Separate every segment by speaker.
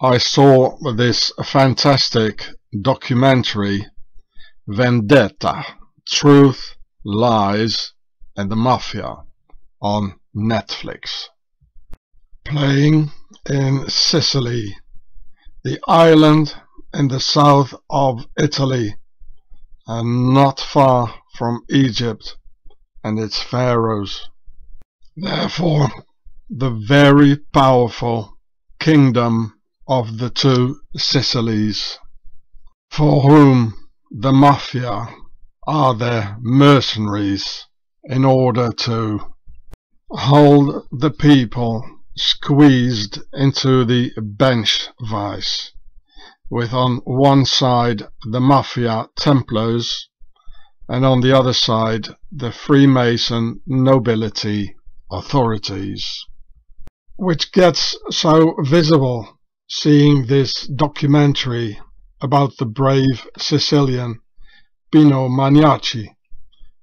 Speaker 1: I saw this fantastic documentary Vendetta, Truth, Lies and the Mafia on Netflix. Playing in Sicily, the island in the south of Italy and not far from Egypt and its pharaohs. Therefore, the very powerful kingdom of the two Sicilies, for whom the mafia are their mercenaries in order to hold the people squeezed into the bench vice, with on one side the mafia Templars and on the other side the Freemason nobility authorities, which gets so visible seeing this documentary about the brave Sicilian Pino Maniaci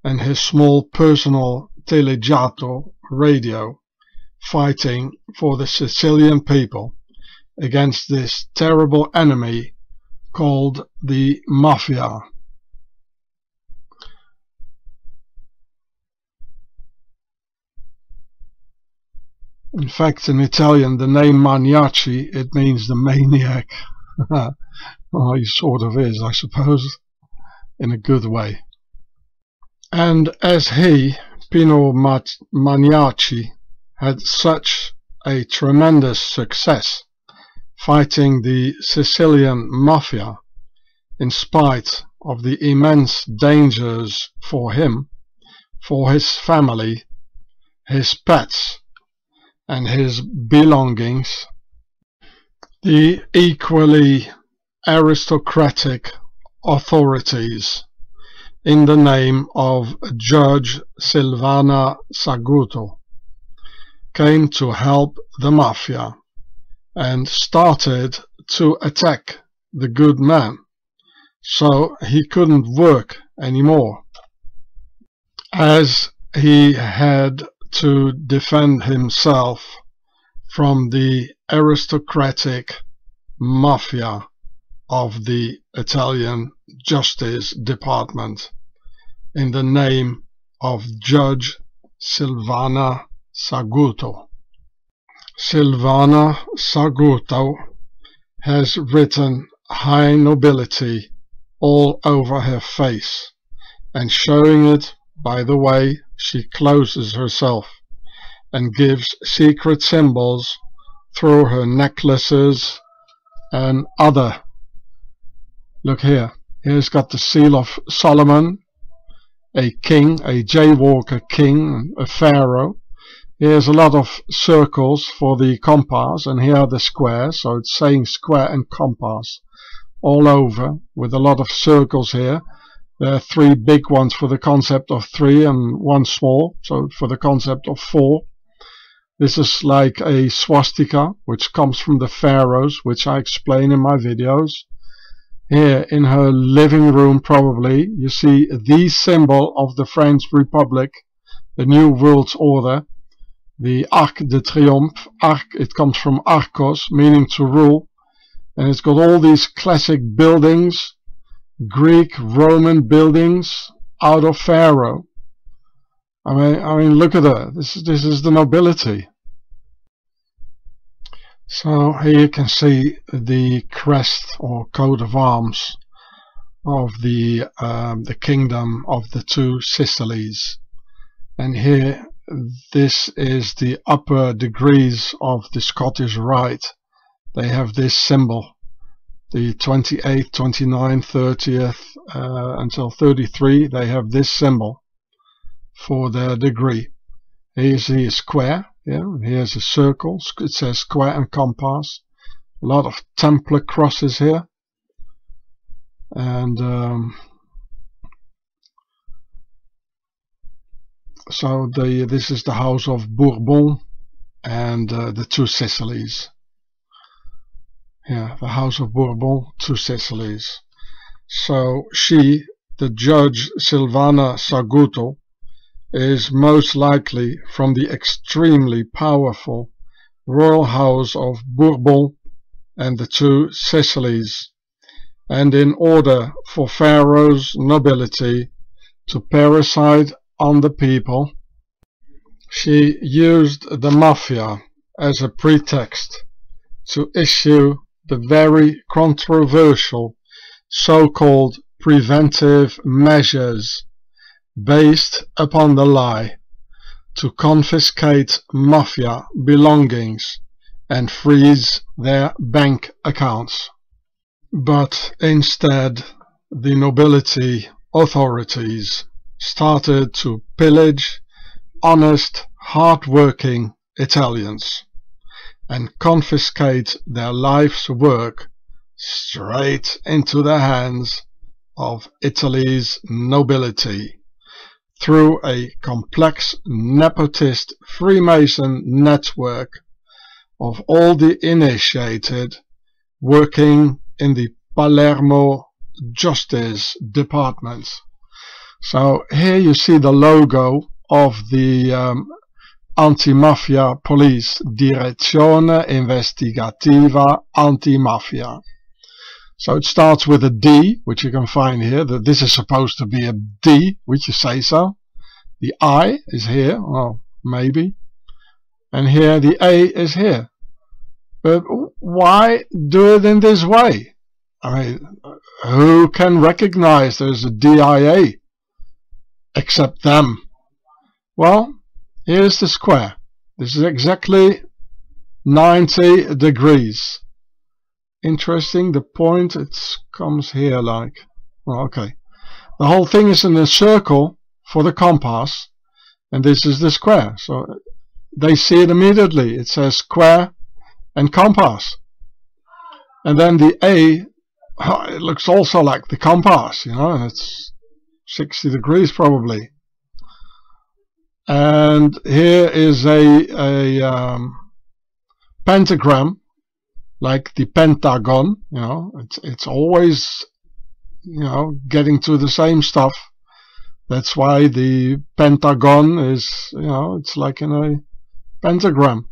Speaker 1: and his small personal Telejato radio fighting for the Sicilian people against this terrible enemy called the Mafia. In fact, in Italian, the name Maniaci, it means the maniac. well, he sort of is, I suppose, in a good way. And as he, Pino Maniaci, had such a tremendous success fighting the Sicilian mafia, in spite of the immense dangers for him, for his family, his pets, and his belongings, the equally aristocratic authorities in the name of Judge Silvana Saguto came to help the mafia and started to attack the good man so he couldn't work anymore. As he had to defend himself from the aristocratic mafia of the Italian Justice Department in the name of Judge Silvana Saguto. Silvana Saguto has written high nobility all over her face and showing it by the way she closes herself and gives secret symbols through her necklaces and other. Look here, here's got the seal of Solomon, a king, a jaywalker king, a pharaoh. Here's a lot of circles for the compass and here are the squares, so it's saying square and compass all over with a lot of circles here there are three big ones for the concept of three and one small, so for the concept of four. This is like a swastika, which comes from the pharaohs, which I explain in my videos. Here in her living room probably, you see the symbol of the French Republic, the New World Order, the Arc de Triomphe. Arc, it comes from Arcos, meaning to rule. And it's got all these classic buildings Greek Roman buildings out of Pharaoh. I mean, I mean, look at that. This is this is the nobility. So here you can see the crest or coat of arms of the um, the kingdom of the two Sicilies, and here this is the upper degrees of the Scottish Rite. They have this symbol the 28th, 29th, 30th uh, until 33 they have this symbol for their degree. Here's the square, yeah, here's a circle, it says square and compass. A lot of Templar crosses here. And um, so the this is the house of Bourbon and uh, the two Sicilies yeah, the House of Bourbon to Sicilies. So she, the judge Silvana Saguto, is most likely from the extremely powerful royal house of Bourbon and the two Sicilies, and in order for Pharaoh's nobility to parasite on the people, she used the mafia as a pretext to issue the very controversial so-called preventive measures based upon the lie to confiscate mafia belongings and freeze their bank accounts. But instead, the nobility authorities started to pillage honest, hard-working Italians and confiscate their life's work straight into the hands of Italy's nobility through a complex nepotist Freemason network of all the initiated working in the Palermo Justice Department. So here you see the logo of the um, Antimafia Police Direzione Investigativa Antimafia. So it starts with a D, which you can find here. That this is supposed to be a D, which you say so. The I is here, well, maybe. And here the A is here. But why do it in this way? I mean, who can recognize there's a DIA except them? Well, here's the square. This is exactly 90 degrees interesting. The point it comes here like, well, okay. The whole thing is in a circle for the compass, and this is the square. So they see it immediately. It says square and compass. And then the A, it looks also like the compass, you know, it's 60 degrees probably. And here is a, a um, pentagram like the Pentagon, you know, it's, it's always, you know, getting to the same stuff. That's why the Pentagon is, you know, it's like in a pentagram.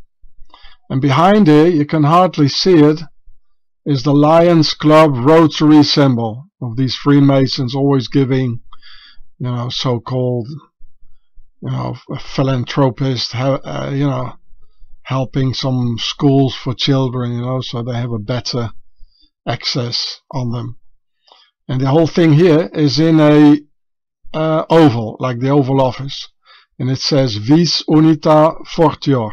Speaker 1: And behind it, you can hardly see it, is the Lions Club Rotary symbol of these Freemasons always giving, you know, so-called, you know, a philanthropist, uh, you know, helping some schools for children, you know, so they have a better access on them. And the whole thing here is in a uh, oval, like the Oval Office. And it says Vis Unita Fortior.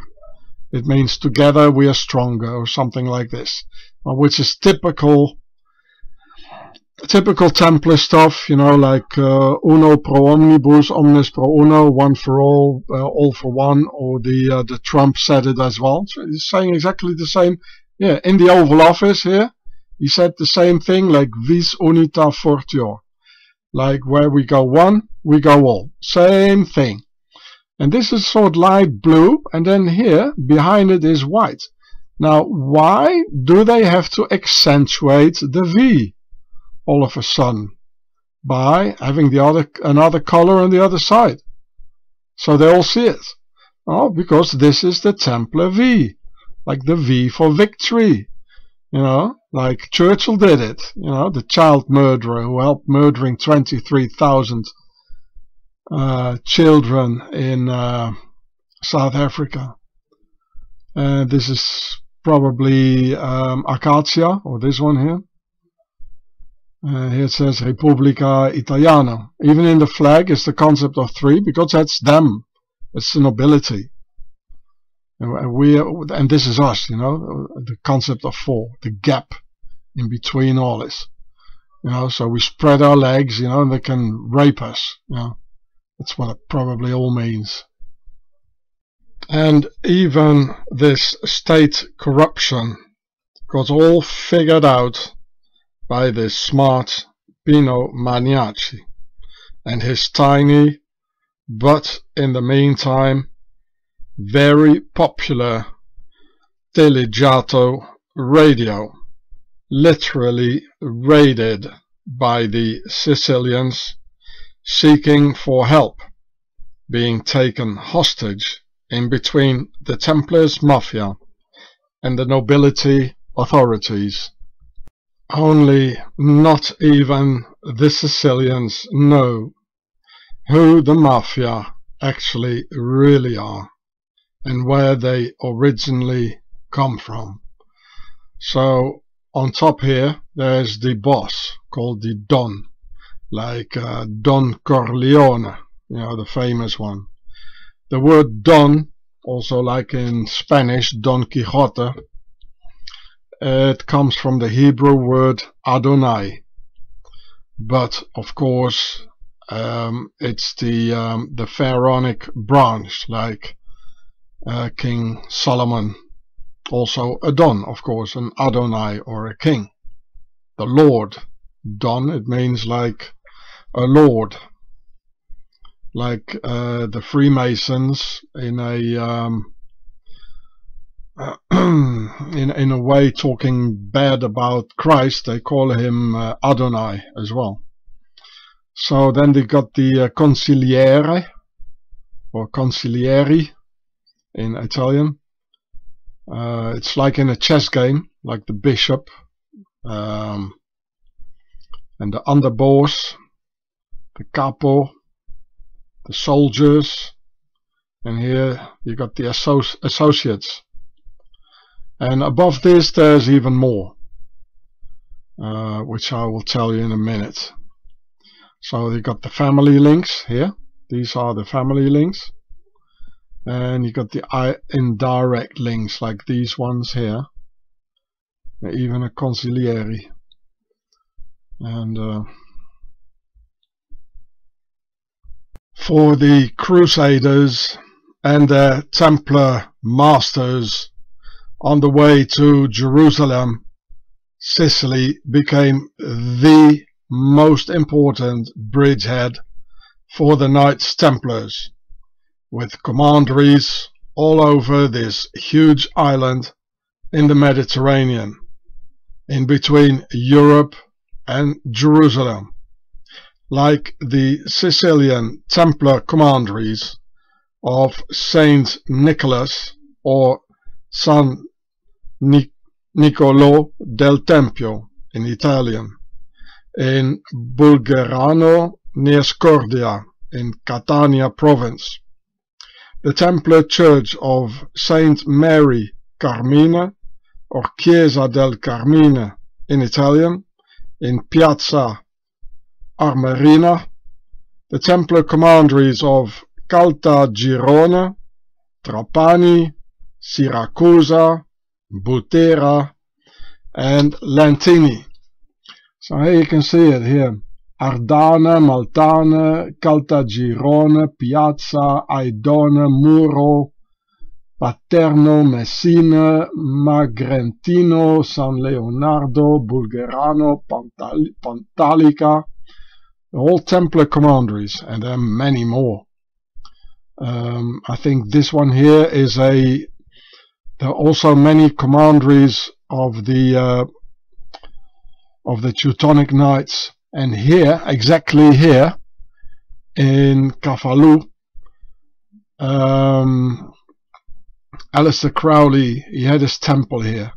Speaker 1: It means together we are stronger or something like this, which is typical typical Templar stuff, you know, like uh, uno pro omnibus, omnis pro uno, one for all, uh, all for one, or the uh, the Trump said it as well. So he's saying exactly the same. Yeah, in the Oval Office here, he said the same thing, like vis unita fortior, like where we go one, we go all, same thing. And this is sort of light blue, and then here behind it is white. Now, why do they have to accentuate the V? All of a sudden by having the other another color on the other side. So they all see it. Oh, because this is the Templar V, like the V for victory. You know, like Churchill did it. You know, the child murderer who helped murdering 23,000 uh, children in uh, South Africa. Uh, this is probably um, Acacia, or this one here. Uh, here it says Repubblica Italiana. Even in the flag is the concept of three because that's them. It's the nobility. And we and this is us, you know, the concept of four, the gap in between all this. You know, so we spread our legs, you know, and they can rape us. You know, that's what it probably all means. And even this state corruption got all figured out by the smart Pino Maniaci and his tiny, but in the meantime, very popular Telejato radio, literally raided by the Sicilians seeking for help, being taken hostage in between the Templars Mafia and the nobility authorities. Only not even the Sicilians know who the Mafia actually really are and where they originally come from. So on top here there's the boss called the Don, like uh, Don Corleone, you know, the famous one. The word Don, also like in Spanish Don Quixote, it comes from the Hebrew word Adonai. But of course um, it's the um, the pharaonic branch like uh, King Solomon. Also Adon, of course an Adonai or a king. The Lord. Don it means like a lord. Like uh, the Freemasons in a um, in in a way talking bad about Christ they call him uh, Adonai as well so then they got the uh, consigliere or consiglieri in Italian. Uh, it's like in a chess game, like the bishop um, and the underboss, the capo, the soldiers, and here you got the associ associates. And above this there's even more, uh, which I will tell you in a minute. So you got the family links here. These are the family links. And you got the indirect links like these ones here. Even a consigliere. And uh, for the Crusaders and their Templar masters on the way to Jerusalem, Sicily became the most important bridgehead for the Knights Templars, with commanderies all over this huge island in the Mediterranean, in between Europe and Jerusalem, like the Sicilian Templar commanderies of Saint Nicholas or San Niccolò del Tempio in Italian in Bulgerano near Scordia in Catania province. The Templar Church of Saint Mary Carmina or Chiesa del Carmine in Italian in Piazza Armerina, the Templar commanderies of Caltagirone, Trapani, Siracusa, Butera and Lentini. So here you can see it here. Ardana, Maltane, Caltagirone, Piazza, Aidone, Muro, Paterno, Messina, Magrentino, San Leonardo, Bulgerano, Pantal Pantalica, all Templar commanderies, and there are many more. Um, I think this one here is a, there are also many commanderies of the uh, of the Teutonic Knights and here, exactly here in Cefalù, um, Aleister Crowley, he had his temple here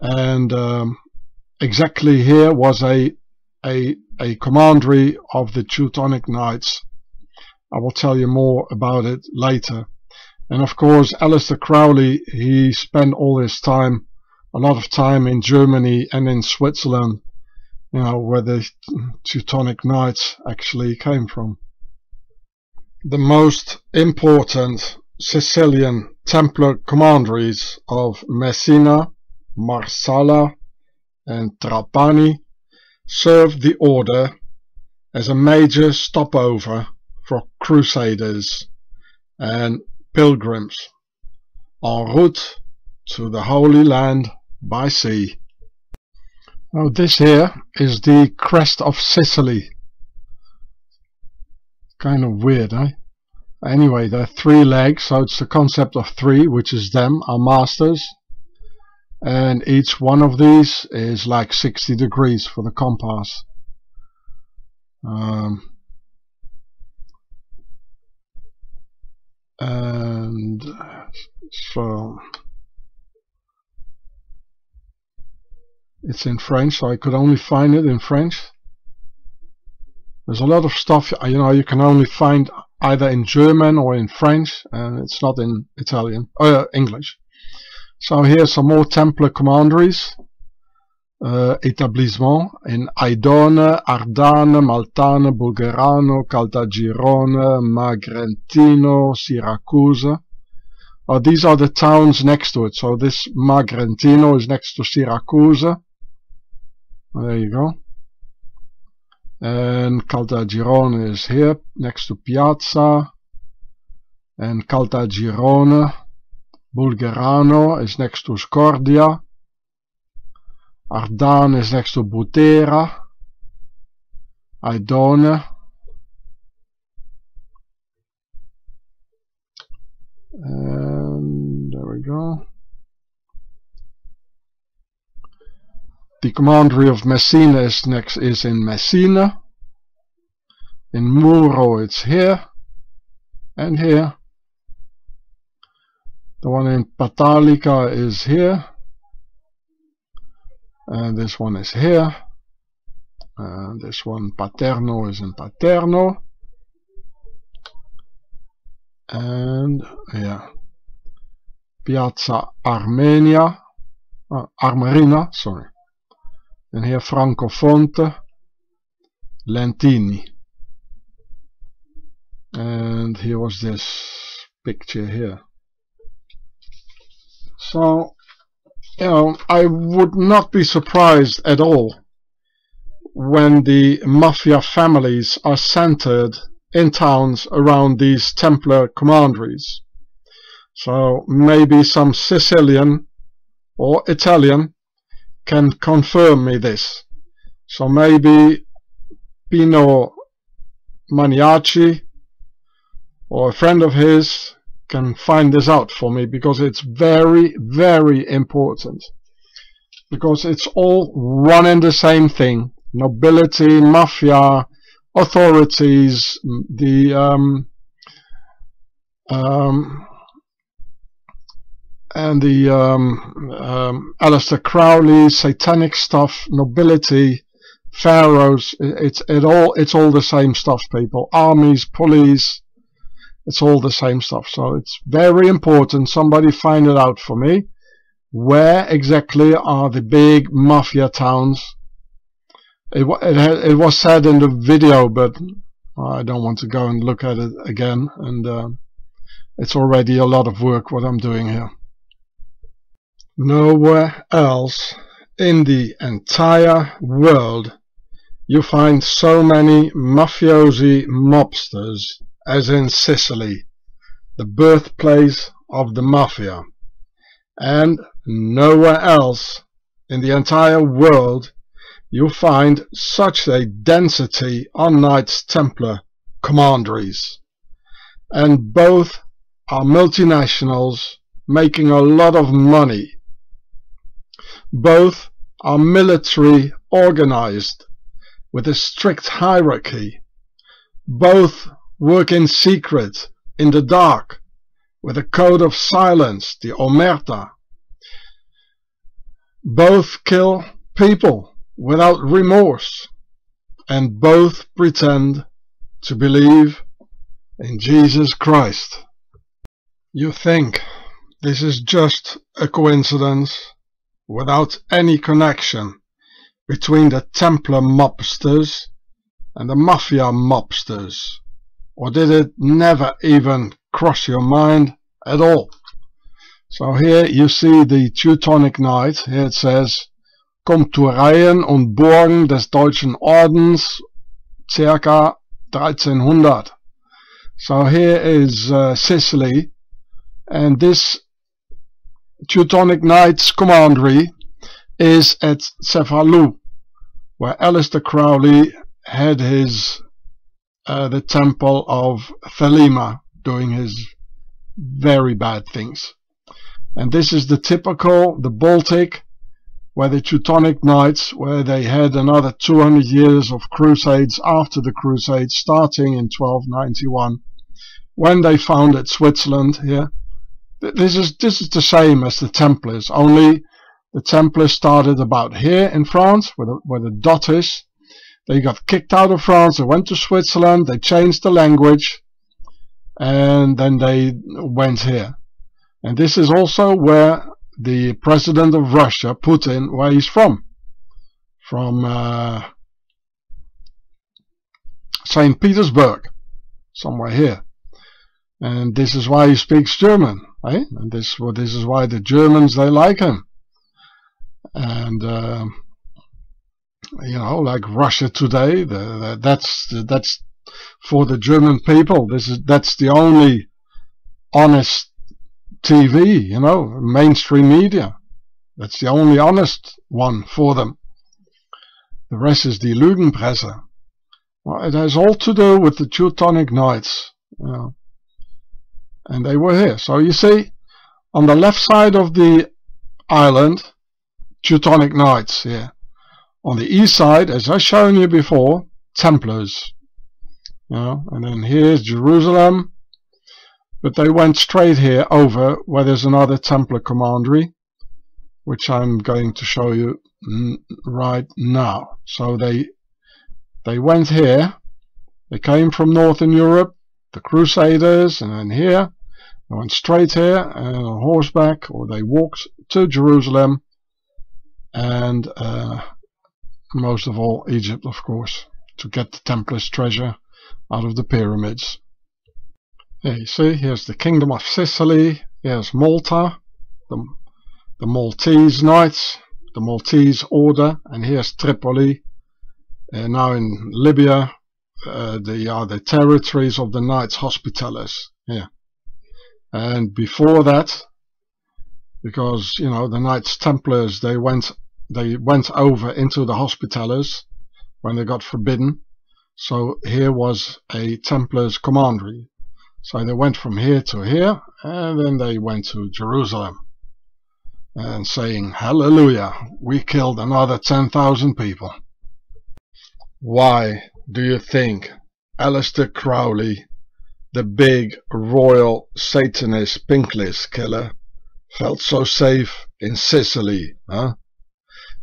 Speaker 1: and um, exactly here was a, a, a commandery of the Teutonic Knights. I will tell you more about it later. And of course, Aleister Crowley, he spent all his time a lot of time in Germany and in Switzerland, you know, where the Teutonic Knights actually came from. The most important Sicilian Templar commanderies of Messina, Marsala and Trapani served the order as a major stopover for crusaders and pilgrims en route to the Holy Land by sea. Now this here is the crest of Sicily. Kind of weird, eh? Anyway, there are three legs, so it's the concept of three, which is them, our masters. And each one of these is like 60 degrees for the compass. Um, and so it's in French so I could only find it in French. There's a lot of stuff you know you can only find either in German or in French and it's not in Italian uh, English. So here's some more Templar commanderies uh, établissement in Aidone, Ardane, Maltane, Bulgarano, Caltagirone, Magrentino, Syracuse. Uh, these are the towns next to it. So this Magrentino is next to Syracuse. There you go. And Caltagirone is here next to Piazza. And Caltagirone, Bulgarano is next to Scordia. Ardane is next to Butera, Aidone, and there we go. The commandery of Messina is next is in Messina. In Muro it's here and here. The one in Pantalica is here and this one is here. And this one Paterno is in Paterno. And yeah. Piazza Armenia uh, sorry. And here Francofonte Lentini. And here was this picture here. So know, I would not be surprised at all when the mafia families are centered in towns around these Templar commanderies. So maybe some Sicilian or Italian can confirm me this. So maybe Pino Maniaci or a friend of his can find this out for me because it's very, very important. Because it's all one and the same thing. Nobility, mafia, authorities, the um, um, and the um, um, Aleister Crowley, satanic stuff, nobility, pharaohs. It's it all it's all the same stuff, people. Armies, police, it's all the same stuff. So it's very important somebody find it out for me. Where exactly are the big mafia towns? It, it, it was said in the video, but I don't want to go and look at it again. And uh, it's already a lot of work what I'm doing here. Nowhere else in the entire world you find so many mafiosi mobsters as in Sicily, the birthplace of the Mafia, and nowhere else in the entire world you'll find such a density on Knights Templar commanderies. And both are multinationals making a lot of money. Both are military organized with a strict hierarchy. Both work in secret, in the dark, with a code of silence, the Omerta. Both kill people without remorse, and both pretend to believe in Jesus Christ. You think this is just a coincidence without any connection between the Templar mobsters and the Mafia mobsters or did it never even cross your mind at all? So here you see the Teutonic Knight. Here it says, Komtureien und Burgen des deutschen Ordens circa 1300. So here is uh, Sicily and this Teutonic Knights commandery is at Cefalù where Aleister Crowley had his uh, the temple of Thelema doing his very bad things. And this is the typical, the Baltic, where the Teutonic Knights, where they had another 200 years of crusades after the crusades, starting in 1291, when they founded Switzerland here. This is, this is the same as the Templars, only The Templars started about here in France, where the, where the dot is. They got kicked out of France, they went to Switzerland, they changed the language, and then they went here. And this is also where the president of Russia, Putin, where he's from. From uh, St. Petersburg, somewhere here. And this is why he speaks German, eh? And this, well, this is why the Germans, they like him. And, uh, you know, like Russia today, the, the, that's, that's for the German people. This is, that's the only honest TV, you know, mainstream media. That's the only honest one for them. The rest is the Lügenpresse. Well, it has all to do with the Teutonic Knights. You know. And they were here. So you see, on the left side of the island, Teutonic Knights here. On the east side, as I've shown you before, Templars. You know, and then here's Jerusalem. But they went straight here over where there's another Templar commandery, which I'm going to show you right now. So they they went here. They came from Northern Europe, the Crusaders, and then here. They went straight here and on horseback, or they walked to Jerusalem, and uh, most of all Egypt, of course, to get the Templars treasure out of the pyramids. Here you see, here's the Kingdom of Sicily, here's Malta, the, the Maltese Knights, the Maltese Order, and here's Tripoli, uh, now in Libya, uh, they are the territories of the Knights Hospitallers. Yeah. And before that, because you know the Knights Templars, they went they went over into the Hospitallers when they got forbidden. So here was a Templars commandery. So they went from here to here, and then they went to Jerusalem and saying, Hallelujah, we killed another 10,000 people. Why do you think Aleister Crowley, the big royal Satanist Pinklist killer, felt so safe in Sicily, huh?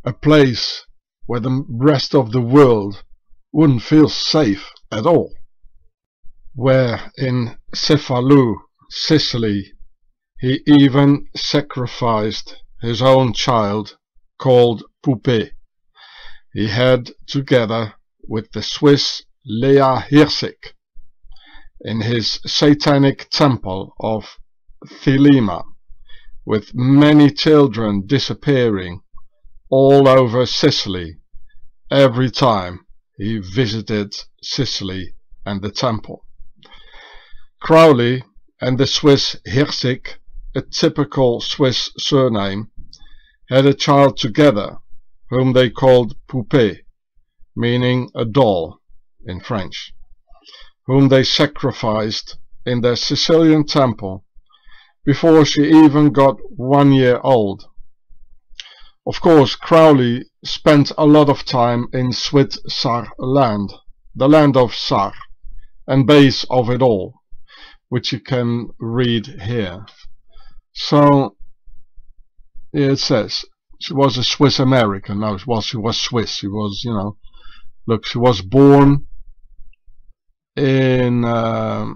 Speaker 1: A place where the rest of the world wouldn't feel safe at all. Where in Cefalù, Sicily, he even sacrificed his own child called Poupée. He had together with the Swiss Lea Hirsig in his satanic temple of Thelema, with many children disappearing all over Sicily every time he visited Sicily and the temple. Crowley and the Swiss Hirsig, a typical Swiss surname, had a child together whom they called Poupée meaning a doll in French, whom they sacrificed in their Sicilian temple before she even got one year old. Of course, Crowley spent a lot of time in Switzar land, the land of Sar, and base of it all, which you can read here. So, it says, she was a Swiss American. No, well, she was Swiss. She was, you know, Look, she was born in uh,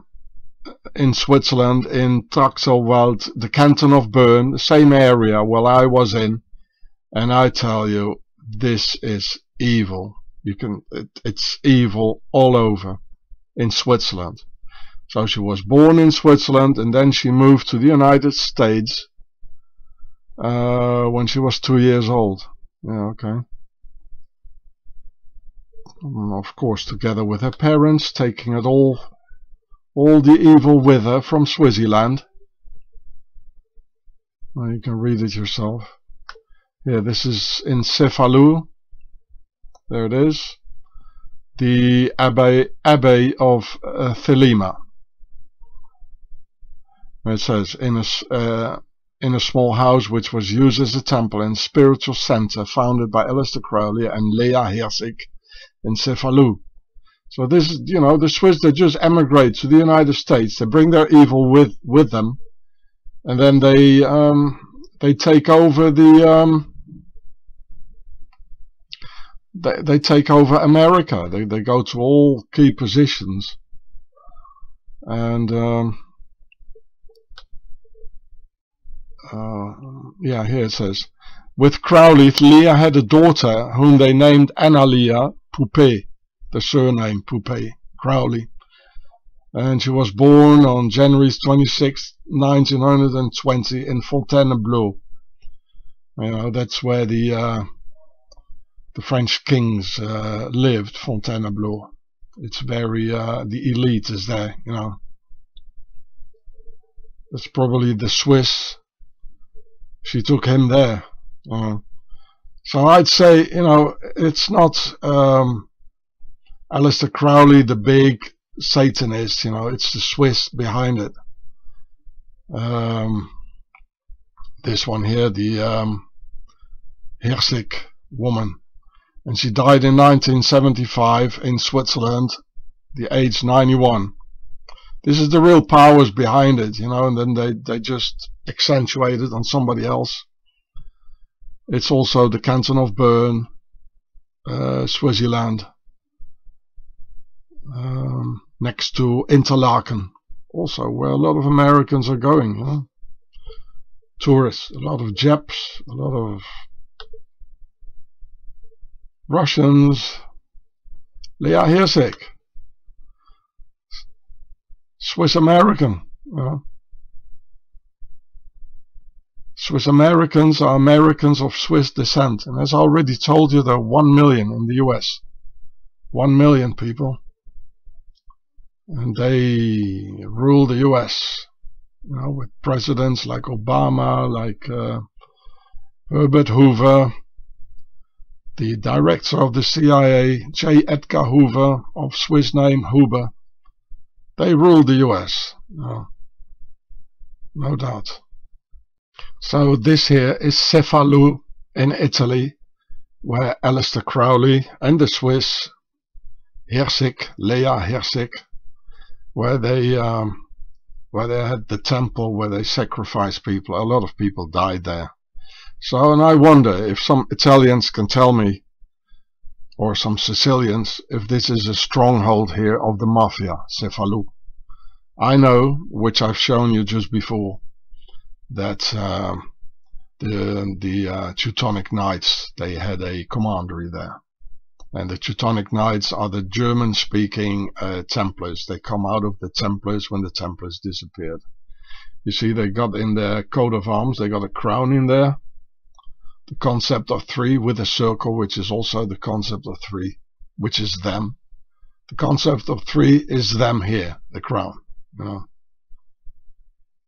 Speaker 1: in Switzerland, in Trachselwald, the canton of Bern, the same area where I was in, and I tell you, this is evil. You can, it, it's evil all over in Switzerland. So she was born in Switzerland, and then she moved to the United States uh, when she was two years old. Yeah, okay. Mm, of course together with her parents, taking it all, all the evil with her from Swaziland. Well, you can read it yourself. Yeah, this is in Cefalù. There it is. The Abbey, Abbey of uh, Thelema. It says, in a, uh, in a small house which was used as a temple and spiritual center founded by Aleister Crowley and Leah Hirsig in Cefalù. So this, is you know, the Swiss, they just emigrate to the United States. They bring their evil with, with them. And then they, um, they take over the, um, they, they take over America. They, they go to all key positions. And, um, uh, yeah, here it says, with Crowley, Leah had a daughter whom they named Analia Poupée, the surname Poupée, Crowley. And she was born on January 26, 1920 in Fontainebleau. You know, that's where the uh, the French kings uh, lived, Fontainebleau. It's very, uh, the elite is there, you know. That's probably the Swiss. She took him there. So I'd say, you know, it's not um, Aleister Crowley, the big Satanist, you know, it's the Swiss behind it. Um, this one here, the um, Hirsig woman and she died in 1975 in Switzerland, the age 91. This is the real powers behind it, you know, and then they, they just accentuate it on somebody else. It's also the canton of Bern, uh, Swaziland, um, next to Interlaken, also where a lot of Americans are going, you know. Tourists, a lot of Japs, a lot of Russians, Leah Hirsig, Swiss American. Swiss Americans are Americans of Swiss descent, and as I already told you, there are one million in the US. One million people. And they rule the US, you know, with presidents like Obama, like uh, Herbert Hoover, the director of the CIA, J. Edgar Hoover, of Swiss name Huber, they ruled the US. No, no doubt. So this here is Cefalù in Italy, where Aleister Crowley and the Swiss, Hirsig, Leah Hirsig, where they um, where they had the temple where they sacrificed people. A lot of people died there. So, and I wonder if some Italians can tell me, or some Sicilians, if this is a stronghold here of the Mafia, Cefalù. I know, which I've shown you just before, that uh, the, the uh, Teutonic Knights, they had a commandery there. And the Teutonic Knights are the German-speaking uh, Templars. They come out of the Templars when the Templars disappeared. You see, they got in their coat of arms, they got a crown in there, the concept of three with a circle, which is also the concept of three, which is them. The concept of three is them here, the crown. You know,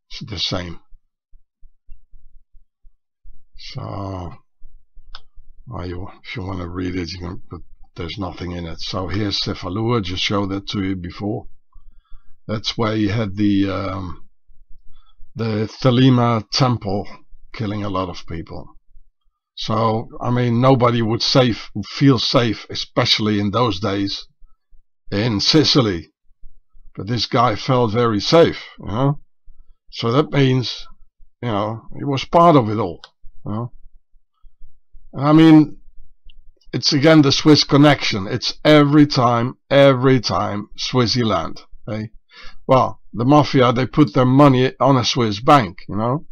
Speaker 1: it's the same. So, well, you, if you want to read it, you can, but there's nothing in it. So here's Cefalua, just showed that to you before. That's where you had the um, the Thelema temple killing a lot of people. So, I mean, nobody would safe, feel safe, especially in those days, in Sicily. But this guy felt very safe, you know. So that means, you know, he was part of it all, you know. I mean, it's again the Swiss connection. It's every time, every time Swaziland. Okay? Eh? Well, the mafia, they put their money on a Swiss bank, you know.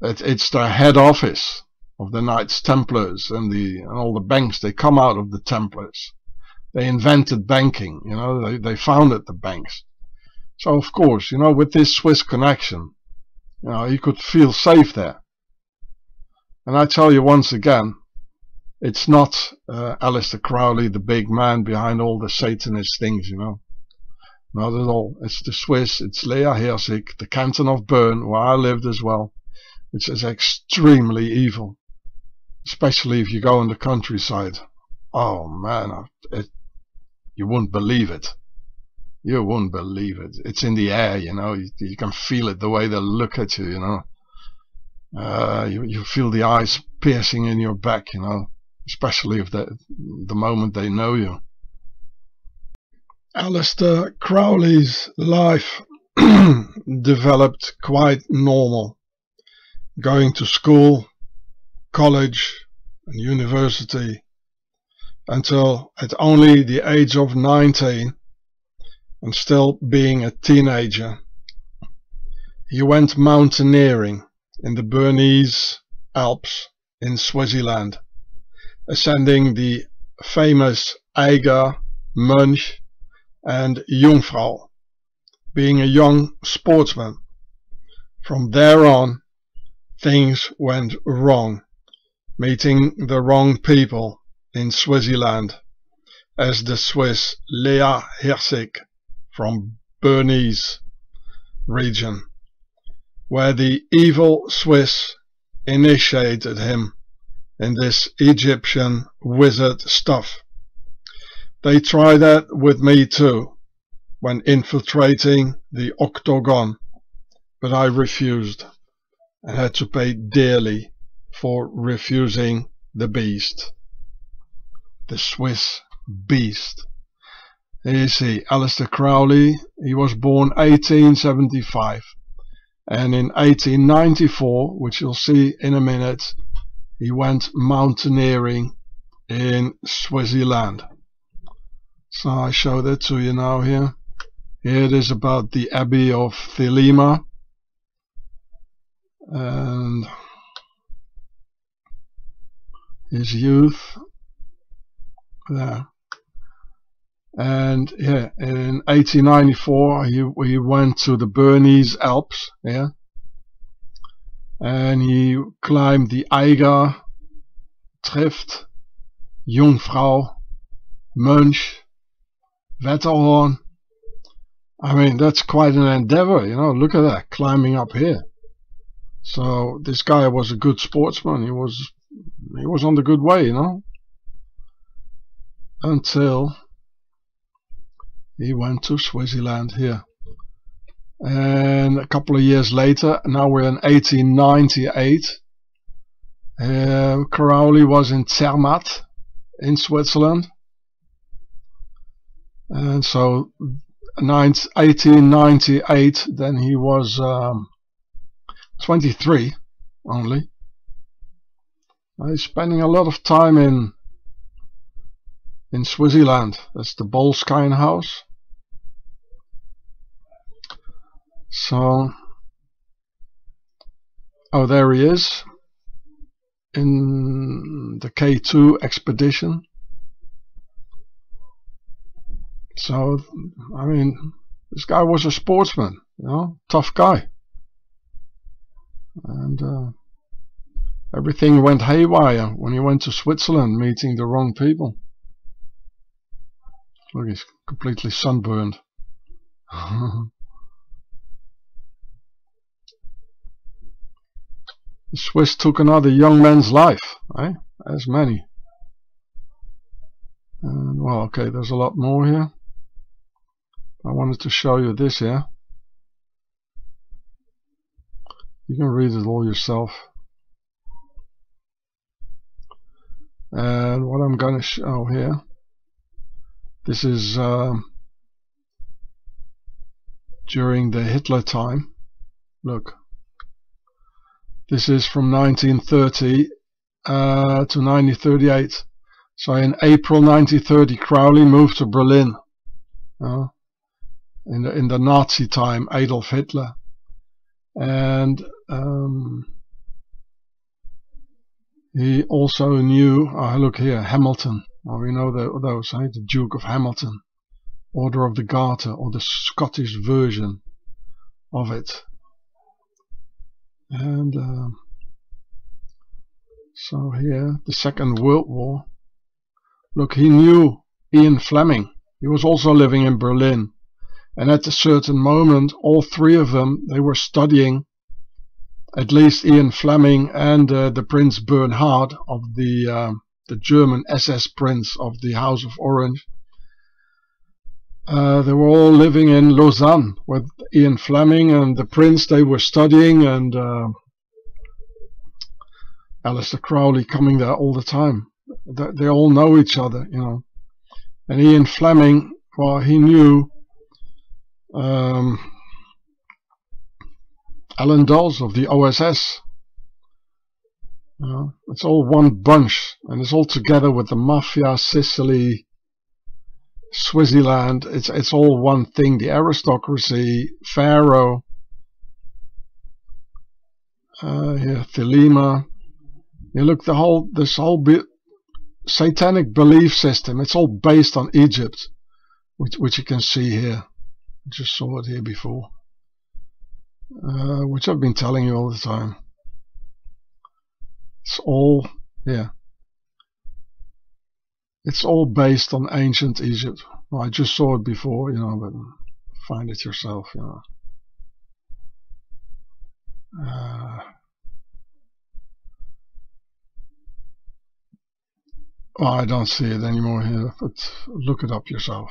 Speaker 1: It, it's their head office of the Knights Templars and the and all the banks they come out of the Templars. They invented banking, you know, they, they founded the banks. So of course, you know, with this Swiss connection, you know, you could feel safe there. And I tell you once again, it's not uh, Aleister Crowley, the big man behind all the Satanist things, you know. Not at all. It's the Swiss, it's Leah Hirsig, the canton of Bern, where I lived as well, which is extremely evil especially if you go in the countryside. Oh man, it, you wouldn't believe it. You wouldn't believe it. It's in the air, you know. You, you can feel it the way they look at you, you know. Uh, you, you feel the eyes piercing in your back, you know, especially if the the moment they know you. Aleister Crowley's life developed quite normal. Going to school, college and university. until at only the age of 19 and still being a teenager he went mountaineering in the Bernese Alps in Swaziland, ascending the famous Eiger, Mönch and Jungfrau, being a young sportsman. From there on, things went wrong, meeting the wrong people in Switzerland, as the Swiss Leah Hirsig from Bernese region, where the evil Swiss initiated him in this Egyptian wizard stuff. They tried that with me too, when infiltrating the octagon, but I refused and had to pay dearly for refusing the beast. The Swiss beast. Here you see Aleister Crowley, he was born 1875 and in 1894, which you'll see in a minute, he went mountaineering in Switzerland. So I show that to you now here. Here it is about the Abbey of Thelema. And his youth there and yeah, in 1894 he, he went to the Bernese Alps, yeah, and he climbed the Eiger, Trift, Jungfrau, Mönch, Wetterhorn. I mean, that's quite an endeavor, you know, look at that, climbing up here. So this guy was a good sportsman, he was, he was on the good way, you know, until he went to Switzerland here. And a couple of years later, now we're in 1898, uh, Crowley was in Zermatt in Switzerland. And so 1898, then he was um, 23 only. He's spending a lot of time in in Switzerland. That's the Boleskine house. So, oh, there he is in the K2 expedition. So, I mean, this guy was a sportsman, you know, tough guy. And uh, everything went haywire when he went to Switzerland meeting the wrong people. Look, he's completely sunburned. the Swiss took another young man's life, eh? As many. And, well, okay, there's a lot more here. I wanted to show you this here. You can read it all yourself. And what I'm going to show here this is uh, during the Hitler time. Look, this is from 1930 uh, to 1938. So in April 1930, Crowley moved to Berlin. Uh, in the in the Nazi time, Adolf Hitler, and um, he also knew. Oh, look here, Hamilton. We know the, those, right? The Duke of Hamilton, Order of the Garter, or the Scottish version of it. And uh, so here, the Second World War. Look, he knew Ian Fleming. He was also living in Berlin. And at a certain moment, all three of them, they were studying at least Ian Fleming and uh, the Prince Bernhard of the uh, the German SS prince of the House of Orange. Uh, they were all living in Lausanne with Ian Fleming and the prince they were studying and uh, Aleister Crowley coming there all the time. They, they all know each other, you know. And Ian Fleming, well, he knew um, Allen Dulles of the OSS You know, it's all one bunch, and it's all together with the mafia, Sicily, Switzerland. It's it's all one thing. The aristocracy, Pharaoh, uh, here Thelema. You look the whole this whole bit satanic belief system. It's all based on Egypt, which which you can see here. I just saw it here before, uh, which I've been telling you all the time. It's all, yeah. It's all based on ancient Egypt. Well, I just saw it before, you know, but find it yourself, you know. Uh, well, I don't see it anymore here, but look it up yourself.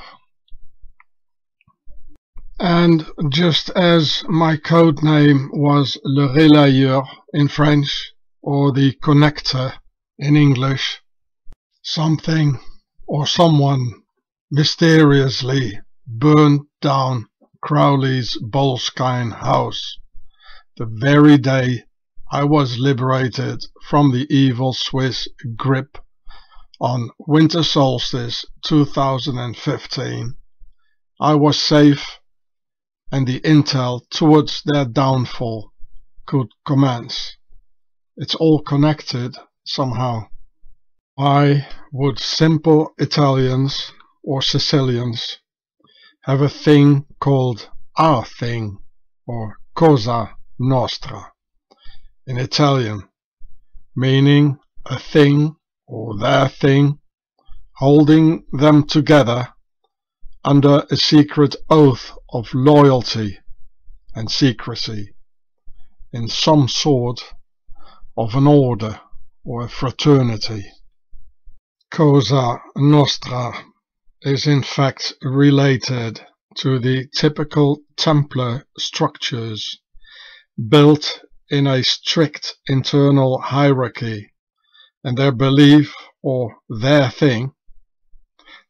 Speaker 1: And just as my code name was Le Relayeur in French, or the connector in English, something or someone mysteriously burned down Crowley's Boleskine house the very day I was liberated from the evil Swiss grip on winter solstice 2015. I was safe and the intel towards their downfall could commence. It's all connected somehow. Why would simple Italians or Sicilians have a thing called our thing or cosa nostra in Italian, meaning a thing or their thing, holding them together under a secret oath of loyalty and secrecy in some sort of an order or a fraternity. Cosa Nostra is in fact related to the typical Templar structures built in a strict internal hierarchy and their belief or their thing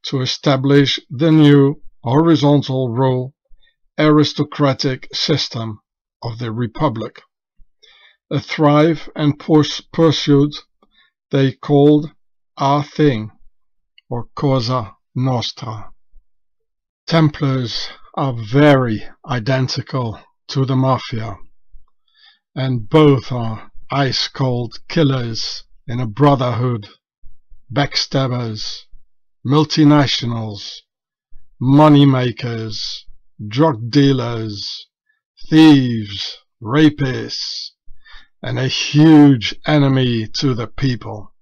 Speaker 1: to establish the new horizontal rule aristocratic system of the Republic a thrive and pursuit they called our thing or cosa nostra. Templars are very identical to the Mafia and both are ice-cold killers in a brotherhood, backstabbers, multinationals, money makers, drug dealers, thieves, rapists, and a huge enemy to the people.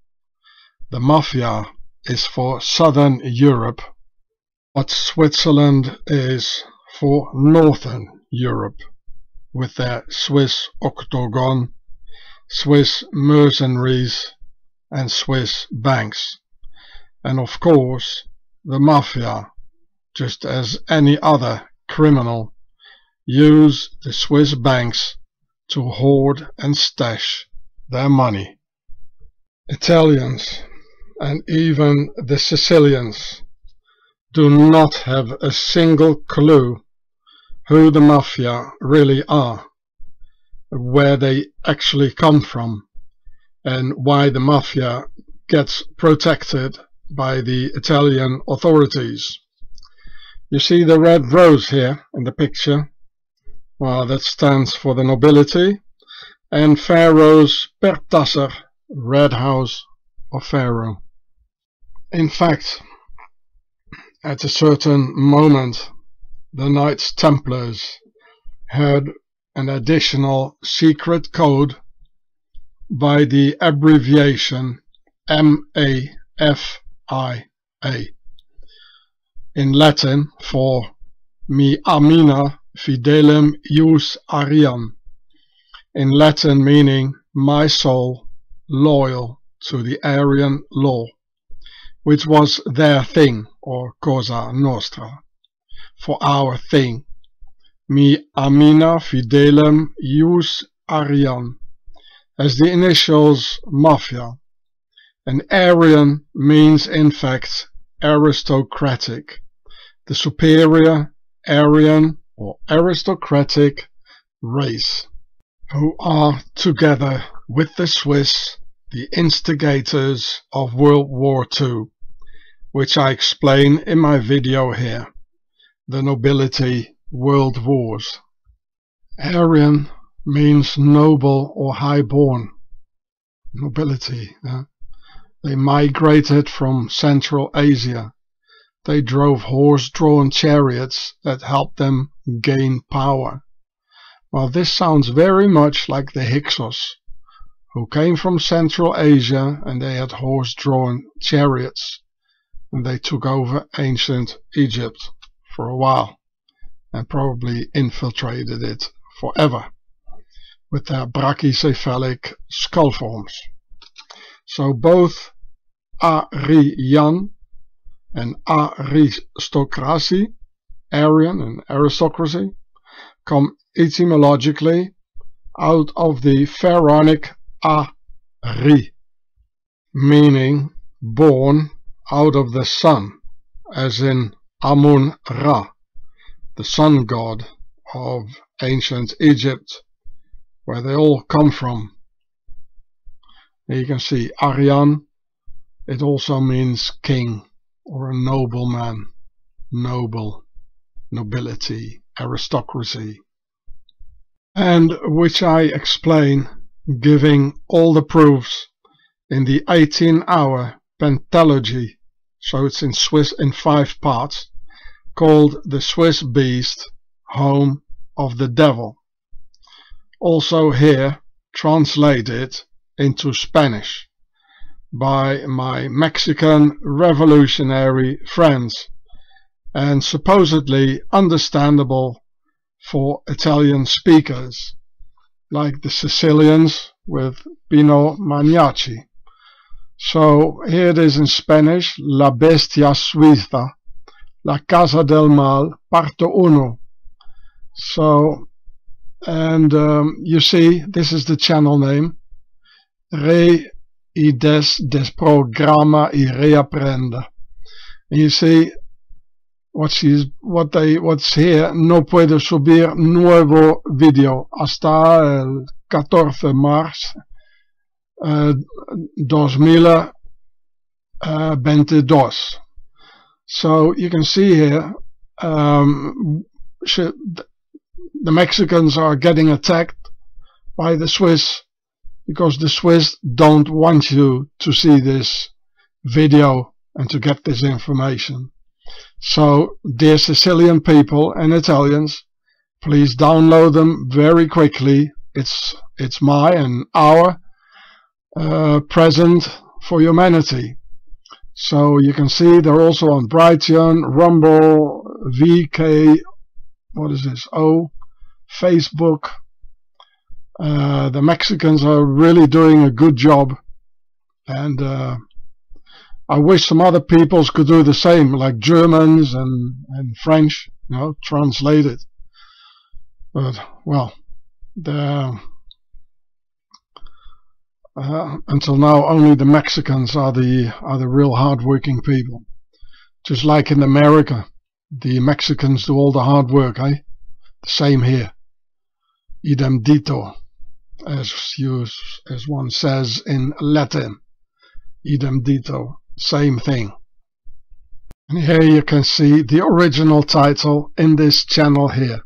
Speaker 1: The Mafia is for Southern Europe, what Switzerland is for Northern Europe, with their Swiss Octagon, Swiss mercenaries, and Swiss banks. And of course, the Mafia, just as any other criminal, use the Swiss banks to hoard and stash their money. Italians and even the Sicilians do not have a single clue who the Mafia really are, where they actually come from, and why the Mafia gets protected by the Italian authorities. You see the red rose here in the picture? Well, that stands for the nobility, and Pharaoh's Pertasser, Red House of Pharaoh. In fact, at a certain moment, the Knights Templars had an additional secret code by the abbreviation MAFIA in Latin for Mi Anima Fidelem Jus Arian, in Latin meaning my soul loyal to the Arian law, which was their thing, or cosa nostra, for our thing. Mi anima fidelem jus Arian, as the initials Mafia. And Arian means in fact aristocratic, the superior Aryan or aristocratic race who are together with the Swiss the instigators of World War II, which I explain in my video here, The Nobility World Wars. Aryan means noble or high-born, nobility. They migrated from Central Asia. They drove horse-drawn chariots that helped them gain power. Well, this sounds very much like the Hyksos, who came from Central Asia and they had horse-drawn chariots. And they took over ancient Egypt for a while and probably infiltrated it forever with their brachycephalic skull forms. So both Aryan and aristocracy, Arian and aristocracy, come etymologically out of the Pharaonic Ari, meaning born out of the sun, as in Amun-Ra, the sun god of ancient Egypt, where they all come from. You can see Aryan, it also means king or a nobleman, noble, nobility, aristocracy, and which I explain giving all the proofs in the 18-hour pentalogy, so it's in Swiss in five parts, called The Swiss Beast, Home of the Devil. Also here translated into Spanish by my Mexican revolutionary friends and supposedly understandable for Italian speakers like the Sicilians with Pino Maniaci. So here it is in Spanish, La Bestia Suiza, La Casa del Mal, Parto Uno. So, and um, you see, this is the channel name, Re y des desprograma y reaprenda. And you see, what she's, what they, what's here, no puedo subir nuevo video hasta el 14 de marzo uh, 2022. So you can see here, um, the Mexicans are getting attacked by the Swiss because the Swiss don't want you to see this video and to get this information. So, dear Sicilian people and Italians, please download them very quickly. It's it's my and our uh, present for humanity. So you can see they're also on Brighteon, Rumble, VK, what is this? O, Facebook. Uh, the Mexicans are really doing a good job, and uh, I wish some other peoples could do the same, like Germans and, and French, you know, translate it. But, well, the, uh, until now only the Mexicans are the, are the real hard-working people. Just like in America, the Mexicans do all the hard work, eh? The same here. Idem dito, as, you, as one says in Latin. Idem dito same thing. And here you can see the original title in this channel here.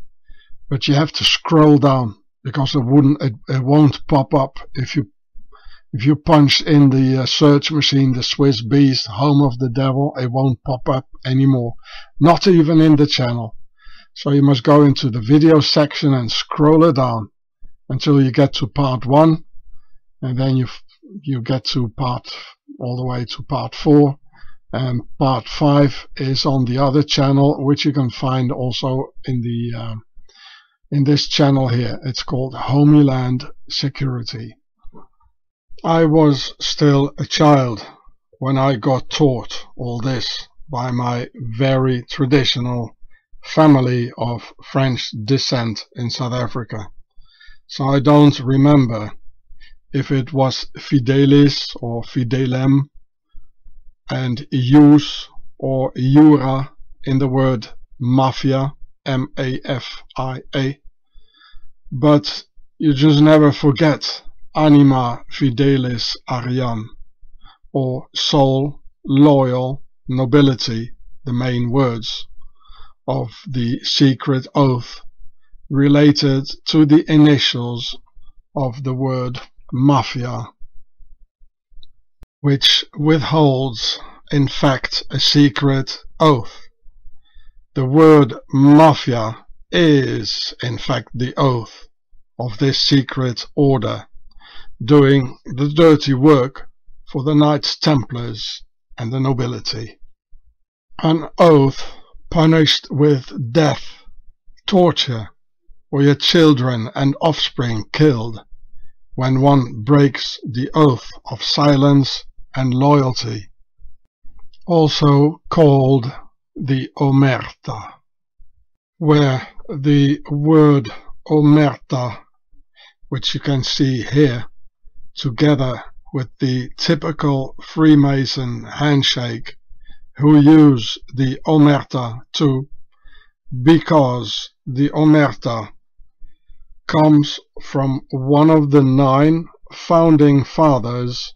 Speaker 1: But you have to scroll down because it wouldn't it, it won't pop up if you if you punch in the uh, search machine the Swiss Beast home of the devil it won't pop up anymore not even in the channel so you must go into the video section and scroll it down until you get to part 1 and then you you get to part all the way to part 4 and part 5 is on the other channel which you can find also in the um, in this channel here. It's called Homeland Security. I was still a child when I got taught all this by my very traditional family of French descent in South Africa so I don't remember if it was fidelis or fidelem and ius or iura in the word mafia, M-A-F-I-A. But you just never forget anima fidelis arian, or soul, loyal, nobility, the main words of the secret oath related to the initials of the word mafia, which withholds in fact a secret oath. The word mafia is in fact the oath of this secret order, doing the dirty work for the Knights Templars and the nobility. An oath punished with death, torture, or your children and offspring killed when one breaks the oath of silence and loyalty, also called the omerta, where the word omerta, which you can see here, together with the typical Freemason handshake who use the omerta too, because the omerta comes from one of the nine founding fathers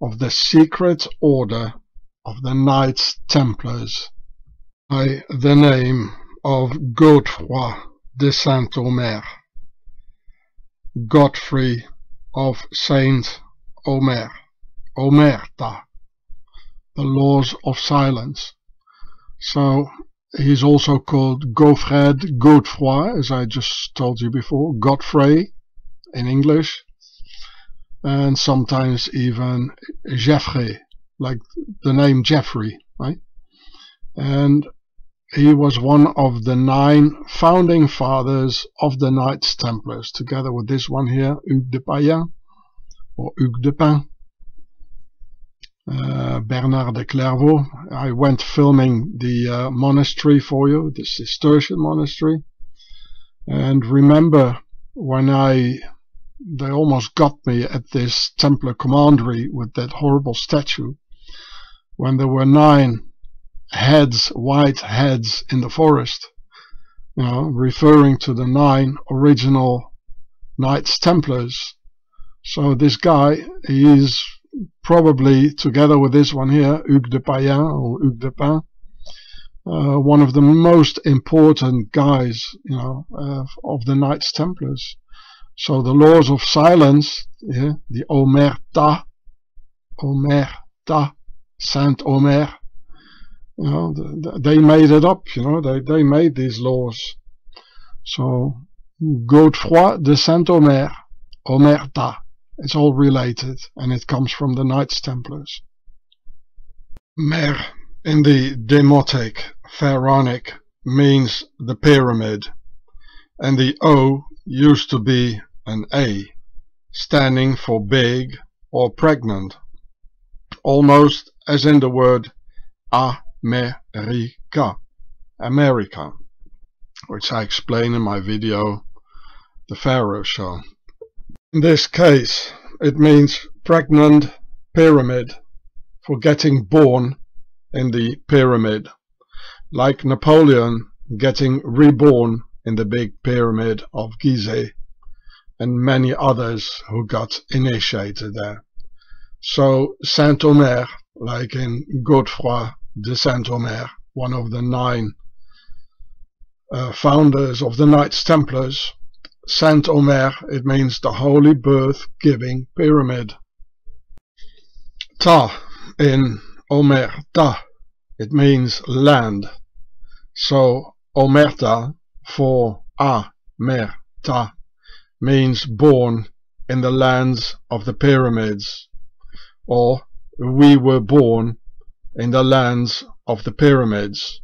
Speaker 1: of the secret order of the Knights Templars by the name of Godefroy de Saint-Omer, Godfrey of Saint Omer, Omerta, the laws of silence. So he's also called Gaufred Godefroy, as I just told you before, Godfrey in English, and sometimes even Geoffrey, like the name Jeffrey, right? And he was one of the nine founding fathers of the Knights Templars, together with this one here, Hugues de Payens, or Hugues de Pin, uh, Bernard de Clairvaux. I went filming the uh, monastery for you, the Cistercian monastery. And remember when I, they almost got me at this Templar commandery with that horrible statue, when there were nine heads, white heads in the forest, you know, referring to the nine original Knights Templars. So this guy, he is probably together with this one here, Hugues de Payens or Hugues de Pin, uh, one of the most important guys, you know, uh, of the Knights Templars. So the laws of silence, yeah, the Omerta, Omerta, Saint Omer, you know, they made it up, you know, they, they made these laws. So, Godefroy de Saint-Omer, Omerta, it's all related, and it comes from the Knights Templars. Mer, in the Demotic Pharaonic, means the pyramid, and the O used to be an A, standing for big or pregnant, almost as in the word America, America, which I explain in my video, The Pharaoh Show. In this case, it means pregnant pyramid for getting born in the pyramid, like Napoleon getting reborn in the big pyramid of Gizeh and many others who got initiated there. So Saint-Omer, like in Godefroy de Saint-Omer, one of the nine uh, founders of the Knights Templars. Saint-Omer, it means the Holy Birth Giving Pyramid. Ta in Omerta, it means land. So Omerta for A, Mer, Ta means born in the lands of the pyramids, or we were born in the lands of the pyramids,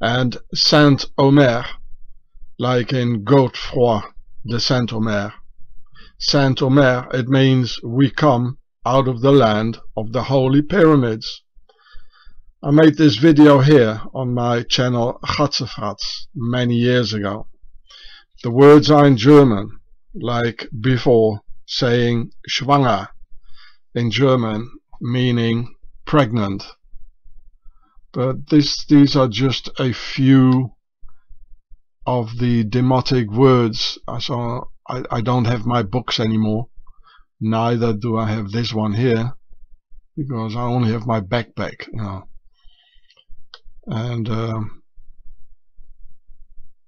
Speaker 1: and Saint-Omer, like in Godefroy de Saint-Omer. Saint-Omer, it means we come out of the land of the holy pyramids. I made this video here on my channel Gatzefratz many years ago. The words are in German, like before saying schwanger in German, meaning pregnant but this, these are just a few of the demotic words. So I, I don't have my books anymore, neither do I have this one here because I only have my backpack now. and um,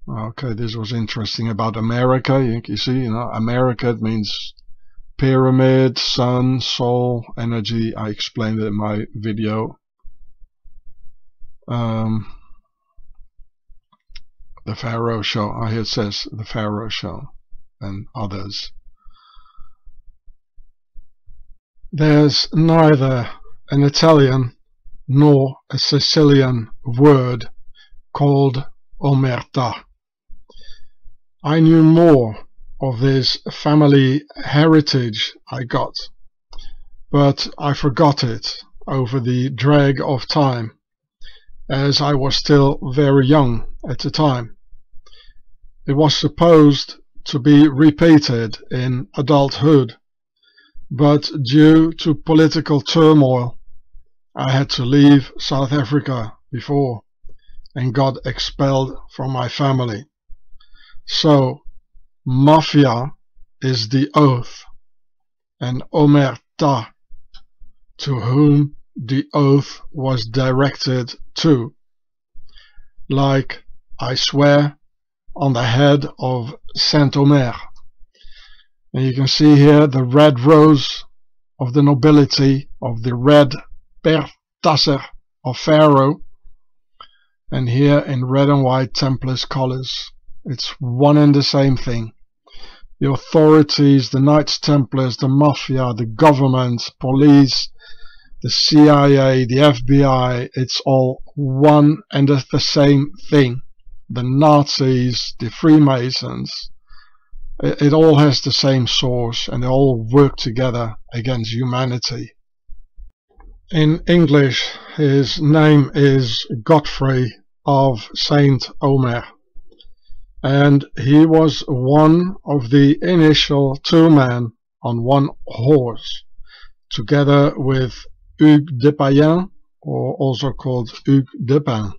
Speaker 1: okay this was interesting about America you, see you know America means pyramid sun soul energy I explained it in my video um, the Pharaoh show oh, here it says the Pharaoh show and others there's neither an Italian nor a Sicilian word called omerta. I knew more of this family heritage I got, but I forgot it over the drag of time, as I was still very young at the time. It was supposed to be repeated in adulthood, but due to political turmoil I had to leave South Africa before and got expelled from my family. So, mafia is the oath, and omerta, to whom the oath was directed to. Like, I swear on the head of Saint Omer. And you can see here the red rose of the nobility of the red Bertasser of Pharaoh and here in red and white Templars colors. It's one and the same thing. The authorities, the Knights Templars, the Mafia, the government, police, the CIA, the FBI, it's all one and the same thing. The Nazis, the Freemasons, it, it all has the same source and they all work together against humanity. In English, his name is Godfrey of Saint Omer, and he was one of the initial two men on one horse, together with Hugues de Payens, or also called Hugues de Pin.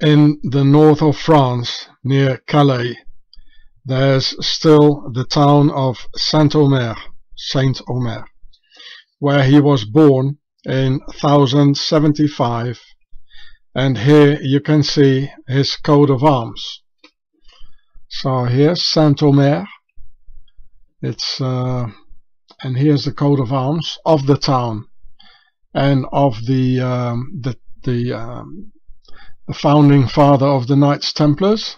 Speaker 1: In the north of France, near Calais, there's still the town of Saint-Omer, Saint Omer where he was born in 1075 and here you can see his coat of arms so here's Saint-Omer it's uh, and here's the coat of arms of the town and of the um, the the, um, the founding father of the Knights Templars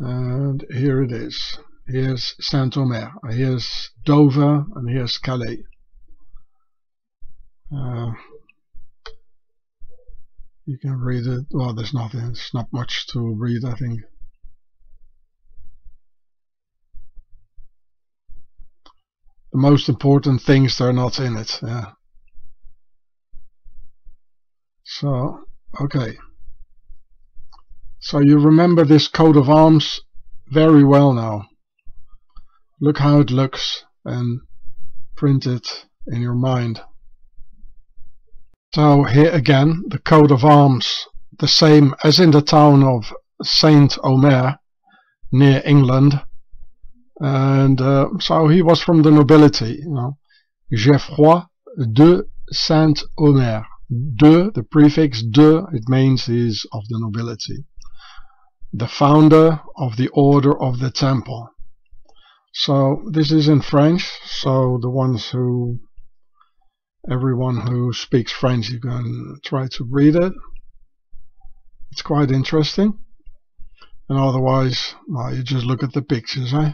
Speaker 1: and here it is Here's Saint-Omer. Here's Dover, and here's Calais. Uh, you can read it. Well, there's nothing. It's not much to read, I think. The most important things they're not in it. Yeah. So, okay. So you remember this coat of arms very well now look how it looks and print it in your mind. So here again the coat of arms the same as in the town of Saint Omer near England and uh, so he was from the nobility you know Geoffroy de Saint Omer de the prefix de it means he's of the nobility the founder of the order of the temple so this is in French, so the ones who, everyone who speaks French, you can try to read it. It's quite interesting. And otherwise, well, you just look at the pictures, eh?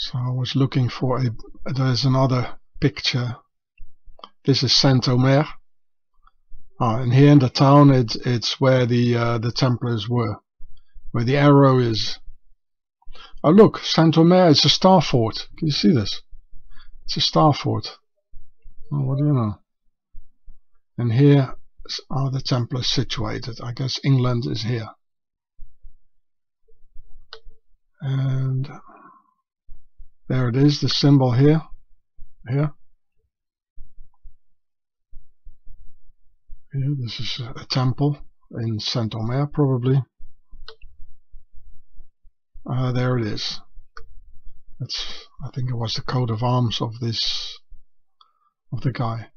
Speaker 1: So I was looking for a, there's another picture. This is Saint-Omer. Oh, and here in the town, it's, it's where the, uh, the Templars were, where the arrow is. Oh look, Saint-Omer, it's a star fort. Can you see this? It's a star fort. Oh, what do you know? And here are the Templars situated. I guess England is here. And There it is, the symbol here. Here. This is a temple in Saint-Omer, probably. Uh, there it is. That's, I think it was the coat of arms of this, of the guy.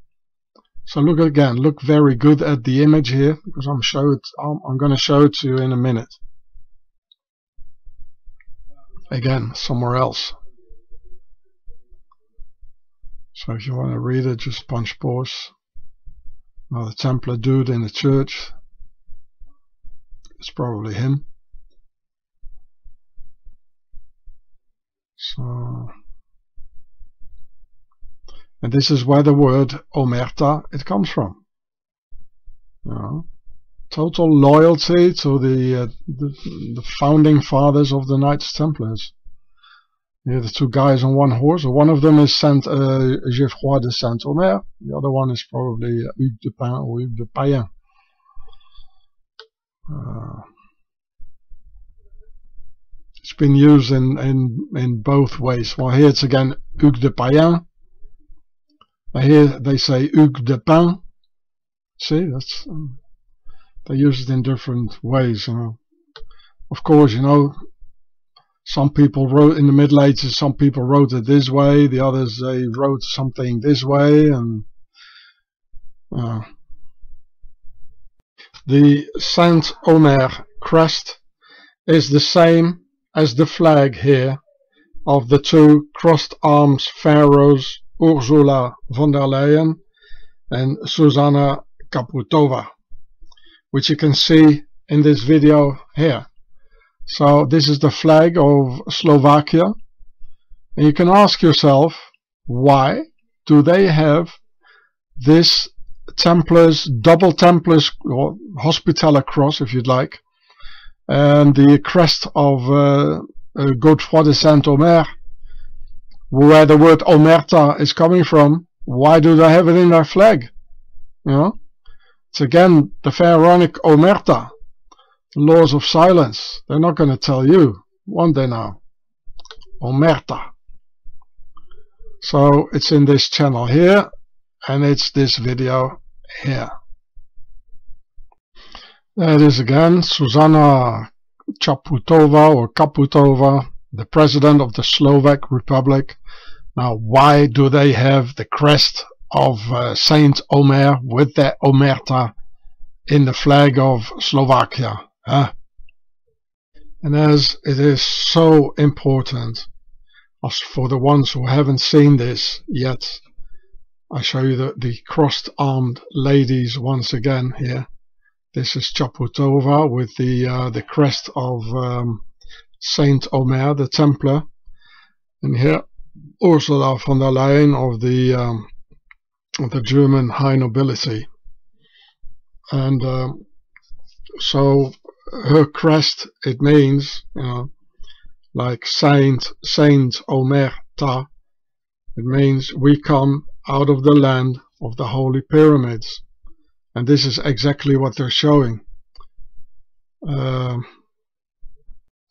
Speaker 1: So look again, look very good at the image here, because I'm show it, I'm, I'm going to show it to you in a minute. Again, somewhere else. So if you want to read it, just punch pause. Now the Templar dude in the church, it's probably him. So, and this is where the word omerta it comes from. You know, total loyalty to the, uh, the, the founding fathers of the Knights Templars. Here the two guys on one horse. One of them is Saint uh, Geoffroy de Saint-Omer. The other one is probably Hugues de Pin or Hugues de Payen. Uh, it's been used in, in, in both ways. Well, here it's again Hugues de Payen. Here they say Hugues de Pain. See, that's um, they use it in different ways. You know. Of course, you know, some people wrote in the Middle Ages, some people wrote it this way, the others they wrote something this way, and uh, the Saint Omer crest is the same as the flag here of the two crossed arms pharaohs Ursula von der Leyen and Susanna Kaputova which you can see in this video here so this is the flag of Slovakia and you can ask yourself why do they have this Templars double Templars or Hospitaller cross if you'd like and the crest of uh, uh, Godefroy de Saint-Omer, where the word Omerta is coming from, why do they have it in their flag? You know? It's again the pharaonic Omerta, laws of silence. They're not going to tell you, one day now. Omerta. So it's in this channel here, and it's this video here. There it is again, Susanna Chaputova or Kaputova, the president of the Slovak Republic. Now, why do they have the crest of uh, Saint Omer with the Omerta in the flag of Slovakia? Huh? And as it is so important, as for the ones who haven't seen this yet, I show you the, the crossed-armed ladies once again here. This is Chaputova with the uh, the crest of um, Saint Omer, the Templar, and here Ursula von der Leyen of the um, of the German high nobility, and uh, so her crest it means you know like Saint Saint Omerta, it means we come out of the land of the holy pyramids. And this is exactly what they're showing. Uh,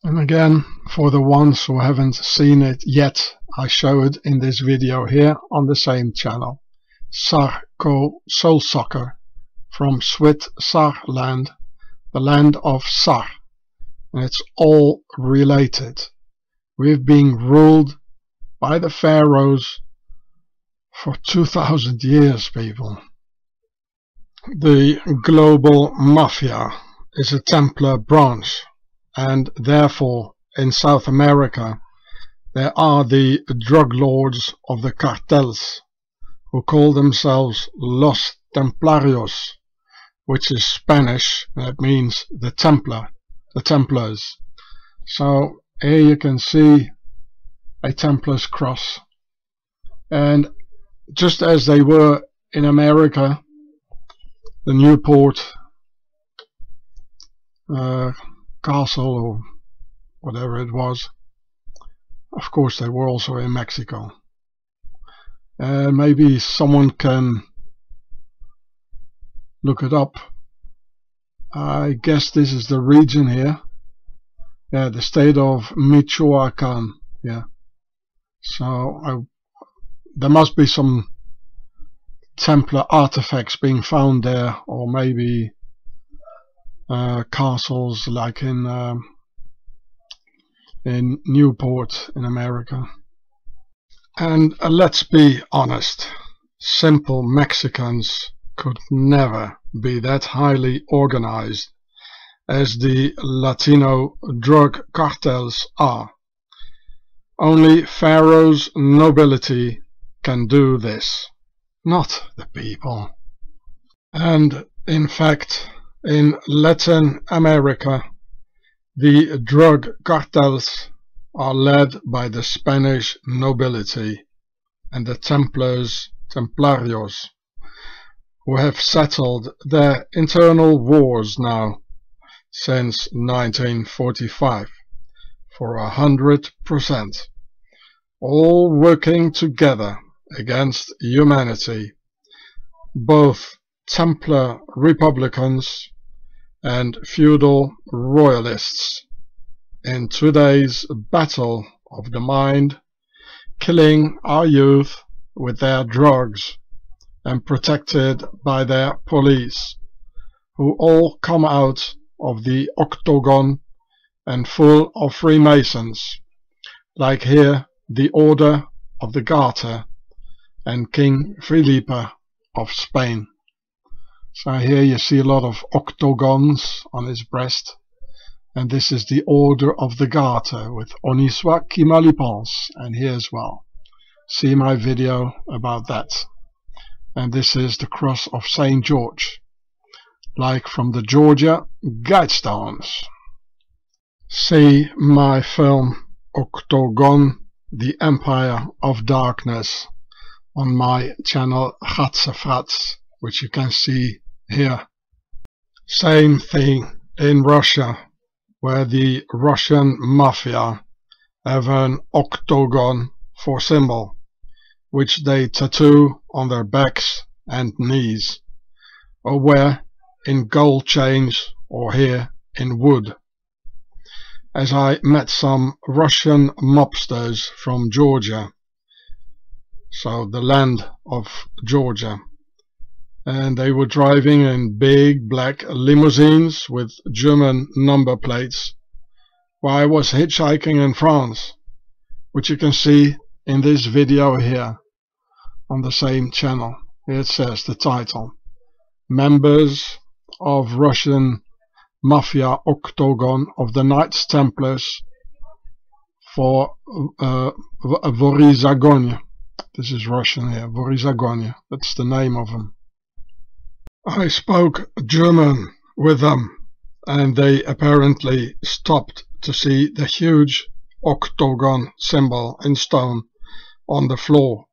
Speaker 1: and again for the ones who haven't seen it yet I show it in this video here on the same channel. Sarko Soul Soccer from Swit Sar land the land of Sar and it's all related. We've been ruled by the pharaohs for 2000 years people. The global mafia is a Templar branch and therefore in South America there are the drug lords of the cartels who call themselves Los Templarios which is Spanish that means the Templar the Templars so here you can see a Templar's cross and just as they were in America the Newport uh, castle or whatever it was. Of course they were also in Mexico. Uh, maybe someone can look it up. I guess this is the region here. Yeah, the state of Michoacan. Yeah. So I, there must be some Templar artifacts being found there, or maybe uh, castles like in um, in Newport in America. And uh, let's be honest, simple Mexicans could never be that highly organized as the Latino drug cartels are. Only Pharaoh's nobility can do this, not the people. And in fact, in Latin America, the drug cartels are led by the Spanish nobility and the Templars, Templarios, who have settled their internal wars now since 1945 for a hundred percent, all working together against humanity, both Templar Republicans and feudal royalists. In today's battle of the mind, killing our youth with their drugs and protected by their police, who all come out of the octagon and full of Freemasons, like here the Order of the Garter and King Felipe of Spain. So here you see a lot of octagons on his breast and this is the Order of the Garter with On y and here as well. See my video about that. And this is the Cross of St. George like from the Georgia Guidestones. See my film Octagon, The Empire of Darkness on my channel Hatzafrats, which you can see here. Same thing in Russia, where the Russian mafia have an octagon for symbol, which they tattoo on their backs and knees, or wear in gold chains or here in wood. As I met some Russian mobsters from Georgia, so the land of Georgia, and they were driving in big black limousines with German number plates while I was hitchhiking in France, which you can see in this video here on the same channel. It says the title, Members of Russian mafia octagon of the Knights Templars for uh, Vorizagonia. This is Russian here, Vorizagonia. That's the name of them. I spoke German with them and they apparently stopped to see the huge octagon symbol in stone on the floor,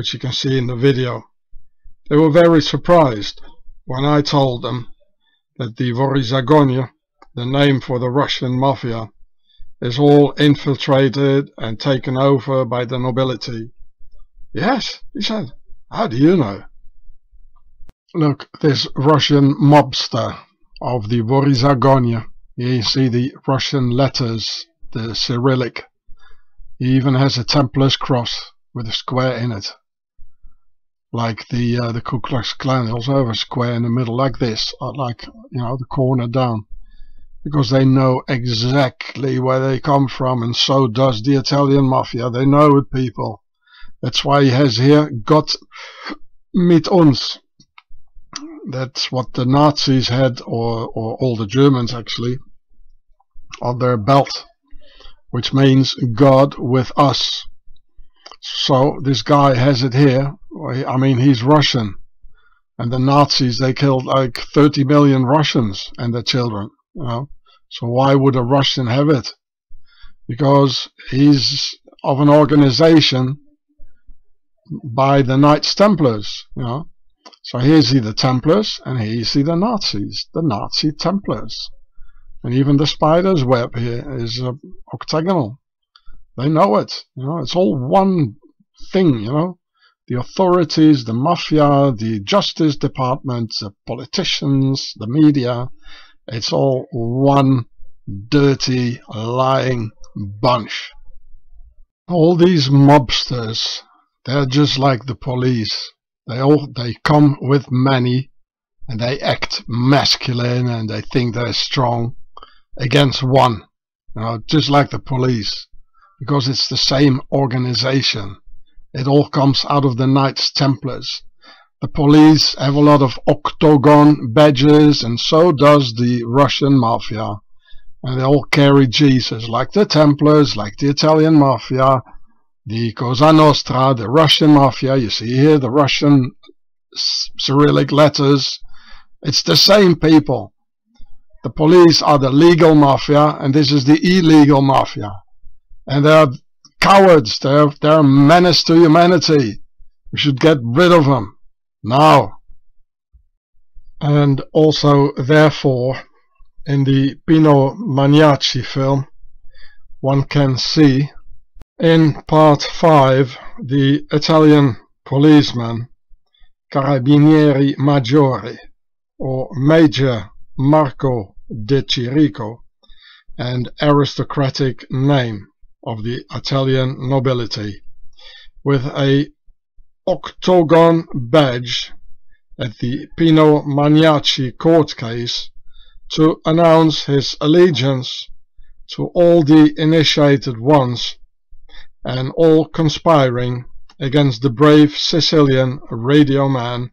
Speaker 1: which you can see in the video. They were very surprised when I told them that the Vorizagonia, the name for the Russian mafia, is all infiltrated and taken over by the nobility. Yes, he said, how do you know? Look, this Russian mobster of the Vorizagonia, you see the Russian letters, the Cyrillic. He even has a Templar's cross with a square in it like the uh, the Ku Klux Klan. They also have a square in the middle like this, uh, like you know the corner down, because they know exactly where they come from, and so does the Italian mafia. They know it, people. That's why he has here Gott mit uns. That's what the Nazis had, or or all the Germans actually, on their belt, which means God with us. So this guy has it here. I mean, he's Russian. And the Nazis, they killed like 30 million Russians and their children. You know? So why would a Russian have it? Because he's of an organization by the Knights Templars. You know? So here's he the Templars and here's he the Nazis, the Nazi Templars. And even the spider's web here is uh, octagonal. They know it. You know, it's all one thing. You know, the authorities, the mafia, the justice department, the politicians, the media. It's all one dirty, lying bunch. All these mobsters, they're just like the police. They all they come with money and they act masculine and they think they're strong against one. You know, just like the police. Because it's the same organization. It all comes out of the Knights Templars. The police have a lot of octagon badges and so does the Russian mafia. And they all carry Jesus, like the Templars, like the Italian mafia, the Cosa Nostra, the Russian mafia. You see here the Russian Cyrillic letters. It's the same people. The police are the legal mafia and this is the illegal mafia. And they're cowards. They're, they're a menace to humanity. We should get rid of them. Now. And also, therefore, in the Pino Maniaci film, one can see in part 5 the Italian policeman Carabinieri Maggiore or Major Marco De Chirico and aristocratic name of the Italian nobility with a octagon badge at the Pino Maniaci court case to announce his allegiance to all the initiated ones and all conspiring against the brave Sicilian radio man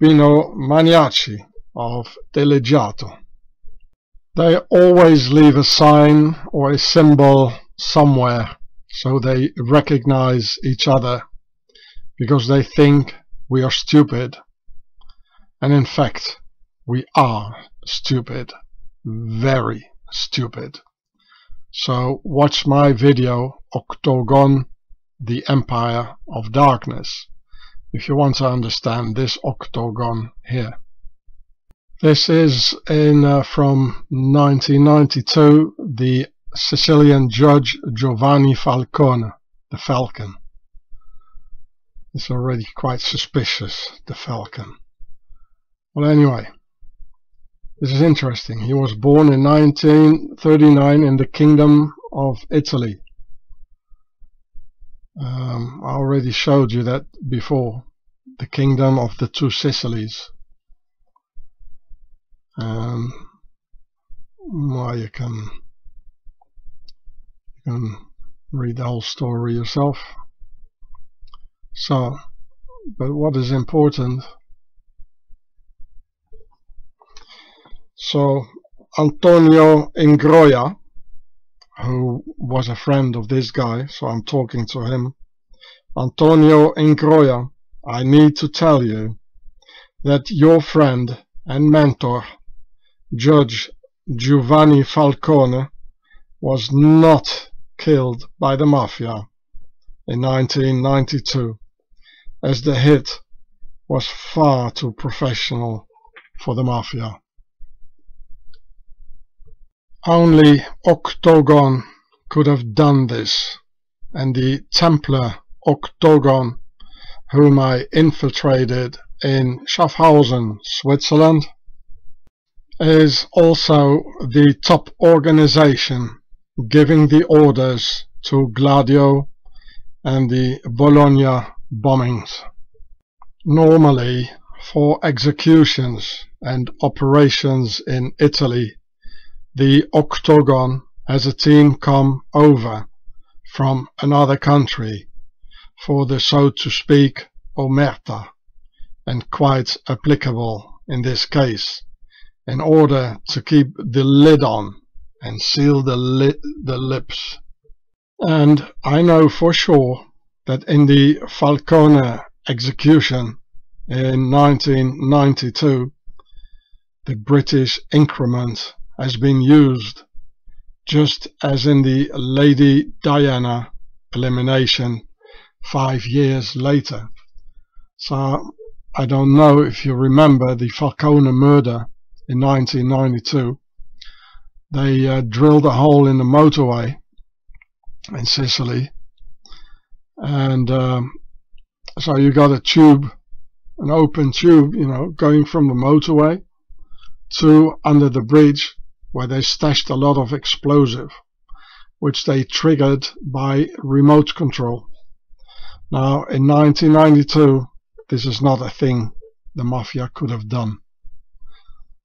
Speaker 1: Pino Maniaci of Telejato. They always leave a sign or a symbol somewhere so they recognize each other because they think we are stupid. And in fact we are stupid very stupid. So watch my video Octagon the Empire of Darkness if you want to understand this octagon here. This is in uh, from 1992 the Sicilian judge Giovanni Falcone the Falcon it's already quite suspicious the Falcon well anyway this is interesting. He was born in 1939 in the Kingdom of Italy. Um, I already showed you that before. The Kingdom of the Two Sicilies. Um, well, you can, can read the whole story yourself. So, but what is important So Antonio Ingroia, who was a friend of this guy, so I'm talking to him. Antonio Ingroia, I need to tell you that your friend and mentor, Judge Giovanni Falcone, was not killed by the Mafia in 1992, as the hit was far too professional for the Mafia. Only Octagon could have done this, and the Templar Octagon, whom I infiltrated in Schaffhausen, Switzerland, is also the top organization giving the orders to Gladio and the Bologna bombings. Normally, for executions and operations in Italy, the Octagon has a team come over from another country for the so to speak omerta and quite applicable in this case in order to keep the lid on and seal the, li the lips. And I know for sure that in the Falcone execution in 1992 the British increment has been used just as in the Lady Diana elimination five years later. So I don't know if you remember the Falcone murder in 1992. They uh, drilled a hole in the motorway in Sicily and um, so you got a tube, an open tube, you know, going from the motorway to under the bridge where they stashed a lot of explosive. which they triggered by remote control. Now, in 1992, this is not a thing the Mafia could have done.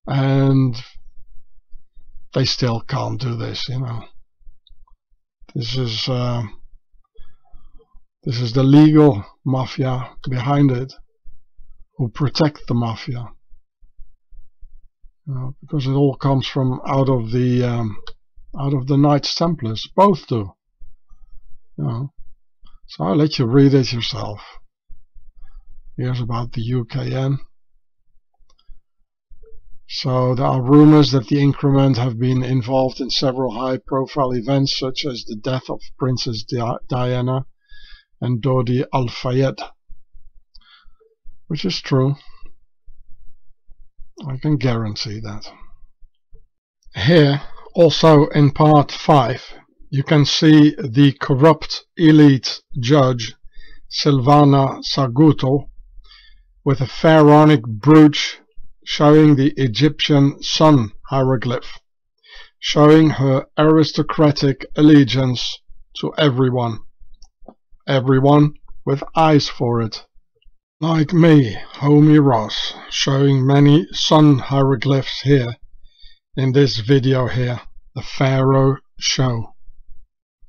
Speaker 1: And they still can't do this, you know. This is uh, this is the legal mafia behind it who protect the mafia. You know, because it all comes from out of the um, out of the Knights Templars. Both do. You know. So I'll let you read it yourself. Here's about the UKN. So there are rumors that the increment have been involved in several high-profile events such as the death of Princess Diana and Dodi Al-Fayed, which is true. I can guarantee that. Here, also in part 5, you can see the corrupt elite judge Silvana Saguto with a pharaonic brooch showing the Egyptian sun hieroglyph, showing her aristocratic allegiance to everyone, everyone with eyes for it. Like me, Homie Ross, showing many sun hieroglyphs here in this video here, the Pharaoh show.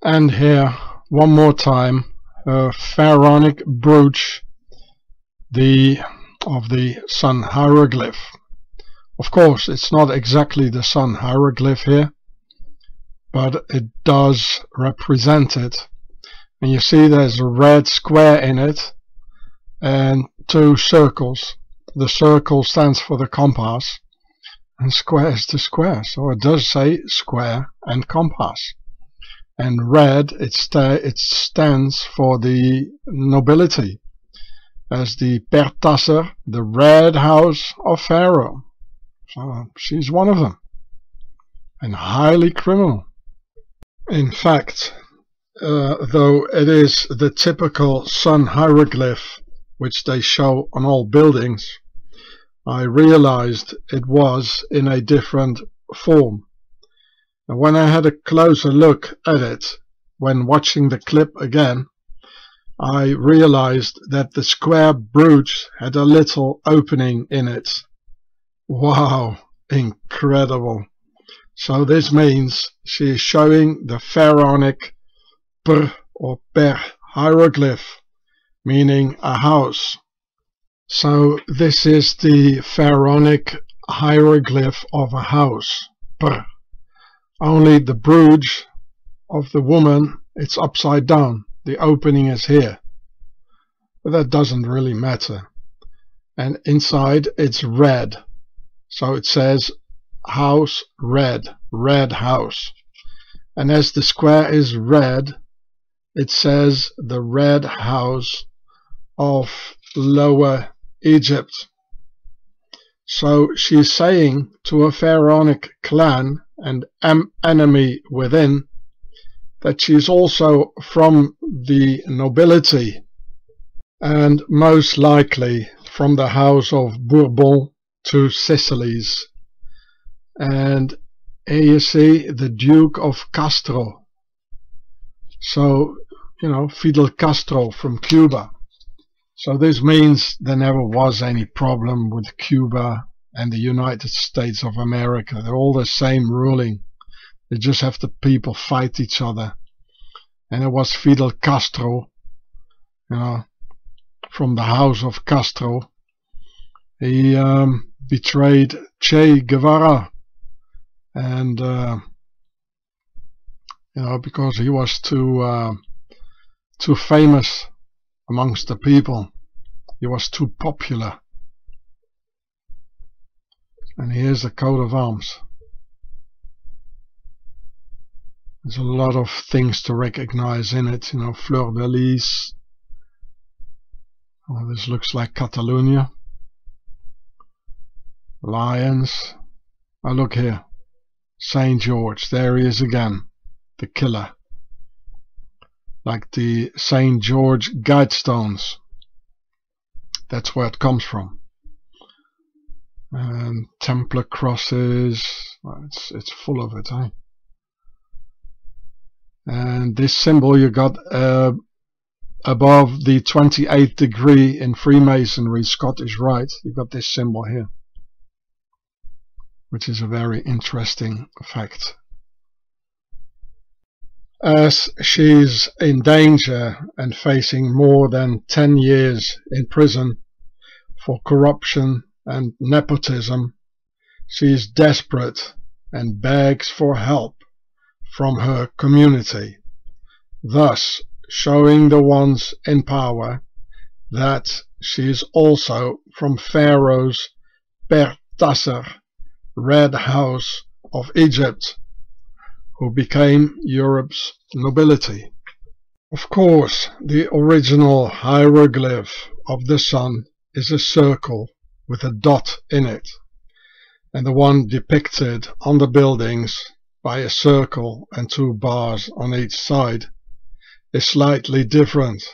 Speaker 1: And here, one more time, her pharaonic brooch, the of the sun hieroglyph. Of course, it's not exactly the sun hieroglyph here, but it does represent it. And you see there's a red square in it and two circles. The circle stands for the compass and square is the square. So it does say square and compass. And red, it, sta it stands for the nobility as the Pertasser, the Red House of Pharaoh. So she's one of them, and highly criminal. In fact, uh, though it is the typical sun hieroglyph which they show on all buildings, I realized it was in a different form. And when I had a closer look at it, when watching the clip again, I realized that the square brooch had a little opening in it. Wow, incredible. So this means she is showing the pharaonic per or per hieroglyph, meaning a house. So this is the pharaonic hieroglyph of a house, per. Only the brooch of the woman, it's upside down the opening is here. But that doesn't really matter. And inside it's red. So it says house red, red house. And as the square is red, it says the red house of Lower Egypt. So she's saying to a pharaonic clan and enemy within that she is also from the nobility and most likely from the house of Bourbon Two Sicilies. And here you see the Duke of Castro. So, you know, Fidel Castro from Cuba. So this means there never was any problem with Cuba and the United States of America. They're all the same ruling. They just have the people fight each other. And it was Fidel Castro, you know, from the house of Castro. He um, betrayed Che Guevara. And, uh, you know, because he was too, uh, too famous amongst the people. He was too popular. And here's the coat of arms. There's a lot of things to recognize in it, you know, fleur de lis. Oh, this looks like Catalonia. Lions. Oh, look here. St. George, there he is again, the killer. Like the St. George Guidestones. That's where it comes from. And Templar crosses, well, it's, it's full of it, eh? And this symbol you got uh, above the 28th degree in Freemasonry Scottish Rite you got this symbol here which is a very interesting fact. As she's in danger and facing more than 10 years in prison for corruption and nepotism, she is desperate and begs for help from her community, thus showing the ones in power that she is also from Pharaoh's Pertasser, Red House of Egypt, who became Europe's nobility. Of course, the original hieroglyph of the sun is a circle with a dot in it, and the one depicted on the buildings by a circle and two bars on each side is slightly different,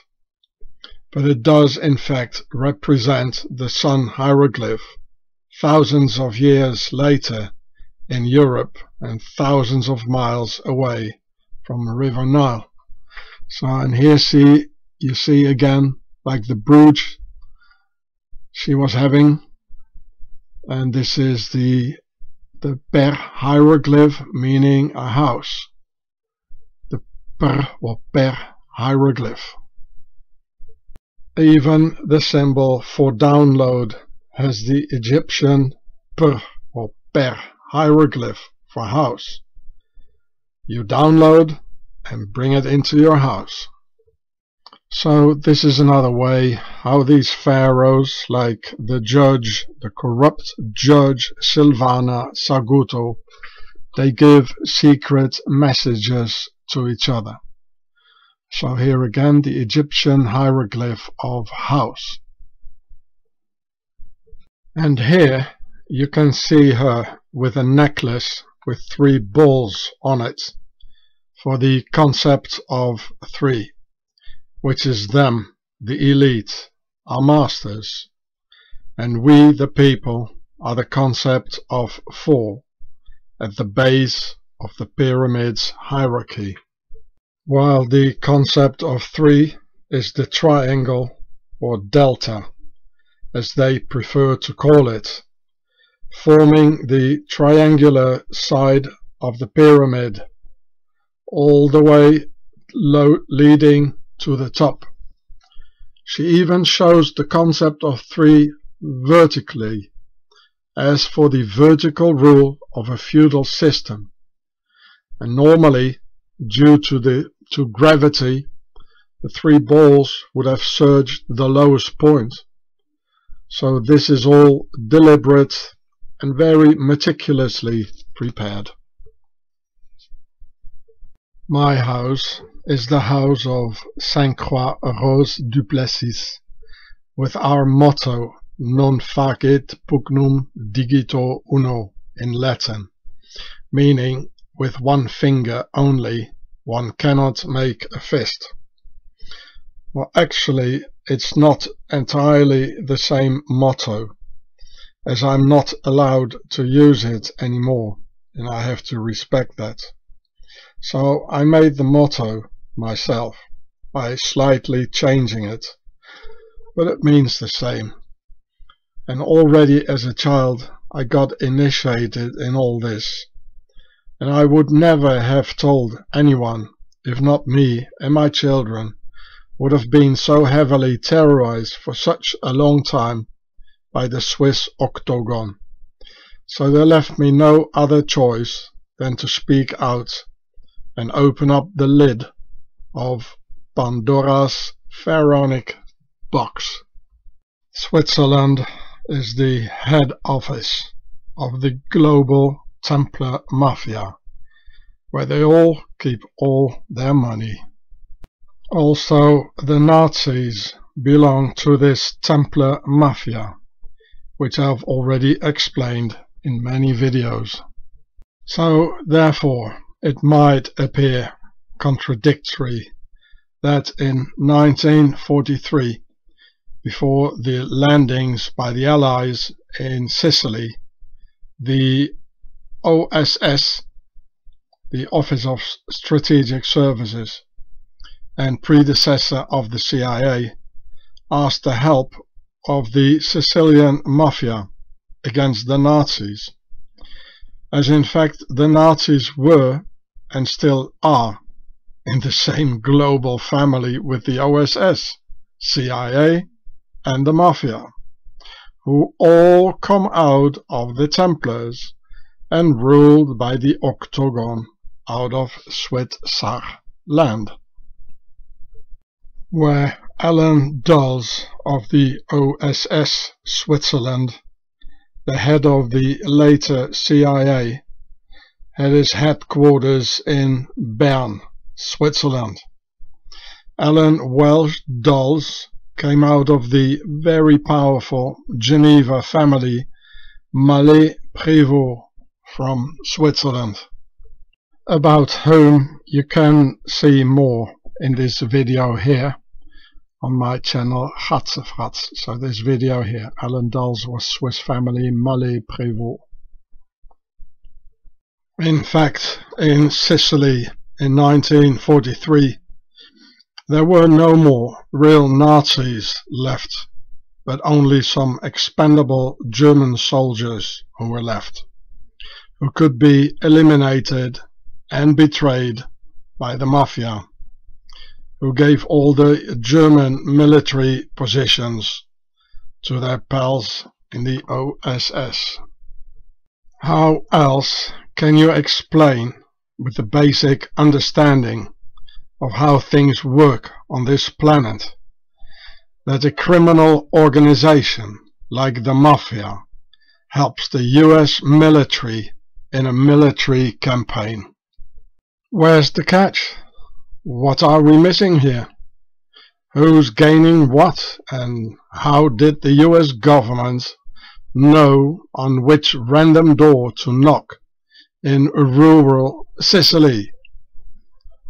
Speaker 1: but it does in fact represent the sun hieroglyph thousands of years later in Europe and thousands of miles away from the River Nile. So, and here see you see again like the brooch she was having, and this is the the per hieroglyph meaning a house. The per or per hieroglyph. Even the symbol for download has the Egyptian per or per hieroglyph for house. You download and bring it into your house. So this is another way how these pharaohs, like the judge, the corrupt judge Silvana Saguto, they give secret messages to each other. So here again the Egyptian hieroglyph of house. And here you can see her with a necklace with three bulls on it for the concept of three, which is them, the elite, our masters, and we, the people, are the concept of four at the base of the pyramid's hierarchy, while the concept of three is the triangle or delta, as they prefer to call it, forming the triangular side of the pyramid all the way leading to the top. She even shows the concept of three vertically as for the vertical rule of a feudal system and normally due to the to gravity the three balls would have surged the lowest point so this is all deliberate and very meticulously prepared. My house is the house of Saint Croix Rose Duplessis, with our motto Non facit pugnum digito uno in Latin, meaning with one finger only one cannot make a fist. Well, actually, it's not entirely the same motto as I'm not allowed to use it anymore and I have to respect that. So I made the motto myself by slightly changing it, but it means the same. And already as a child I got initiated in all this, and I would never have told anyone, if not me and my children, would have been so heavily terrorized for such a long time by the Swiss Octagon. So there left me no other choice than to speak out and open up the lid of Pandora's pharaonic box. Switzerland is the head office of the global Templar Mafia, where they all keep all their money. Also, the Nazis belong to this Templar Mafia, which I've already explained in many videos. So therefore it might appear contradictory that in 1943 before the landings by the Allies in Sicily the OSS the Office of Strategic Services and predecessor of the CIA, asked the help of the Sicilian Mafia against the Nazis, as in fact the Nazis were and still are in the same global family with the OSS, CIA and the Mafia, who all come out of the Templars and ruled by the Octagon out of Switzerland, land, where Allen Dulles of the OSS Switzerland, the head of the later CIA, had his headquarters in Bern, Switzerland. Allen Welsh Dulles came out of the very powerful Geneva family Mallet Prévost from Switzerland, about whom you can see more in this video here on my channel Gatse So this video here, Allen Dulles was Swiss family Mallet Prévost. In fact, in Sicily in 1943 there were no more real Nazis left, but only some expendable German soldiers who were left, who could be eliminated and betrayed by the Mafia who gave all the German military positions to their pals in the OSS. How else can you explain with the basic understanding of how things work on this planet that a criminal organization like the Mafia helps the US military in a military campaign? Where's the catch? What are we missing here? Who's gaining what and how did the US government know on which random door to knock in rural Sicily?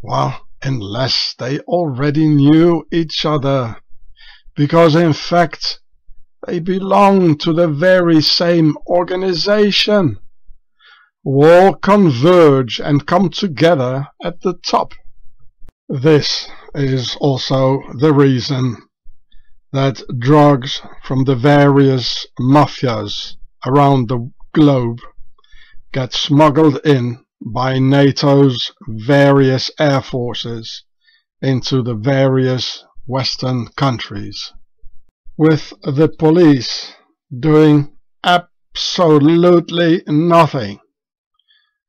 Speaker 1: Well, unless they already knew each other, because in fact they belong to the very same organization, all converge and come together at the top. This is also the reason that drugs from the various mafias around the globe get smuggled in by NATO's various air forces into the various Western countries, with the police doing absolutely nothing,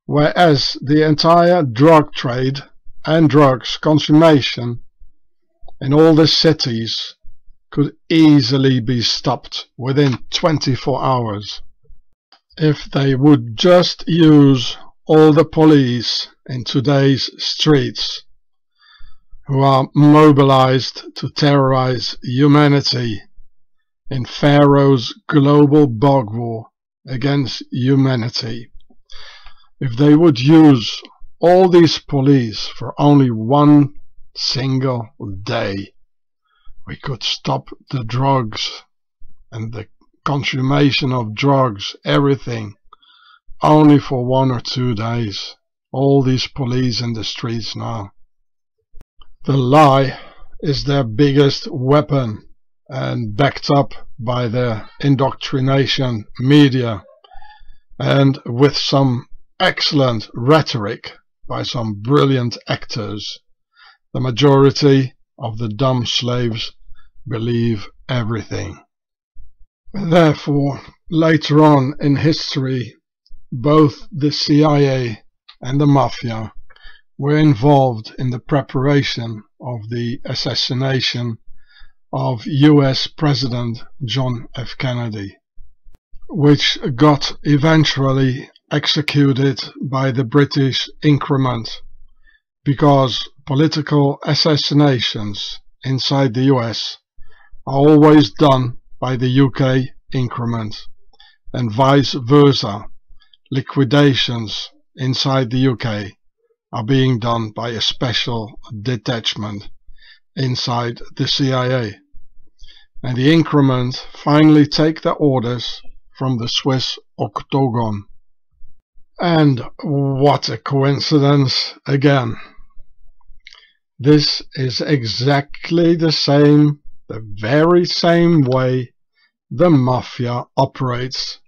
Speaker 1: whereas the entire drug trade and drugs consummation in all the cities could easily be stopped within 24 hours if they would just use all the police in today's streets who are mobilized to terrorize humanity in Pharaoh's global bog war against humanity. If they would use all these police for only one single day. We could stop the drugs and the consummation of drugs, everything, only for one or two days. All these police in the streets now. The lie is their biggest weapon and backed up by their indoctrination media and with some excellent rhetoric by some brilliant actors. The majority of the dumb slaves believe everything. Therefore, later on in history, both the CIA and the Mafia were involved in the preparation of the assassination of US President John F. Kennedy, which got eventually executed by the British increment because political assassinations inside the US are always done by the UK increment and vice versa. Liquidations inside the UK are being done by a special detachment inside the CIA. And the increment finally take their orders from the Swiss Octagon And what a coincidence again. This is exactly the same, the very same way the mafia operates.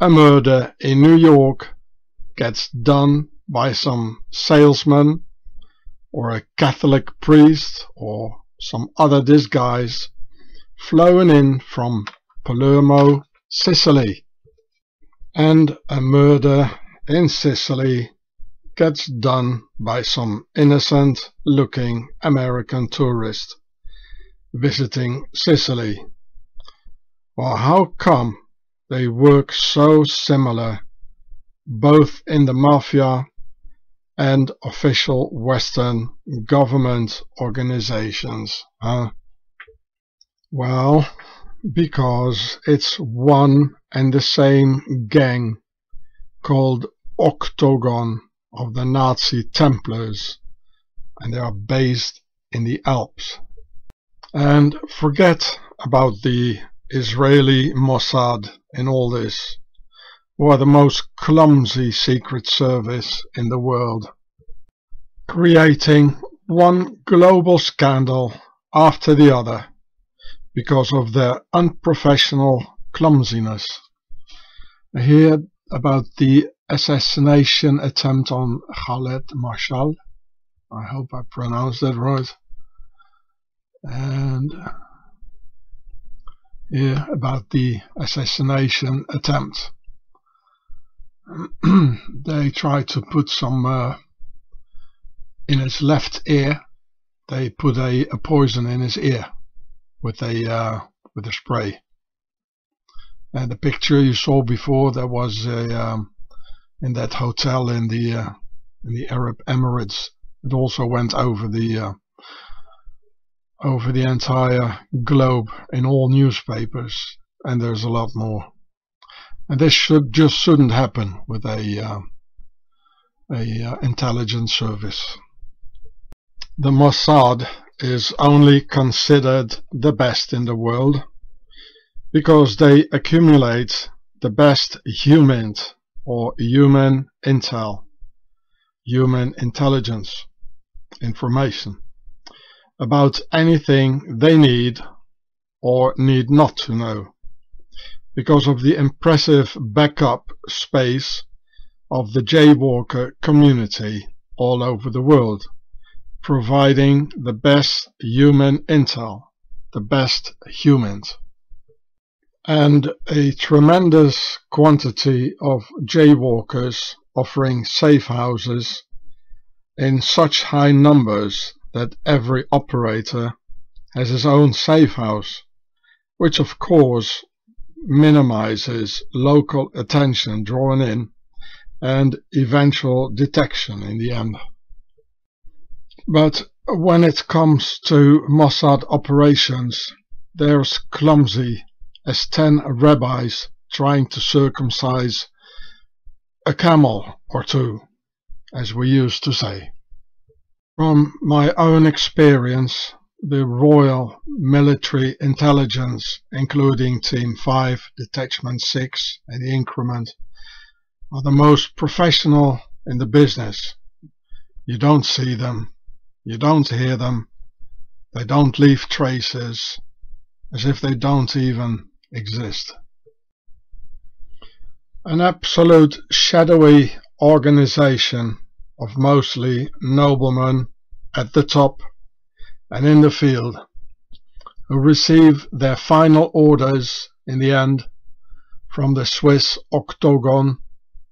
Speaker 1: A murder in New York gets done by some salesman or a Catholic priest or some other disguise flown in from Palermo, Sicily. And a murder in Sicily gets done by some innocent looking American tourist visiting Sicily. Or how come they work so similar both in the mafia and official Western government organizations? Huh? Well, because it's one and the same gang called Octagon of the Nazi Templars and they are based in the Alps. And forget about the Israeli Mossad in all this, who are the most clumsy secret service in the world, creating one global scandal after the other because of their unprofessional clumsiness. I hear about the assassination attempt on Khaled Mashal. I hope I pronounced that right. And yeah, about the assassination attempt. they tried to put some uh, in his left ear. They put a, a poison in his ear with a uh, with a spray. And the picture you saw before, that was a, um, in that hotel in the uh, in the Arab Emirates. It also went over the uh, over the entire globe in all newspapers, and there's a lot more. And this should just shouldn't happen with a uh, a uh, intelligence service. The Mossad is only considered the best in the world because they accumulate the best human or human intel, human intelligence information about anything they need or need not to know because of the impressive backup space of the jaywalker community all over the world providing the best human intel, the best humans. And a tremendous quantity of jaywalkers offering safe houses in such high numbers that every operator has his own safe house, which of course minimizes local attention drawn in and eventual detection in the end. But when it comes to Mossad operations, they're as clumsy as ten rabbis trying to circumcise a camel or two, as we used to say. From my own experience, the Royal Military Intelligence, including Team 5, Detachment 6 and the Increment, are the most professional in the business. You don't see them, you don't hear them. They don't leave traces, as if they don't even exist. An absolute shadowy organization of mostly noblemen at the top and in the field who receive their final orders in the end from the Swiss Octagon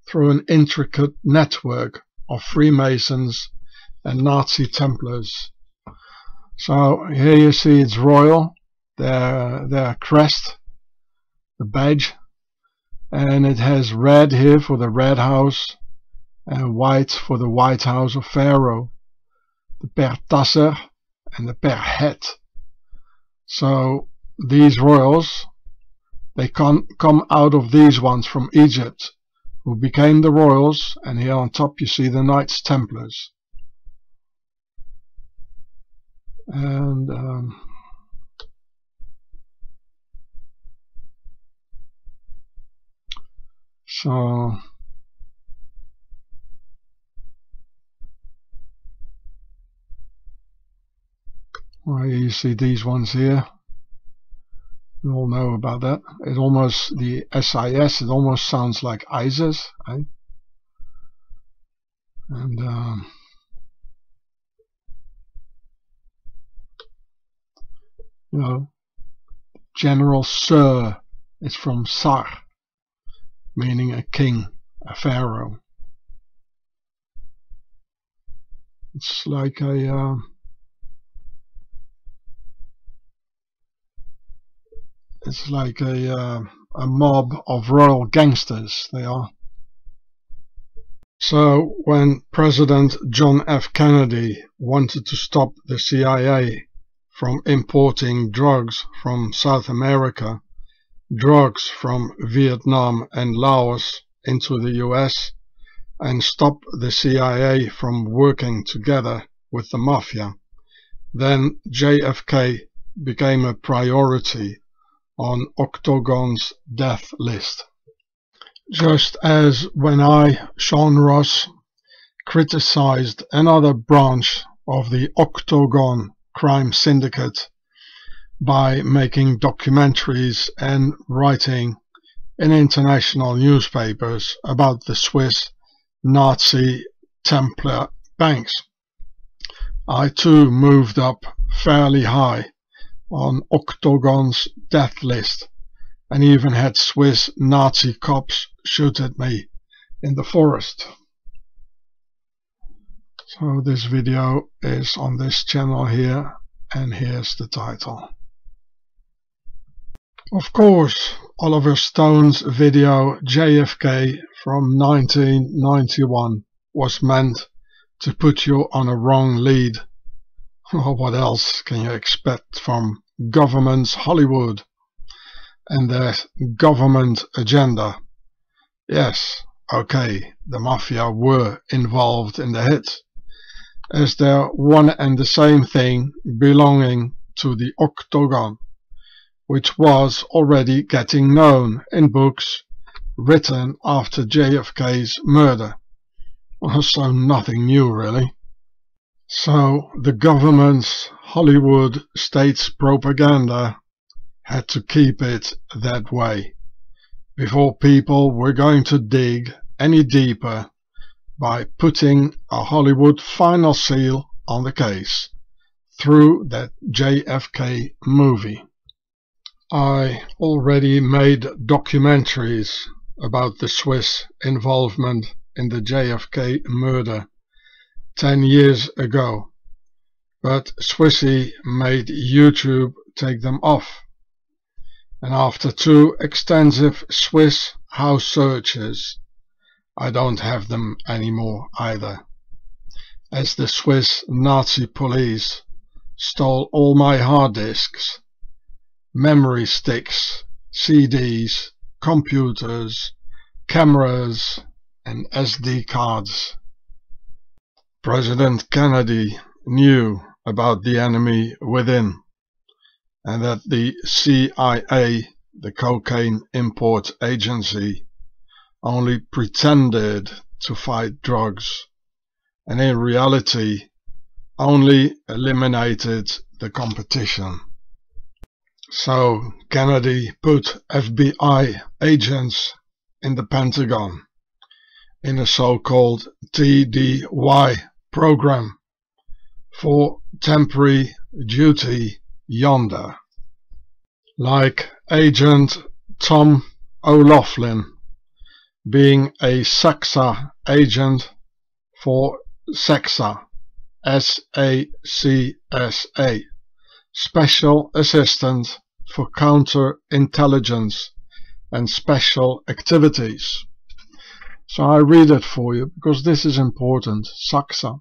Speaker 1: through an intricate network of Freemasons and Nazi Templars. So here you see it's royal, their, their crest, the badge, and it has red here for the red house and white for the white house of Pharaoh, the per tasser and the per het. So these royals, they come, come out of these ones from Egypt, who became the royals, and here on top you see the Knights Templars. and um, so Well, you see these ones here. We all know about that. It almost, the SIS, it almost sounds like ISIS. Eh? And um, you know, General Sir is from Sar, meaning a king, a pharaoh. It's like a uh, it's like a uh, a mob of royal gangsters. They are. So when President John F. Kennedy wanted to stop the CIA from importing drugs from South America, drugs from Vietnam and Laos into the US, and stop the CIA from working together with the mafia, then JFK became a priority on Octagon's death list. Just as when I, Sean Ross, criticized another branch of the Octagon crime syndicate by making documentaries and writing in international newspapers about the Swiss Nazi Templar banks. I too moved up fairly high on Octagon's death list and even had Swiss Nazi cops shoot at me in the forest. So this video is on this channel here and here's the title. Of course, Oliver Stone's video JFK from 1991 was meant to put you on a wrong lead. Well, what else can you expect from government's Hollywood and their government agenda? Yes, okay, the mafia were involved in the hit as they're one and the same thing belonging to the octagon, which was already getting known in books written after JFK's murder. So nothing new really. So the government's Hollywood states propaganda had to keep it that way before people were going to dig any deeper by putting a Hollywood final seal on the case through that JFK movie. I already made documentaries about the Swiss involvement in the JFK murder 10 years ago, but Swissy made YouTube take them off. And after two extensive Swiss house searches, I don't have them anymore either, as the Swiss Nazi police stole all my hard disks, memory sticks, CDs, computers, cameras and SD cards. President Kennedy knew about the enemy within and that the CIA, the Cocaine Import Agency, only pretended to fight drugs and in reality only eliminated the competition. So Kennedy put FBI agents in the Pentagon in a so-called TDY program for temporary duty yonder, like Agent Tom O'Loughlin being a SACSA agent for SACSA, S-A-C-S-A, Special Assistant for Counterintelligence and Special Activities. So I read it for you because this is important. SACSA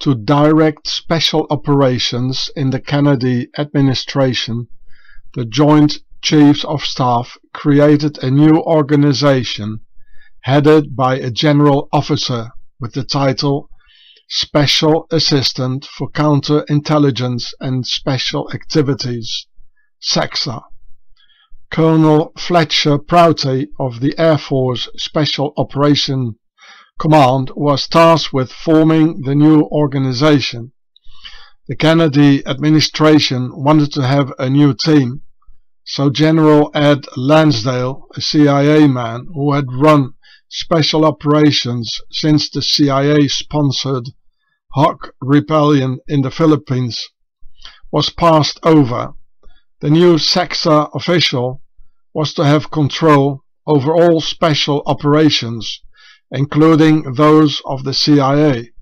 Speaker 1: to direct special operations in the Kennedy administration, the Joint Chiefs of Staff created a new organization headed by a general officer with the title Special Assistant for Counterintelligence and Special Activities, SACSA. Colonel Fletcher Prouty of the Air Force Special Operation Command was tasked with forming the new organization. The Kennedy administration wanted to have a new team, so General Ed Lansdale, a CIA man who had run special operations since the CIA-sponsored Huk Rebellion in the Philippines, was passed over. The new SACSA official was to have control over all special operations, including those of the CIA,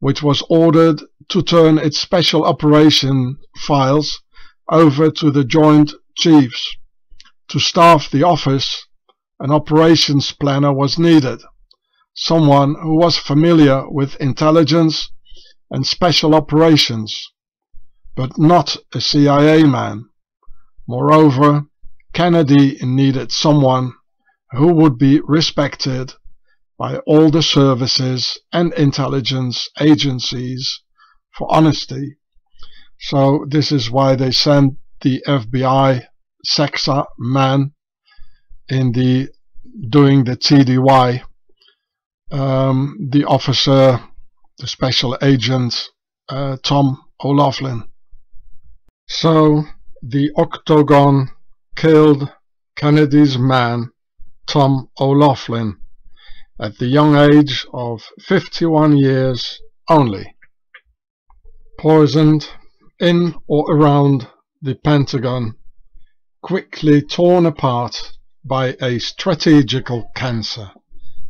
Speaker 1: which was ordered to turn its special operation files over to the Joint Chiefs. To staff the office, an operations planner was needed, someone who was familiar with intelligence and special operations, but not a CIA man. Moreover, Kennedy needed someone who would be respected by all the services and intelligence agencies for honesty. So this is why they sent the FBI SACSA man in the doing the TDY. Um, the officer, the special agent, uh, Tom O'Loughlin. So the Octagon killed Kennedy's man, Tom O'Loughlin, at the young age of 51 years only. Poisoned in or around the Pentagon, quickly torn apart by a strategical cancer,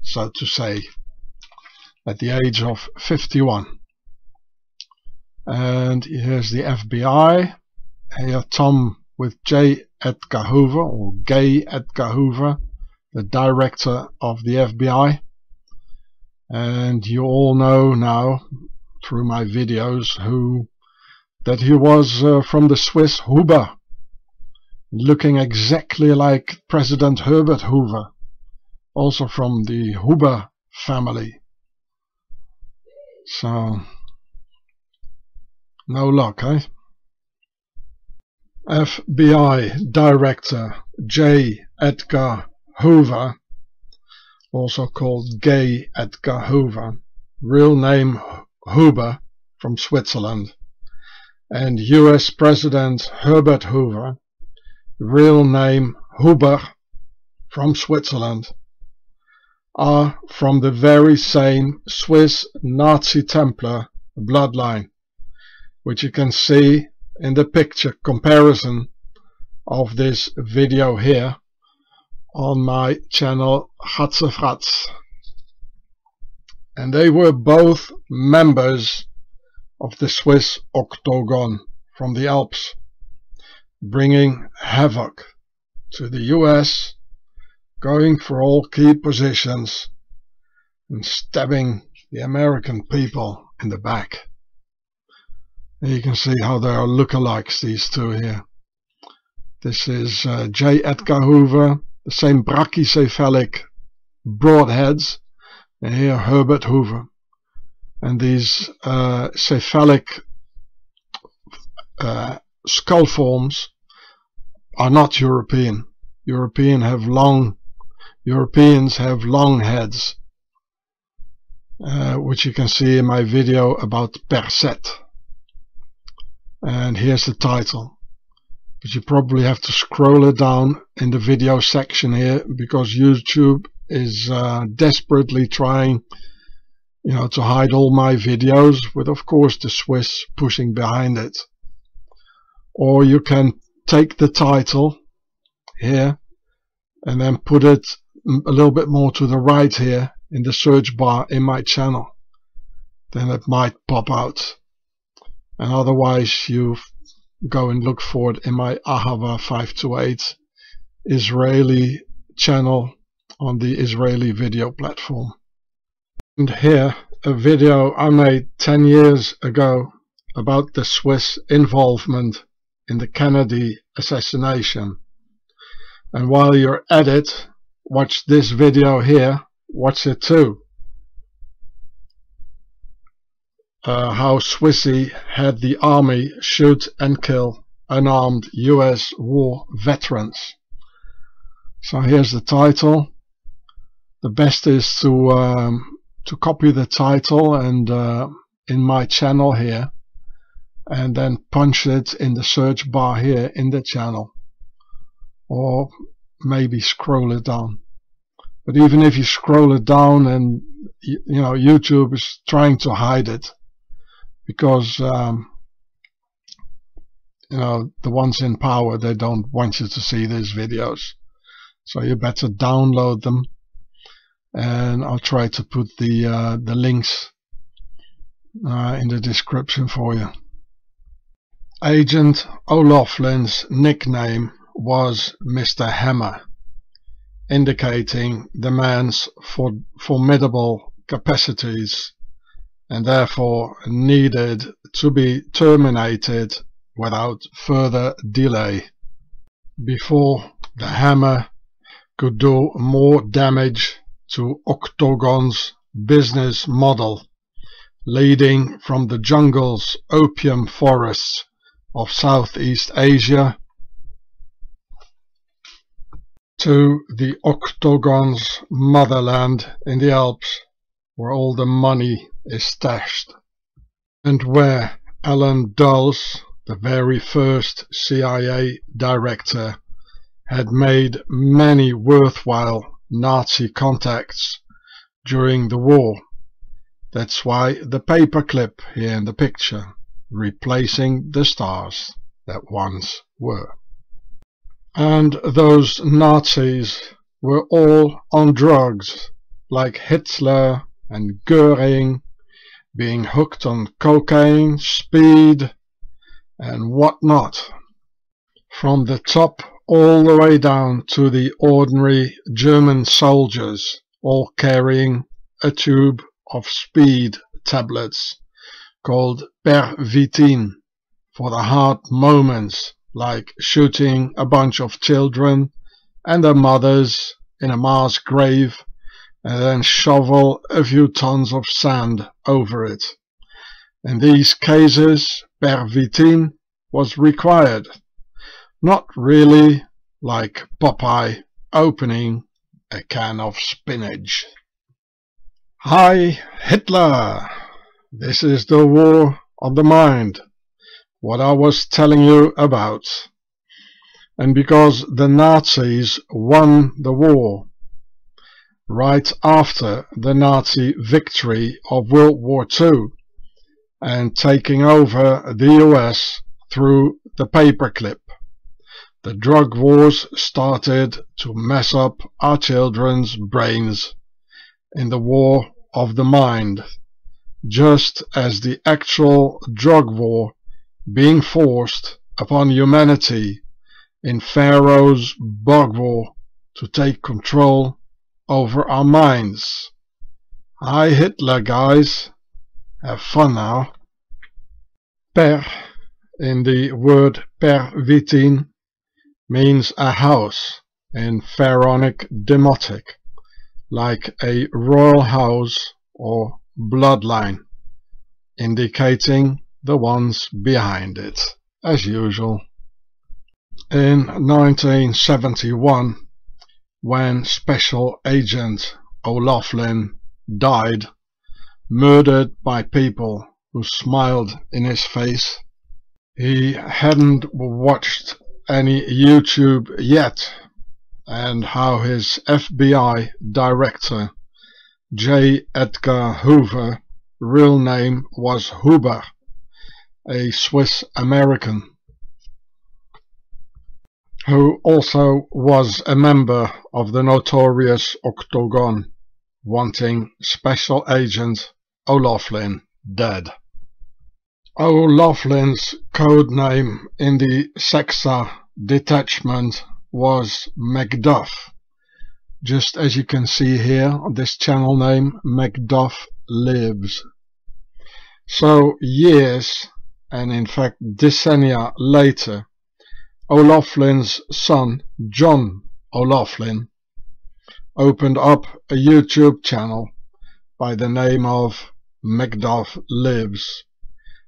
Speaker 1: so to say, at the age of 51. And here's the FBI. Here Tom with J. Edgar Hoover, or Gay Edgar Hoover, the director of the FBI. And you all know now, through my videos, who that he was uh, from the Swiss Huber looking exactly like President Herbert Hoover, also from the Hoover family. So, no luck, eh? FBI Director J. Edgar Hoover, also called Gay Edgar Hoover, real name Huber from Switzerland, and US President Herbert Hoover, real name Huber from Switzerland are from the very same Swiss Nazi Templar bloodline which you can see in the picture comparison of this video here on my channel Hatzefratz and they were both members of the Swiss Octagon from the Alps bringing havoc to the US, going for all key positions and stabbing the American people in the back. You can see how they are lookalikes, these two here. This is uh, J. Edgar Hoover, the same brachycephalic broadheads, and here Herbert Hoover. And these uh, cephalic uh, skull forms are not European. European have long Europeans have long heads, uh, which you can see in my video about Perset. And here's the title. But you probably have to scroll it down in the video section here because YouTube is uh, desperately trying you know to hide all my videos with of course the Swiss pushing behind it. Or you can take the title here and then put it a little bit more to the right here in the search bar in my channel. Then it might pop out and otherwise you go and look for it in my Ahava 528 Israeli channel on the Israeli video platform and here a video I made 10 years ago about the Swiss involvement in the Kennedy assassination. And while you're at it, watch this video here, watch it too. Uh, how Swissy had the army shoot and kill unarmed US war veterans. So here's the title. The best is to um, to copy the title and uh, in my channel here and then punch it in the search bar here in the channel or maybe scroll it down but even if you scroll it down and you know YouTube is trying to hide it because um, you know the ones in power they don't want you to see these videos so you better download them and I'll try to put the uh, the links uh, in the description for you Agent O'Loughlin's nickname was Mr. Hammer indicating the man's for formidable capacities and therefore needed to be terminated without further delay. Before the hammer could do more damage to Octagon's business model leading from the jungles opium forests of Southeast Asia to the Octagon's motherland in the Alps, where all the money is stashed, and where Allen Dulles, the very first CIA director, had made many worthwhile Nazi contacts during the war. That's why the paperclip here in the picture, replacing the stars that once were. And those Nazis were all on drugs, like Hitler and Goering, being hooked on cocaine, speed, and what not. From the top all the way down to the ordinary German soldiers, all carrying a tube of speed tablets called Pervitin for the hard moments like shooting a bunch of children and their mothers in a mass grave and then shovel a few tons of sand over it. In these cases, pervitin was required, not really like Popeye opening a can of spinach. Hi Hitler! This is the war of the mind what I was telling you about. And because the Nazis won the war right after the Nazi victory of World War II and taking over the US through the paperclip. The drug wars started to mess up our children's brains in the war of the mind, just as the actual drug war being forced upon humanity in Pharaoh's bog war to take control over our minds. Hi Hitler guys, have fun now. Per in the word pervitin means a house in Pharaonic Demotic, like a royal house or bloodline, indicating the ones behind it, as usual. In 1971, when Special Agent O'Loughlin died, murdered by people who smiled in his face, he hadn't watched any YouTube yet, and how his FBI director, J. Edgar Hoover, real name was Huber, a Swiss American who also was a member of the notorious Octagon, wanting Special Agent O'Loughlin dead. O'Loughlin's code name in the SACSA detachment was Macduff, just as you can see here on this channel name Macduff lives. So years and in fact decennia later, O'Loughlin's son, John O'Loughlin, opened up a YouTube channel by the name of Macduff Lives.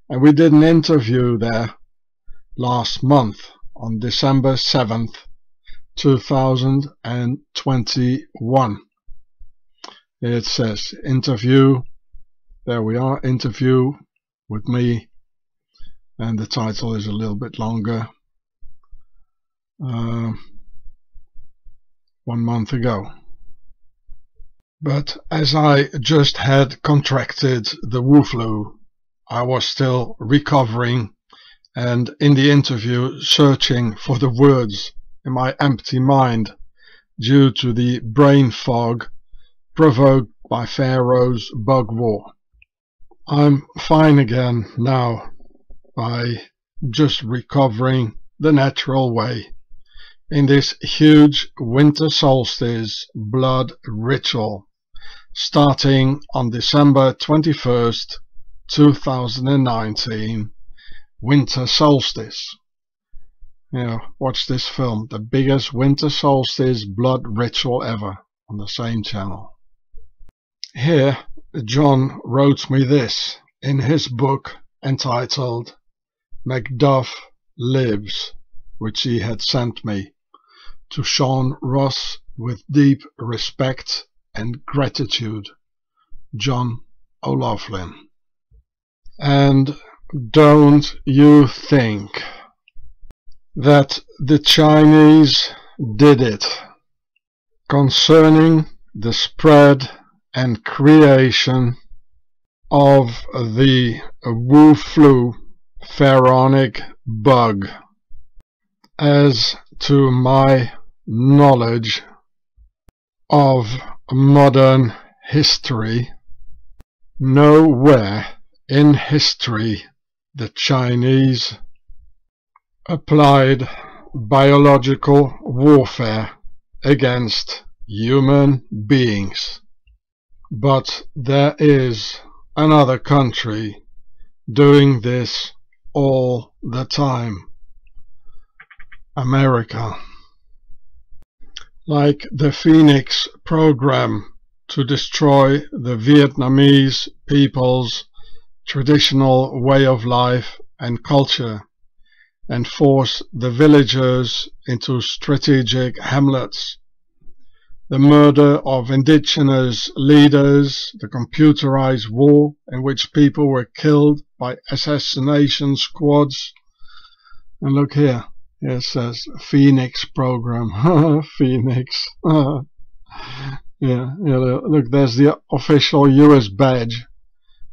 Speaker 1: And we did an interview there last month on December 7th, 2021. It says interview, there we are, interview with me and the title is a little bit longer uh, one month ago. But as I just had contracted the Wu flu, I was still recovering and in the interview searching for the words in my empty mind due to the brain fog provoked by Pharaoh's bug war. I'm fine again now by just recovering the natural way in this huge winter solstice blood ritual starting on December 21st 2019 winter solstice. You know, watch this film the biggest winter solstice blood ritual ever on the same channel. Here John wrote me this in his book entitled Macduff Lives which he had sent me to Sean Ross with deep respect and gratitude John O'Loughlin and don't you think that the Chinese did it concerning the spread and creation of the Wu flu pharaonic bug. As to my knowledge of modern history, nowhere in history the Chinese applied biological warfare against human beings. But there is another country doing this all the time. America. Like the Phoenix program to destroy the Vietnamese people's traditional way of life and culture and force the villagers into strategic hamlets the murder of indigenous leaders, the computerized war in which people were killed by assassination squads. And look here, it says Phoenix program. Phoenix. yeah, yeah, look, there's the official US badge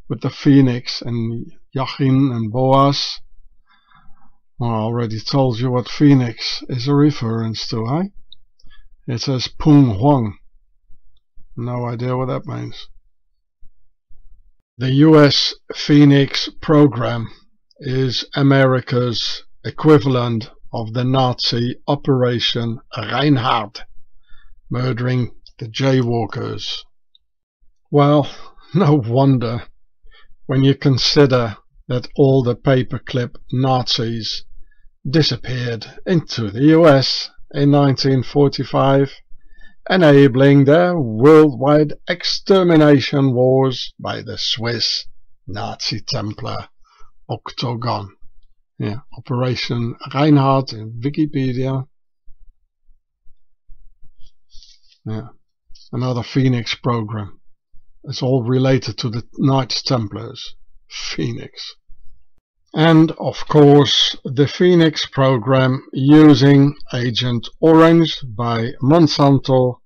Speaker 1: with the Phoenix and Yachin and Boaz. Well, I already told you what Phoenix is a reference to, eh? It says Phung Hoang. No idea what that means. The US Phoenix program is America's equivalent of the Nazi Operation Reinhard, murdering the jaywalkers. Well, no wonder when you consider that all the paperclip Nazis disappeared into the US in 1945, enabling their worldwide extermination wars by the Swiss Nazi Templar Octagon. Yeah, Operation Reinhard in Wikipedia. Yeah, another Phoenix program. It's all related to the Knights Templars. Phoenix and of course the Phoenix program using Agent Orange by Monsanto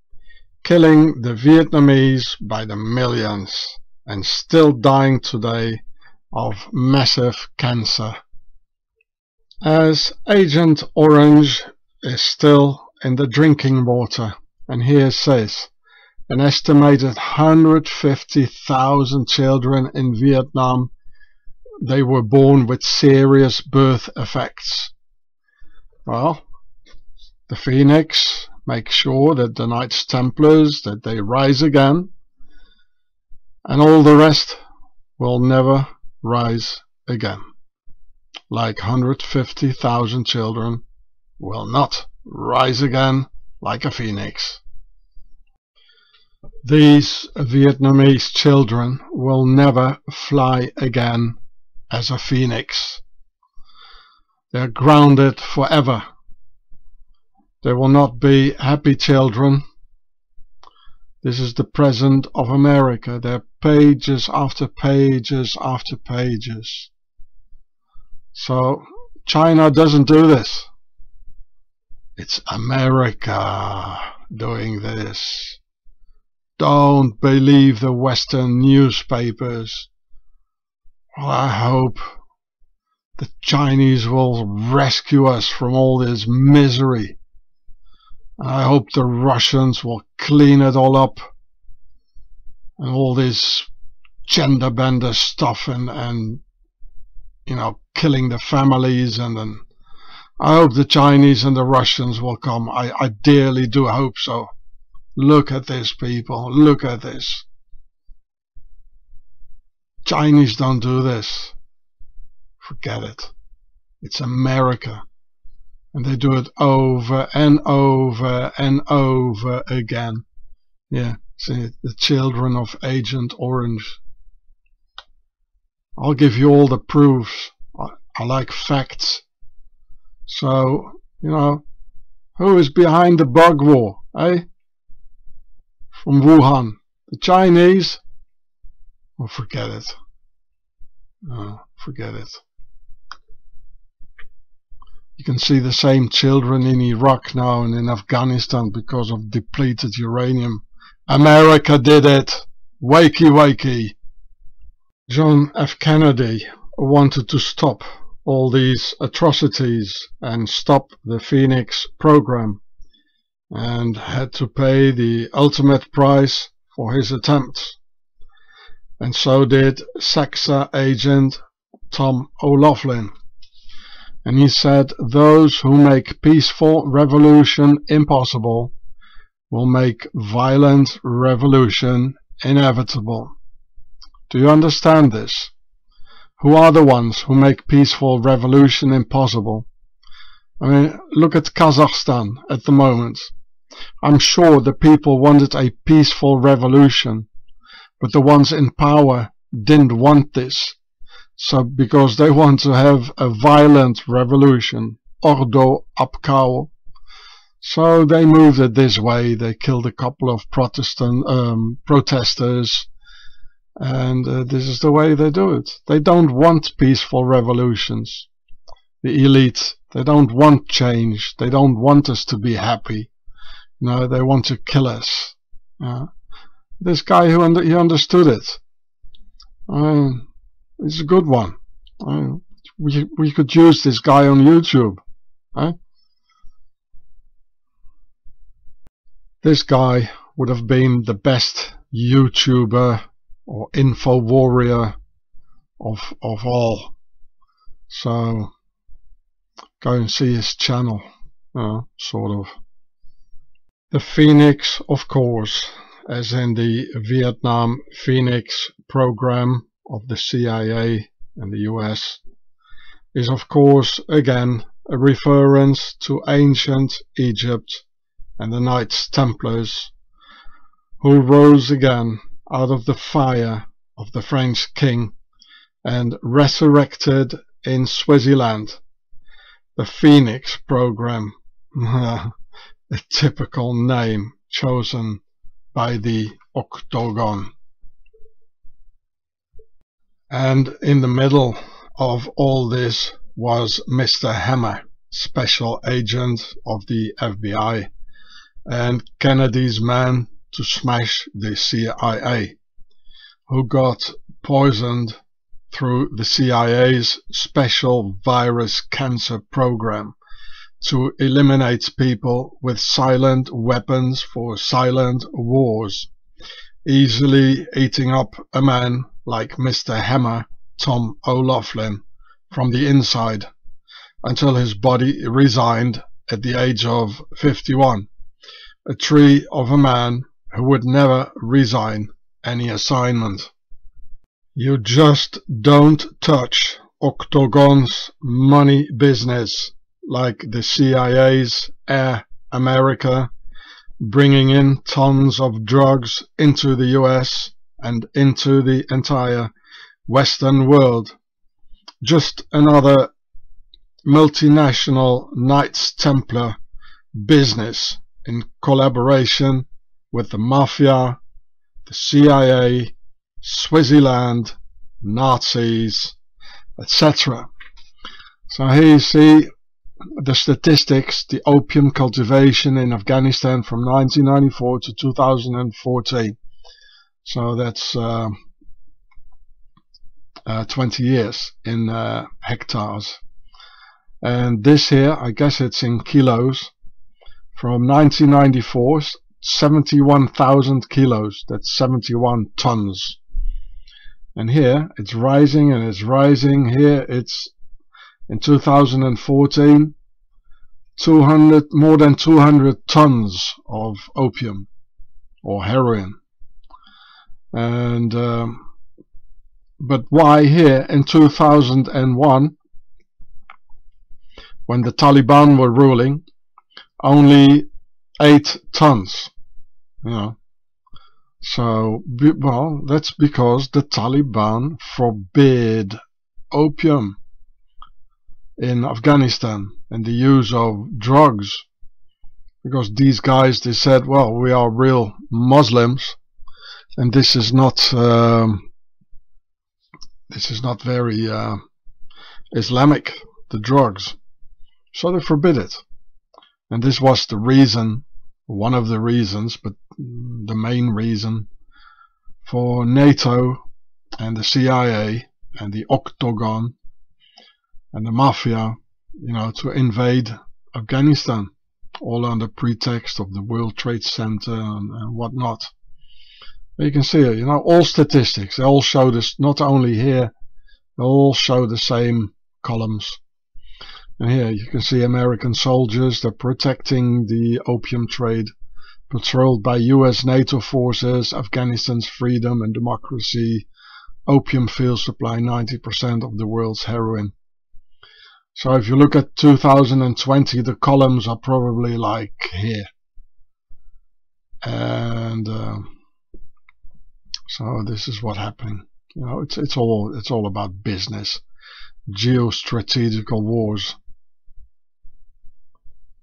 Speaker 1: killing the Vietnamese by the millions and still dying today of massive cancer. As Agent Orange is still in the drinking water and here says an estimated 150,000 children in Vietnam they were born with serious birth effects. Well, the Phoenix makes sure that the Knights Templars, that they rise again, and all the rest will never rise again. Like 150,000 children will not rise again like a phoenix. These Vietnamese children will never fly again as a phoenix. They're grounded forever. They will not be happy children. This is the present of America. There are pages after pages after pages. So China doesn't do this. It's America doing this. Don't believe the Western newspapers. Well, I hope the Chinese will rescue us from all this misery. I hope the Russians will clean it all up and all this gender bender stuff and, and you know killing the families and then I hope the Chinese and the Russians will come. I, I dearly do hope so. Look at this people, look at this. Chinese don't do this. Forget it. It's America. And they do it over and over and over again. Yeah, see, the children of Agent Orange. I'll give you all the proofs. I, I like facts. So, you know, who is behind the bug war, eh? From Wuhan. The Chinese? Oh, forget it. Oh, forget it. You can see the same children in Iraq now and in Afghanistan because of depleted uranium. America did it! Wakey wakey! John F. Kennedy wanted to stop all these atrocities and stop the Phoenix program and had to pay the ultimate price for his attempt. And so did SACSA agent Tom O'Loughlin and he said those who make peaceful revolution impossible will make violent revolution inevitable. Do you understand this? Who are the ones who make peaceful revolution impossible? I mean, look at Kazakhstan at the moment. I'm sure the people wanted a peaceful revolution, but the ones in power didn't want this. So because they want to have a violent revolution, Ordo Ab Chao. So they moved it this way. They killed a couple of Protestant um, protesters, and uh, this is the way they do it. They don't want peaceful revolutions. The elite, they don't want change. They don't want us to be happy. No, they want to kill us. Uh, this guy who under, he understood it. Uh, it's a good one. Uh, we, we could use this guy on YouTube. This guy would have been the best YouTuber or info warrior of, of all. So go and see his channel, sort of. The Phoenix, of course, as in the Vietnam Phoenix program of the CIA and the US is of course again a reference to ancient Egypt and the Knights Templars who rose again out of the fire of the French king and resurrected in Switzerland the Phoenix program a typical name chosen by the Octagon and in the middle of all this was Mr. Hammer, special agent of the FBI, and Kennedy's man to smash the CIA, who got poisoned through the CIA's special virus cancer program to eliminate people with silent weapons for silent wars, easily eating up a man like Mr. Hammer, Tom O'Loughlin, from the inside until his body resigned at the age of 51, a tree of a man who would never resign any assignment. You just don't touch Octagon's money business like the CIA's Air America, bringing in tons of drugs into the US and into the entire Western world. Just another multinational Knights Templar business in collaboration with the Mafia, the CIA, Switzerland, Nazis, etc. So here you see the statistics, the opium cultivation in Afghanistan from 1994 to 2014. So that's uh, uh, 20 years in uh, hectares. And this here, I guess it's in kilos, from 1994, 71,000 kilos, that's 71 tons. And here it's rising and it's rising. Here it's in 2014 200 more than 200 tons of opium or heroin and um, but why here in 2001 when the Taliban were ruling only 8 tons know so well that's because the Taliban forbid opium in Afghanistan and the use of drugs. Because these guys they said well we are real Muslims and this is not um, this is not very uh, Islamic the drugs. So they forbid it. And this was the reason one of the reasons but the main reason for NATO and the CIA and the Octagon and the mafia, you know, to invade Afghanistan, all under pretext of the World Trade Center and, and whatnot. But you can see it, you know, all statistics, they all show this, not only here, they all show the same columns. And here you can see American soldiers, they're protecting the opium trade, patrolled by US NATO forces, Afghanistan's freedom and democracy, opium fields supply 90% of the world's heroin. So if you look at 2020, the columns are probably like here. And uh, so this is what happening. You know, it's it's all it's all about business, geostrategical wars.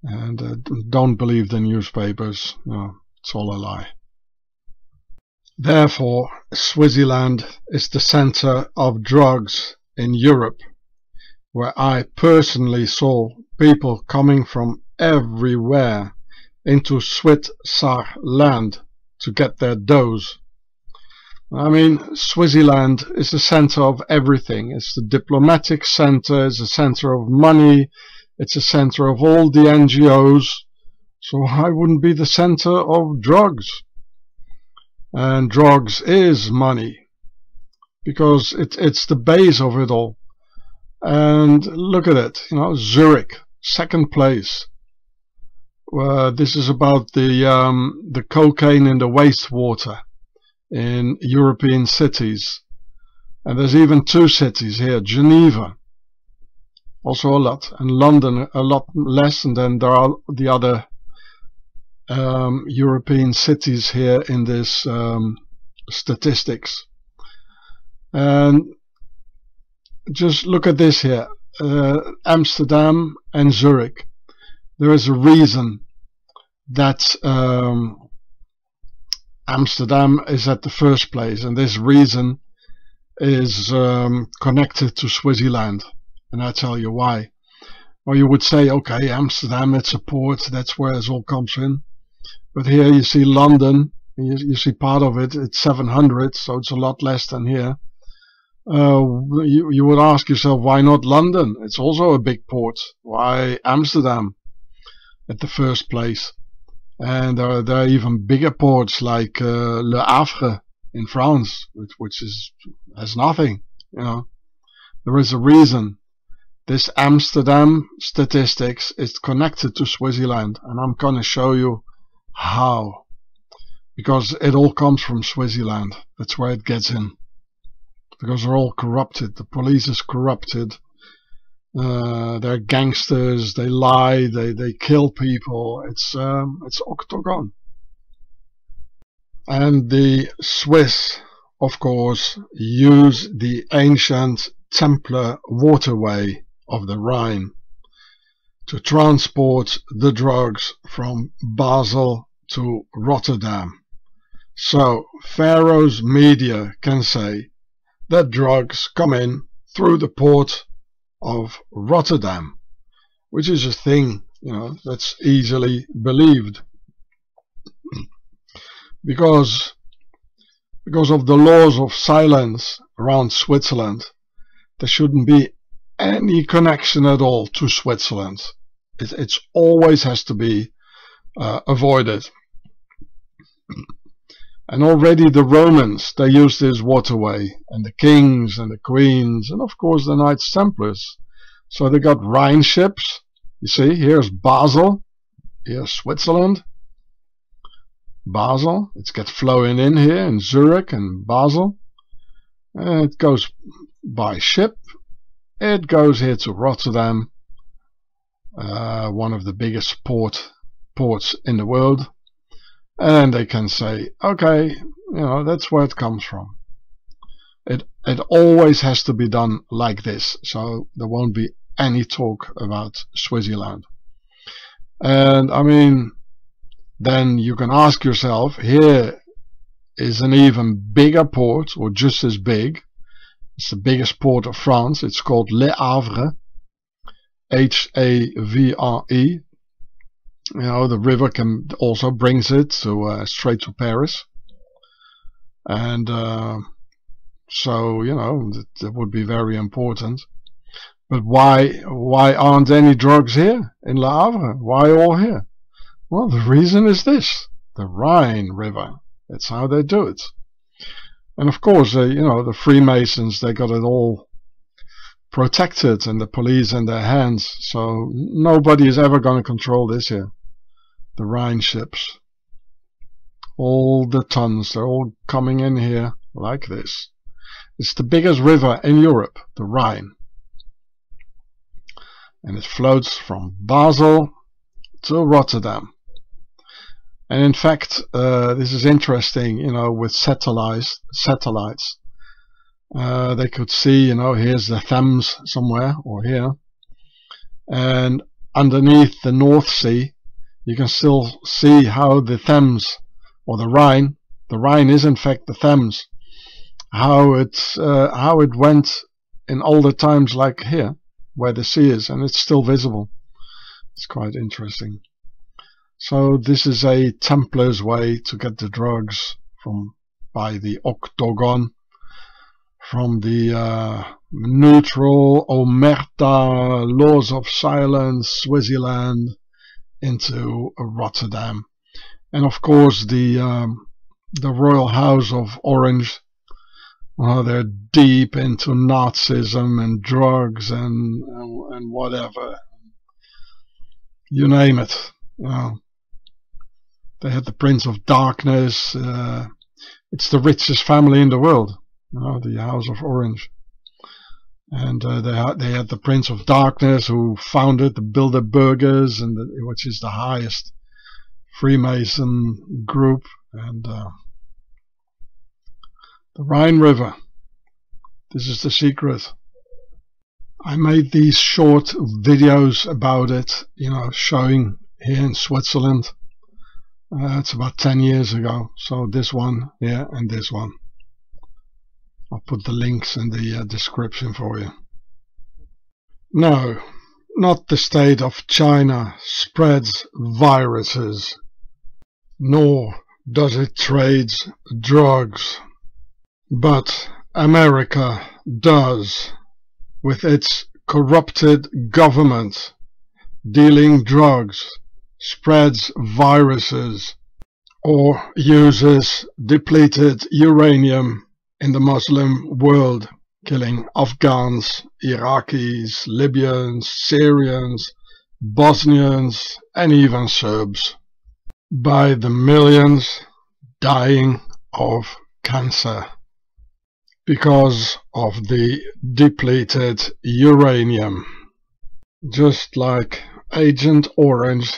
Speaker 1: And uh, don't believe the newspapers. Know, it's all a lie. Therefore, Switzerland is the center of drugs in Europe where I personally saw people coming from everywhere into Switzerland to get their dose. I mean, Switzerland is the center of everything. It's the diplomatic center, it's the center of money, it's the center of all the NGOs. So why wouldn't be the center of drugs? And drugs is money. Because it, it's the base of it all. And look at it, you know, Zurich, second place. Uh, this is about the um, the cocaine in the wastewater in European cities. And there's even two cities here, Geneva, also a lot, and London a lot less, and then there are the other um, European cities here in this um, statistics. And just look at this here uh, Amsterdam and Zurich. There is a reason that um, Amsterdam is at the first place. And this reason is um, connected to Switzerland and I tell you why or you would say okay Amsterdam it's a port that's where it all comes in but here you see London you, you see part of it it's 700 so it's a lot less than here uh, you, you would ask yourself, why not London? It's also a big port. Why Amsterdam at the first place? And there are, there are even bigger ports like uh, Le Havre in France, which, which is has nothing. You know, there is a reason. This Amsterdam statistics is connected to Switzerland, and I'm gonna show you how. Because it all comes from Switzerland. That's where it gets in because they're all corrupted. The police is corrupted. Uh, they're gangsters. They lie. They they kill people. It's um, it's Octagon. And the Swiss, of course, use the ancient Templar waterway of the Rhine to transport the drugs from Basel to Rotterdam. So Pharaoh's media can say that drugs come in through the port of Rotterdam, which is a thing, you know, that's easily believed. because because of the laws of silence around Switzerland, there shouldn't be any connection at all to Switzerland. It it's always has to be uh, avoided. And already the Romans, they used this waterway, and the kings and the queens, and of course the Knights Templars. So they got Rhine ships. You see, here's Basel, here's Switzerland. Basel, it's got flowing in here in Zurich and Basel. And it goes by ship. It goes here to Rotterdam, uh, one of the biggest port ports in the world and they can say, okay, you know, that's where it comes from. It, it always has to be done like this, so there won't be any talk about Switzerland. And I mean, then you can ask yourself, here is an even bigger port, or just as big. It's the biggest port of France. It's called Le Havre. H-A-V-R-E you know the river can also brings it to uh, straight to Paris. And uh, so you know that, that, would be very important. But why why aren't any drugs here in Le Havre? Why all here? Well the reason is this. The Rhine River. That's how they do it and of course uh, you know the Freemasons they got it all protected and the police in their hands so nobody is ever going to control this here the Rhine ships. All the tons, they're all coming in here like this. It's the biggest river in Europe, the Rhine. And it floats from Basel to Rotterdam. And in fact, uh, this is interesting, you know, with satellites, satellites, uh, they could see, you know, here's the Thames somewhere, or here. And underneath the North Sea, you can still see how the Thames or the Rhine, the Rhine is in fact the Thames, how it uh, how it went in older times like here, where the sea is, and it's still visible. It's quite interesting. So this is a Templar's way to get the drugs from by the Octagon, from the uh, neutral Omerta laws of silence, Switzerland, into Rotterdam. And of course the um, the Royal House of Orange, uh, they're deep into Nazism and drugs and and whatever. You name it. You know. They had the Prince of Darkness. Uh, it's the richest family in the world. You know, the House of Orange and uh, they had they had the Prince of Darkness who founded the Bilderbergers, and the, which is the highest Freemason group, and uh, the Rhine River. This is the secret. I made these short videos about it, you know, showing here in Switzerland. Uh, it's about 10 years ago. So this one here and this one. I'll put the links in the uh, description for you. No, not the state of China spreads viruses, nor does it trade drugs. But America does, with its corrupted government, dealing drugs, spreads viruses, or uses depleted uranium in the Muslim world, killing Afghans, Iraqis, Libyans, Syrians, Bosnians, and even Serbs, by the millions dying of cancer because of the depleted uranium. Just like Agent Orange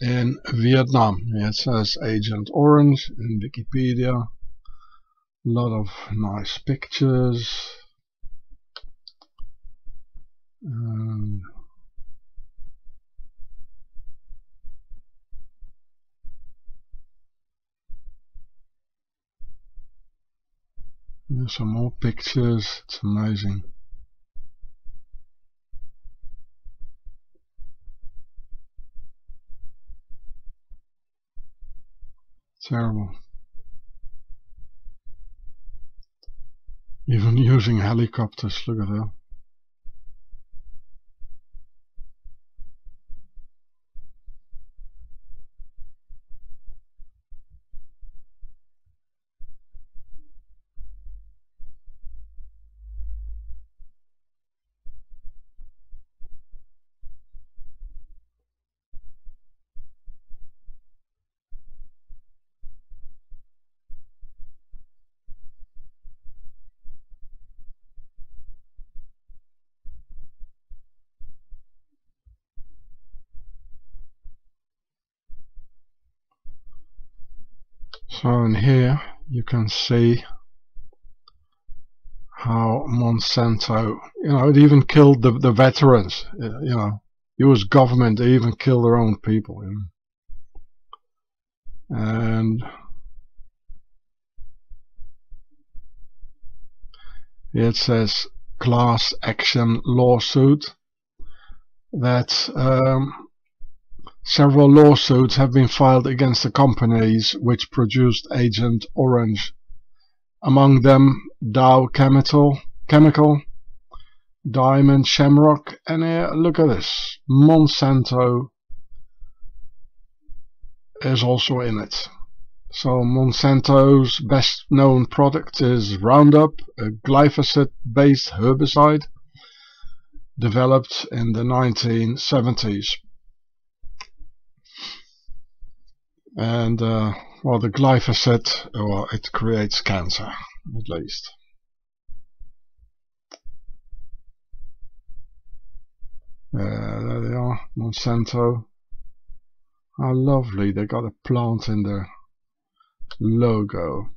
Speaker 1: in Vietnam. It says Agent Orange in Wikipedia A lot of nice pictures um, and some more pictures, it's amazing. Terrible. Even using helicopters, look at that. So in here you can see how Monsanto, you know, it even killed the, the veterans, uh, you know, US government, they even kill their own people. You know? And it says class action lawsuit that um, Several lawsuits have been filed against the companies which produced Agent Orange, among them Dow Chemical, Chemical Diamond Shamrock, and here, look at this, Monsanto is also in it. So Monsanto's best known product is Roundup, a glyphosate-based herbicide developed in the 1970s. And uh, well the glyphosate well it creates cancer at least. Uh, there they are Monsanto. How lovely they got a plant in their logo.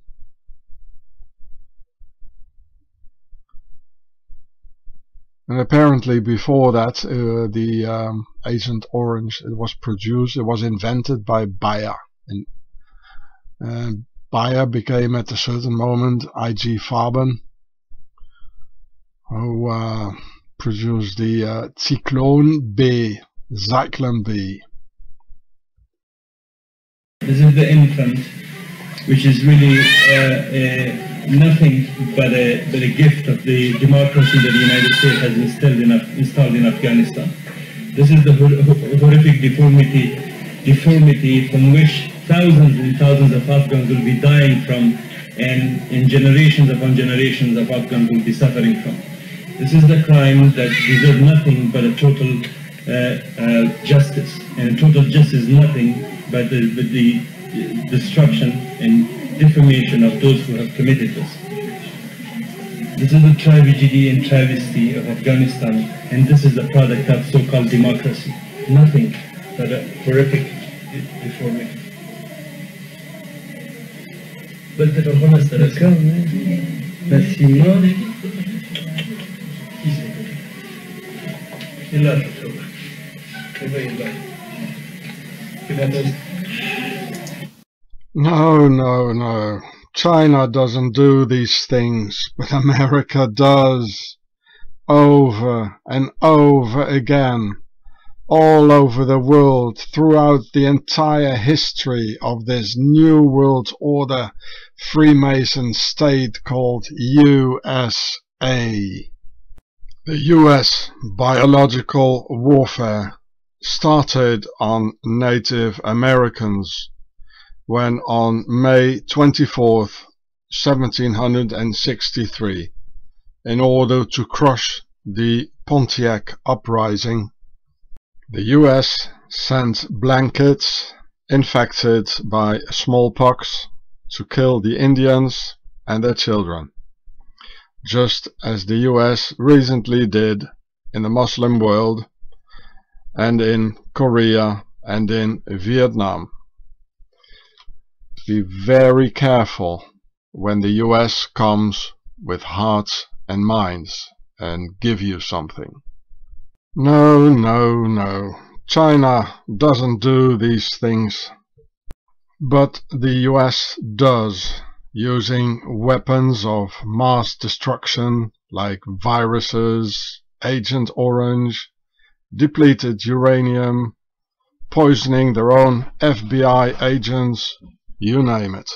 Speaker 1: And apparently before that, uh, the um, Agent Orange, it was produced, it was invented by Bayer. And uh, Bayer became at a certain moment IG Farben, who uh, produced the uh, Zyklon B, Zyklon B.
Speaker 2: This is the infant, which is really uh, nothing but a, but a gift of the democracy that the United States has installed in, installed in Afghanistan. This is the horrific deformity, deformity from which thousands and thousands of Afghans will be dying from and, and generations upon generations of Afghans will be suffering from. This is the crime that deserves nothing but a total uh, uh, justice. And total justice is nothing but the, but the destruction and defamation of those who have committed this. This is the tragedy and travesty of Afghanistan, and this is the product of so-called democracy. Nothing but a horrific deformity.
Speaker 1: No, no, no. China doesn't do these things, but America does. Over and over again. All over the world, throughout the entire history of this New World Order Freemason state called USA. The US biological warfare started on Native Americans when on May 24, 1763, in order to crush the Pontiac uprising, the US sent blankets infected by smallpox to kill the Indians and their children, just as the US recently did in the Muslim world and in Korea and in Vietnam be very careful when the US comes with hearts and minds and give you something. No, no, no. China doesn't do these things. But the US does, using weapons of mass destruction like viruses, Agent Orange, depleted uranium, poisoning their own FBI agents, you name it.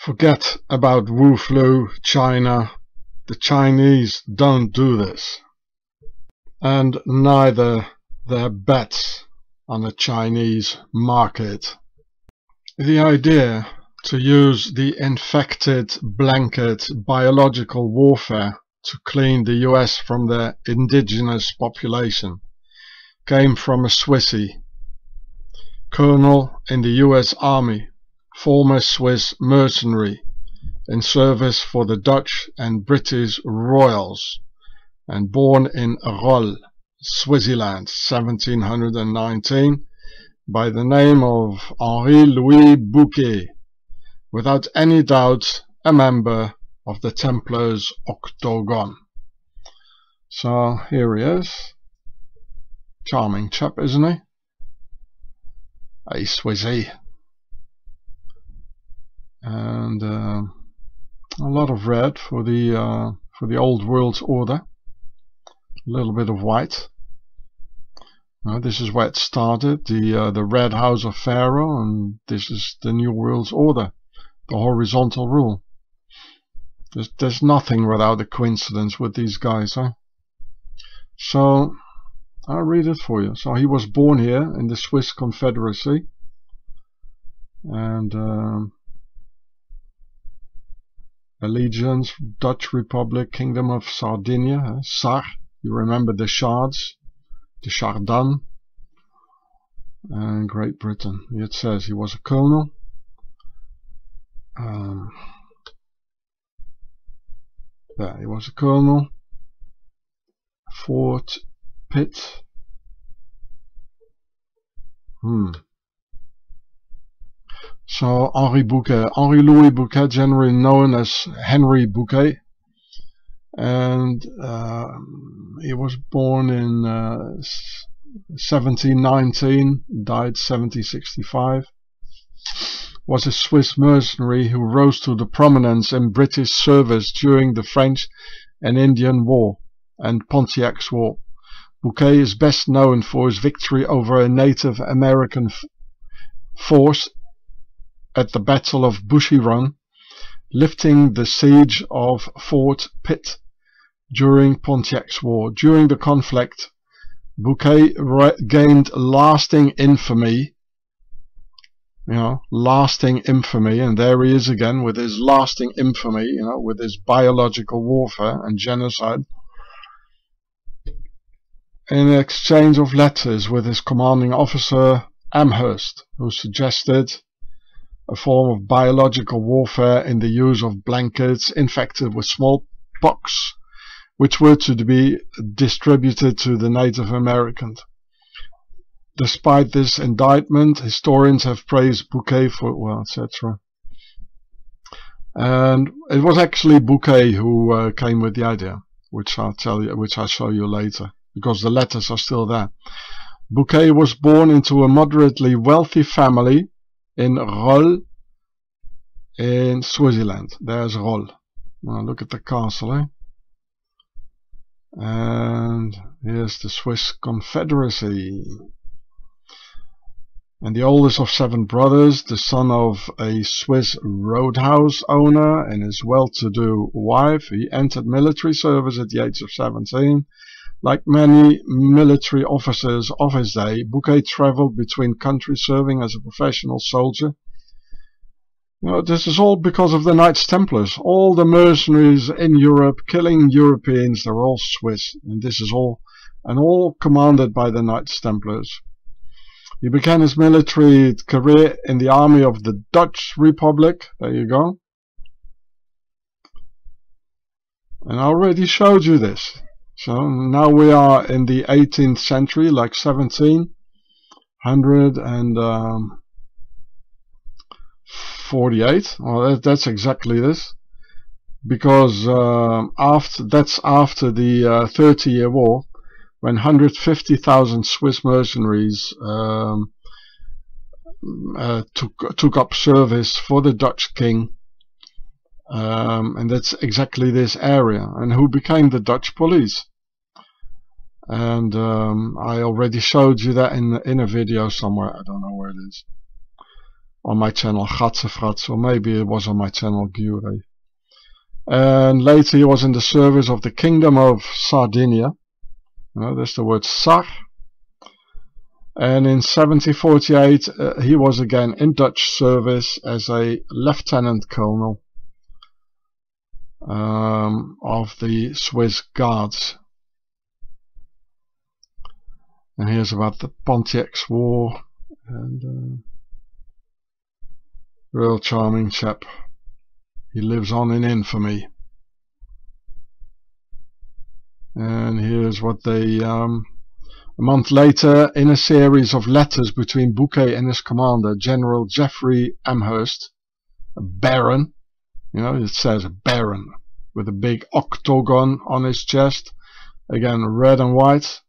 Speaker 1: Forget about Wu Flu, China. The Chinese don't do this. And neither their bets on the Chinese market. The idea to use the infected blanket biological warfare to clean the US from their indigenous population came from a Swissy, colonel in the US Army, former Swiss mercenary in service for the Dutch and British Royals and born in Rolle, Switzerland 1719 by the name of Henri Louis Bouquet, without any doubt a member of the Templars Octagon. So here he is. Charming chap, isn't he? A Swizzy. And uh, a lot of red for the uh, for the old world order. A little bit of white. Uh, this is where it started, the uh, the Red House of Pharaoh, and this is the New World's Order, the horizontal rule. There's, there's nothing without a coincidence with these guys, huh? So, I'll read it for you. So he was born here in the Swiss Confederacy, and um, allegiance, Dutch Republic, Kingdom of Sardinia, Sar. You remember the shards the Chardin and Great Britain. It says he was a colonel. Um, yeah, he was a colonel. Fort Pitt. Hmm. So Henri Bouquet, Henri Louis Bouquet, generally known as Henry Bouquet, and uh, he was born in uh, 1719, died 1765. Was a Swiss mercenary who rose to the prominence in British service during the French and Indian War and Pontiac's War. Bouquet is best known for his victory over a Native American force at the Battle of Bushy Run, lifting the siege of Fort Pitt during Pontiac's War. During the conflict, Bouquet gained lasting infamy, you know, lasting infamy, and there he is again with his lasting infamy, you know, with his biological warfare and genocide. In exchange of letters with his commanding officer Amherst, who suggested a form of biological warfare in the use of blankets infected with smallpox which were to be distributed to the Native Americans. Despite this indictment, historians have praised Bouquet for, well, etc. And it was actually Bouquet who uh, came with the idea, which I'll tell you, which I'll show you later, because the letters are still there. Bouquet was born into a moderately wealthy family in Rolle in Switzerland. There's Rolle. Now look at the castle, eh? And here's the Swiss Confederacy. And the oldest of seven brothers, the son of a Swiss roadhouse owner and his well-to-do wife, he entered military service at the age of 17. Like many military officers of his day, Bouquet traveled between countries serving as a professional soldier know, this is all because of the Knights Templars. All the mercenaries in Europe killing Europeans, they're all Swiss. And this is all, and all commanded by the Knights Templars. He began his military career in the army of the Dutch Republic. There you go. And I already showed you this. So now we are in the 18th century, like 1700 and um, 48 well that, that's exactly this. Because uh, after that's after the uh, 30 year war when 150,000 Swiss mercenaries um, uh, took took up service for the Dutch king um, and that's exactly this area and who became the Dutch police. And um, I already showed you that in in a video somewhere. I don't know where it is on my channel Gatsefrats, or maybe it was on my channel Giureh. And later he was in the service of the Kingdom of Sardinia. Uh, that's the word Sar. And in 1748 uh, he was again in Dutch service as a lieutenant colonel um, of the Swiss Guards. And here's about the Pontiac's War and uh, real charming chap. He lives on in infamy. And here's what they, um, a month later, in a series of letters between Bouquet and his commander, General Geoffrey Amherst, a baron, you know, it says baron, with a big octagon on his chest, again red and white.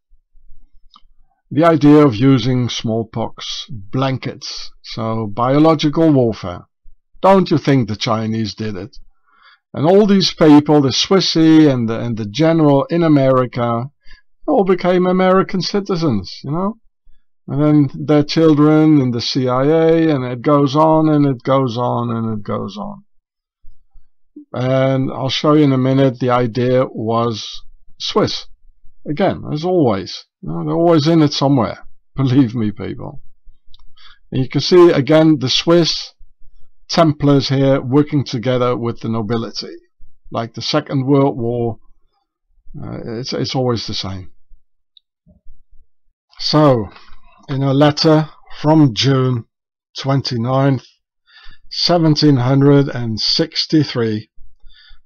Speaker 1: The idea of using smallpox blankets, so biological warfare. Don't you think the Chinese did it? And all these people, the Swissy and the, and the general in America, all became American citizens, you know? And then their children in the CIA, and it goes on and it goes on and it goes on. And I'll show you in a minute, the idea was Swiss. Again, as always. They're always in it somewhere. Believe me, people. And you can see, again, the Swiss Templars here working together with the nobility. Like the Second World War, uh, it's, it's always the same. So, in a letter from June 29th, 1763,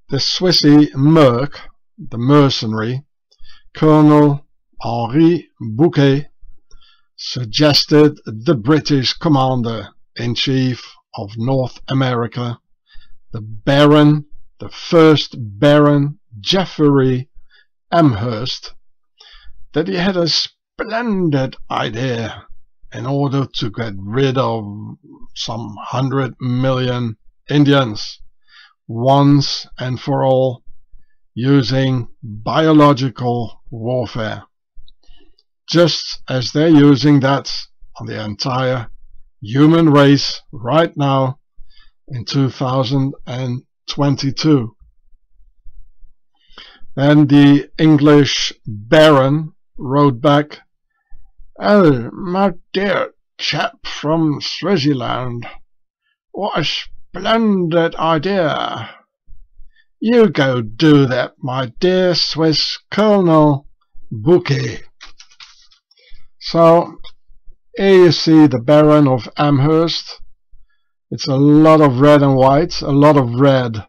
Speaker 1: the Swissy Merc, the mercenary, Colonel Henri Bouquet, suggested the British commander-in-chief of North America, the Baron, the first Baron Geoffrey Amherst, that he had a splendid idea in order to get rid of some hundred million Indians once and for all using biological warfare just as they're using that on the entire human race right now in 2022. And the English Baron wrote back, Oh, my dear chap from Switzerland, what a splendid idea. You go do that, my dear Swiss Colonel Bouquet. So here you see the Baron of Amherst. It's a lot of red and white, a lot of red,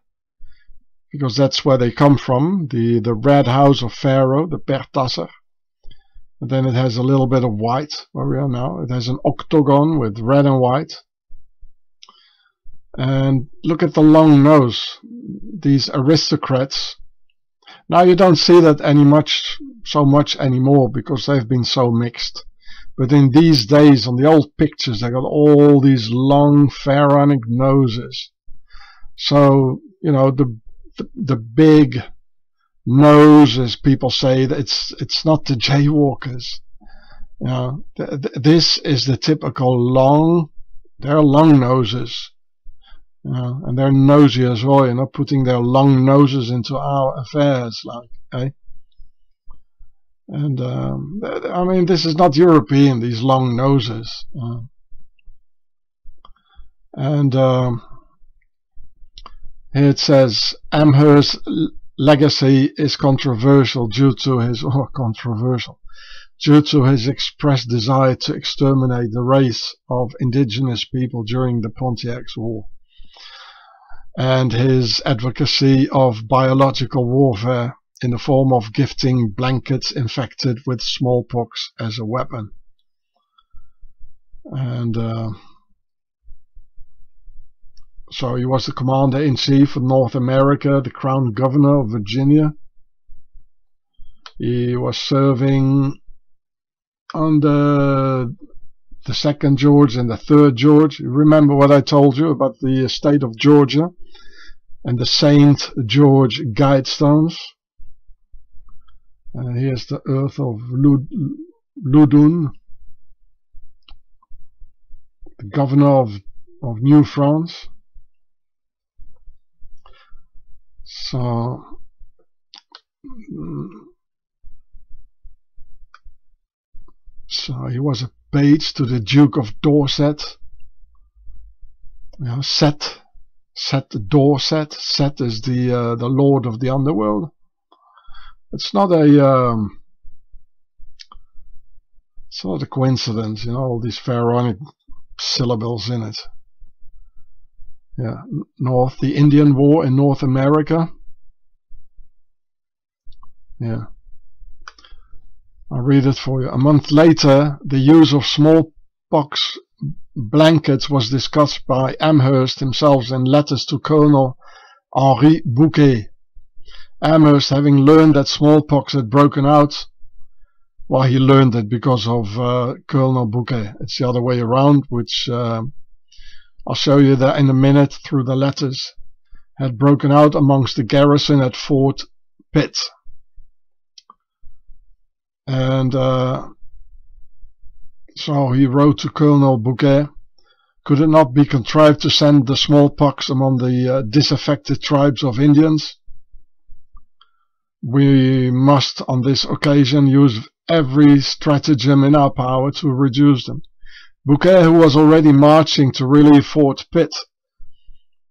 Speaker 1: because that's where they come from, the, the red house of Pharaoh, the Pertasser. And then it has a little bit of white, where we are now. It has an octagon with red and white. And look at the long nose, these aristocrats. Now you don't see that any much, so much anymore, because they've been so mixed. But in these days, on the old pictures, they got all these long pharaonic noses. So, you know, the, the, the big nose, as people say, that it's, it's not the jaywalkers. You know, th th this is the typical long, they're long noses. You know, and they're nosy as well, you know, putting their long noses into our affairs, like, eh? And um, I mean, this is not European, these long noses. Uh, and um, it says Amherst's legacy is controversial due to his oh, controversial due to his expressed desire to exterminate the race of indigenous people during the Pontiac's War and his advocacy of biological warfare in the form of gifting blankets infected with smallpox as a weapon. And uh, so he was the commander-in-chief of North America, the crown governor of Virginia. He was serving under the second George and the third George. Remember what I told you about the state of Georgia and the Saint George Guidestones? Uh, here's the earth of Lud Loudoun, the governor of of New France. So so he was a page to the Duke of Dorset. Know, Set, Set Dorset. Set is the uh, the Lord of the Underworld. It's not a um, it's not a coincidence, you know, all these pharaonic syllables in it. Yeah, North, the Indian War in North America. Yeah. I'll read it for you. A month later, the use of smallpox blankets was discussed by Amherst himself in letters to Colonel Henri Bouquet. Amherst, having learned that smallpox had broken out, well, he learned it because of uh, Colonel Bouquet. It's the other way around, which uh, I'll show you that in a minute through the letters, had broken out amongst the garrison at Fort Pitt. And uh, so he wrote to Colonel Bouquet, could it not be contrived to send the smallpox among the uh, disaffected tribes of Indians? We must on this occasion use every stratagem in our power to reduce them. Bouquet, who was already marching to relieve Fort Pitt,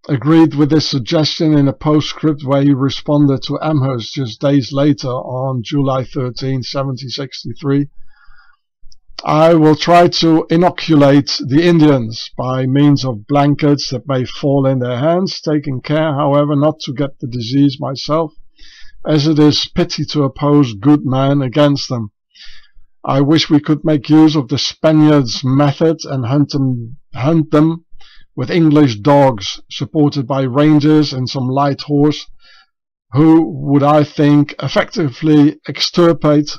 Speaker 1: agreed with this suggestion in a postscript where he responded to Amherst just days later on July 13, 1763. I will try to inoculate the Indians by means of blankets that may fall in their hands, taking care, however, not to get the disease myself, as it is pity to oppose good men against them. I wish we could make use of the Spaniards' method and hunt them, hunt them with English dogs supported by rangers and some light horse who would I think effectively extirpate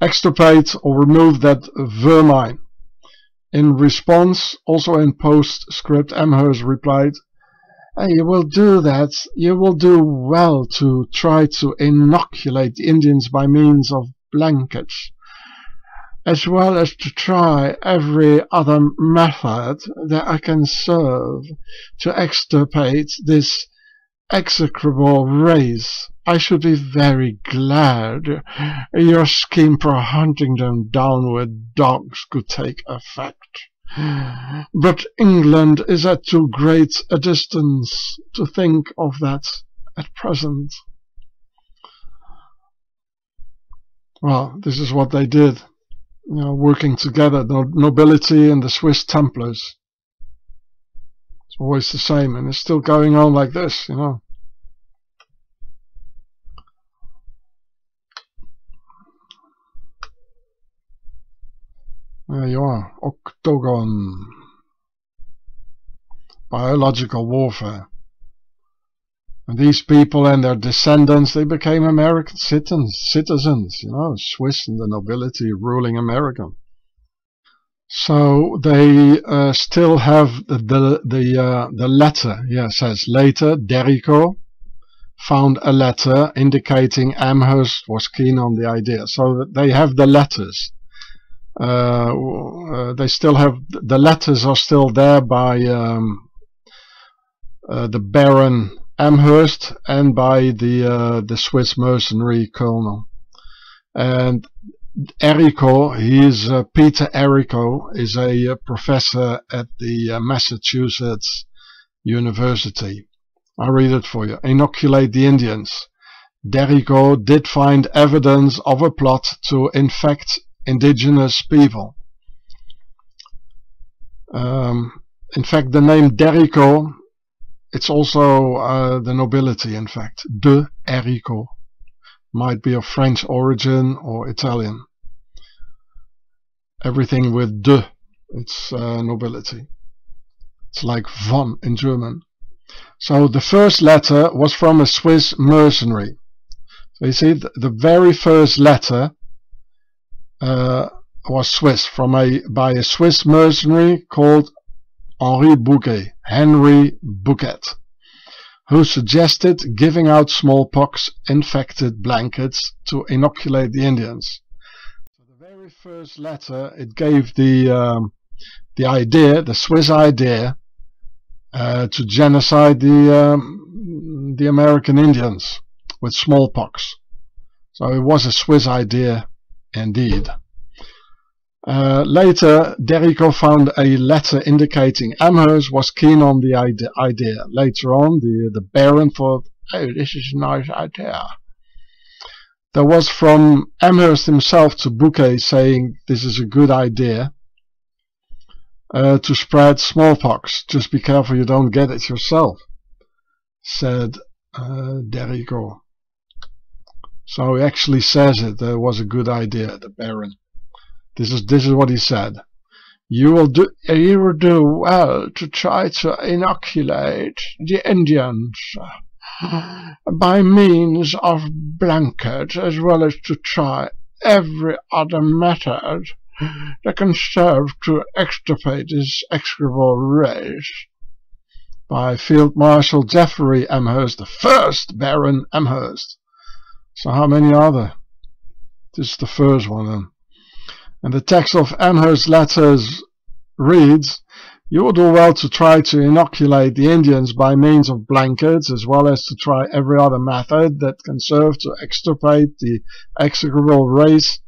Speaker 1: extirpate or remove that vermine. In response, also in postscript, Amherst replied, Uh, you will do that, you will do well to try to inoculate the Indians by means of blankets as well as to try every other method that I can serve to extirpate this execrable race. I should be very glad your scheme for hunting them down with dogs could take effect. But England is at too great a distance to think of that at present. Well, this is what they did you know, working together, the nobility and the Swiss Templars. It's always the same, and it's still going on like this, you know. There you are, Octagon. Biological warfare. And these people and their descendants, they became American citizens, citizens, you know, Swiss and the nobility ruling America. So they uh, still have the the the, uh, the letter. Yeah, says later Derrico found a letter indicating Amherst was keen on the idea. So they have the letters. Uh, uh, they still have the letters are still there by um, uh, the Baron Amherst and by the the Swiss mercenary colonel. And Errico, he is uh, Peter Errico, is a uh, professor at the uh, Massachusetts University. I'll read it for you. Inoculate the Indians. Derrico did find evidence of a plot to infect indigenous people. Um, in fact, the name Derrico it's also uh, the nobility, in fact. De Errico might be of French origin or Italian. Everything with de, it's uh, nobility. It's like von in German. So the first letter was from a Swiss mercenary. So you see, the, very first letter was Swiss from a by a Swiss mercenary called Henri Bouquet, Henry Bouquet, who suggested giving out smallpox-infected blankets to inoculate the Indians. So the very first letter, it gave the um, the idea, the Swiss idea, uh, to genocide the um, the American Indians with smallpox. So it was a Swiss idea indeed. Uh, later, Derrico found a letter indicating Amherst was keen on the idea. Later on, the, the Baron thought, oh, this is a nice idea. There was from Amherst himself to Bouquet saying this is a good idea uh, to spread smallpox. Just be careful you don't get it yourself, said uh, Derrico. So he actually says it, that it was a good idea, the Baron. This is this is what he said. You will do eh, you will do well to try to inoculate the Indians by means of blankets as well as to try every other method that can serve to extirpate this execrable race. By Field Marshal Jeffrey Amherst, the first Baron Amherst. So how many are there? This is the first one then. And the text of Amherst's letters reads, You will do well to try to inoculate the Indians by means of blankets, as well as to try every other method that can serve to extirpate the execrable race.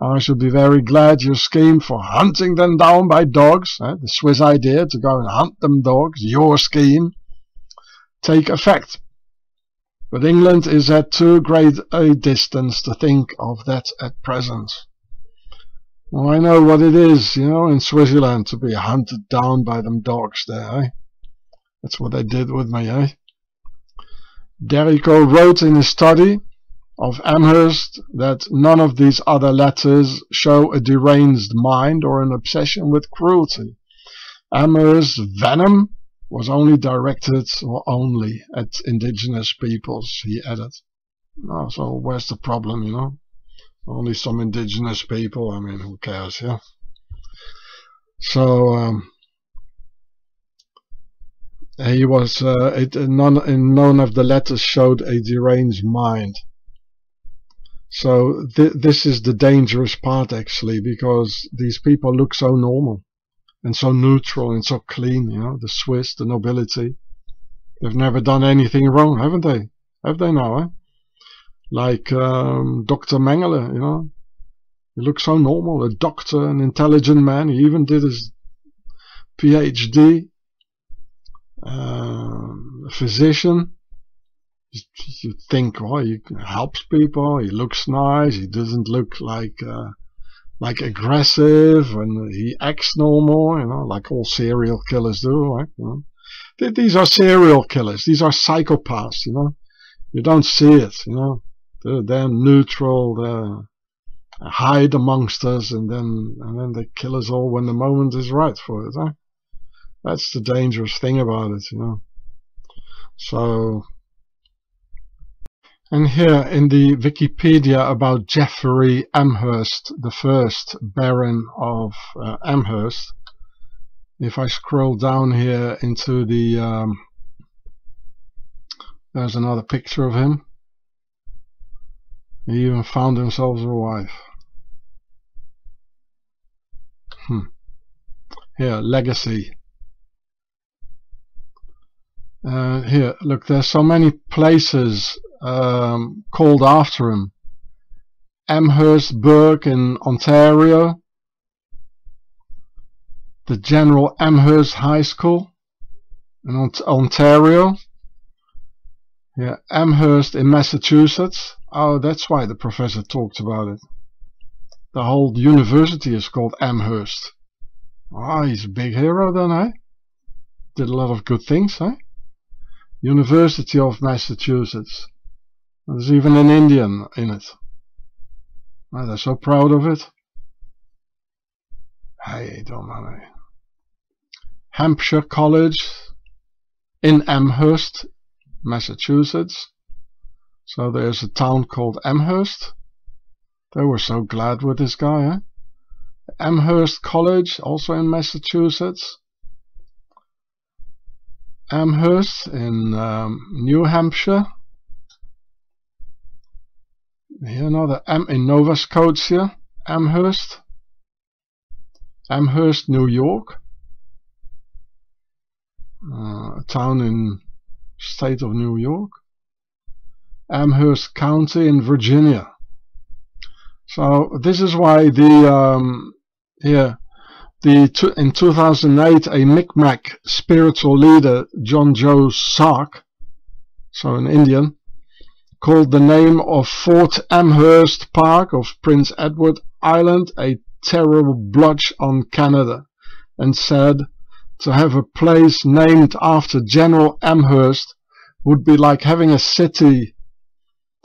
Speaker 1: I should be very glad your scheme for hunting them down by dogs, eh, the Swiss idea to go and hunt them dogs, your scheme, take effect. But England is at too great a distance to think of that at present. Well, I know what it is, you know, in Switzerland to be hunted down by them dogs there, eh? That's what they did with me, eh? Derrico wrote in his study of Amherst that none of these other letters show a deranged mind or an obsession with cruelty. Amherst's venom was only directed or only at indigenous peoples, he added. Oh, so where's the problem, you know? only some indigenous people. I mean, who cares, yeah? So, um, he was, uh, it, none, in none of the letters showed a deranged mind. So th this is the dangerous part actually, because these people look so normal and so neutral and so clean, you know, the Swiss, the nobility. They've never done anything wrong, haven't they? Have they now, eh? like um, Dr. Mengele, you know. He looks so normal, a doctor, an intelligent man. He even did his PhD, um, a physician. You think, oh, he helps people. He looks nice. He doesn't look like uh, like aggressive, and he acts normal. You know, like all serial killers do. Right? You know? These are serial killers. These are psychopaths. You know, you don't see it. You know, they're, they're neutral, they hide amongst us, and then and then they kill us all when the moment is right for it. Huh? That's the dangerous thing about it, you know. So, and here in the Wikipedia about Geoffrey Amherst, the first Baron of uh, Amherst, if I scroll down here into the, um, there's another picture of him. He even found himself a wife. Hmm. Here, legacy. Uh, here, look, there's so many places um, called after him. Amherstburg in Ontario, the General Amherst High School in Ont Ontario, yeah, Amherst in Massachusetts, Oh, that's why the professor talked about it. The whole university is called Amherst. Ah, oh, he's a big hero then, eh? Did a lot of good things, eh? University of Massachusetts. There's even an Indian in it. They're so proud of it. Hey, don't matter. Hampshire College in Amherst, Massachusetts. So there's a town called Amherst. They were so glad with this guy, eh? Amherst College, also in Massachusetts. Amherst in um, New Hampshire. Here another M in Nova Scotia, Amherst. Amherst, New York, uh, a town in state of New York, Amherst County in Virginia. So this is why the um, here the in 2008 a Micmac spiritual leader John Joe Sark, so an Indian, called the name of Fort Amherst Park of Prince Edward Island a terrible blotch on Canada and said to have a place named after General Amherst would be like having a city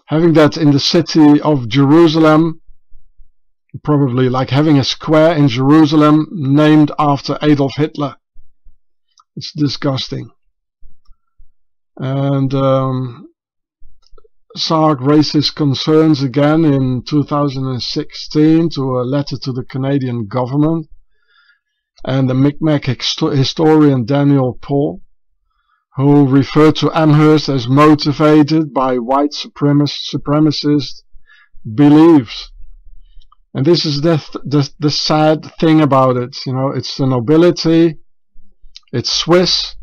Speaker 1: having that in the city of Jerusalem probably like having a square in Jerusalem named after Adolf Hitler. It's disgusting. And um, Sark raised his concerns again in 2016 to a letter to the Canadian government and the Micmac historian Daniel Paul who referred to Amherst as motivated by white supremacist beliefs. And this is the, the, the sad thing about it, you know, it's the nobility, it's Swiss,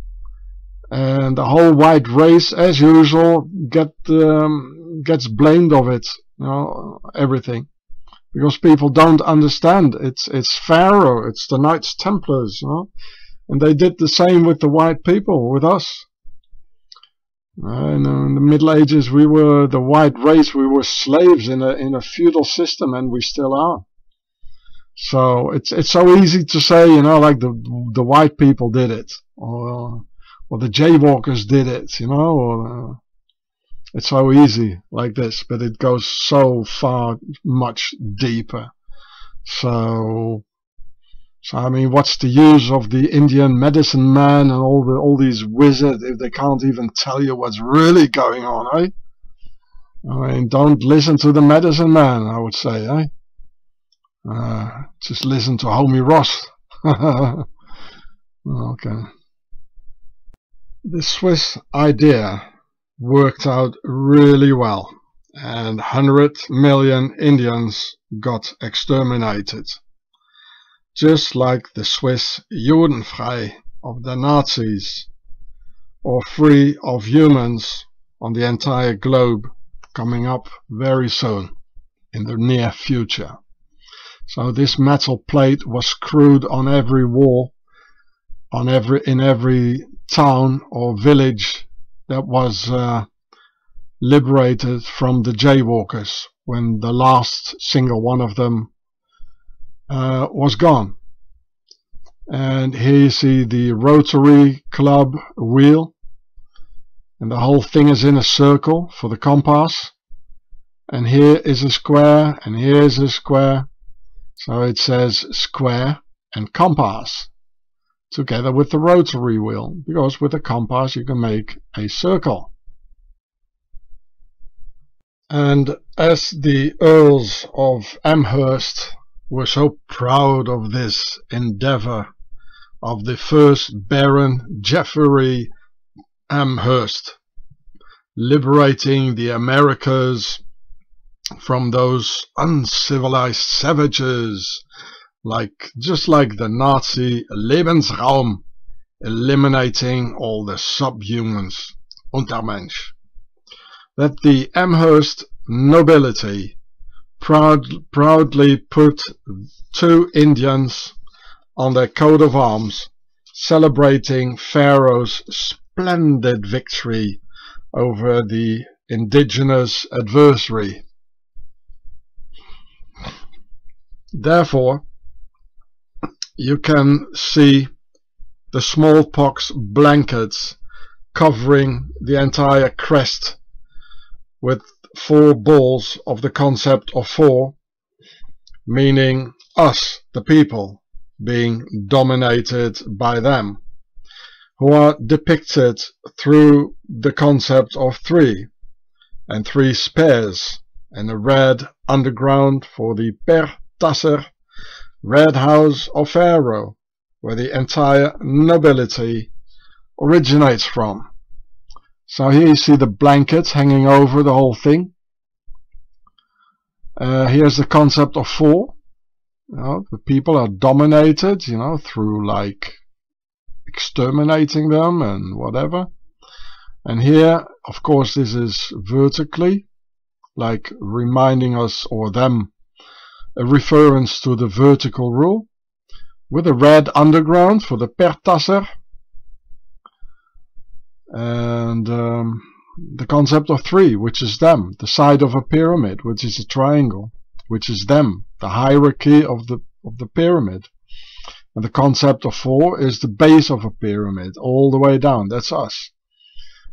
Speaker 1: and the whole white race, as usual, get um, gets blamed of it, you know, everything, because people don't understand. It's it's Pharaoh, it's the Knights Templars, you know, and they did the same with the white people, with us. In, in the Middle Ages, we were the white race. We were slaves in a in a feudal system, and we still are. So it's it's so easy to say, you know, like the the white people did it, or or the jaywalkers did it, you know, or uh, it's so easy like this, but it goes so far much deeper. So, so I mean, what's the use of the Indian medicine man and all the all these wizards if they can't even tell you what's really going on, eh? I mean, don't listen to the medicine man, I would say, eh? Uh, just listen to Homie Ross. okay. The Swiss idea worked out really well and 100 million Indians got exterminated. Just like the Swiss Judenfrei of the Nazis or free of humans on the entire globe coming up very soon in the near future. So this metal plate was screwed on every wall on every in every town or village that was uh, liberated from the jaywalkers when the last single one of them uh, was gone. And here you see the Rotary Club wheel and the whole thing is in a circle for the compass. And here is a square and here is a square. So it says square and compass together with the rotary wheel because with a compass you can make a circle. And as the Earls of Amherst were so proud of this endeavor of the first Baron Geoffrey Amherst liberating the Americas from those uncivilized savages like just like the Nazi Lebensraum eliminating all the subhumans Untermensch that the Amherst nobility proud, proudly put two Indians on their coat of arms celebrating Pharaoh's splendid victory over the indigenous adversary. Therefore, you can see the smallpox blankets covering the entire crest with four balls of the concept of four, meaning us, the people, being dominated by them, who are depicted through the concept of three, and three spears, and a red underground for the Per Tasser Red House of Pharaoh, where the entire nobility originates from. So here you see the blankets hanging over the whole thing. Uh, here's the concept of four. You know, the people are dominated, you know, through like exterminating them and whatever. And here, of course, this is vertically, like reminding us or them a reference to the vertical rule with a red underground for the Pertasser and um, the concept of three which is them the side of a pyramid which is a triangle which is them the hierarchy of the of the pyramid. And the concept of four is the base of a pyramid all the way down that's us.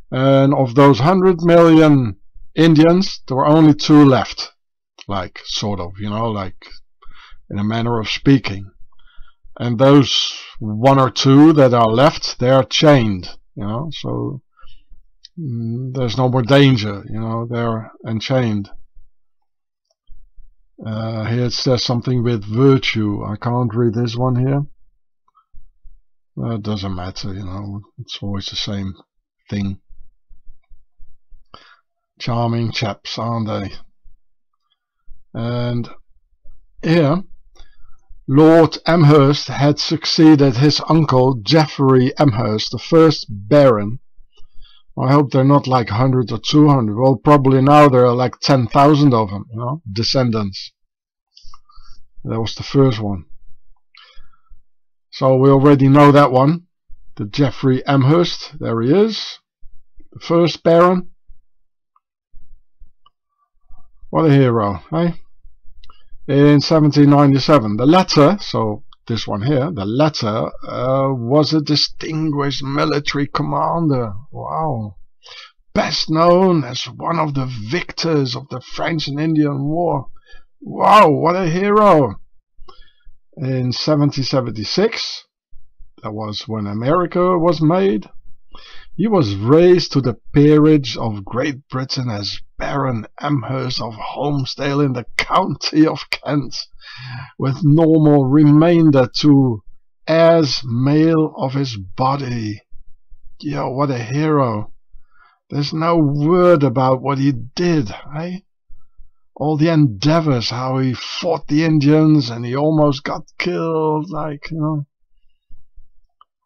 Speaker 1: And of those 100 million Indians there were only two left like sort of you know like in a manner of speaking. And those one or two that are left they are chained you know so mm, there's no more danger you know they're enchained uh, here it says something with virtue. I can't read this one here. Well, it doesn't matter you know it's always the same thing. Charming chaps aren't they and here Lord Amherst had succeeded his uncle Geoffrey Amherst, the first Baron. I hope they're not like 100 or 200. Well, probably now there are like 10,000 of them, you know, descendants. That was the first one. So we already know that one. The Geoffrey Amherst, there he is. The first Baron. What a hero, eh? in 1797. The latter, so this one here, the latter uh, was a distinguished military commander. Wow. Best known as one of the victors of the French and Indian War. Wow, what a hero. In 1776, that was when America was made, he was raised to the peerage of Great Britain as Baron Amherst of Holmesdale in the county of Kent, with normal remainder to heirs male of his body. Yo, what a hero. There's no word about what he did, eh? All the endeavors, how he fought the Indians and he almost got killed, like, you know.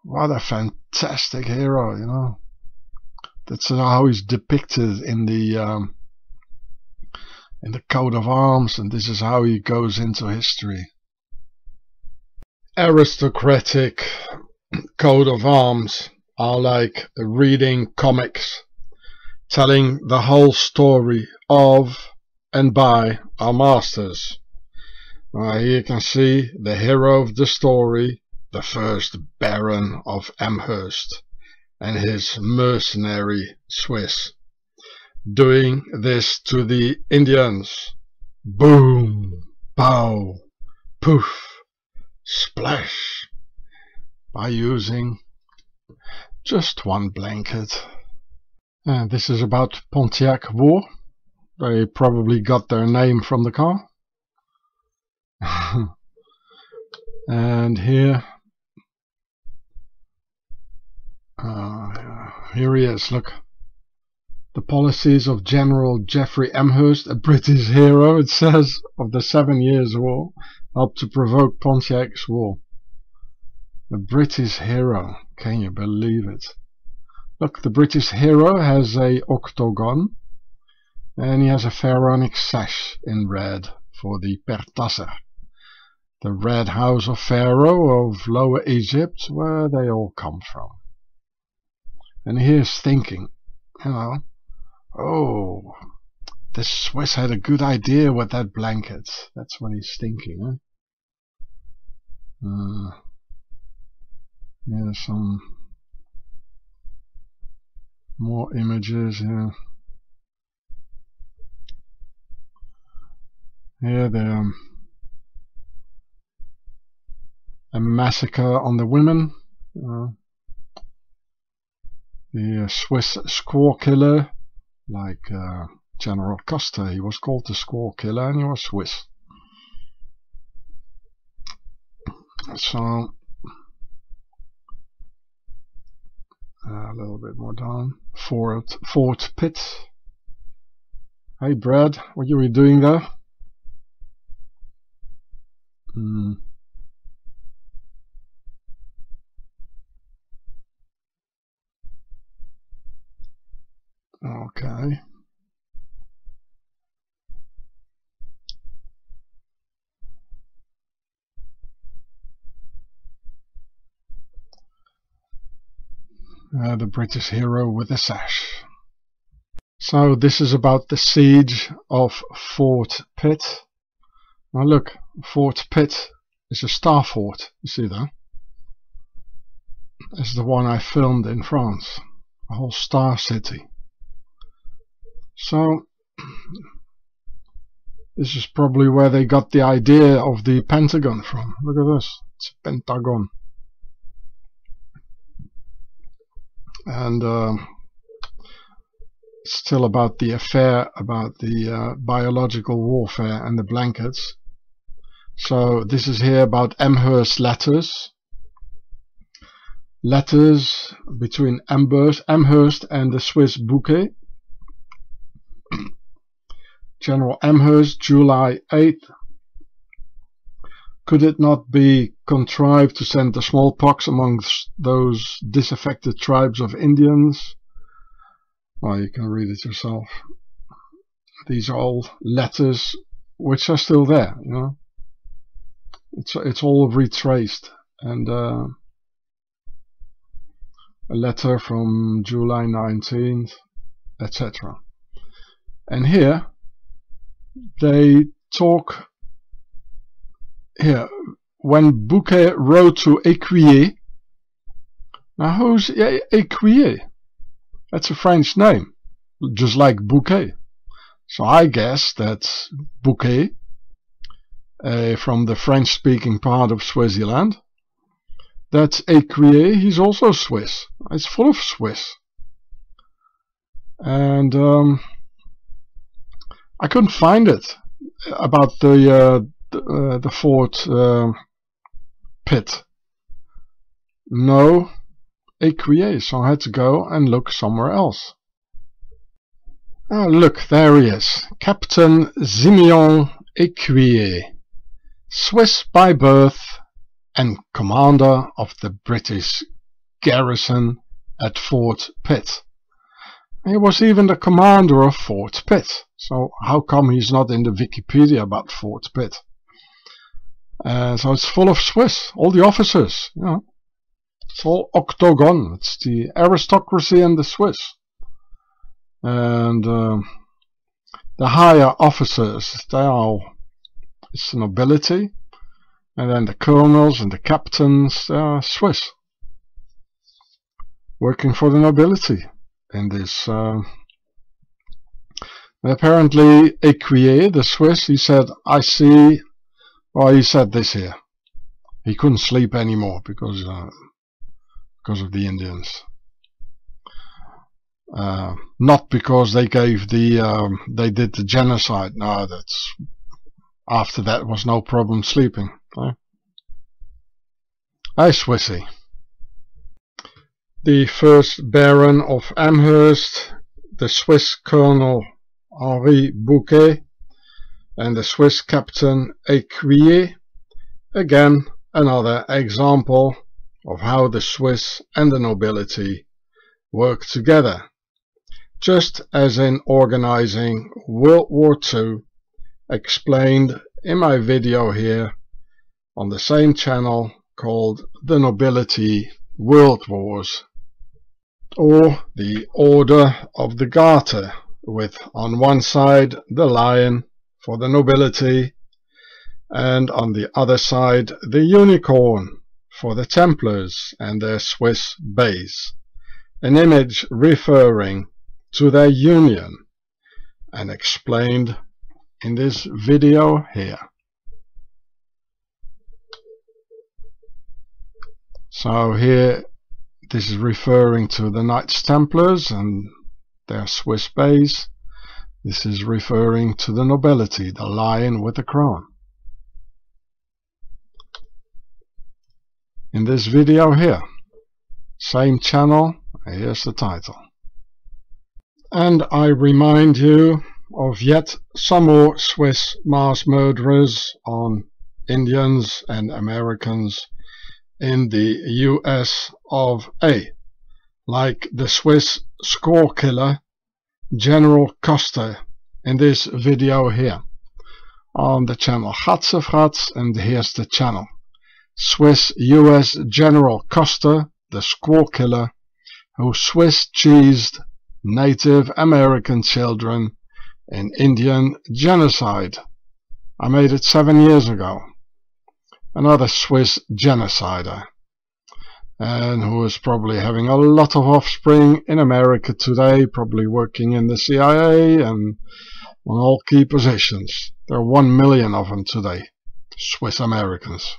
Speaker 1: What a fantastic hero, you know. That's how he's depicted in the um, in the coat of arms, and this is how he goes into history. Aristocratic coat of arms are like reading comics, telling the whole story of and by our masters. Uh, here you can see the hero of the story the first Baron of Amherst and his mercenary Swiss, doing this to the Indians. Boom, pow, poof, splash, by using just one blanket. And this is about Pontiac War. They probably got their name from the car. and here Uh, here he is, look. The policies of General Geoffrey Amherst, a British hero, it says, of the Seven Years' War, helped to provoke Pontiac's War. The British hero, can you believe it? Look, the British hero has a octagon, and he has a pharaonic sash in red for the Pertasser, the red house of Pharaoh of Lower Egypt, where they all come from. And here's thinking, you know, oh, the Swiss had a good idea with that blanket. That's what he's thinking, huh? Uh, yeah, some more images here. Here, the um, a massacre on the women. Uh, the uh, Swiss squaw killer, like uh, General Custer. He was called the squaw killer and he was Swiss. So, a little bit more down. Fort, Fort Pitt. Hey Brad, what are you doing there? Hmm. Okay. Uh, the British hero with a sash. So this is about the siege of Fort Pitt. Now look, Fort Pitt is a star fort, you see that? It's the one I filmed in France, a whole star city. So this is probably where they got the idea of the Pentagon from. Look at this, it's a Pentagon. And uh, still about the affair about the uh, biological warfare and the blankets. So this is here about Amherst letters. Letters between Amherst, Amherst and the Swiss Bouquet. General Amherst, July 8th. Could it not be contrived to send the smallpox amongst those disaffected tribes of Indians? Well, you can read it yourself. These are all letters which are still there, you know. It's it's all retraced and uh, a letter from July 19th, etc. And here they talk here when Bouquet wrote to Écuyer. Now who's Écuyer? That's a French name, just like Bouquet. So I guess that Bouquet uh, from the French-speaking part of Switzerland. That's Écuyer, he's also Swiss. It's full of Swiss. And um, I couldn't find it about the uh, the, uh, the, fort uh, Pitt. No Écuyer, so I had to go and look somewhere else. Ah, look, there he is, Captain Simeon Écuyer. Swiss by birth and commander of the British garrison at Fort Pitt. He was even the commander of Fort Pitt, so how come he's not in the Wikipedia about Fort Pitt? Uh, so it's full of Swiss, all the officers, you know. It's all octagon, it's the aristocracy and the Swiss. And uh, the higher officers, they are it's the nobility, and then the colonels and the captains they are Swiss, working for the nobility in this. Uh, apparently, Écuyer, the Swiss, he said, I see, well, he said this here. He couldn't sleep anymore because, uh, because of the Indians. Uh, not because they gave the, um, they did the genocide. No, that's after that was no problem sleeping. Eh? Hey, Swissy. The first Baron of Amherst, the Swiss Colonel Henri Bouquet, and the Swiss Captain Écuyer. Again, another example of how the Swiss and the nobility work together. Just as in organizing World War II explained in my video here on the same channel called The Nobility World Wars or the Order of the Garter with on one side the lion for the nobility and on the other side the unicorn for the Templars and their Swiss base, an image referring to their union and explained in this video here. So here this is referring to the Knights Templars and their Swiss base. This is referring to the nobility, the lion with the crown. In this video here, same channel, here's the title. And I remind you of yet some more Swiss mass murderers on Indians and Americans in the US of A, like the Swiss squaw killer General Custer in this video here on the channel Gatse and here's the channel. Swiss US General Custer, the squaw killer, who Swiss cheesed Native American children in Indian genocide. I made it seven years ago. Another Swiss genocider and who is probably having a lot of offspring in America today, probably working in the CIA and on all key positions. There are one million of them today, Swiss Americans.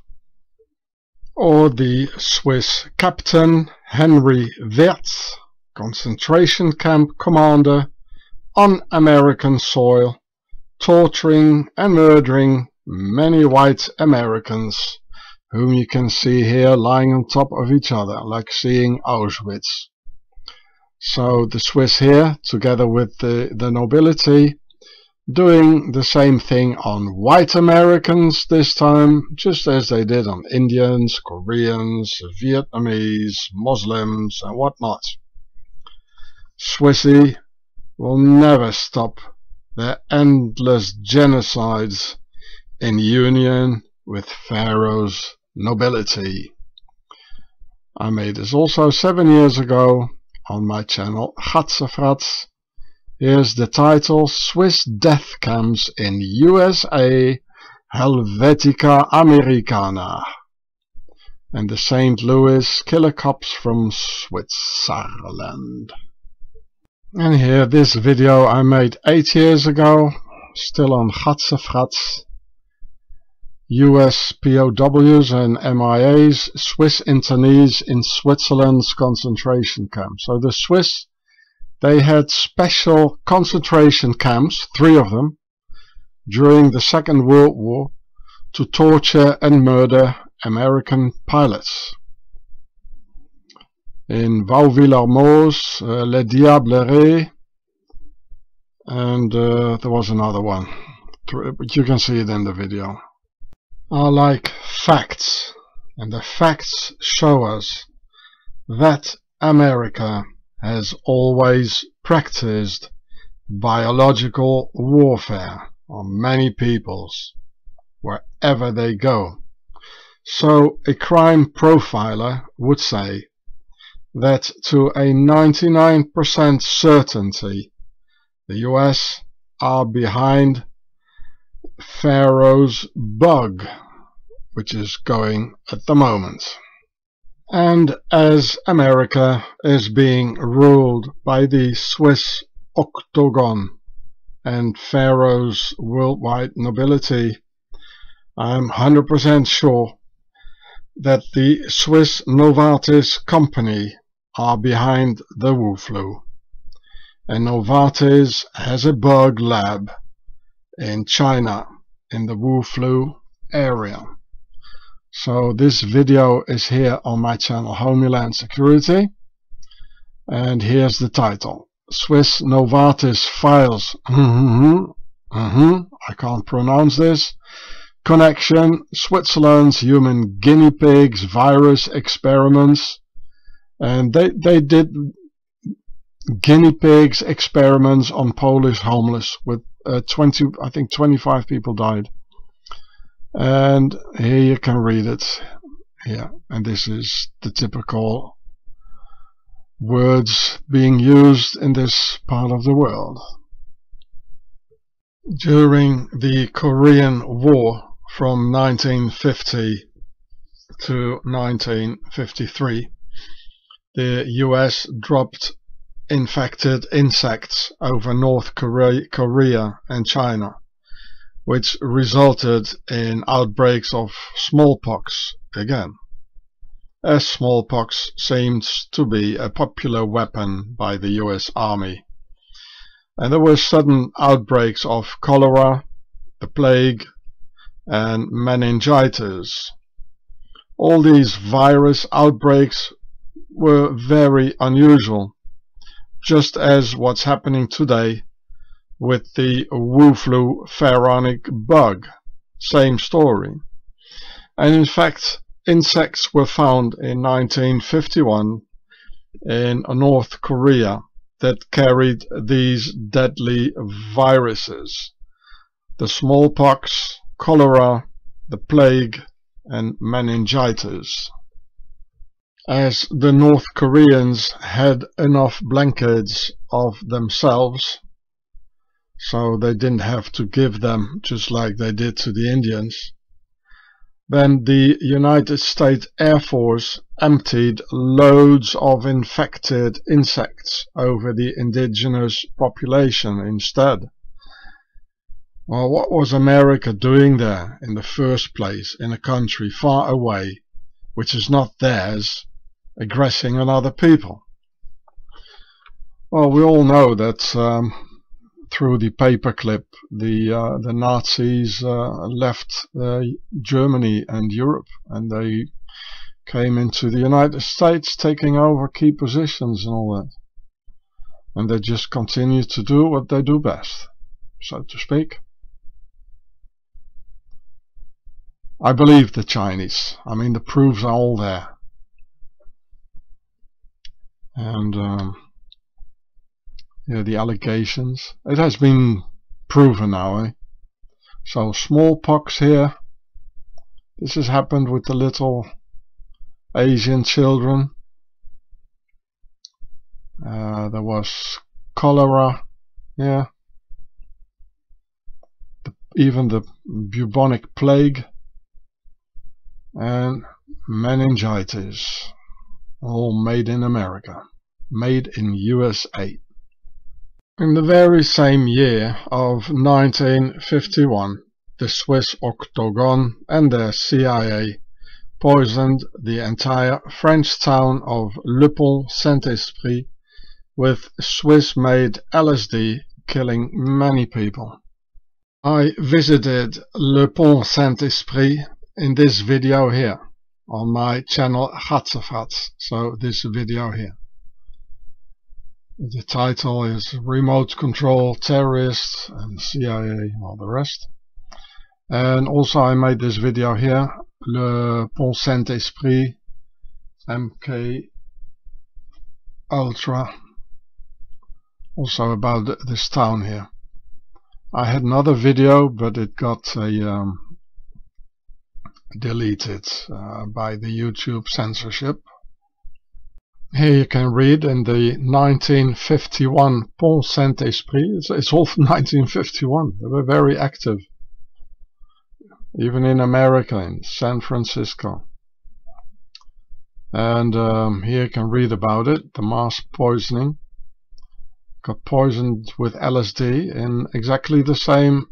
Speaker 1: Or the Swiss captain Henry Wirz, concentration camp commander on American soil, torturing and murdering many white Americans, whom you can see here lying on top of each other, like seeing Auschwitz. So the Swiss here, together with the, the nobility, doing the same thing on white Americans this time, just as they did on Indians, Koreans, Vietnamese, Muslims and whatnot. Swissy will never stop their endless genocides in union with Pharaoh's nobility. I made this also seven years ago on my channel Gatsefrats Here's the title Swiss Death Camps in USA Helvetica Americana and the St. Louis Killer Cops from Switzerland. And here this video I made 8 years ago, still on Gatsefrats. US POWs and MIAs, Swiss internees in Switzerland's concentration camps. So the Swiss they had special concentration camps, three of them, during the Second World War to torture and murder American pilots. In Wauwilermoos, uh, Les and uh, there was another one, but you can see it in the video, are like facts, and the facts show us that America has always practiced biological warfare on many peoples wherever they go. So a crime profiler would say that to a 99% certainty the US are behind Pharaoh's bug which is going at the moment. And as America is being ruled by the Swiss Octagon and Pharaoh's worldwide nobility, I'm 100% sure that the Swiss Novartis company are behind the Wu flu. And Novartis has a bug lab in China in the Wu flu area. So this video is here on my channel Homeland Security. And here's the title Swiss Novartis files. Mm -hmm, I can't pronounce this. Connection Switzerland's human guinea pigs virus experiments. And they they did guinea pigs experiments on Polish homeless with uh, 20 I think 25 people died. And here you can read it here. And this is the typical words being used in this part of the world. During the Korean War from 1950 to 1953 the US dropped infected insects over North Korea, and China which resulted in outbreaks of smallpox again, as smallpox seems to be a popular weapon by the US Army. And there were sudden outbreaks of cholera, the plague, and meningitis. All these virus outbreaks were very unusual, just as what's happening today with the Wu flu pharaonic bug. Same story. And in fact, insects were found in 1951 in North Korea that carried these deadly viruses. The smallpox, cholera, the plague and meningitis. As the North Koreans had enough blankets of themselves, so they didn't have to give them just like they did to the Indians, then the United States Air Force emptied loads of infected insects over the indigenous population instead. Well, what was America doing there in the first place in a country far away, which is not theirs, aggressing on other people? Well, we all know that um, through the paperclip, the uh, the Nazis uh, left uh, Germany and Europe, and they came into the United States, taking over key positions and all that. And they just continue to do what they do best, so to speak. I believe the Chinese. I mean, the proofs are all there. And um, yeah, the allegations. It has been proven now. Eh? So smallpox here. This has happened with the little Asian children. Uh, there was cholera. Yeah. The, even the bubonic plague and meningitis. All made in America. Made in USA. In the very same year of 1951, the Swiss Octagon and the CIA poisoned the entire French town of Le Pont Saint-Esprit with Swiss-made LSD, killing many people. I visited Le Pont Saint-Esprit in this video here on my channel Gatsevat, so this video here. The title is Remote Control Terrorists and CIA all the rest. And also I made this video here, Le Pont Saint-Esprit MK Ultra, also about this town here. I had another video but it got a, um, deleted uh, by the YouTube censorship. Here you can read in the 1951 Pont Saint-Esprit, it's, it's all 1951, they were very active. Even in America, in San Francisco. And um, here you can read about it, the mass poisoning. Got poisoned with LSD in exactly the same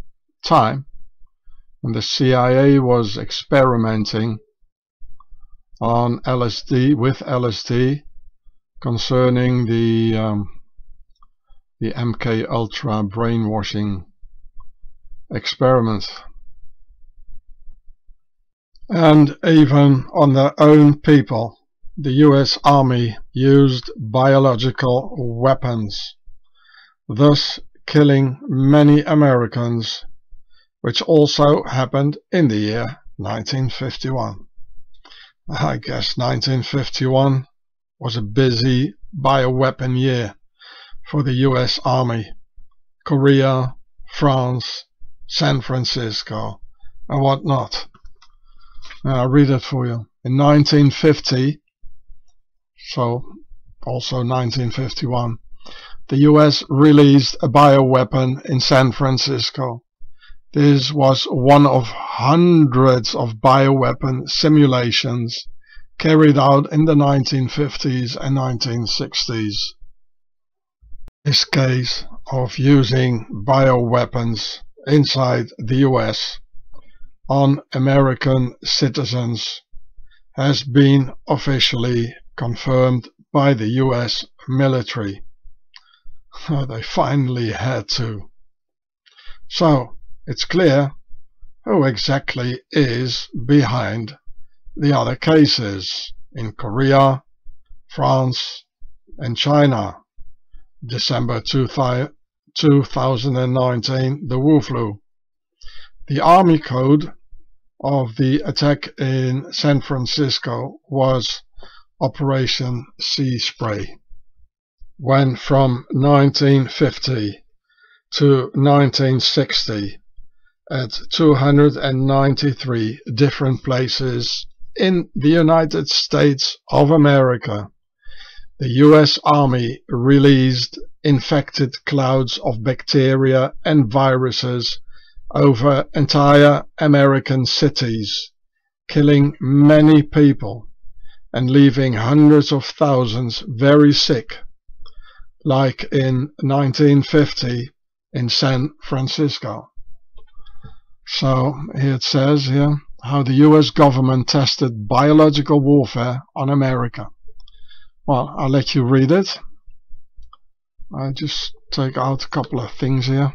Speaker 1: time when the CIA was experimenting on LSD with LSD concerning the um, the MK Ultra brainwashing experiment. And even on their own people the US Army used biological weapons thus killing many Americans which also happened in the year 1951 I guess 1951 was a busy bioweapon year for the US Army, Korea, France, San Francisco, and whatnot. I'll read it for you. In 1950, so also 1951, the US released a bioweapon in San Francisco. This was one of hundreds of bioweapon simulations carried out in the 1950s and 1960s. This case of using bioweapons inside the US on American citizens has been officially confirmed by the US military. they finally had to. So, it's clear who exactly is behind the other cases in Korea, France and China. December 2019, the Wu flu. The Army Code of the attack in San Francisco was Operation Sea Spray, when from 1950 to 1960 at 293 different places in the United States of America, the US Army released infected clouds of bacteria and viruses over entire American cities, killing many people and leaving hundreds of thousands very sick, like in 1950 in San Francisco. So here it says here how the US government tested biological warfare on America. Well, I'll let you read it. I just take out a couple of things here.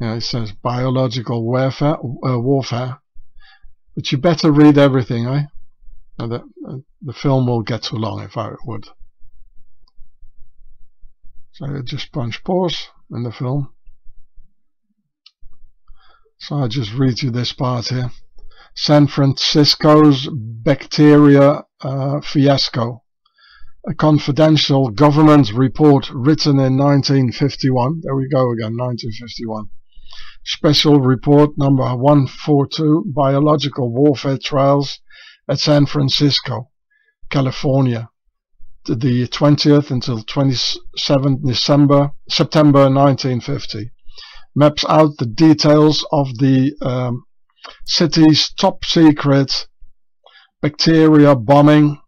Speaker 1: Yeah, it says biological warfare, uh, warfare. But you better read everything, eh? The, uh, the film will get too long if I would. So I just punch pause in the film. So I'll just read you this part here. San Francisco's bacteria uh, fiasco. A confidential government report written in 1951. There we go again, 1951. Special report number 142, Biological Warfare Trials at San Francisco, California. The 20th until 27th December, September 1950 maps out the details of the um, city's top secret bacteria bombing.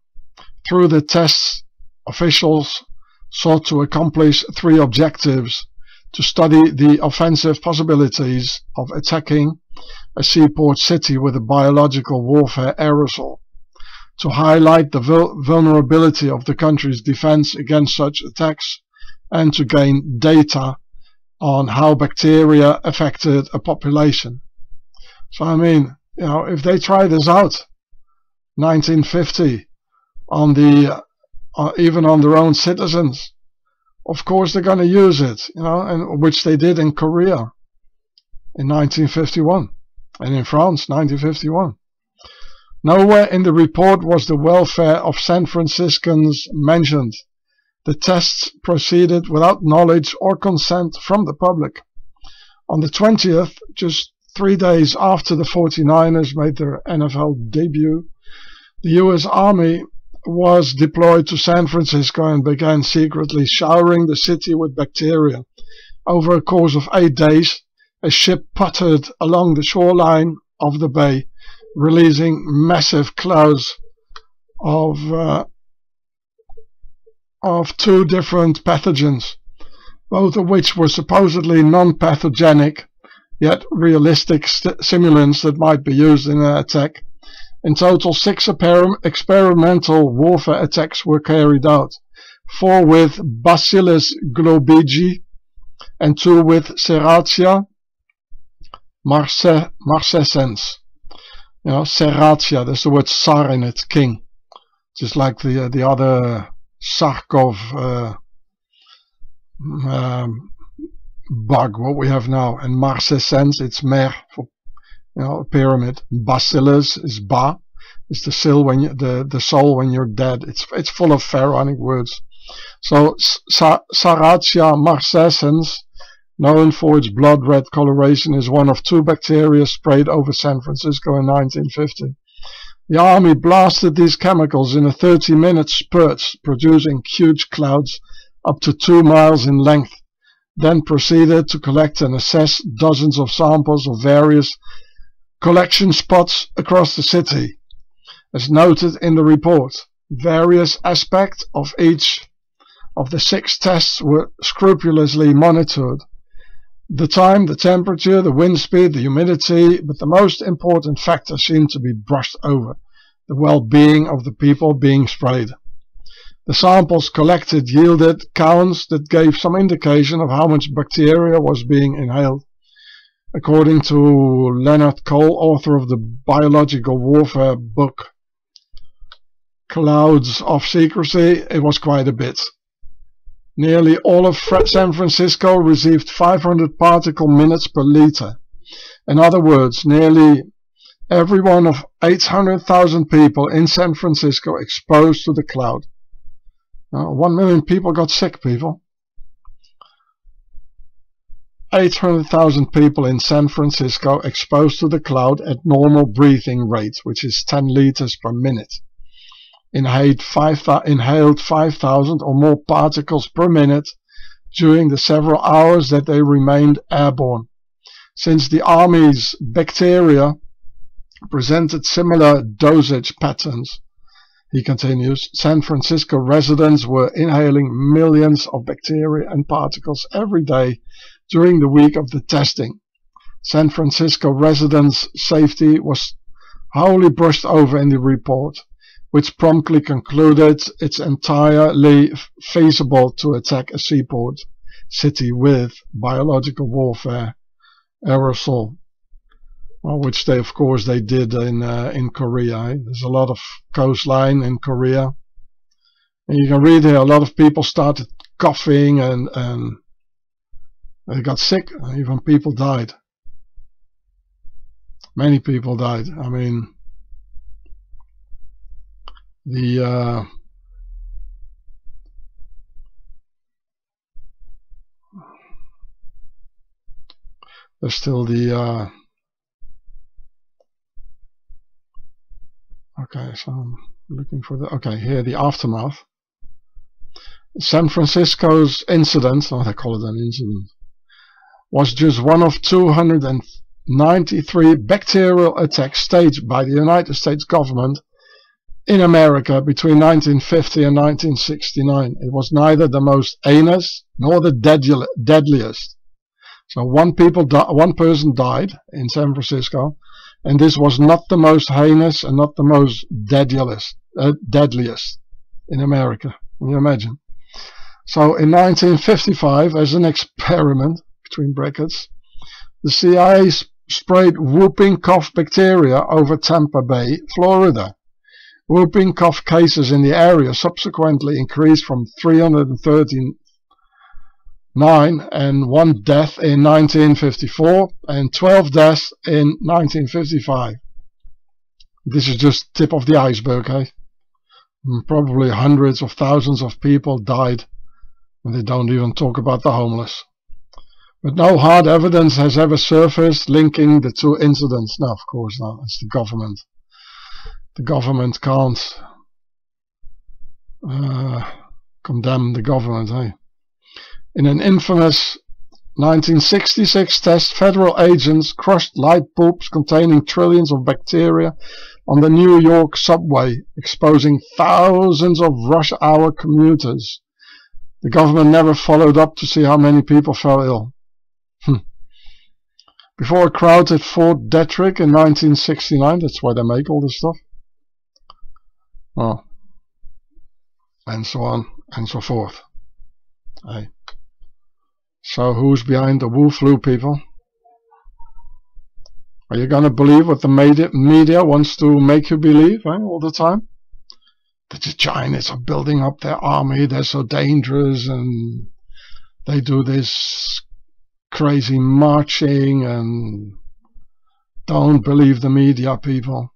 Speaker 1: Through the tests, officials sought to accomplish three objectives to study the offensive possibilities of attacking a seaport city with a biological warfare aerosol, to highlight the vulnerability of the country's defense against such attacks, and to gain data on how bacteria affected a population. So I mean, you know, if they try this out, 1950, on the uh, even on their own citizens, of course they're going to use it, you know, and which they did in Korea in 1951 and in France 1951. Nowhere in the report was the welfare of San Franciscans mentioned. The tests proceeded without knowledge or consent from the public. On the 20th, just three days after the 49ers made their NFL debut, the U.S. Army was deployed to San Francisco and began secretly showering the city with bacteria. Over a course of eight days, a ship puttered along the shoreline of the bay, releasing massive clouds of uh, of two different pathogens, both of which were supposedly non-pathogenic, yet realistic simulants that might be used in an attack. In total, six experimental warfare attacks were carried out, four with Bacillus globigii and two with Serratia marcescens. You know, Serratia, there's the word Tsar in it, king. Just like the, uh, the other Sarkov uh, um, bug, what we have now. And Marcescens, it's mer for you know, a pyramid. Bacillus is ba, it's the soul when you, the the soul when you're dead. It's it's full of pharaonic words. So Serratia marcescens, known for its blood red coloration, is one of two bacteria sprayed over San Francisco in 1950. The army blasted these chemicals in a 30-minute spurt, producing huge clouds up to two miles in length, then proceeded to collect and assess dozens of samples of various collection spots across the city. As noted in the report, various aspects of each of the six tests were scrupulously monitored the time, the temperature, the wind speed, the humidity, but the most important factor seemed to be brushed over, the well-being of the people being sprayed. The samples collected yielded counts that gave some indication of how much bacteria was being inhaled. According to Leonard Cole, author of the Biological Warfare book Clouds of Secrecy, it was quite a bit. Nearly all of San Francisco received 500 particle minutes per liter. In other words, nearly Every one of 800,000 people in San Francisco exposed to the cloud. Uh, one million people got sick, people. 800,000 people in San Francisco exposed to the cloud at normal breathing rate, which is 10 liters per minute. Inhaled 5,000 or more particles per minute during the several hours that they remained airborne. Since the Army's bacteria presented similar dosage patterns, he continues, San Francisco residents were inhaling millions of bacteria and particles every day during the week of the testing. San Francisco residents' safety was wholly brushed over in the report, which promptly concluded it's entirely feasible to attack a seaport city with biological warfare aerosol. Well, which they, of course, they did in uh, in Korea. There's a lot of coastline in Korea, and you can read here a lot of people started coughing and and they got sick. Even people died. Many people died. I mean, the uh, there's still the uh, okay so I'm looking for the okay here the aftermath. San Francisco's incident oh they call it an incident was just one of 293 bacterial attacks staged by the United States government in America between 1950 and 1969. It was neither the most heinous nor the deadliest. So one people one person died in San Francisco, and this was not the most heinous and not the most deadliest, uh, deadliest in America. Can you imagine? So in 1955, as an experiment, between brackets. The CIA sprayed whooping cough bacteria over Tampa Bay, Florida. Whooping cough cases in the area subsequently increased from 339 and one death in 1954 and 12 deaths in 1955. This is just tip of the iceberg, eh? Probably hundreds of thousands of people died and they don't even talk about the homeless. But no hard evidence has ever surfaced linking the two incidents. No, of course not. It's the government. The government can't uh, condemn the government. Eh? In an infamous 1966 test, federal agents crushed light bulbs containing trillions of bacteria on the New York subway, exposing thousands of rush hour commuters. The government never followed up to see how many people fell ill. Hmm. Before a crowd at Fort Detrick in 1969, that's why they make all this stuff. Well, and so on and so forth. Hey. So who's behind the Wu flu people? Are you gonna believe what the media, media wants to make you believe eh, all the time? That the Chinese are building up their army, they're so dangerous and they do this crazy marching and don't believe the media people.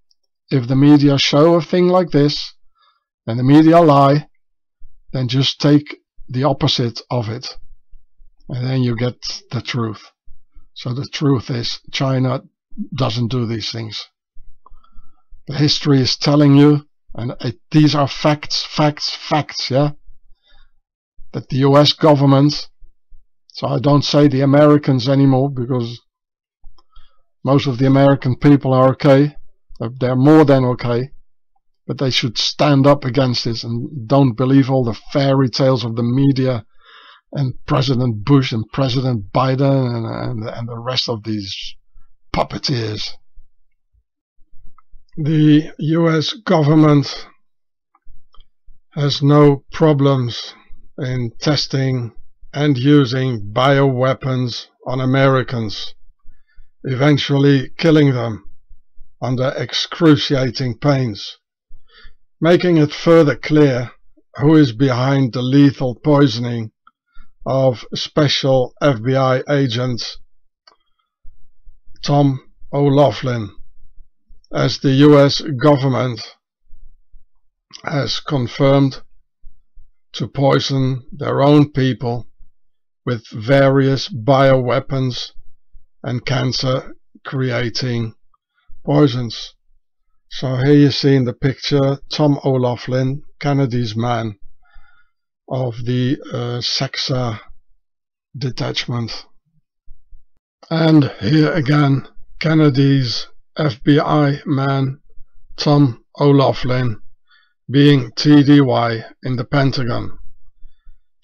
Speaker 1: If the media show a thing like this and the media lie, then just take the opposite of it and then you get the truth. So the truth is China doesn't do these things. The history is telling you, and it, these are facts, facts, facts, yeah? That the US government so I don't say the Americans anymore because most of the American people are okay. They're more than okay. But they should stand up against this and don't believe all the fairy tales of the media and President Bush and President Biden and, and, and the rest of these puppeteers. The US government has no problems in testing and using bioweapons on Americans, eventually killing them under excruciating pains, making it further clear who is behind the lethal poisoning of special FBI agent Tom O'Loughlin as the US government has confirmed to poison their own people with various bioweapons and cancer creating poisons. So here you see in the picture Tom O'Loughlin, Kennedy's man of the uh, SACSA detachment. And here again Kennedy's FBI man Tom O'Loughlin being TDY in the Pentagon,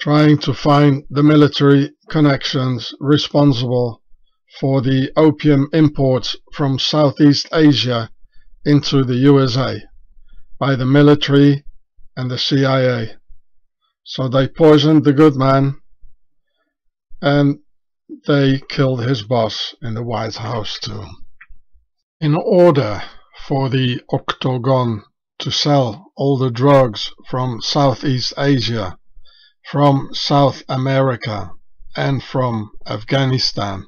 Speaker 1: trying to find the military connections responsible for the opium imports from Southeast Asia into the USA by the military and the CIA. So they poisoned the good man and they killed his boss in the White House too. In order for the Octagon to sell all the drugs from Southeast Asia, from South America and from Afghanistan,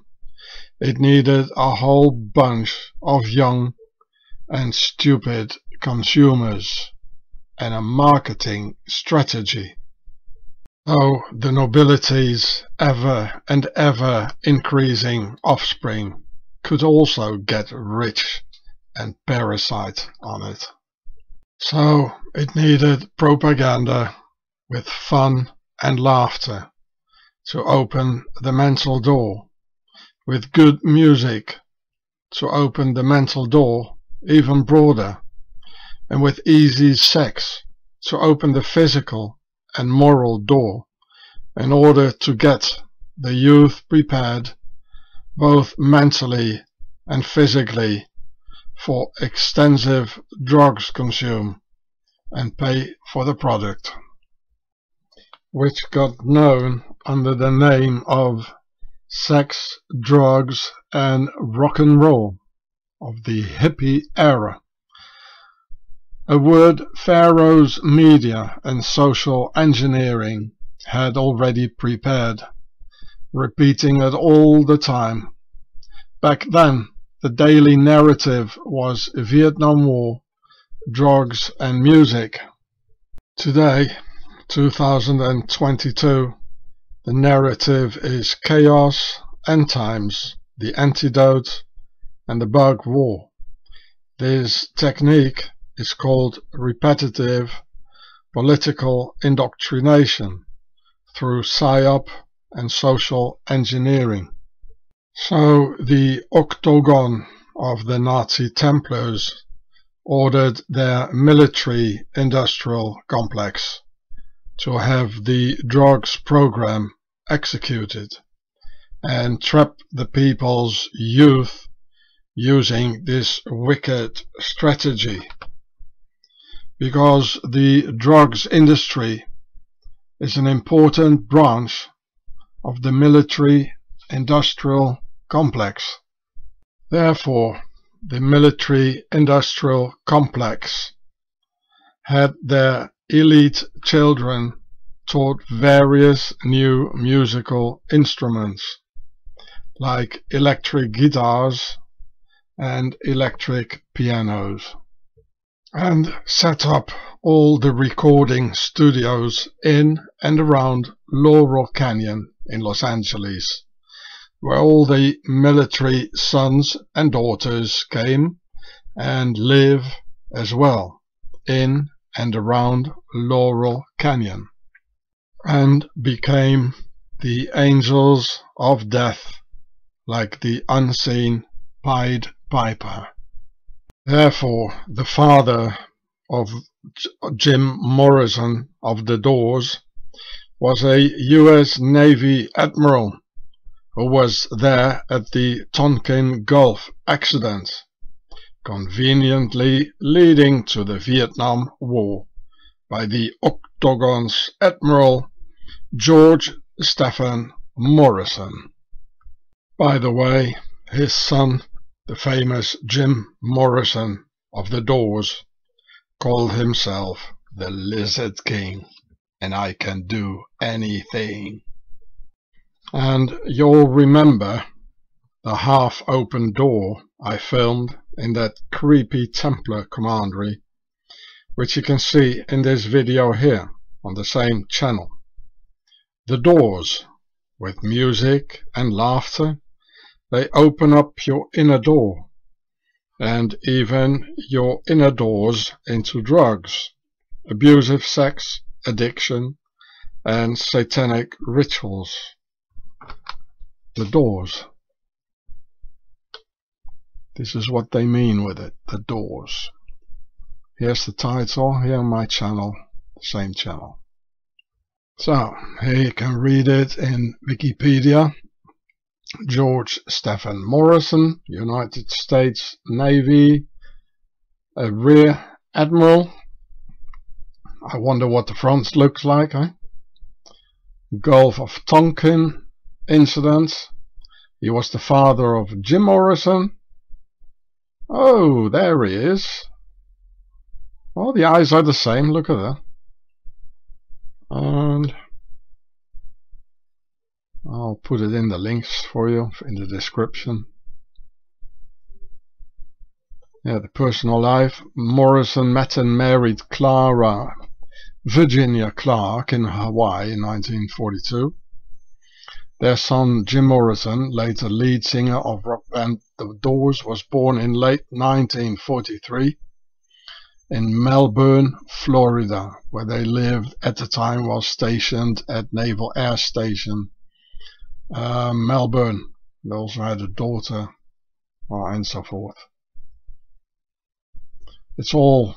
Speaker 1: it needed a whole bunch of young and stupid consumers and a marketing strategy. Oh, the nobility's ever and ever increasing offspring could also get rich and parasite on it. So it needed propaganda with fun and laughter to open the mental door, with good music to open the mental door even broader, and with easy sex to open the physical and moral door in order to get the youth prepared both mentally and physically for extensive drugs consume and pay for the product, which got known under the name of sex, drugs and rock and roll of the hippie era. A word Pharaoh's media and social engineering had already prepared, repeating it all the time. Back then, the daily narrative was Vietnam War, drugs and music. Today, 2022, the narrative is chaos, end times, the antidote, and the bug war. This technique is called repetitive political indoctrination through PSYOP and social engineering. So the octagon of the Nazi Templars ordered their military industrial complex to have the drugs program executed and trap the people's youth using this wicked strategy because the drugs industry is an important branch of the military industrial complex. Therefore, the military industrial complex had their elite children taught various new musical instruments like electric guitars and electric pianos and set up all the recording studios in and around Laurel Canyon in Los Angeles, where all the military sons and daughters came and live as well in and around Laurel Canyon, and became the angels of death like the unseen Pied Piper. Therefore, the father of Jim Morrison of the Doors was a U.S. Navy admiral who was there at the Tonkin Gulf accident, conveniently leading to the Vietnam War by the Octagon's Admiral George Stephen Morrison. By the way, his son the famous Jim Morrison of The Doors called himself the Lizard King and I can do anything. And you'll remember the half-open door I filmed in that creepy Templar commandery, which you can see in this video here on the same channel. The doors, with music and laughter, they open up your inner door and even your inner doors into drugs, abusive sex, addiction, and satanic rituals. The doors. This is what they mean with it, the doors. Here's the title, here on my channel, same channel. So, here you can read it in Wikipedia. George Stephen Morrison, United States Navy, a Rear Admiral. I wonder what the front looks like, eh? Gulf of Tonkin incident. He was the father of Jim Morrison. Oh, there he is. Well, the eyes are the same, look at that. And I'll put it in the links for you in the description. Yeah, the personal life. Morrison met and married Clara Virginia Clark in Hawaii in 1942. Their son Jim Morrison, later lead singer of rock band The Doors, was born in late 1943 in Melbourne, Florida, where they lived at the time while stationed at Naval Air Station uh, Melbourne. They also had a daughter uh, and so forth. It's all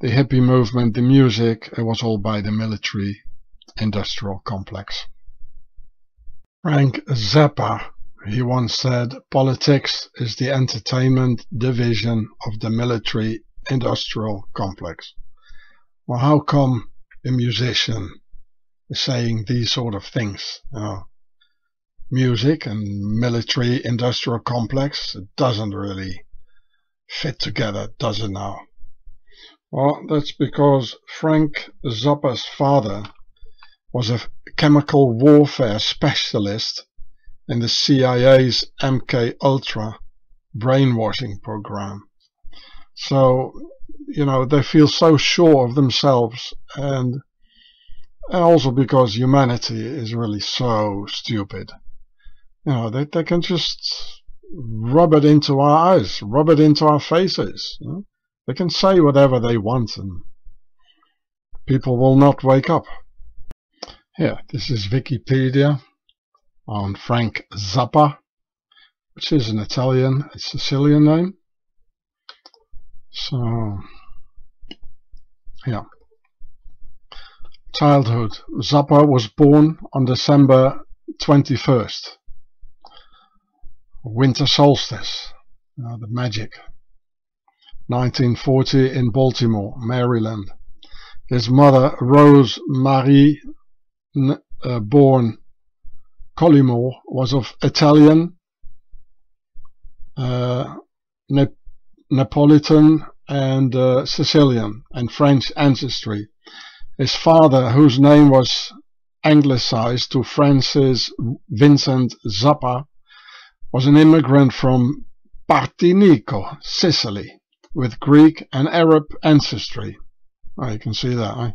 Speaker 1: the hippie movement, the music, it was all by the military industrial complex. Frank Zappa he once said, politics is the entertainment division of the military industrial complex. Well, how come a musician is saying these sort of things? You know, music and military industrial complex it doesn't really fit together, does it now? Well, that's because Frank Zappa's father was a chemical warfare specialist in the CIA's MK Ultra brainwashing program. So, you know, they feel so sure of themselves and, also because humanity is really so stupid. You know, they, they can just rub it into our eyes, rub it into our faces. You know? They can say whatever they want and people will not wake up. Here, this is Wikipedia on Frank Zappa, which is an Italian, a Sicilian name. So, yeah. Childhood. Zappa was born on December 21st. Winter solstice. Uh, the magic. 1940 in Baltimore, Maryland. His mother, Rose Marie, uh, born Colimore was of Italian, uh, Neapolitan and uh, Sicilian and French ancestry. His father, whose name was anglicized to Francis Vincent Zappa, was an immigrant from Partinico, Sicily, with Greek and Arab ancestry. Oh, you can see that, eh?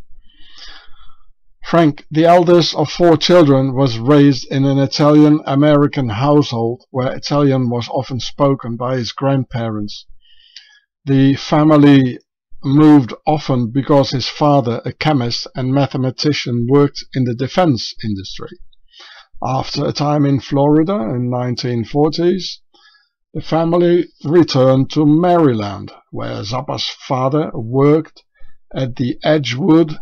Speaker 1: Frank, the eldest of four children, was raised in an Italian-American household where Italian was often spoken by his grandparents. The family moved often because his father, a chemist and mathematician, worked in the defense industry. After a time in Florida in 1940s, the family returned to Maryland, where Zappa's father worked at the Edgewood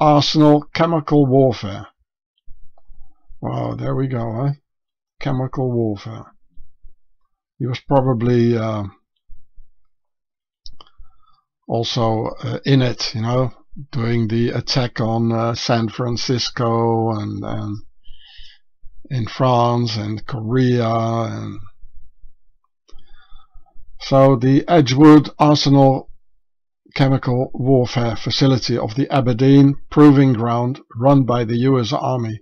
Speaker 1: Arsenal chemical warfare. Wow, there we go, eh? Chemical warfare. He was probably uh, also uh, in it, you know, doing the attack on uh, San Francisco and, and in France and Korea and so the Edgewood Arsenal chemical warfare facility of the Aberdeen Proving Ground run by the US Army.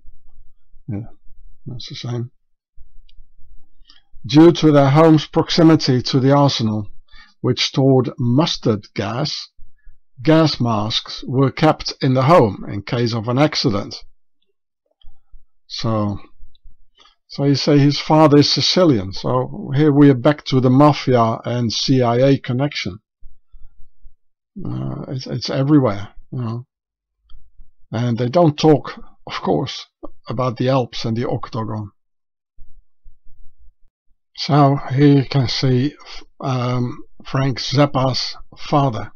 Speaker 1: Yeah, that's the same. Due to their home's proximity to the arsenal, which stored mustard gas, gas masks were kept in the home in case of an accident. So, so you say his father is Sicilian. So here we are back to the mafia and CIA connection. Uh, it's, it's everywhere, you know. And they don't talk, of course, about the Alps and the Octagon. So here you can see um, Frank Zappa's father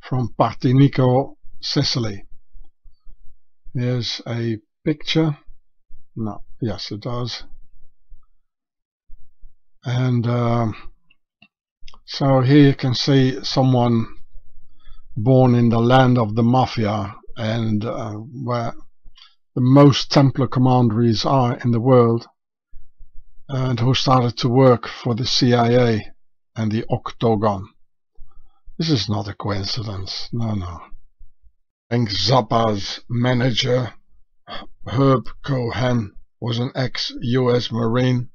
Speaker 1: from Partinico, Sicily. Here's a picture. No, yes it does. And um, so here you can see someone born in the land of the mafia and uh, where the most Templar commanderies are in the world and who started to work for the CIA and the Octagon. This is not a coincidence, no, no. Frank Zappa's manager, Herb Cohen, was an ex-US Marine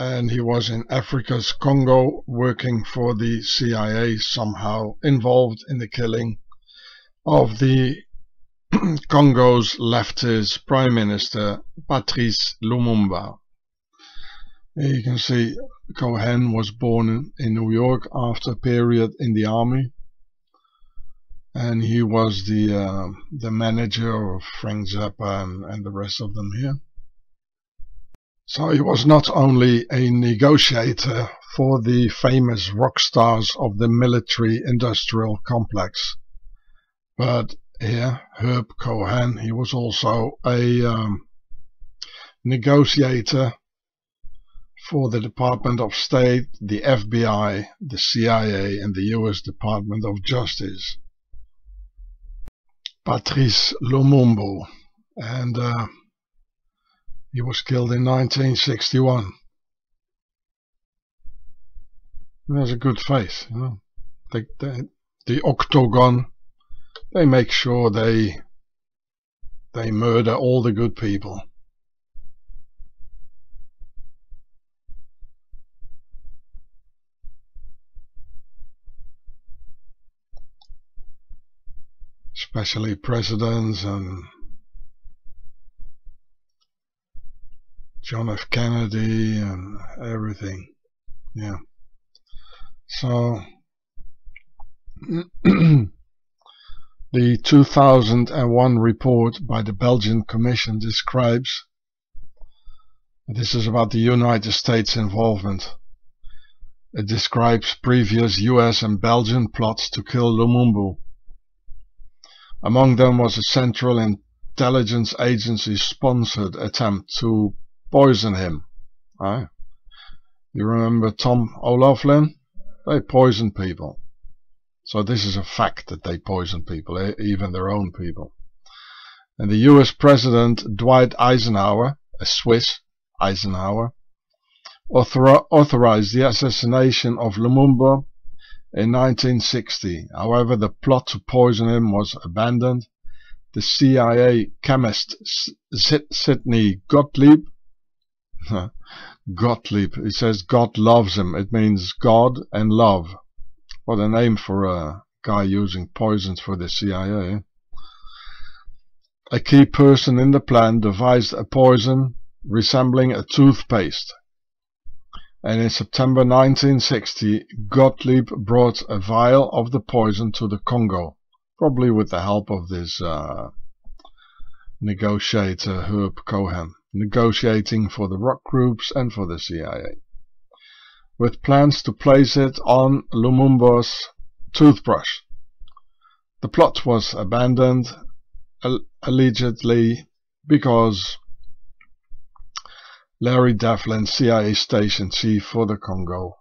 Speaker 1: and he was in Africa's Congo working for the CIA somehow involved in the killing of the Congo's leftist Prime Minister Patrice Lumumba. Here you can see Cohen was born in New York after a period in the army and he was the uh, the manager of Frank Zappa and, and the rest of them here. So he was not only a negotiator for the famous rock stars of the military industrial complex, but here, Herb Cohen, he was also a um, negotiator for the Department of State, the FBI, the CIA and the US Department of Justice. Patrice Lumumba and uh, he was killed in 1961. There's a good face, you know. They, they, the Octagon, they make sure they they murder all the good people. especially presidents and John F. Kennedy and everything. Yeah. So the 2001 report by the Belgian Commission describes this is about the United States involvement. It describes previous US and Belgian plots to kill Lumumba among them was a Central Intelligence Agency sponsored attempt to poison him. Right? You remember Tom O'Loughlin? They poisoned people. So this is a fact that they poison people, even their own people. And the US President Dwight Eisenhower, a Swiss Eisenhower, author authorized the assassination of Lumumba in 1960. However, the plot to poison him was abandoned. The CIA chemist Sidney Gottlieb Gottlieb, he says God loves him. It means God and love. What a name for a guy using poisons for the CIA. A key person in the plan devised a poison resembling a toothpaste and in September 1960 Gottlieb brought a vial of the poison to the Congo, probably with the help of this uh, negotiator Herb Cohen, negotiating for the rock groups and for the CIA, with plans to place it on Lumumba's toothbrush. The plot was abandoned, allegedly because Larry Devlin, CIA Station Chief for the Congo,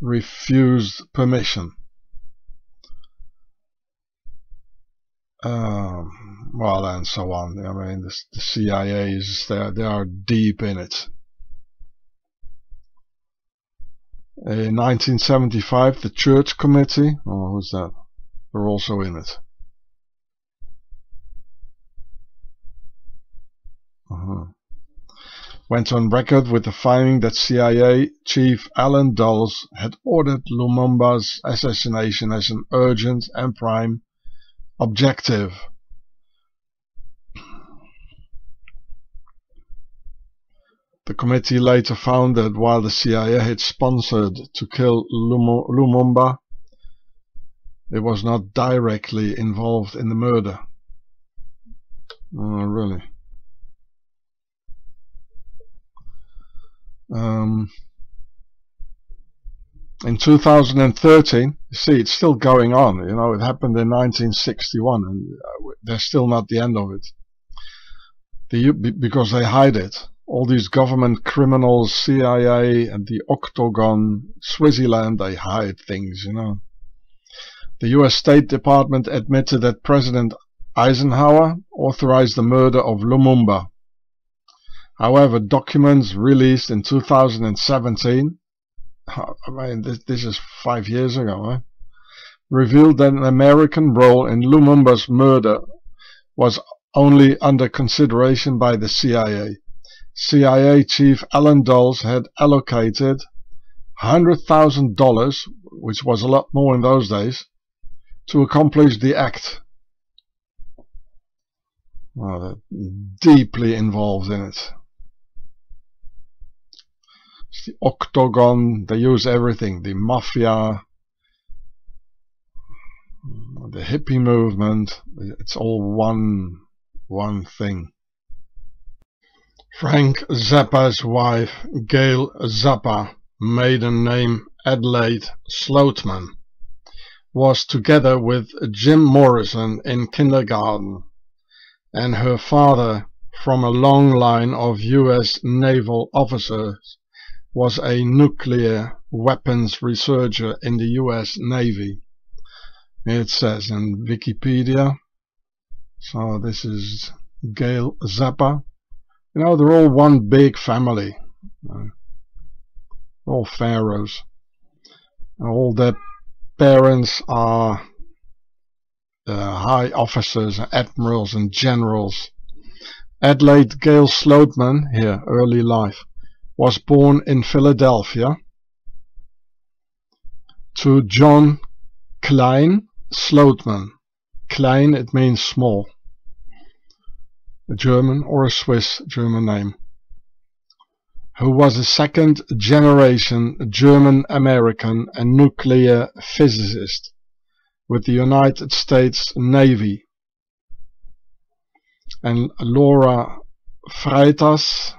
Speaker 1: refused permission. Um, well, and so on. I mean, the, the CIA is there; they are deep in it. In 1975, the Church Committee, oh, who's that? They're also in it. Uh -huh. went on record with the finding that CIA Chief Allen Dulles had ordered Lumumba's assassination as an urgent and prime objective. The committee later found that while the CIA had sponsored to kill Lumumba, it was not directly involved in the murder. Oh, really? Um, in 2013, you see, it's still going on. You know, it happened in 1961, and uh, they're still not the end of it. The, because they hide it. All these government criminals, CIA and the Octagon, Switzerland, they hide things, you know. The US State Department admitted that President Eisenhower authorized the murder of Lumumba. However, documents released in 2017, I mean, this, this is five years ago, eh, revealed that an American role in Lumumba's murder was only under consideration by the CIA. CIA Chief Allen Dulles had allocated $100,000, which was a lot more in those days, to accomplish the act. Well, deeply involved in it. The octagon, they use everything, the mafia, the hippie movement, it's all one, one thing. Frank Zappa's wife, Gail Zappa, maiden name Adelaide Slootman, was together with Jim Morrison in kindergarten, and her father, from a long line of U.S. naval officers, was a nuclear weapons researcher in the U.S. Navy. It says in Wikipedia. So this is Gail Zappa. You know, they're all one big family. Uh, all pharaohs. All their parents are uh, high officers, admirals and generals. Adelaide Gail Slootman, here, early life, was born in Philadelphia to John Klein Slootman. Klein, it means small a German or a Swiss German name, who was a second generation German American and nuclear physicist with the United States Navy. And Laura Freitas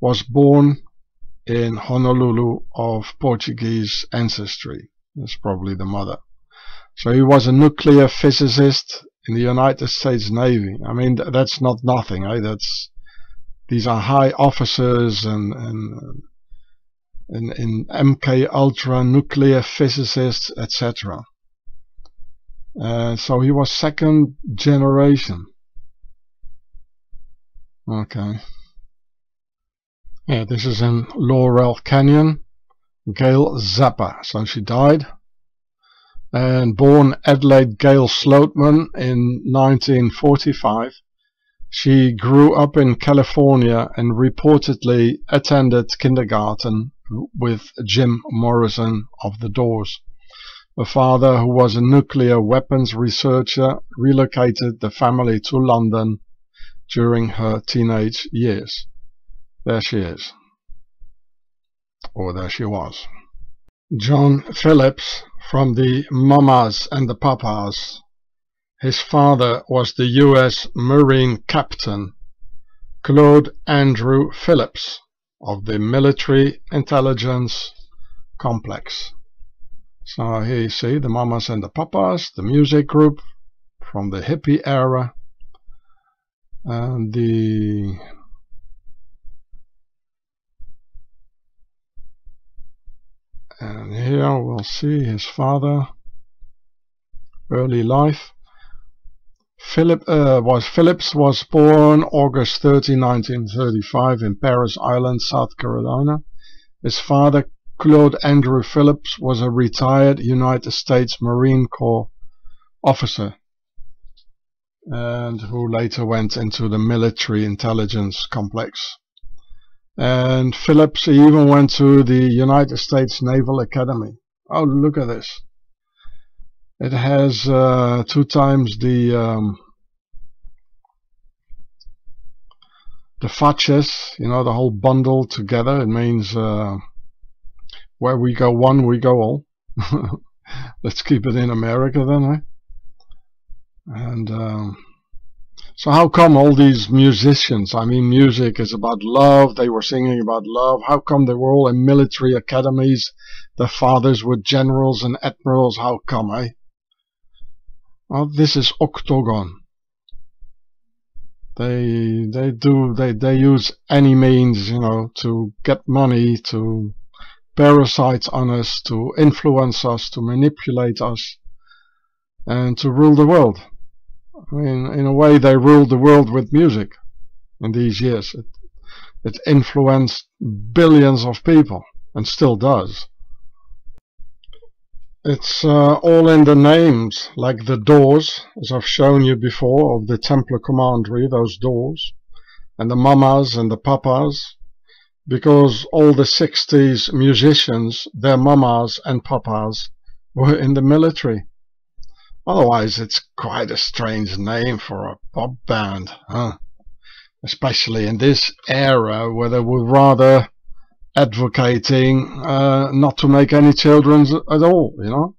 Speaker 1: was born in Honolulu of Portuguese ancestry. That's probably the mother. So he was a nuclear physicist in the United States Navy. I mean, th that's not nothing. Eh? That's these are high officers and and in, in MK Ultra nuclear physicists, etc. Uh, so he was second generation. Okay. Yeah, this is in Laurel Canyon. Gail Zappa. So she died and born Adelaide Gail Slootman in 1945. She grew up in California and reportedly attended kindergarten with Jim Morrison of the Doors. Her father, who was a nuclear weapons researcher, relocated the family to London during her teenage years. There she is. Or there she was. John Phillips from the Mamas and the Papas. His father was the U.S. Marine captain Claude Andrew Phillips of the Military Intelligence Complex. So here you see the Mamas and the Papas, the music group from the hippie era, and the and here we'll see his father early life Philip uh, was Phillips was born August 30, 1935 in Parris Island, South Carolina. His father, Claude Andrew Phillips, was a retired United States Marine Corps officer and who later went into the military intelligence complex. And Phillips even went to the United States Naval Academy. Oh, look at this. It has uh, two times the um, the faces, you know, the whole bundle together. It means uh, where we go one, we go all. Let's keep it in America then, eh? And um, so how come all these musicians, I mean music is about love, they were singing about love, how come they were all in military academies, their fathers were generals and admirals, how come, eh? Well, this is Octagon. They they do they they use any means, you know, to get money, to parasite on us, to influence us, to manipulate us, and to rule the world. I mean, in a way, they ruled the world with music in these years. It, it influenced billions of people, and still does. It's uh, all in the names, like the doors, as I've shown you before, of the Templar Commandery, those doors, and the mamas and the papas, because all the 60s musicians, their mamas and papas, were in the military. Otherwise, it's quite a strange name for a pop band, huh? Especially in this era where they were rather advocating uh, not to make any children at all, you know,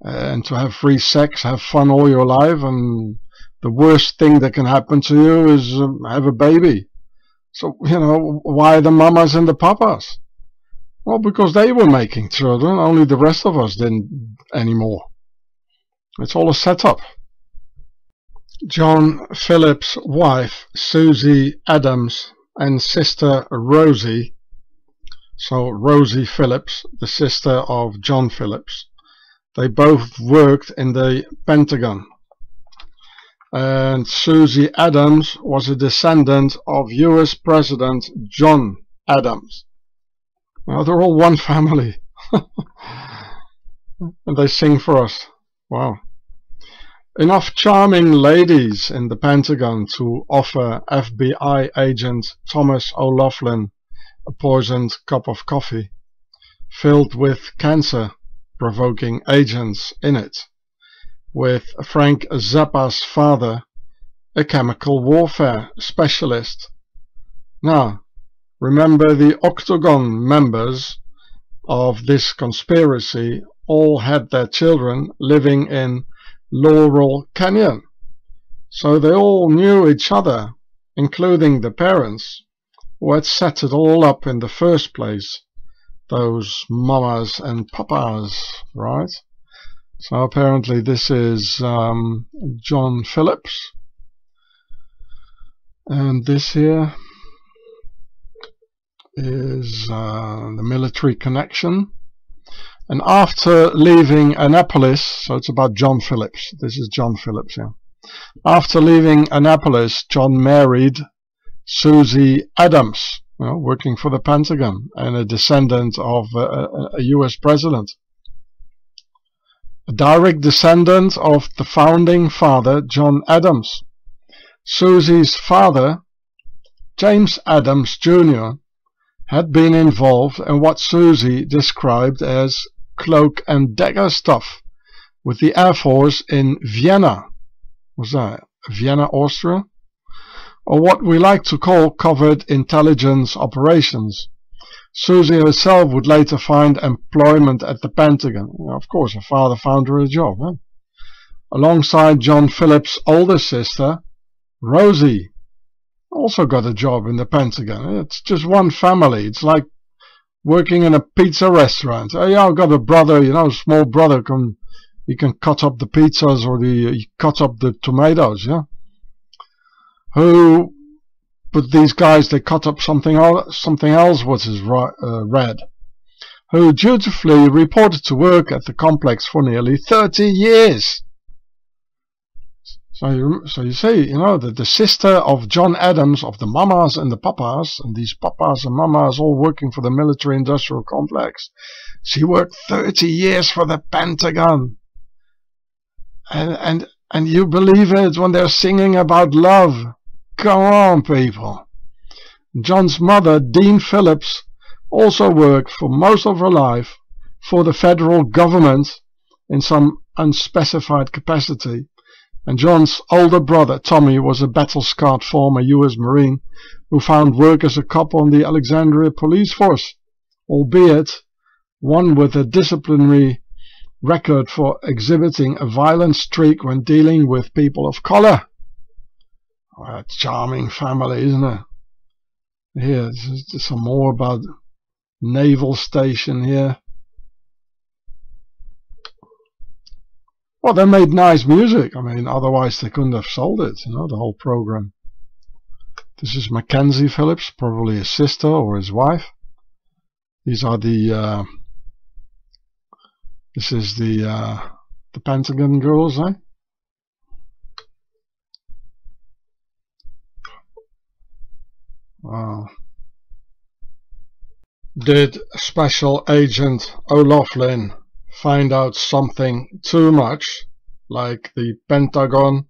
Speaker 1: and to have free sex, have fun all your life, and the worst thing that can happen to you is um, have a baby. So, you know, why the mamas and the papas? Well, because they were making children, only the rest of us didn't anymore. It's all a setup. John Phillips' wife, Susie Adams, and sister Rosie so Rosie Phillips, the sister of John Phillips, they both worked in the Pentagon. And Susie Adams was a descendant of US President John Adams. Now they're all one family. and they sing for us. Wow. Enough charming ladies in the Pentagon to offer FBI agent Thomas O'Loughlin a poisoned cup of coffee filled with cancer-provoking agents in it, with Frank Zappa's father, a chemical warfare specialist. Now, remember the Octagon members of this conspiracy all had their children living in Laurel Canyon. So they all knew each other, including the parents who had set it all up in the first place. Those mamas and papas, right? So apparently this is um, John Phillips. And this here is uh, the military connection. And after leaving Annapolis, so it's about John Phillips, this is John Phillips here. After leaving Annapolis, John married Susie Adams, you know, working for the Pentagon and a descendant of uh, a, a, a US president. A direct descendant of the founding father, John Adams. Susie's father, James Adams Jr., had been involved in what Susie described as cloak and dagger stuff with the Air Force in Vienna. Was that Vienna, Austria? or what we like to call covert intelligence operations. Susie herself would later find employment at the Pentagon. Of course, her father found her a job. Huh? Alongside John Phillips' older sister, Rosie, also got a job in the Pentagon. It's just one family. It's like working in a pizza restaurant. Oh yeah, I've got a brother, you know, a small brother can he can cut up the pizzas or the cut up the tomatoes, yeah? Who but these guys they cut up something else, something else what is uh, red. Who dutifully reported to work at the complex for nearly 30 years so you, so you see, you know, that the sister of John Adams, of the mamas and the papas, and these papas and mamas all working for the military-industrial complex, she worked 30 years for the Pentagon. And, and, and you believe it when they're singing about love. Come on, people. John's mother, Dean Phillips, also worked for most of her life for the federal government in some unspecified capacity. And John's older brother, Tommy, was a battle-scarred former US Marine who found work as a cop on the Alexandria police force, albeit one with a disciplinary record for exhibiting a violent streak when dealing with people of color. a charming family, isn't it? Here, some more about naval station here. Well, they made nice music. I mean, otherwise they couldn't have sold it, you know, the whole program. This is Mackenzie Phillips, probably his sister or his wife. These are the uh, this is the uh, the Pentagon girls, eh? Wow. Did Special Agent O'Loughlin find out something too much, like the Pentagon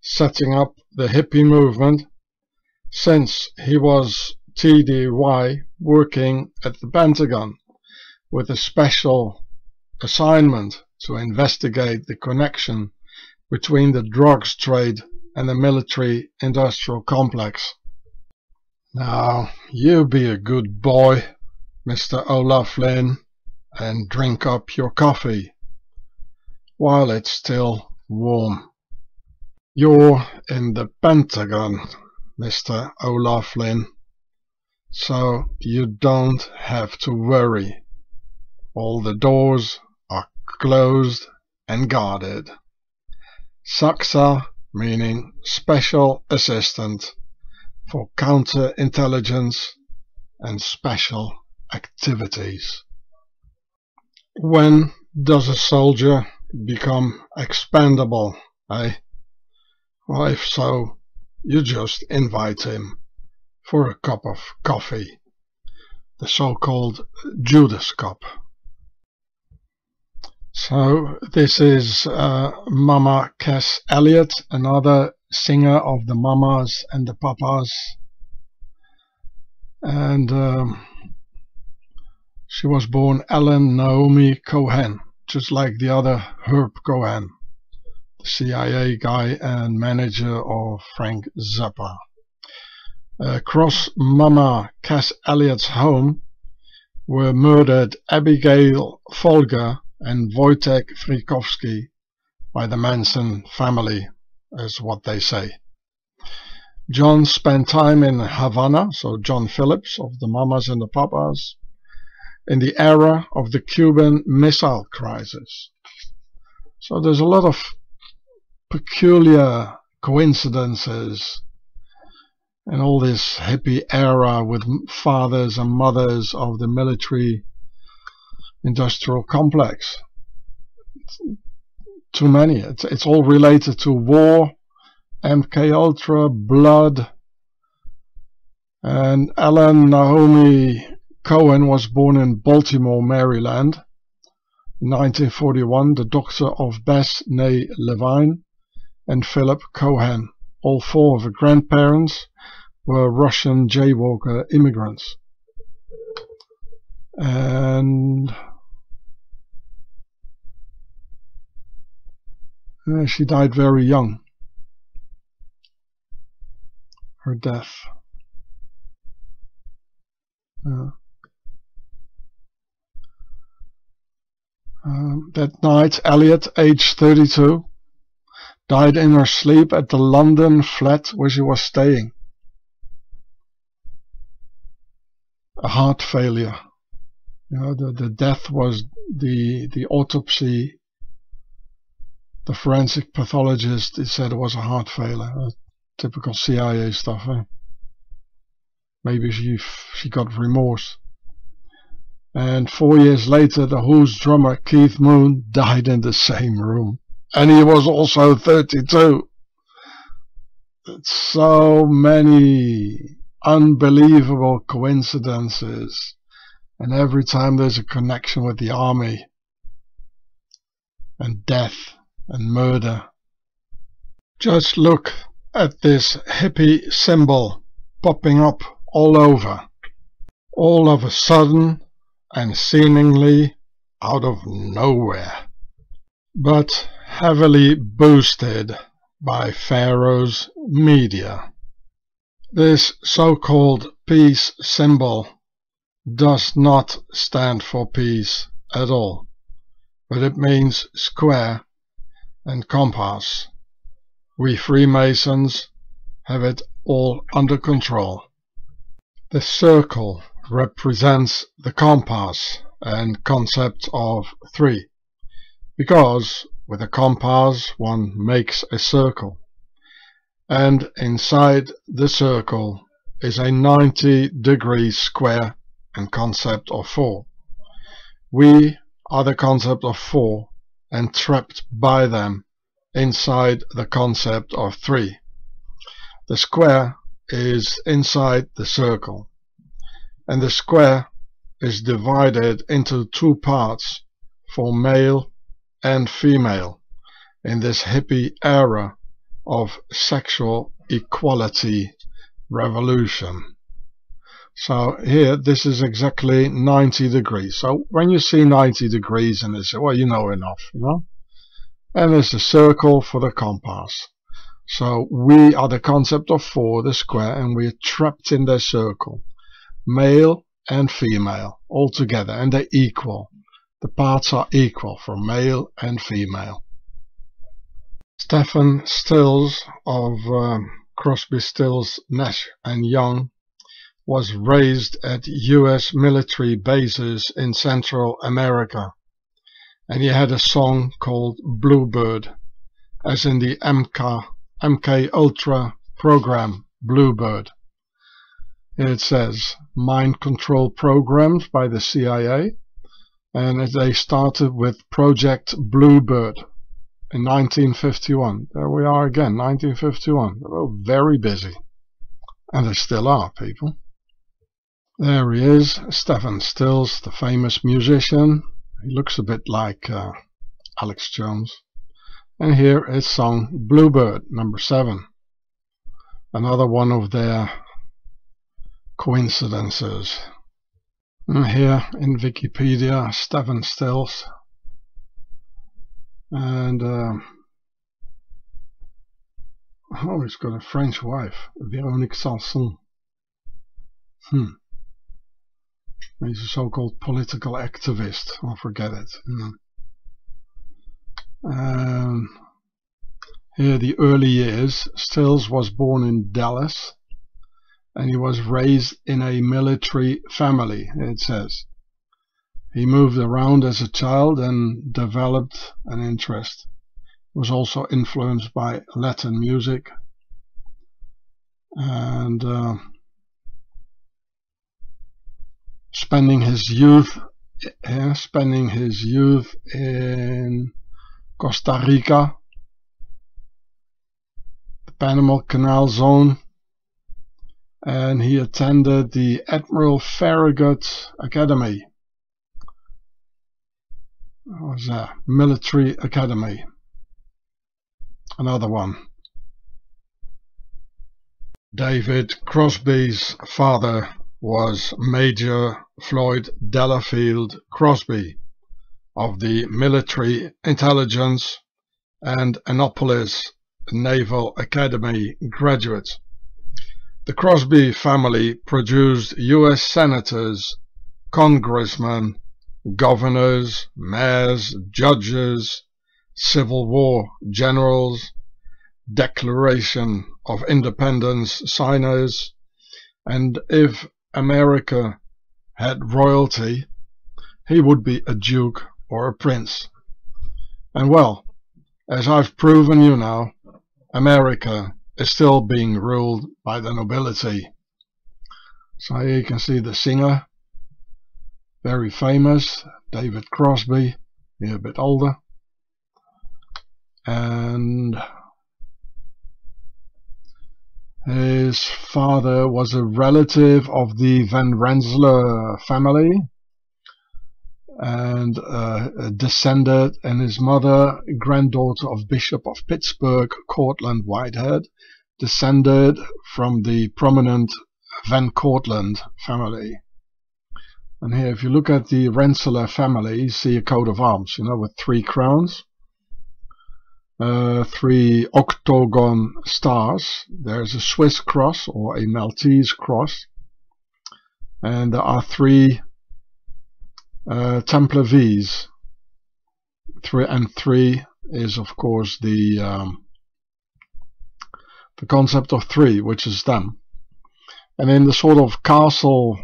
Speaker 1: setting up the hippie movement, since he was TDY working at the Pentagon with a special assignment to investigate the connection between the drugs trade and the military industrial complex. Now, you be a good boy, Mr. O'Loughlin, and drink up your coffee while it's still warm. You're in the Pentagon, Mr. O'Loughlin, so you don't have to worry. All the doors are closed and guarded. SACSA meaning Special Assistant for Counterintelligence and Special Activities. When does a soldier become expendable, eh? Well, if so, you just invite him for a cup of coffee, the so-called Judas cup. So this is uh, Mama Cass Elliot, another singer of the Mamas and the Papas. And um, she was born Ellen Naomi Cohen, just like the other Herb Cohen, the CIA guy and manager of Frank Zappa. Across Mama Cass Elliot's home were murdered Abigail Folger and Wojtek Frykowski by the Manson family, is what they say. John spent time in Havana, so John Phillips of the Mamas and the Papas, in the era of the Cuban Missile Crisis. So there's a lot of peculiar coincidences in all this hippie era with fathers and mothers of the military industrial complex. too many. It's, it's all related to war, MK Ultra, blood, and Ellen Naomi Cohen was born in Baltimore, Maryland. In 1941, the daughter of Bess née Levine and Philip Cohen. All four of her grandparents were Russian jaywalker immigrants. And uh, she died very young. Her death. Uh, Um, that night, Elliot, aged 32, died in her sleep at the London flat where she was staying. A heart failure. You know, the, the death was the, the autopsy, the forensic pathologist said it was a heart failure. Uh, typical CIA stuff, eh? Maybe she, she got remorse. And four years later, The Who's drummer Keith Moon died in the same room. And he was also 32. So many unbelievable coincidences. And every time there's a connection with the army and death and murder. Just look at this hippie symbol popping up all over, all of a sudden and seemingly out of nowhere, but heavily boosted by Pharaoh's media. This so-called peace symbol does not stand for peace at all, but it means square and compass. We Freemasons have it all under control. The circle represents the compass and concept of three, because with a compass one makes a circle, and inside the circle is a 90 degree square and concept of four. We are the concept of four and trapped by them inside the concept of three. The square is inside the circle and the square is divided into two parts for male and female in this hippie era of sexual equality revolution. So here, this is exactly 90 degrees. So when you see 90 degrees and you say, well, you know enough, you know? And there's a circle for the compass. So we are the concept of four, the square, and we're trapped in the circle. Male and female, all together, and they're equal. The parts are equal for male and female. Stephen Stills of um, Crosby, Stills, Nash and Young was raised at US military bases in Central America and he had a song called Bluebird as in the MK, MK Ultra program Bluebird. It says mind control programs by the CIA and they started with Project Bluebird in 1951. There we are again, 1951. They were very busy. And they still are, people. There he is, Stephen Stills, the famous musician. He looks a bit like uh, Alex Jones. And here is song Bluebird, number seven. Another one of their coincidences. And here in Wikipedia, Stephen Stills. And uh, oh, he's got a French wife, Véronique Sanson. Hmm. He's a so-called political activist. I'll forget it. Um, here, the early years. Stills was born in Dallas, and he was raised in a military family. It says he moved around as a child and developed an interest. He was also influenced by Latin music and. Uh, spending his youth spending his youth in Costa Rica, the Panama Canal Zone, and he attended the Admiral Farragut Academy. It was a military academy. Another one. David Crosby's father was Major Floyd Delafield Crosby of the Military Intelligence and Annapolis Naval Academy graduate. The Crosby family produced U.S. senators, congressmen, governors, mayors, judges, Civil War generals, Declaration of Independence signers, and if America had royalty, he would be a duke or a prince. And well, as I've proven you now, America is still being ruled by the nobility. So here you can see the singer, very famous, David Crosby, here a bit older. And his father was a relative of the Van Rensselaer family and uh, descended, and his mother, granddaughter of Bishop of Pittsburgh, Cortlandt Whitehead, descended from the prominent Van Cortlandt family. And here, if you look at the Rensselaer family, you see a coat of arms, you know, with three crowns, uh, three octagon stars. There's a Swiss cross or a Maltese cross. And there are three uh, Templar V's. Three and three is, of course, the um, the concept of three, which is them. And in the sort of castle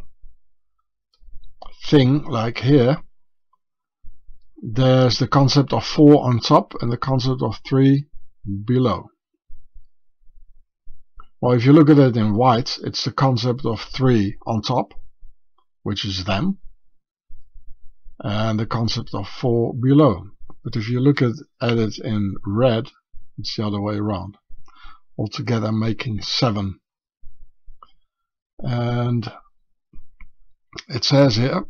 Speaker 1: thing, like here, there's the concept of four on top and the concept of three below. Well, if you look at it in white, it's the concept of three on top, which is them, and the concept of four below. But if you look at, at it in red, it's the other way around. Altogether making seven. And it says here,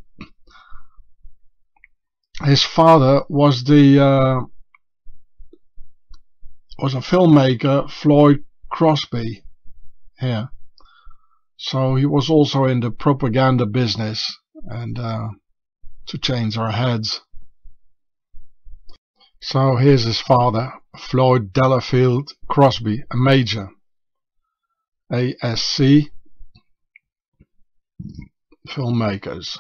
Speaker 1: his father was the uh, was a filmmaker, Floyd Crosby, here. So he was also in the propaganda business and uh, to change our heads. So here's his father, Floyd Delafield Crosby, a major, ASC filmmakers.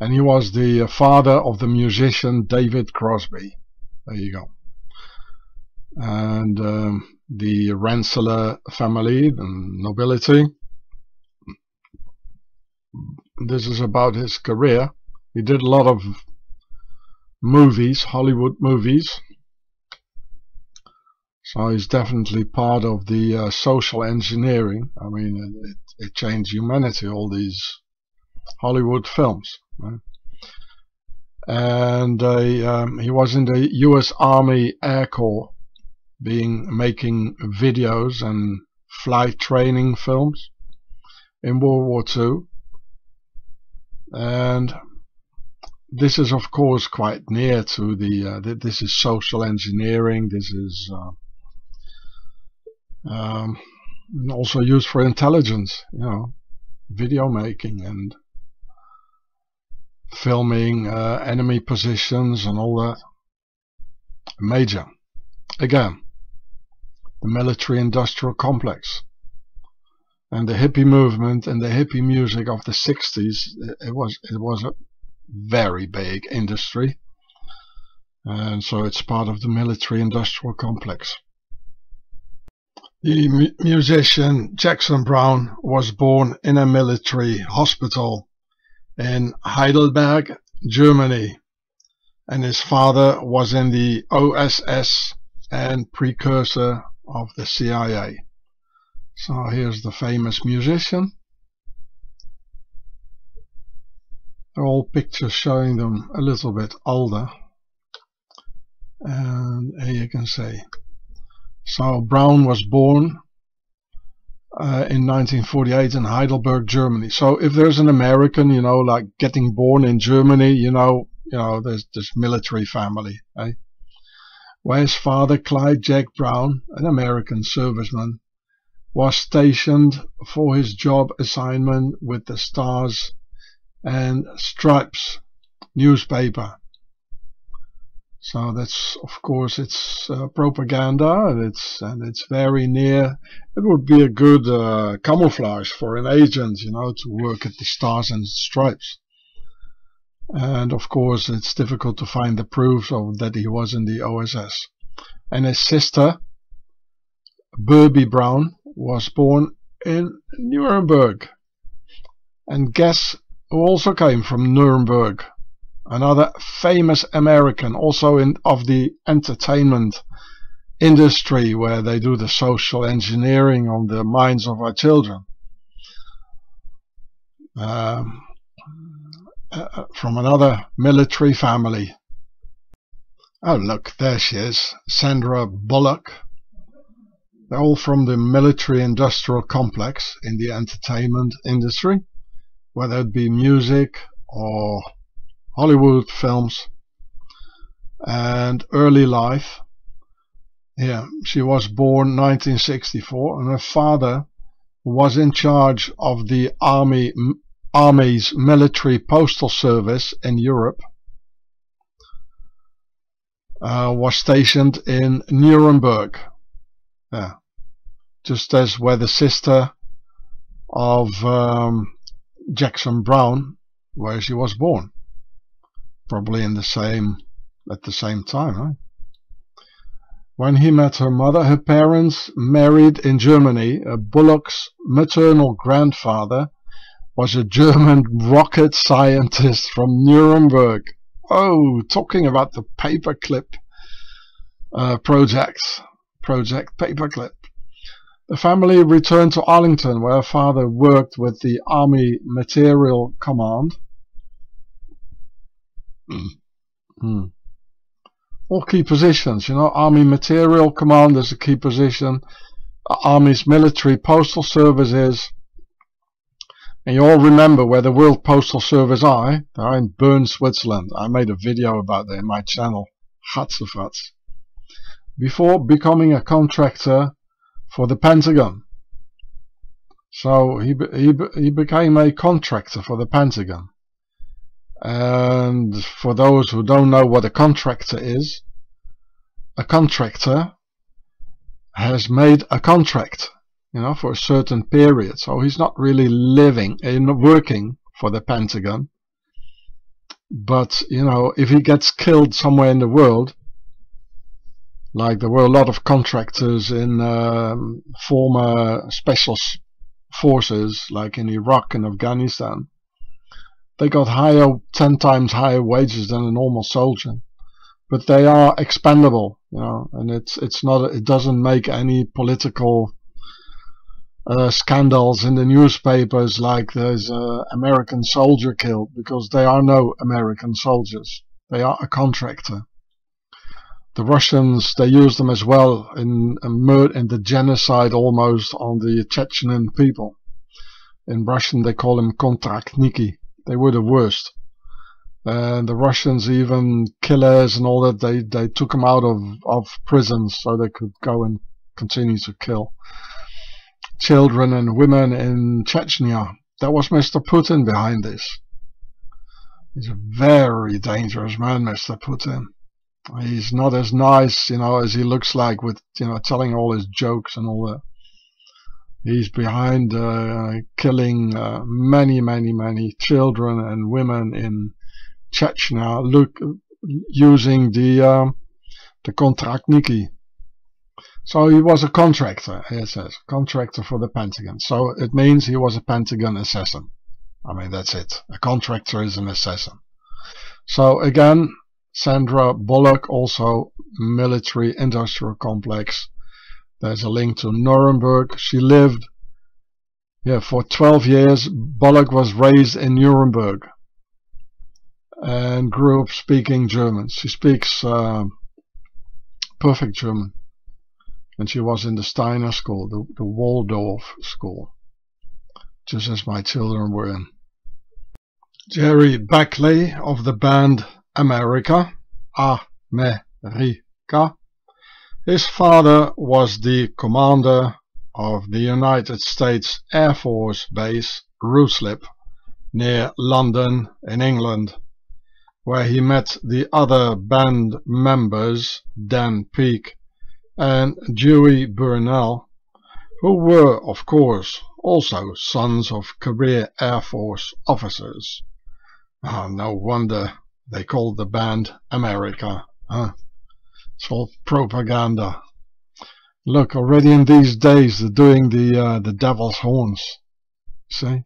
Speaker 1: And he was the father of the musician David Crosby. There you go. And um, the Rensselaer family, the nobility. This is about his career. He did a lot of movies, Hollywood movies. So he's definitely part of the uh, social engineering. I mean, it, it changed humanity, all these Hollywood films. Right? And uh, um, he was in the U.S. Army Air Corps, being making videos and flight training films in World War II. And this is of course quite near to the uh, th this is social engineering. This is uh, um, also used for intelligence you know video making and filming uh, enemy positions and all that. Major. Again the military industrial complex and the hippie movement and the hippie music of the 60s it, it was it was a very big industry and so it's part of the military industrial complex. The mu musician Jackson Browne was born in a military hospital in Heidelberg, Germany and his father was in the OSS and precursor of the CIA. So here's the famous musician All pictures showing them a little bit older. And here you can see. So Browne was born uh, in 1948 in Heidelberg, Germany. So if there's an American, you know, like getting born in Germany, you know, you know, there's this military family, eh? Where his father, Clyde Jack Browne, an American serviceman, was stationed for his job assignment with the Stars and Stripes newspaper. So that's of course it's uh, propaganda and it's and it's very near. It would be a good uh, camouflage for an agent, you know, to work at the Stars and Stripes. And of course, it's difficult to find the proof of that he was in the OSS. And his sister, Berbie Browne, was born in Nuremberg. And guess who also came from Nuremberg, another famous American, also in of the entertainment industry where they do the social engineering on the minds of our children. Um, uh, from another military family. Oh look, there she is, Sandra Bullock. They're all from the military industrial complex in the entertainment industry whether it be music or Hollywood films and early life. Yeah, she was born 1964 and her father was in charge of the army Army's military postal service in Europe, uh, was stationed in Nuremberg. Yeah. Just as where the sister of um, Jackson Browne where she was born. Probably in the same, at the same time, right? When he met her mother, her parents married in Germany. A Bullock's maternal grandfather was a German rocket scientist from Nuremberg. Oh, talking about the paperclip uh, project, project paperclip. The family returned to Arlington where her father worked with the Army Materiel Command. Mm. All key positions, you know, Army Materiel Command is a key position. Army's military postal service is and you all remember where the World Postal Service are. They're in Bern, Switzerland. I made a video about that in my channel, Hatzefatz. Before becoming a contractor for the Pentagon. So he, he, he became a contractor for the Pentagon. And for those who don't know what a contractor is, a contractor has made a contract you know, for a certain period. So he's not really living eh, and working for the Pentagon. But, you know, if he gets killed somewhere in the world, like there were a lot of contractors in um, former special forces, like in Iraq and Afghanistan, they got higher, 10 times higher wages than a normal soldier. But they are expendable, you know, and it's, it's not, it doesn't make any political uh, scandals in the newspapers like there's an American soldier killed because they are no American soldiers. They are a contractor. The Russians, they use them as well in, in the genocide almost on the Chechen people. In Russian they call them kontraktniki. They were the worst. And the Russians even killers and all that, they, they took them out of, of prisons so they could go and continue to kill children and women in Chechnya. That was Mr. Putin behind this. He's a very dangerous man, Mr. Putin. He's not as nice, you know, as he looks like with, you know, telling all his jokes and all that. He's behind uh, killing uh, many, many, many children and women in Chechnya, look, using the uh, the kontraktniki, so he was a contractor, he says, contractor for the Pentagon. So it means he was a Pentagon assassin. I mean, that's it. A contractor is an assassin. So again, Sandra Bullock, also military industrial complex. There's a link to Nuremberg. She lived yeah, for 12 years. Bullock was raised in Nuremberg and grew up speaking German. She speaks uh, perfect German and she was in the Steiner school, the, the Waldorf school, just as my children were in. Jerry Beckley of the band America, America, his father was the commander of the United States Air Force Base Ruislip near London in England, where he met the other band members Dan Peek and Dewey Bunnell, who were, of course, also sons of career Air Force officers. Ah, no wonder they called the band America. Huh? It's all propaganda. Look, already in these days they're doing the uh, the devil's horns. See?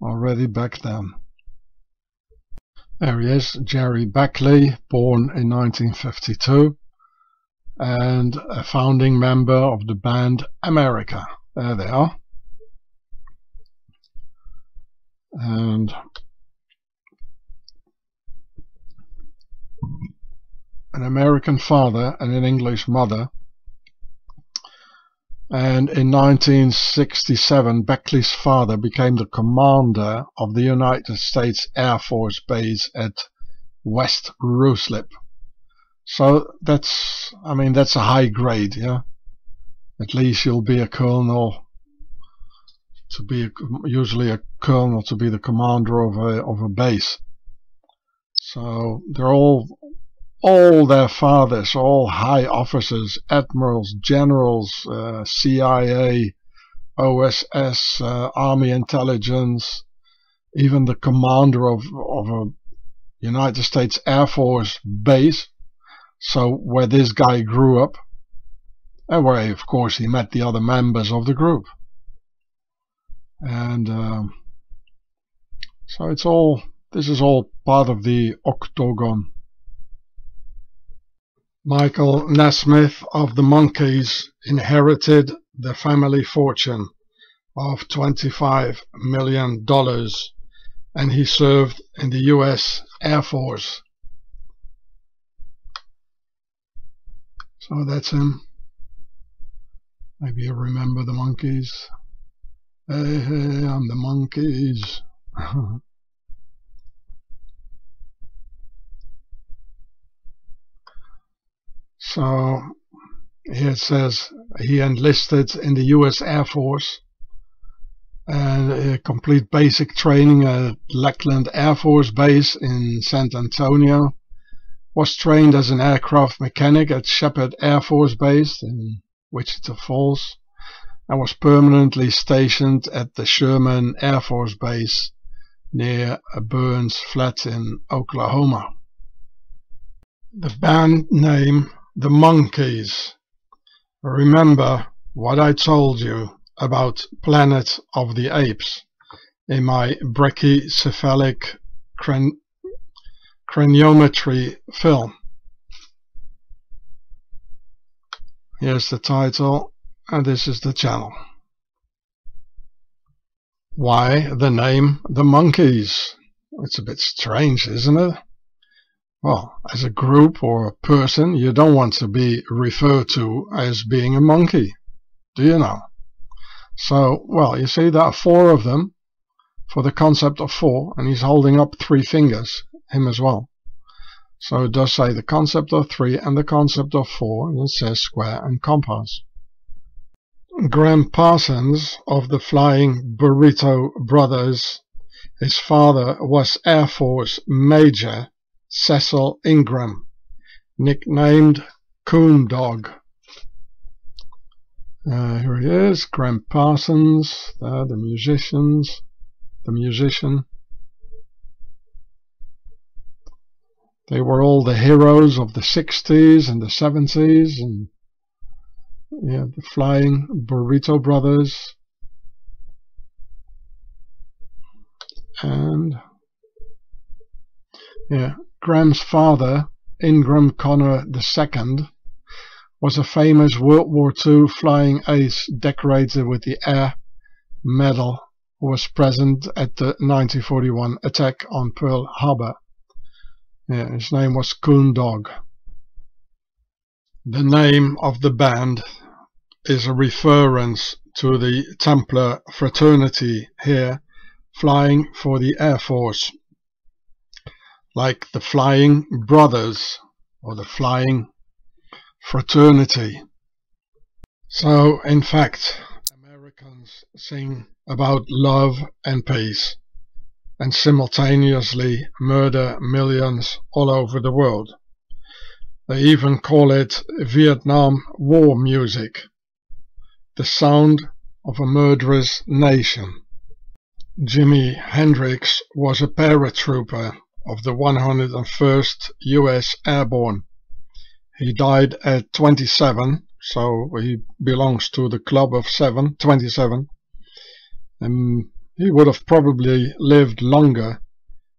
Speaker 1: Already back then. There he is, Jerry Beckley, born in 1952 and a founding member of the band America. There they are. And an American father and an English mother. And in 1967, Beckley's father became the commander of the United States Air Force Base at West Ruislip. So that's, I mean, that's a high grade, yeah. at least you'll be a colonel to be a, usually a colonel to be the commander of a of a base. So they're all all their fathers, all high officers, admirals, generals, uh, CIA, OSS, uh, Army intelligence, even the commander of of a United States Air Force base. So where this guy grew up, and where of course he met the other members of the group and um, so it's all this is all part of the octagon Michael Nesmith of the Monkees inherited the family fortune of 25 million dollars and he served in the US Air Force so that's him maybe you remember the Monkees. Hey, hey, I'm the Monkees. so here it says he enlisted in the U.S. Air Force and uh, complete basic training at Lackland Air Force Base in San Antonio. Was trained as an aircraft mechanic at Sheppard Air Force Base in Wichita Falls and was permanently stationed at the Sherman Air Force Base near Burns Flat in Oklahoma. The band name The Monkees. Remember what I told you about Planet of the Apes in my brachycephalic cran craniometry film. Here's the title and this is the channel. Why the name The Monkees? It's a bit strange, isn't it? Well, as a group or a person, you don't want to be referred to as being a monkey, do you know? So, well, you see, there are four of them for the concept of four, and he's holding up three fingers, him as well. So it does say the concept of three and the concept of four, and it says square and compass. Gram Parsons of the Flying Burrito Brothers. His father was Air Force Major Cecil Ingram, nicknamed Coon Dog. Uh, here he is, Gram Parsons, uh, the musicians, the musician. They were all the heroes of the 60s and the 70s and yeah, the Flying Burrito Brothers. And yeah, Gram's father, Ingram Connor II, was a famous World War II flying ace decorated with the Air Medal who was present at the 1941 attack on Pearl Harbor. Yeah, his name was Coon Dog. The name of the band is a reference to the Templar fraternity here, flying for the Air Force, like the Flying Brothers or the Flying Fraternity. So, in fact, Americans sing about love and peace and simultaneously murder millions all over the world. They even call it Vietnam War music, the sound of a murderous nation. Jimi Hendrix was a paratrooper of the 101st U.S. Airborne. He died at 27, so he belongs to the club of seven, 27. And he would have probably lived longer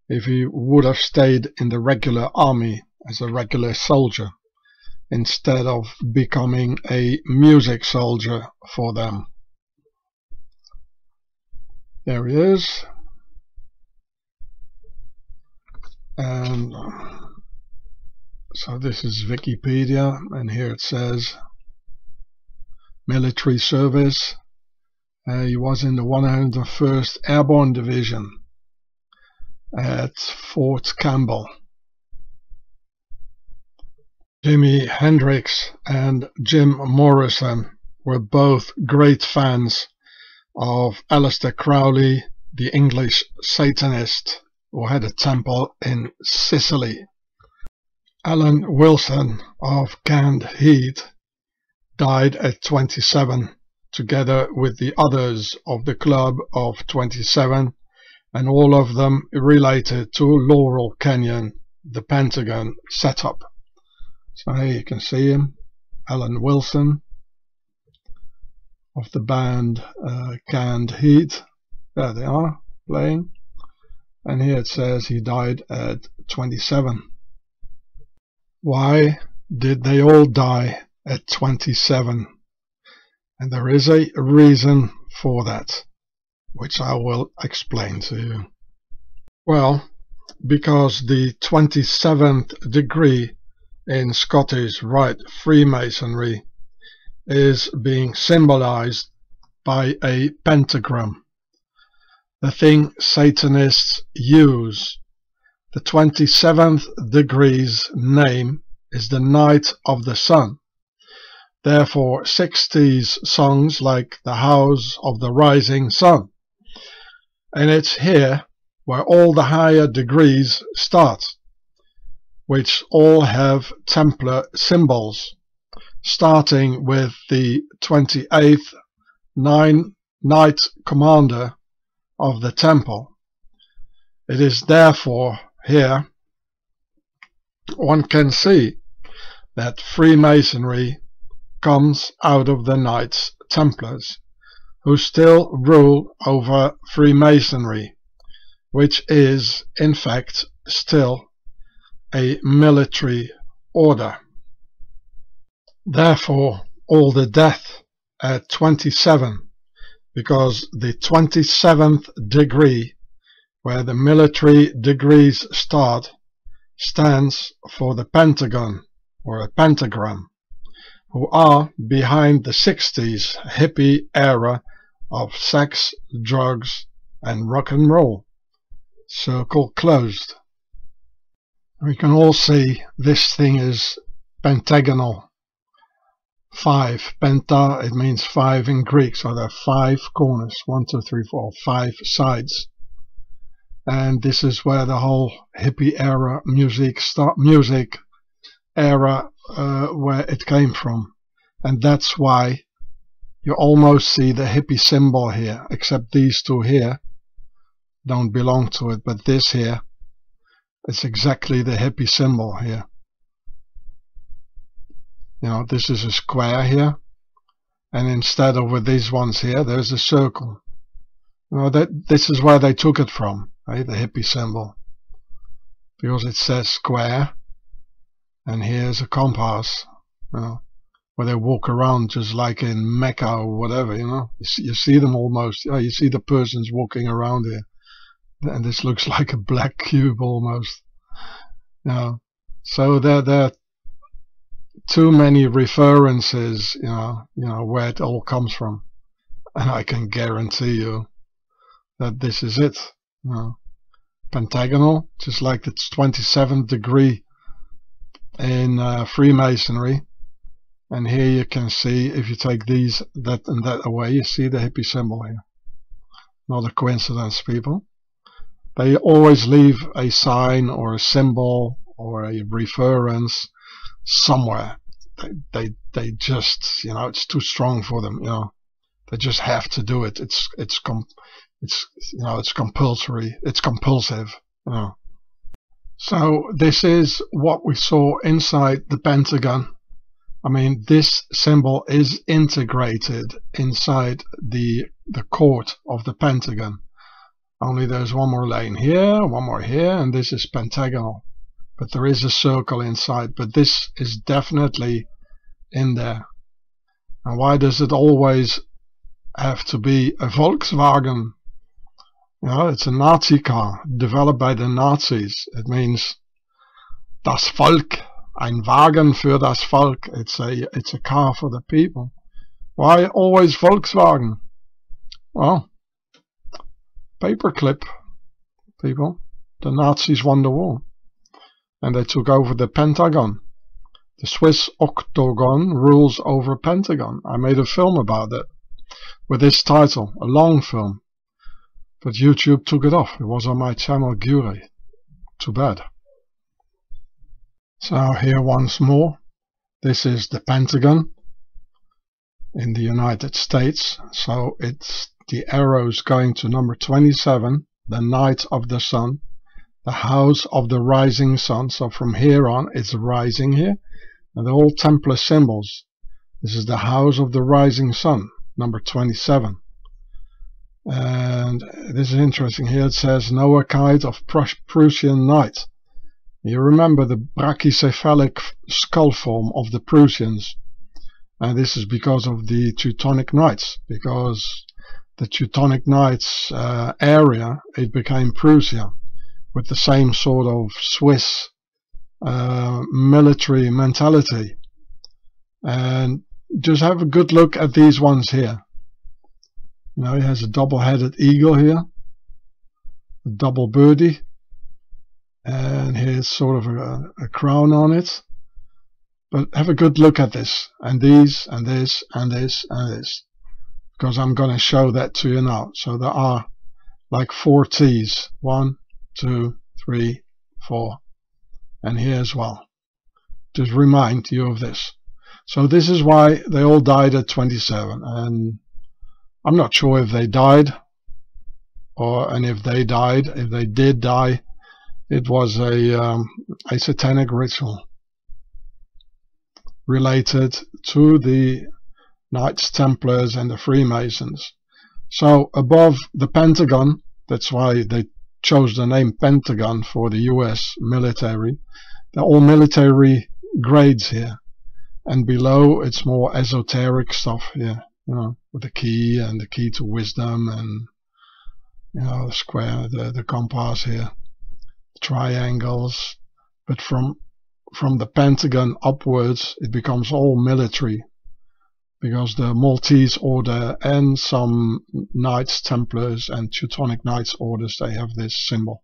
Speaker 1: if he would have stayed in the regular army as a regular soldier instead of becoming a music soldier for them. There he is. And so this is Wikipedia and here it says military service. Uh, he was in the 101st Airborne Division at Fort Campbell. Jimi Hendrix and Jim Morrison were both great fans of Aleister Crowley, the English Satanist who had a temple in Sicily. Alan Wilson of Canned Heat died at 27 together with the others of the Club of 27 and all of them related to Laurel Canyon, the Pentagon setup. So here you can see him, Alan Wilson of the band uh, Canned Heat. There they are, playing. And here it says he died at 27. Why did they all die at 27? And there is a reason for that, which I will explain to you. Well, because the 27th degree in Scottish Rite Freemasonry is being symbolized by a pentagram, the thing Satanists use. The 27th degree's name is the Knight of the Sun. Therefore, 60s songs like The House of the Rising Sun. And it's here where all the higher degrees start, which all have Templar symbols, starting with the 28th nine Knight Commander of the Temple. It is therefore here one can see that Freemasonry comes out of the Knights Templars, who still rule over Freemasonry, which is, in fact, still a military order. Therefore, all the death at 27, because the 27th degree, where the military degrees start, stands for the Pentagon, or a pentagram who are behind the 60s hippie era of sex, drugs, and rock and roll. Circle closed. We can all see this thing is pentagonal. Five. Penta, it means five in Greek, so there are five corners. One, two, three, four, five sides. And this is where the whole hippie era music start music era uh, where it came from. And that's why you almost see the hippie symbol here, except these two here don't belong to it, but this here is exactly the hippie symbol here. You know, this is a square here, and instead of with these ones here, there's a circle. You know, that this is where they took it from, right? The hippie symbol, because it says square, and here's a compass you know, where they walk around just like in Mecca or whatever you know you see, you see them almost oh, you see the persons walking around here and this looks like a black cube almost you know so there are too many references you know you know where it all comes from. And I can guarantee you that this is it you know. Pentagonal just like it's 27th degree in uh, Freemasonry. And here you can see if you take these that and that away you see the hippie symbol here. Not a coincidence people. They always leave a sign or a symbol or a reference somewhere they, they just you know it's too strong for them you know they just have to do it it's it's com it's you know it's compulsory it's compulsive you know so this is what we saw inside the Pentagon. I mean, this symbol is integrated inside the, the court of the Pentagon. Only there's one more lane here, one more here, and this is pentagonal. But there is a circle inside, but this is definitely in there. And why does it always have to be a Volkswagen you know, it's a Nazi car developed by the Nazis. It means das Volk, ein Wagen für das Volk. It's a it's a car for the people. Why always Volkswagen? Well, paperclip people. The Nazis won the war, and they took over the Pentagon. The Swiss octagon rules over Pentagon. I made a film about it with this title, a long film. But YouTube took it off. It was on my channel Giureh. Too bad. So here once more. This is the Pentagon in the United States. So it's the arrows going to number 27, the night of the sun, the house of the rising sun. So from here on, it's rising here. And they're all Templar symbols. This is the house of the rising sun, number 27. And this is interesting. Here it says Noachide of Prussian Knight. You remember the brachycephalic skull form of the Prussians. And this is because of the Teutonic Knights, because the Teutonic Knights uh, area, it became Prussia with the same sort of Swiss uh, military mentality. And just have a good look at these ones here. You know, he has a double-headed eagle here, a double birdie, and here's sort of a, a crown on it. But have a good look at this, and these, and this, and this, and this, because I'm going to show that to you now. So there are like four T's. One, two, three, four, and here as well. Just remind you of this. So this is why they all died at 27, and I'm not sure if they died, or and if they died, if they did die, it was a um, a satanic ritual related to the Knights Templars and the Freemasons. So above the Pentagon, that's why they chose the name Pentagon for the US military. They're all military grades here. And below it's more esoteric stuff here you know, with the key and the key to wisdom and you know the square, the the compass here, triangles. But from from the Pentagon upwards, it becomes all military because the Maltese Order and some Knights Templars and Teutonic Knights Orders they have this symbol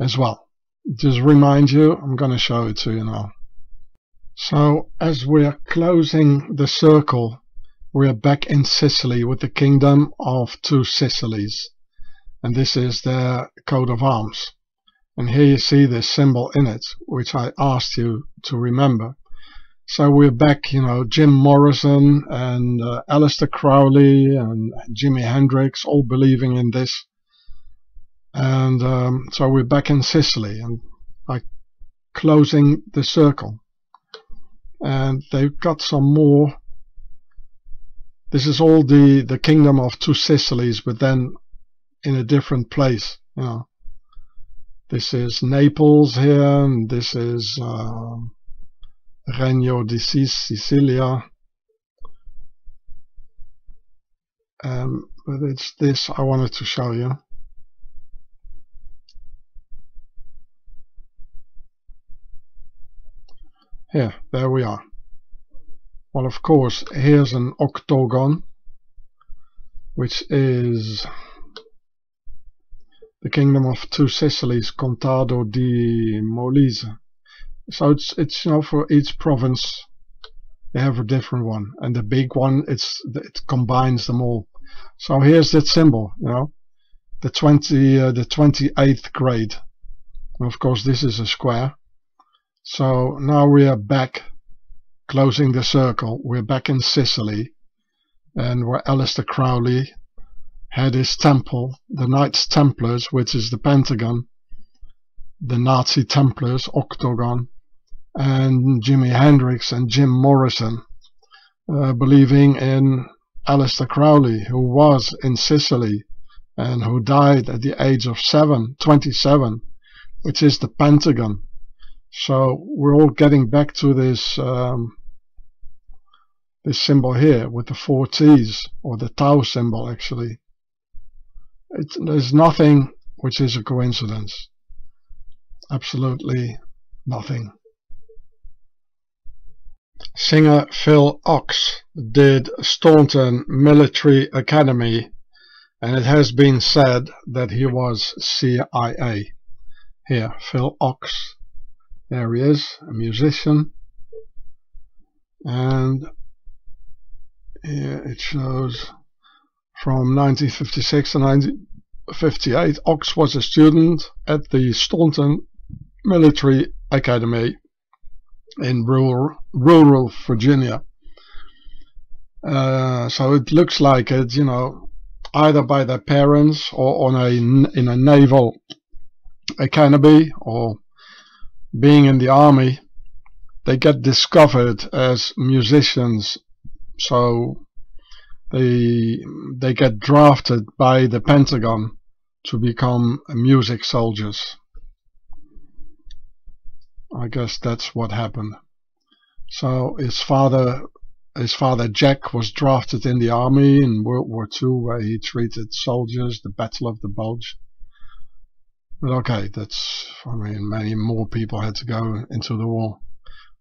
Speaker 1: as well. Just remind you, I'm going to show it to you now. So as we're closing the circle we are back in Sicily with the kingdom of two Sicilies. And this is their coat of arms. And here you see this symbol in it, which I asked you to remember. So we're back, you know, Jim Morrison and uh, Aleister Crowley and Jimi Hendrix all believing in this. And um, so we're back in Sicily and like closing the circle. And they've got some more this is all the the kingdom of two Sicilies, but then in a different place. You know, this is Naples here, and this is uh, Regno di Sicilia. Um, but it's this I wanted to show you. Here, there we are. Well, of course, here's an octagon, which is the kingdom of two Sicilies, Contado di Molise. So it's it's you know for each province they have a different one, and the big one it's it combines them all. So here's that symbol, you know, the 20 uh, the 28th grade. And of course, this is a square. So now we are back closing the circle, we're back in Sicily, and where Aleister Crowley had his temple, the Knights Templars, which is the Pentagon, the Nazi Templars, Octagon, and Jimi Hendrix and Jim Morrison, uh, believing in Aleister Crowley, who was in Sicily and who died at the age of seven, 27, which is the Pentagon. So we're all getting back to this um, this symbol here with the four T's, or the Tau symbol actually. It's, there's nothing which is a coincidence. Absolutely nothing. Singer Phil Ochs did Staunton Military Academy and it has been said that he was CIA. Here, Phil Ochs. There he is, a musician. and here it shows from 1956 to 1958 Ochs was a student at the Staunton Military Academy in rural, rural Virginia. Uh, so it looks like it, you know, either by their parents or on a in a naval academy or being in the army, they get discovered as musicians. So they they get drafted by the Pentagon to become music soldiers. I guess that's what happened. So his father his father Jack was drafted in the army in World War II where he treated soldiers, the Battle of the Bulge. But okay, that's, I mean, many more people had to go into the war.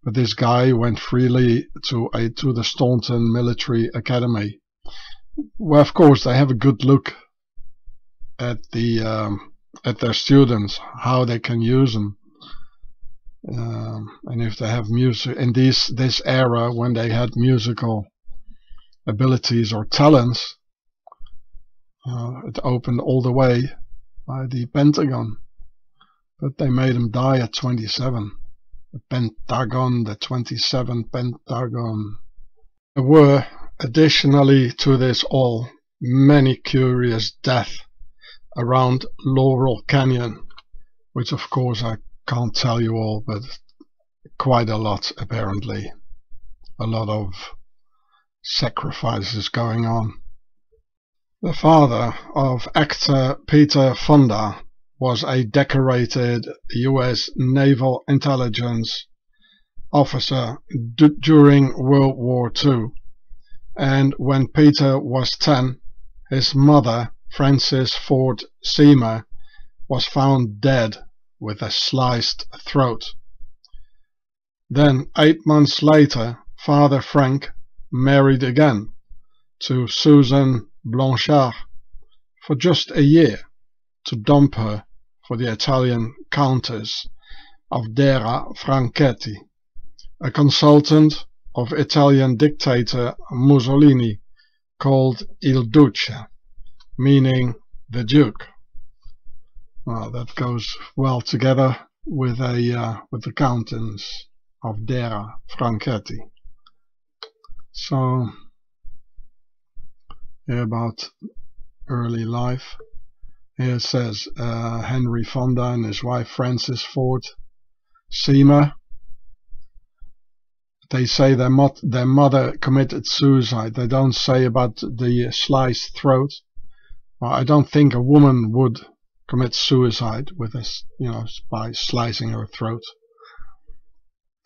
Speaker 1: But this guy went freely to a, to the Staunton Military Academy. Well, of course, they have a good look at the um, at their students, how they can use them um, and if they have music in this this era when they had musical abilities or talents uh, it opened all the way by the Pentagon. But they made him die at 27 the Pentagon the 27 Pentagon. There were additionally to this all many curious deaths around Laurel Canyon which of course I can't tell you all, but quite a lot apparently. A lot of sacrifices going on. The father of actor Peter Fonda was a decorated US Naval Intelligence officer during World War II. And when Peter was 10, his mother, Frances Ford Seymour, was found dead with a sliced throat. Then, eight months later, Father Frank married again to Susan Blanchard for just a year to dump her for the Italian Countess Afdera Franchetti, a consultant of Italian dictator Mussolini called Il Duce, meaning the Duke. Well, that goes well together with a uh, with the Countess Afdera Franchetti. So here about early life. Here it says uh, Henry Fonda and his wife Frances Ford Seymour. They say their, mo their mother committed suicide. They don't say about the sliced throat. Well, I don't think a woman would commit suicide with this, you know, by slicing her throat.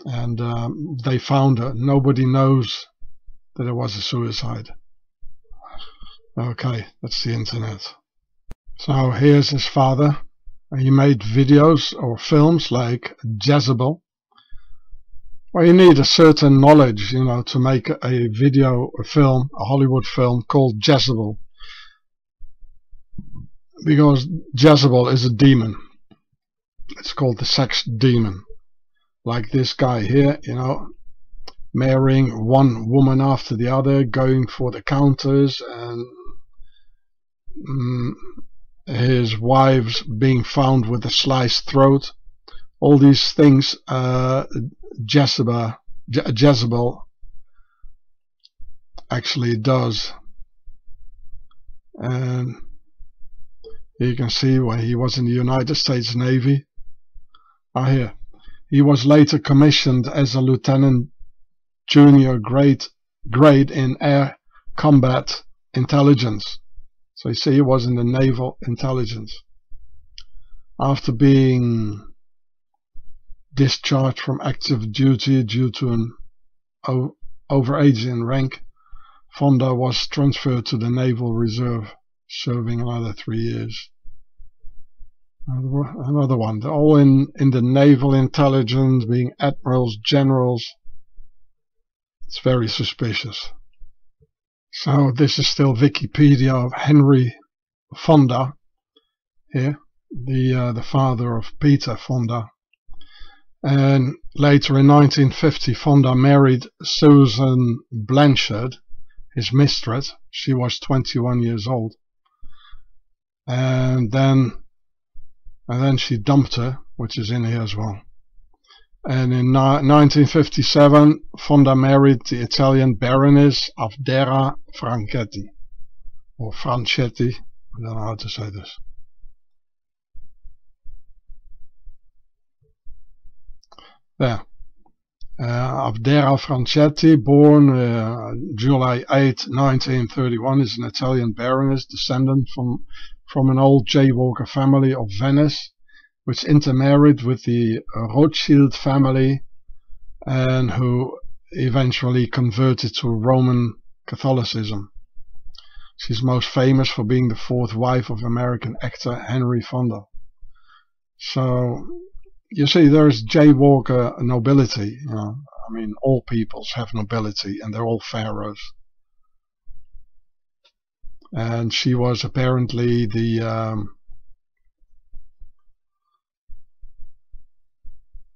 Speaker 1: And um, they found her. Nobody knows that it was a suicide. Okay, that's the internet. So here's his father. He made videos or films like Jezebel. Well, you need a certain knowledge, you know, to make a video, a film, a Hollywood film called Jezebel because Jezebel is a demon. It's called the sex demon. Like this guy here, you know, marrying one woman after the other, going for the counters, and mm, his wives being found with a sliced throat. All these things uh, Jezebel, Je Jezebel actually does. And you can see where he was in the United States Navy. Ah, here. He was later commissioned as a lieutenant junior grade, grade in air combat intelligence. So you see he was in the naval intelligence. After being discharged from active duty due to an overage in rank, Fonda was transferred to the Naval Reserve serving another three years. Another one, They're all in, in the naval intelligence, being admirals, generals. It's very suspicious. So this is still Wikipedia of Henry Fonda here, the uh, the father of Peter Fonda. And later in 1950, Fonda married Susan Blanchard, his mistress. She was 21 years old. And then, and then she dumped her, which is in here as well. And in 1957, Fonda married the Italian Baroness Afdera Franchetti, or Franchetti, I don't know how to say this. There. Uh, Afdera Franchetti, born uh, July 8, 1931, is an Italian baroness, descendant from, from an old jaywalker family of Venice, which intermarried with the uh, Rothschild family and who eventually converted to Roman Catholicism. She's most famous for being the fourth wife of American actor Henry Fonda. So you see, there's jaywalker nobility. You know, I mean, all peoples have nobility, and they're all pharaohs. And she was apparently the um,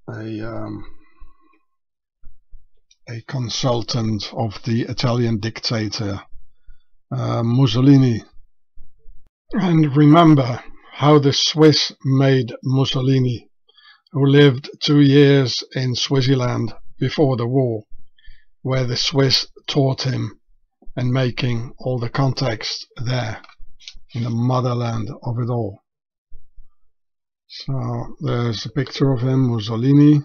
Speaker 1: a um, a consultant of the Italian dictator uh, Mussolini. And remember how the Swiss made Mussolini who lived two years in Swaziland before the war, where the Swiss taught him and making all the context there in the motherland of it all. So there's a picture of him, Mussolini,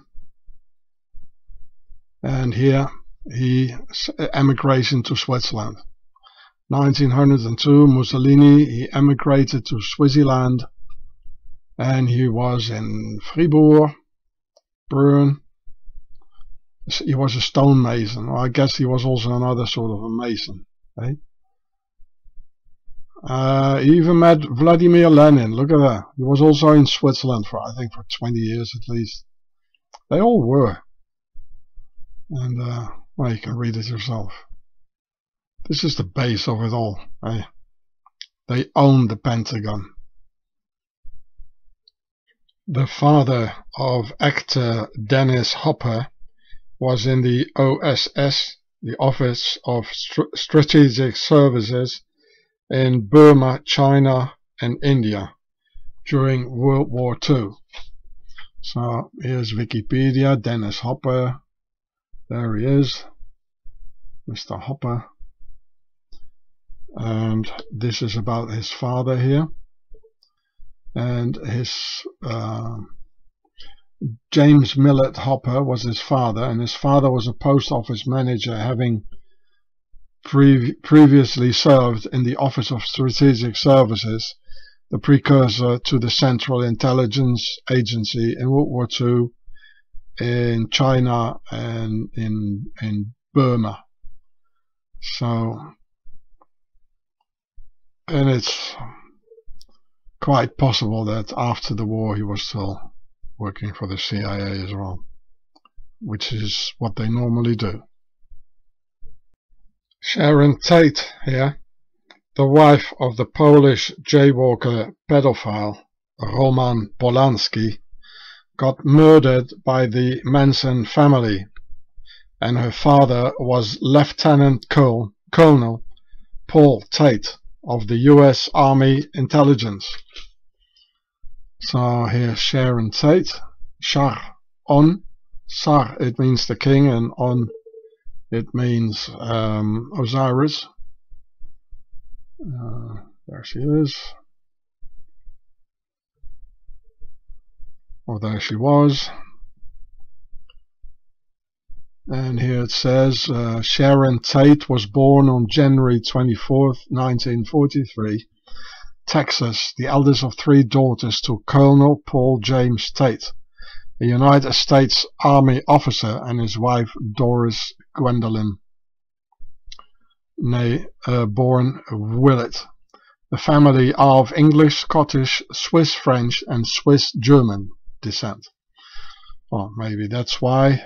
Speaker 1: and here he emigrates into Switzerland. 1902, Mussolini, he emigrated to Switzerland and he was in Fribourg, Bern. He was a stonemason. Well, I guess he was also another sort of a mason. Eh? Uh, he even met Vladimir Lenin. Look at that. He was also in Switzerland for, I think, for 20 years at least. They all were. And, uh, well, you can read it yourself. This is the base of it all. Eh? They own the Pentagon the father of actor Dennis Hopper was in the OSS, the Office of Strategic Services, in Burma, China, and India during World War II. So here's Wikipedia, Dennis Hopper. There he is, Mr. Hopper. And this is about his father here and his uh, James Millett Hopper was his father, and his father was a post office manager, having pre previously served in the Office of Strategic Services, the precursor to the Central Intelligence Agency in World War II, in China and in in Burma. So, and it's quite possible that after the war he was still working for the CIA as well, which is what they normally do. Sharon Tate here, the wife of the Polish jaywalker pedophile Roman Polanski, got murdered by the Manson family, and her father was Lieutenant Colonel Paul Tate of the US Army Intelligence. So here's Sharon Tate. Shar on. Sar it means the king and on it means um, Osiris. Uh, there she is. Or there she was. And here it says uh, Sharon Tate was born on January 24th, 1943, Texas, the eldest of three daughters to Colonel Paul James Tate, a United States Army officer, and his wife Doris Gwendolyn, née, uh, born Willett. The family of English, Scottish, Swiss French, and Swiss German descent. Well, maybe that's why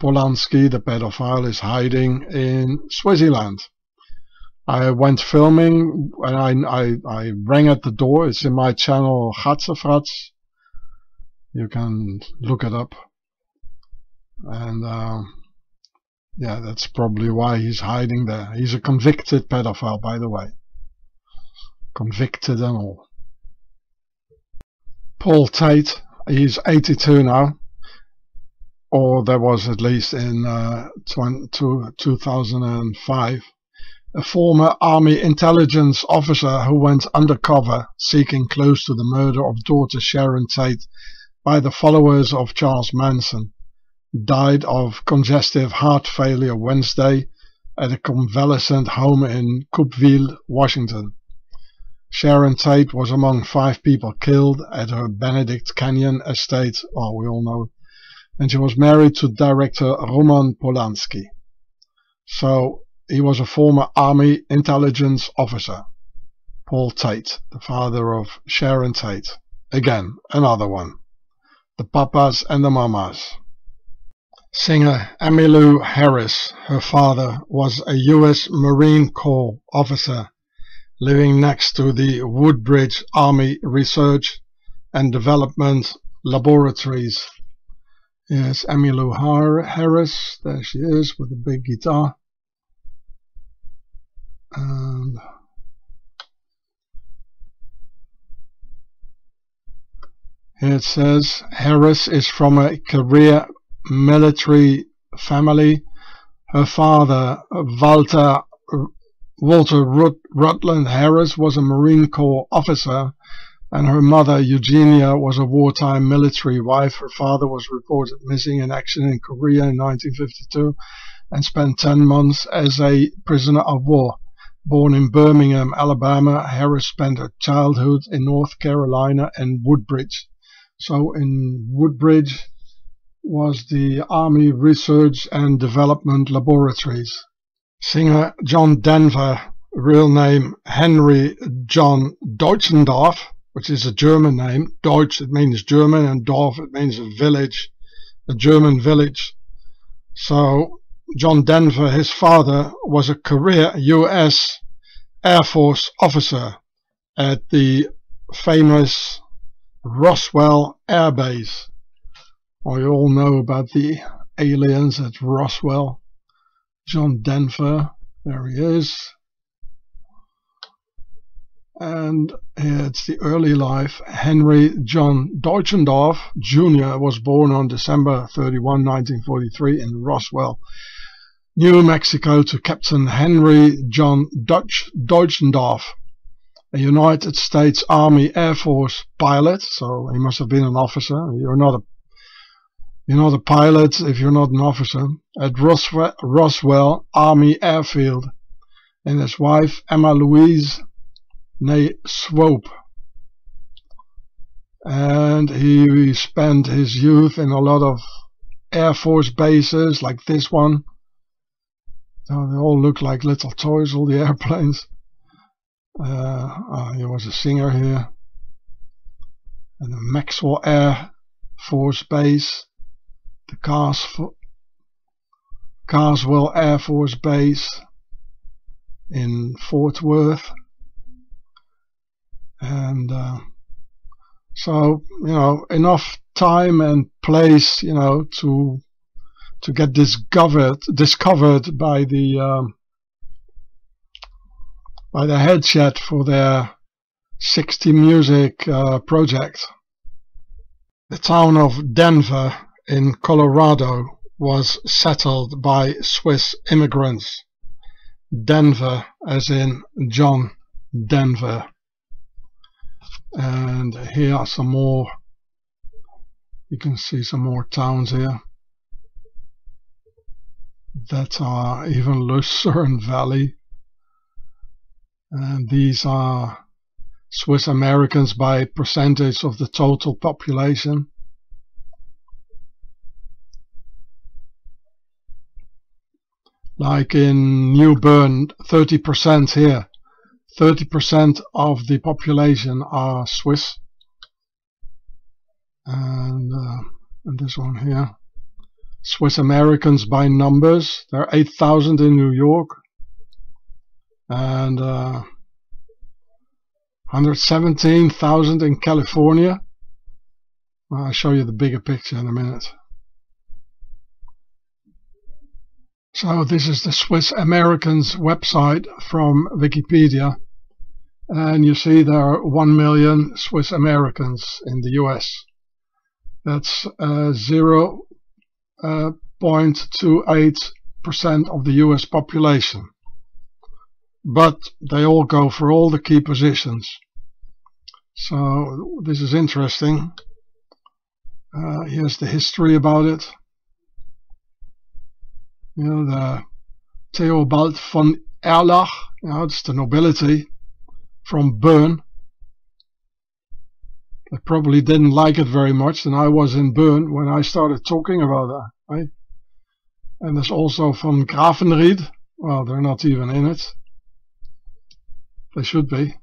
Speaker 1: Polanski, the pedophile, is hiding in Swaziland. I went filming and I, I, I rang at the door. It's in my channel Gatsefrats. You can look it up. and um, yeah, that's probably why he's hiding there. He's a convicted pedophile, by the way. Convicted and all. Paul Tate, he's 82 now, or there was at least in uh, 20, 2005 a former Army intelligence officer who went undercover seeking clues to the murder of daughter Sharon Tate by the followers of Charles Manson, died of congestive heart failure Wednesday at a convalescent home in Coupeville, Washington. Sharon Tate was among five people killed at her Benedict Canyon estate, well we all know, and she was married to director Roman Polanski. So he was a former Army intelligence officer. Paul Tate, the father of Sharon Tate. Again, another one. The papas and the mamas. Singer Emmylou Harris, her father, was a U.S. Marine Corps officer living next to the Woodbridge Army Research and Development Laboratories. Yes, Emmylou Harris, there she is with a big guitar and it says Harris is from a career military family. Her father, Walter, Walter Rutland Harris, was a Marine Corps officer, and her mother, Eugenia, was a wartime military wife. Her father was reported missing in action in Korea in 1952 and spent 10 months as a prisoner of war. Born in Birmingham, Alabama, Harris spent her childhood in North Carolina and Woodbridge. So in Woodbridge was the Army Research and Development Laboratories. Singer John Denver, real name Henry John Deutschendorf, which is a German name. Deutsch, it means German, and Dorf, it means a village, a German village. So John Denver, his father, was a career U.S. Air Force officer at the famous Roswell Air Base. Well, you all know about the aliens at Roswell. John Denver, there he is. And here it's the early life. Henry John Deutschendorf Jr. was born on December 31, 1943 in Roswell, New Mexico to Captain Henry John Dutch Deutschendorf, a United States Army Air Force pilot. So he must have been an officer. You're not a you're not a pilot if you're not an officer at Roswell, Roswell Army Airfield, and his wife Emma Louise née Swope. And he spent his youth in a lot of Air Force bases like this one Oh, they all look like little toys, all the airplanes. Uh, there was a singer here. And the Maxwell Air Force Base. The Carswell, Carswell Air Force Base in Fort Worth. And uh, so, you know, enough time and place, you know, to to get discovered discovered by the um, by the headset for their 60 Music uh, project. The town of Denver in Colorado was settled by Swiss immigrants. Denver as in John Denver. And here are some more, you can see some more towns here that are even Lucerne Valley. And these are Swiss Americans by percentage of the total population. Like in New Bern, 30% here. 30% of the population are Swiss. And, uh, and this one here. Swiss Americans by numbers. There are 8,000 in New York and uh, 117,000 in California. I'll show you the bigger picture in a minute. So this is the Swiss Americans website from Wikipedia. And you see there are 1 million Swiss Americans in the US. That's uh, 0.28% uh, of the US population. But they all go for all the key positions. So this is interesting. Uh, here's the history about it. You know, the Theobald von Erlach, you know, it's the nobility from Bern. They probably didn't like it very much, and I was in Bern when I started talking about that. Right? And there's also from Grafenried. Well, they're not even in it. They should be.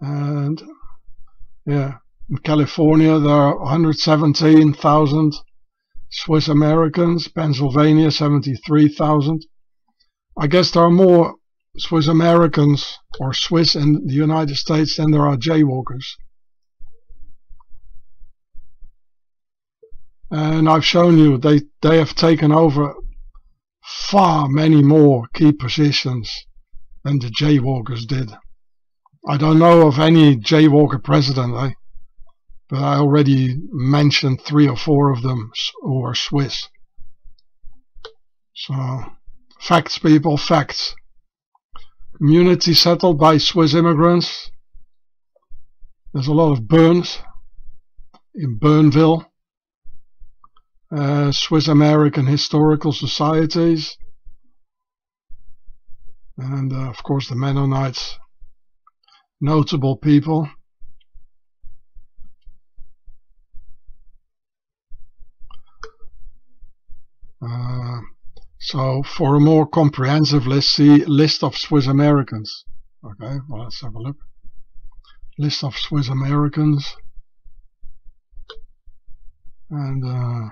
Speaker 1: And yeah, in California, there are 117,000 Swiss Americans. Pennsylvania, 73,000. I guess there are more Swiss Americans or Swiss in the United States than there are jaywalkers. And I've shown you they, they have taken over far many more key positions than the jaywalkers did. I don't know of any jaywalker president, eh? but I already mentioned three or four of them who are Swiss. So, facts people, facts. Community settled by Swiss immigrants. There's a lot of Burns in Bernville. Uh, Swiss American Historical Societies. And uh, of course the Mennonites. Notable people. Uh, so for a more comprehensive list, see list of Swiss Americans. Okay, well let's have a look. List of Swiss Americans. And uh,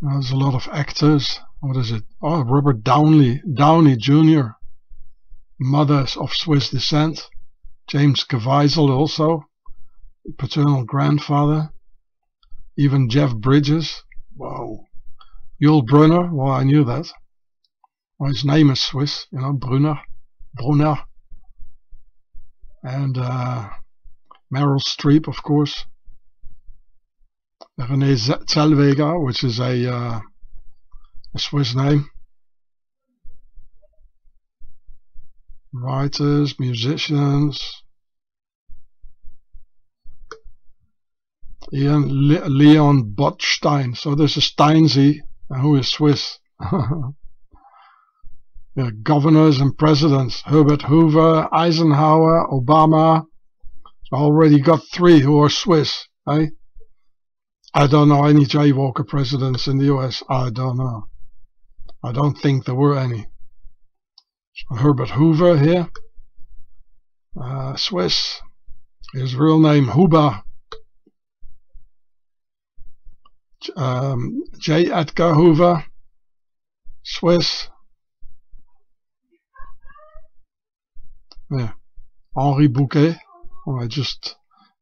Speaker 1: there's a lot of actors what is it? Oh, Robert Downey, Downey Jr., mothers of Swiss descent. James Caviezel also, paternal grandfather. Even Jeff Bridges. Wow. Yul Brynner, well, I knew that. Well, his name is Swiss, you know, Brunner, Brunner. And uh, Meryl Streep, of course. Renee Zellweger, which is a uh, that's his name. Writers, musicians. Ian Le Leon Botstein. So this is Steinsy, who is Swiss. yeah, governors and presidents. Herbert Hoover, Eisenhower, Obama. Already got three who are Swiss. Eh? I don't know any jaywalker presidents in the US. I don't know. I don't think there were any. Herbert Hoover here, uh, Swiss. His real name Huber. Um, J. Edgar Hoover, Swiss. Yeah, Henri Bouquet. Oh, I just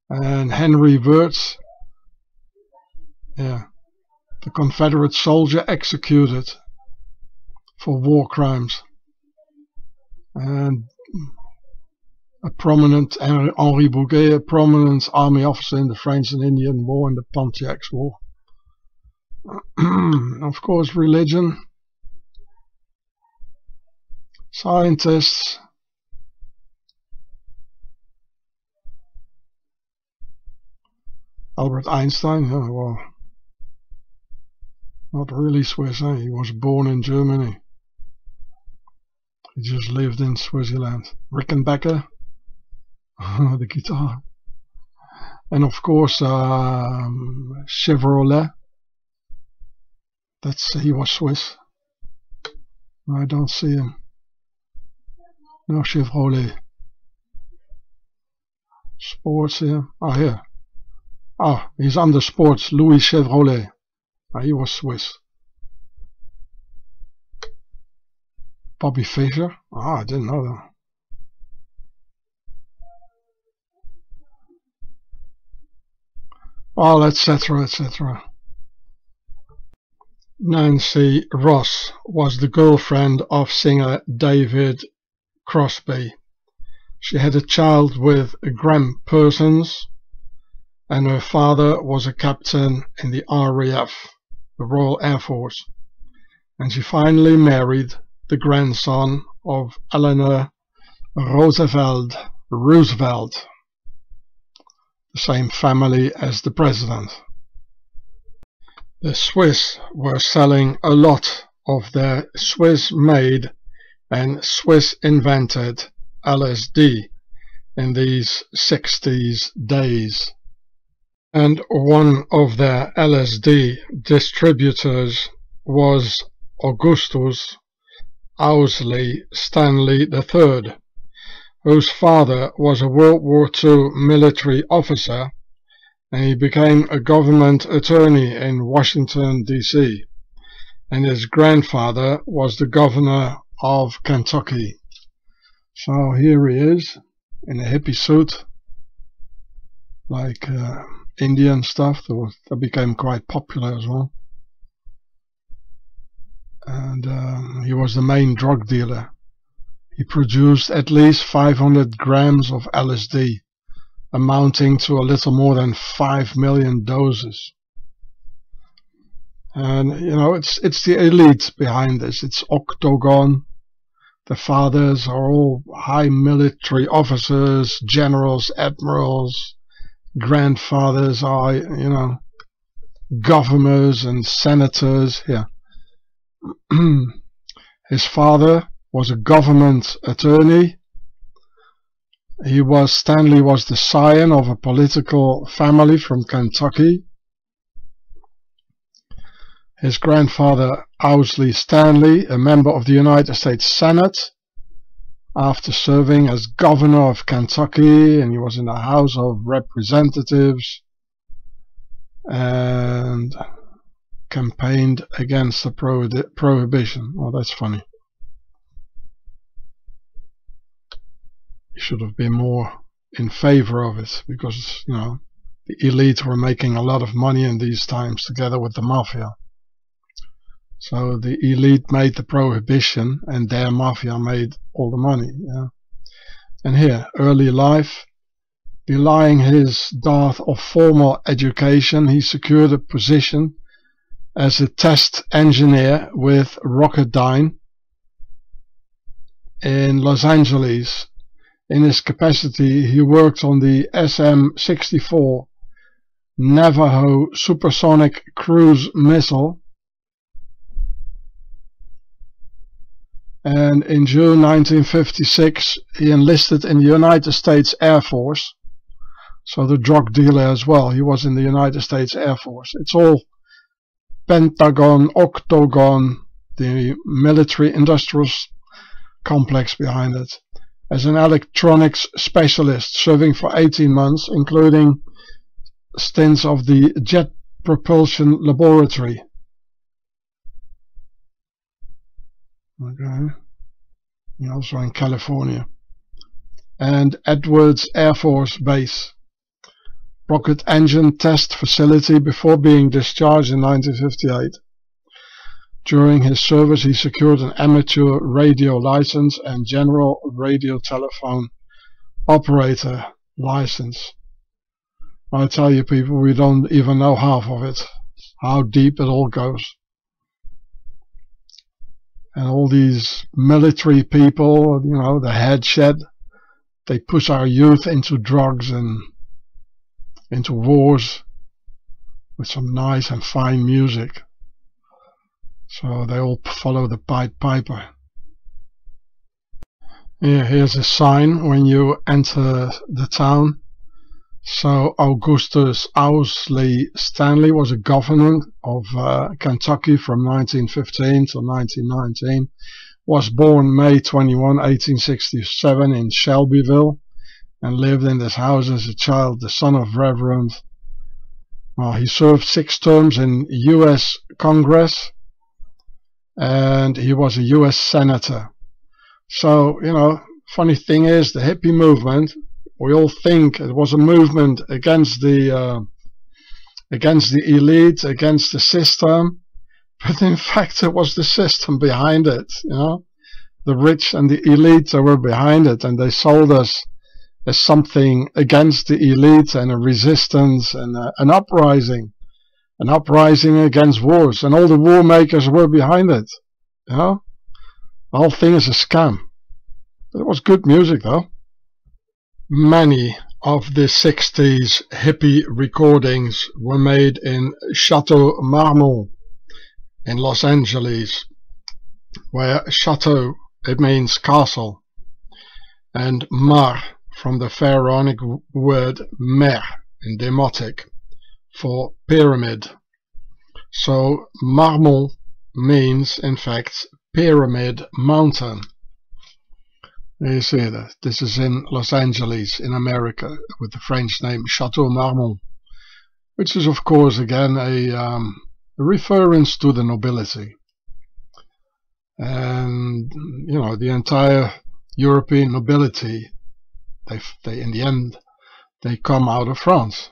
Speaker 1: and Henry Wirz. Yeah, the Confederate soldier executed for war crimes. And a prominent, Henri Bouquet, a prominent army officer in the French and Indian War and the Pontiac's War. of course, religion, scientists, Albert Einstein, yeah, well, not really Swiss, eh? He was born in Germany. He just lived in Switzerland. Rickenbacker, the guitar. And of course, um, Chevrolet. That's he was Swiss. I don't see him. No Chevrolet. Sports here. Ah, here. Ah, he's under sports. Louis Chevrolet. Ah, he was Swiss. Bobby Fischer? Ah, I didn't know that. Well, etc., etc. Nancy Ross was the girlfriend of singer David Crosby. She had a child with Gram Parsons, and her father was a captain in the RAF, the Royal Air Force, and she finally married the grandson of Eleanor Roosevelt, Roosevelt, the same family as the president. The Swiss were selling a lot of their Swiss-made and Swiss-invented LSD in these 60s days. And one of their LSD distributors was Augustus Owsley Stanley III, whose father was a World War II military officer and he became a government attorney in Washington, D.C. And his grandfather was the governor of Kentucky. So here he is in a hippie suit, like uh, Indian stuff that, was, that became quite popular as well. And um, he was the main drug dealer. He produced at least 500 grams of LSD amounting to a little more than 5 million doses. And, you know, it's, it's the elite behind this. It's Octagon. The fathers are all high military officers, generals, admirals. Grandfathers are, you know, governors and senators here. His father was a government attorney he was Stanley was the scion of a political family from Kentucky. His grandfather Owsley Stanley, a member of the United States Senate, after serving as governor of Kentucky, and he was in the House of Representatives and campaigned against the prohibition. Oh, that's funny. he should have been more in favor of it because, you know, the elite were making a lot of money in these times together with the mafia. So the elite made the prohibition and their mafia made all the money. Yeah. And here, early life, belying his dearth of formal education, he secured a position as a test engineer with Rocketdyne in Los Angeles. In his capacity, he worked on the SM-64 Navajo supersonic cruise missile. And in June 1956 he enlisted in the United States Air Force. So the drug dealer as well he was in the United States Air Force. It's all Pentagon, Octagon the military industrial complex behind it as an electronics specialist, serving for 18 months, including stints of the Jet Propulsion Laboratory. Okay. Also in California. And Edwards Air Force Base. Rocket engine test facility before being discharged in 1958. During his service he secured an amateur radio license and general radio telephone operator license. I tell you people, we don't even know half of it, how deep it all goes. And all these military people, you know, the head shed, they push our youth into drugs and into wars with some nice and fine music. So they all follow the Pied Piper. Here's a sign when you enter the town. So Augustus Owsley Stanley was a governor of uh, Kentucky from 1915 to 1919. Was born May 21, 1867 in Shelbyville and lived in this house as a child, the son of Reverend. Well, he served six terms in U.S. Congress and he was a US senator So, you know, funny thing is the hippie movement, we all think it was a movement against the uh, against the elite, against the system, but in fact it was the system behind it, you know. The rich and the elite were behind it and they sold us as something against the elite and a resistance and a, an uprising. An uprising against wars and all the war makers were behind it. You know? The whole thing is a scam. But it was good music though. Many of the 60s hippie recordings were made in Chateau Marmont in Los Angeles, where chateau, it means castle, and mar from the pharaonic word mer in Demotic for pyramid. So Marmont means in fact Pyramid Mountain. You see that. This is in Los Angeles in America with the French name Chateau Marmont, which is of course again a, um, reference to the nobility. And you know the entire European nobility they, they in the end they come out of France.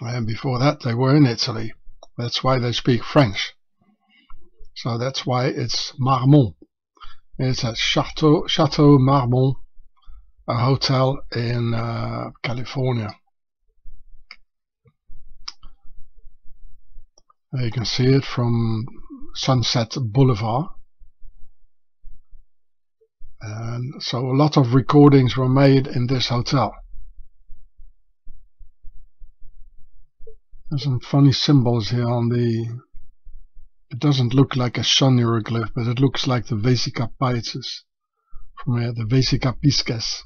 Speaker 1: And before that they were in Italy. That's why they speak French. So that's why it's Marmont. It's at Chateau, Chateau Marmont a hotel in uh, California. You can see it from Sunset Boulevard and so a lot of recordings were made in this hotel. There's some funny symbols here on the it doesn't look like a sun hieroglyph, but it looks like the Vesica Piscis from here, the Vesica Piscis.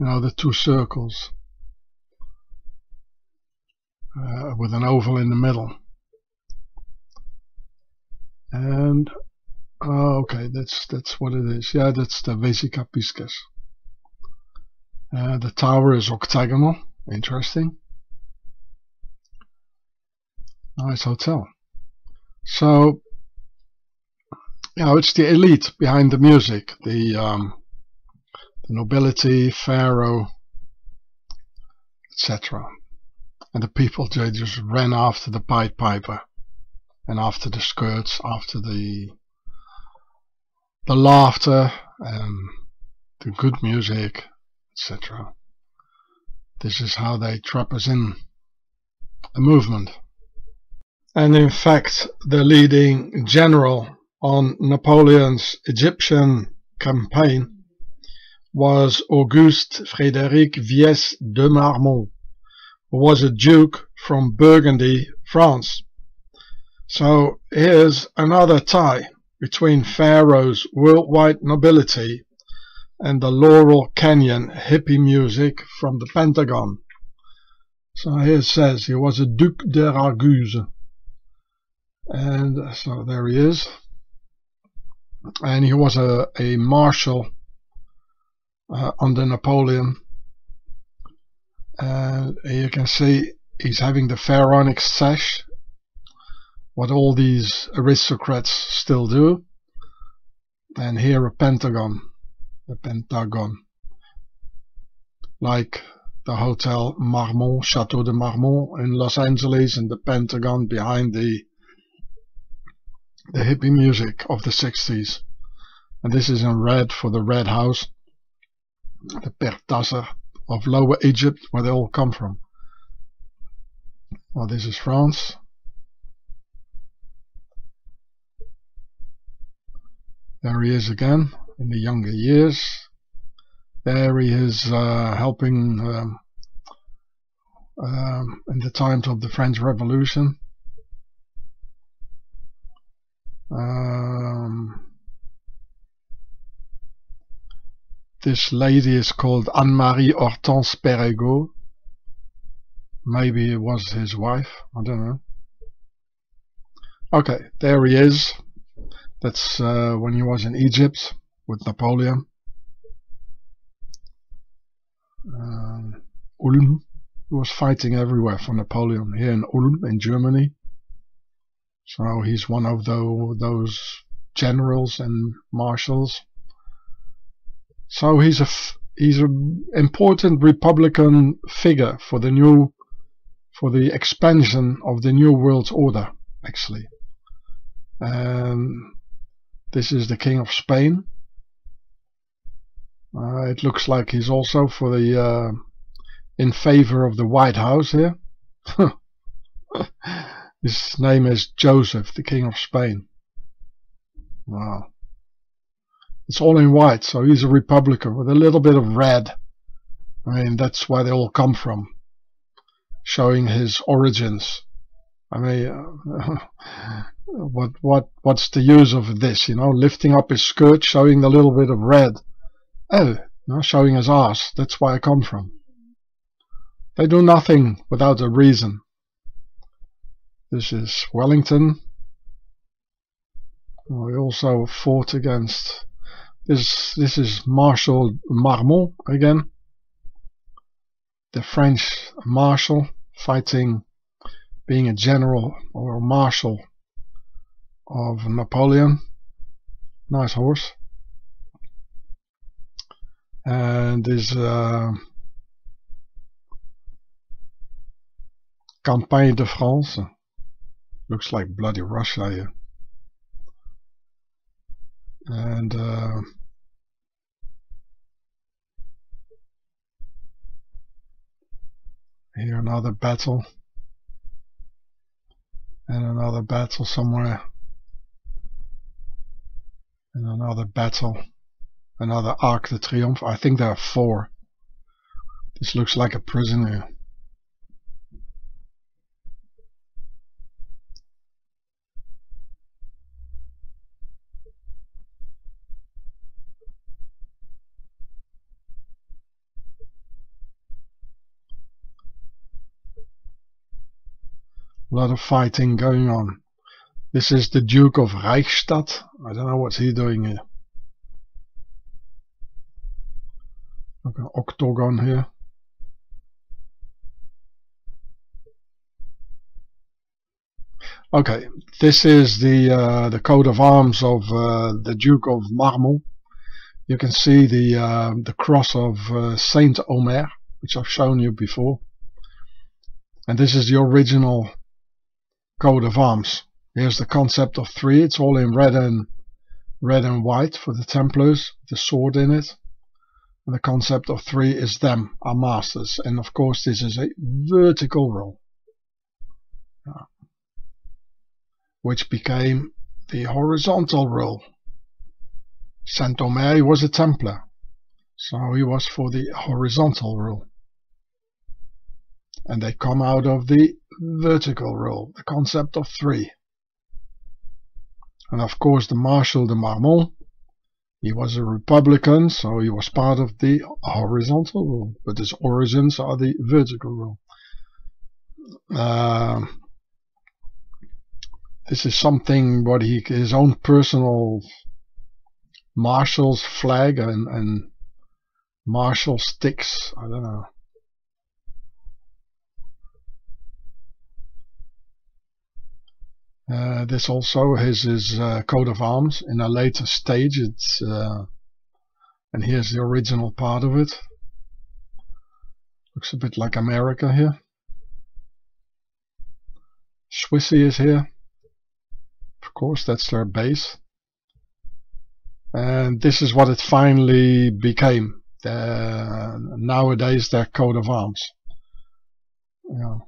Speaker 1: You know, the two circles uh, with an oval in the middle. And Oh, okay, that's that's what it is. Yeah, that's the Vesica Piscis. Uh, the tower is octagonal. Interesting. Nice hotel. So, you know, it's the elite behind the music, the um, the nobility, pharaoh, etc. And the people they just ran after the Pied Piper and after the skirts, after the the laughter, and the good music, etc. This is how they trap us in a movement. And in fact, the leading general on Napoleon's Egyptian campaign was Auguste Frédéric Viesse de Marmont, who was a duke from Burgundy, France. So here's another tie between Pharaoh's worldwide nobility and the Laurel Canyon hippie music from the Pentagon. So here it says he was a Duc de Raguse. And so there he is. And he was a, a marshal uh, under Napoleon. And you can see he's having the pharaonic sash what all these aristocrats still do. And here a pentagon, a pentagon, like the Hotel Marmont, Chateau de Marmont in Los Angeles and the Pentagon behind the the hippie music of the 60s. And this is in red for the Red House, the Père Tasser of Lower Egypt, where they all come from. Well, this is France. There he is again in the younger years. There he is uh, helping um, um, in the times of the French Revolution. Um, this lady is called Anne-Marie Hortense Perregaux. Maybe it was his wife, I don't know. Okay, there he is. That's uh, when he was in Egypt with Napoleon. Um, Ulm. He was fighting everywhere for Napoleon. Here in Ulm, in Germany. So he's one of the, those generals and marshals So he's a he's an important Republican figure for the new for the expansion of the new world order actually and this is the King of Spain. Uh, it looks like he's also for the uh, in favor of the White House here. His name is Joseph the King of Spain. Wow. It's all in white so he's a Republican with a little bit of red. I mean that's where they all come from showing his origins. I mean, uh, what what what's the use of this? You know, lifting up his skirt, showing a little bit of red. Oh, you know, showing his ass. That's where I come from. They do nothing without a reason. This is Wellington. We also fought against this. This is Marshal Marmont again the French marshal fighting being a general or marshal of Napoleon. Nice horse. And this uh, Campagne de France. Looks like bloody Russia here. And uh, Here another battle. And another battle somewhere. And another battle. Another Arc de Triomphe. I think there are four. This looks like a prison here. A lot of fighting going on. This is the Duke of Reichstadt. I don't know what's he doing here. Like an octagon here. Okay, this is the uh, the coat of arms of uh, the Duke of Marmont. You can see the uh, the cross of uh, Saint Omer, which I've shown you before, and this is the original coat of arms. Here's the concept of three. It's all in red and red and white for the Templars, the sword in it. And the concept of three is them, our masters. And of course this is a vertical rule. Which became the horizontal rule. Saint Omer was a Templar. So he was for the horizontal rule and they come out of the vertical rule, the concept of three. And of course the Marshal de Marmont, he was a Republican, so he was part of the horizontal rule, but his origins are the vertical rule. Uh, this is something what he his own personal marshal's flag and, and marshal sticks. I don't know. Uh, this also is his uh, coat of arms in a later stage. It's uh, and here's the original part of it. Looks a bit like America here. Swissy is here. Of course, that's their base. And this is what it finally became. nowadays, their coat of arms. Yeah.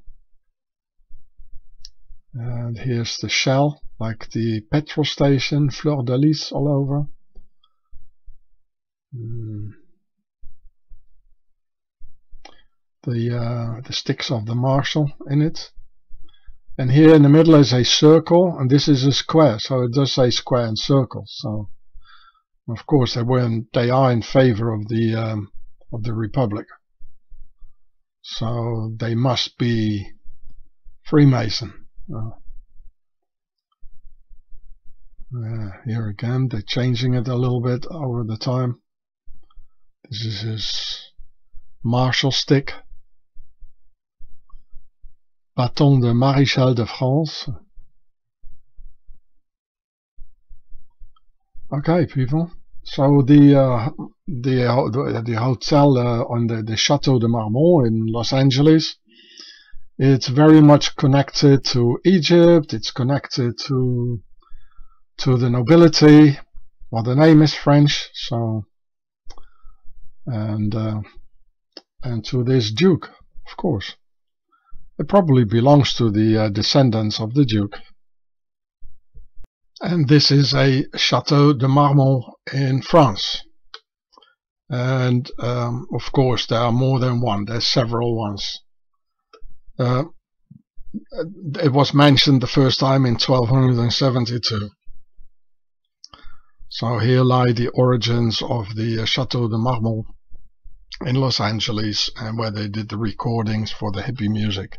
Speaker 1: And here's the shell, like the petrol station, Fleur de Lis all over. Mm. The, uh, the sticks of the Marshal in it. And here in the middle is a circle, and this is a square, so it does say square and circle. So, of course, they weren't. they are in favor of the um, of the Republic. So they must be Freemason. Uh, here again, they're changing it a little bit over the time. This is his Marshal stick. Bâton de Maréchal de France. Okay, people, so the uh, the, the the hotel uh, on the the Chateau de Marmont in Los Angeles, it's very much connected to Egypt. It's connected to to the nobility. Well, the name is French, so and uh, and to this duke, of course. It probably belongs to the uh, descendants of the duke. And this is a Chateau de Marmont in France. And um, of course there are more than one, there's several ones. Uh, it was mentioned the first time in 1272. So here lie the origins of the uh, Chateau de Marmont in Los Angeles and where they did the recordings for the hippie music.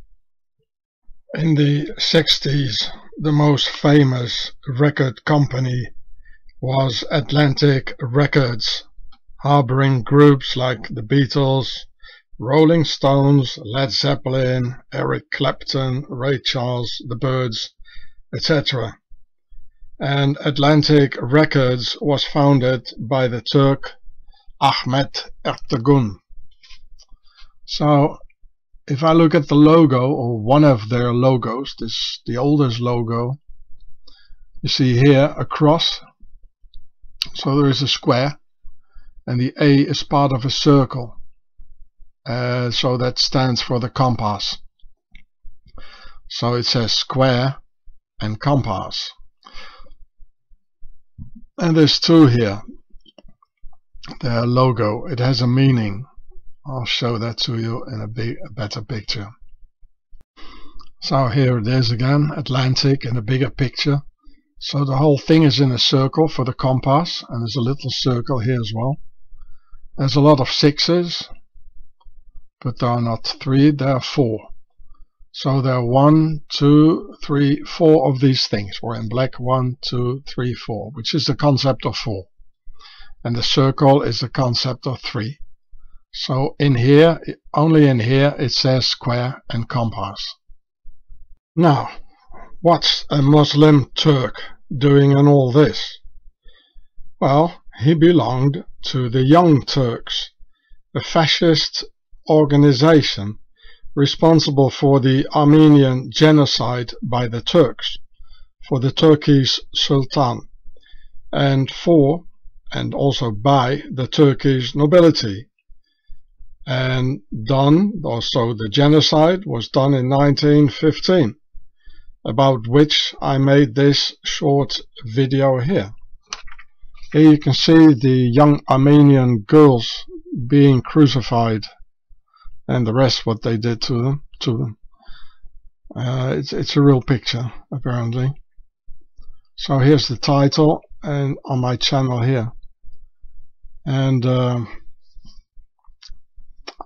Speaker 1: In the 60s, the most famous record company was Atlantic Records, harboring groups like the Beatles, Rolling Stones, Led Zeppelin, Eric Clapton, Ray Charles, The Byrds, etc. And Atlantic Records was founded by the Turk Ahmet Ertegun. So if I look at the logo or one of their logos, this the oldest logo, you see here a cross. So there is a square and the A is part of a circle. Uh, so that stands for the compass. So it says square and compass. And there's two here. Their logo, it has a meaning. I'll show that to you in a, big, a better picture. So here it is again, Atlantic in a bigger picture. So the whole thing is in a circle for the compass, and there's a little circle here as well. There's a lot of sixes, but there are not three, there are four. So there are one, two, three, four of these things. We're in black, one, two, three, four, which is the concept of four. And the circle is the concept of three. So in here, only in here, it says square and compass. Now, what's a Muslim Turk doing in all this? Well, he belonged to the Young Turks, the fascist organization responsible for the Armenian genocide by the Turks, for the Turkish Sultan, and for, and also by, the Turkish nobility and done, also the genocide was done in 1915, about which I made this short video here. Here you can see the young Armenian girls being crucified and the rest what they did to them. To them. Uh, it's, it's a real picture, apparently. So here's the title and on my channel here. And... Uh,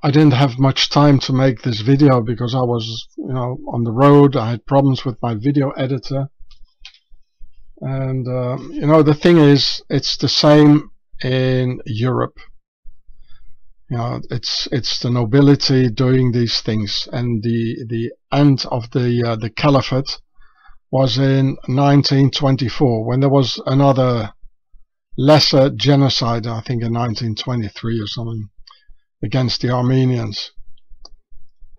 Speaker 1: I didn't have much time to make this video because I was, you know, on the road. I had problems with my video editor. And, uh, you know, the thing is, it's the same in Europe. You know, it's it's the nobility doing these things, and the the end of the uh, the caliphate was in 1924 when there was another lesser genocide, I think in 1923 or something against the Armenians.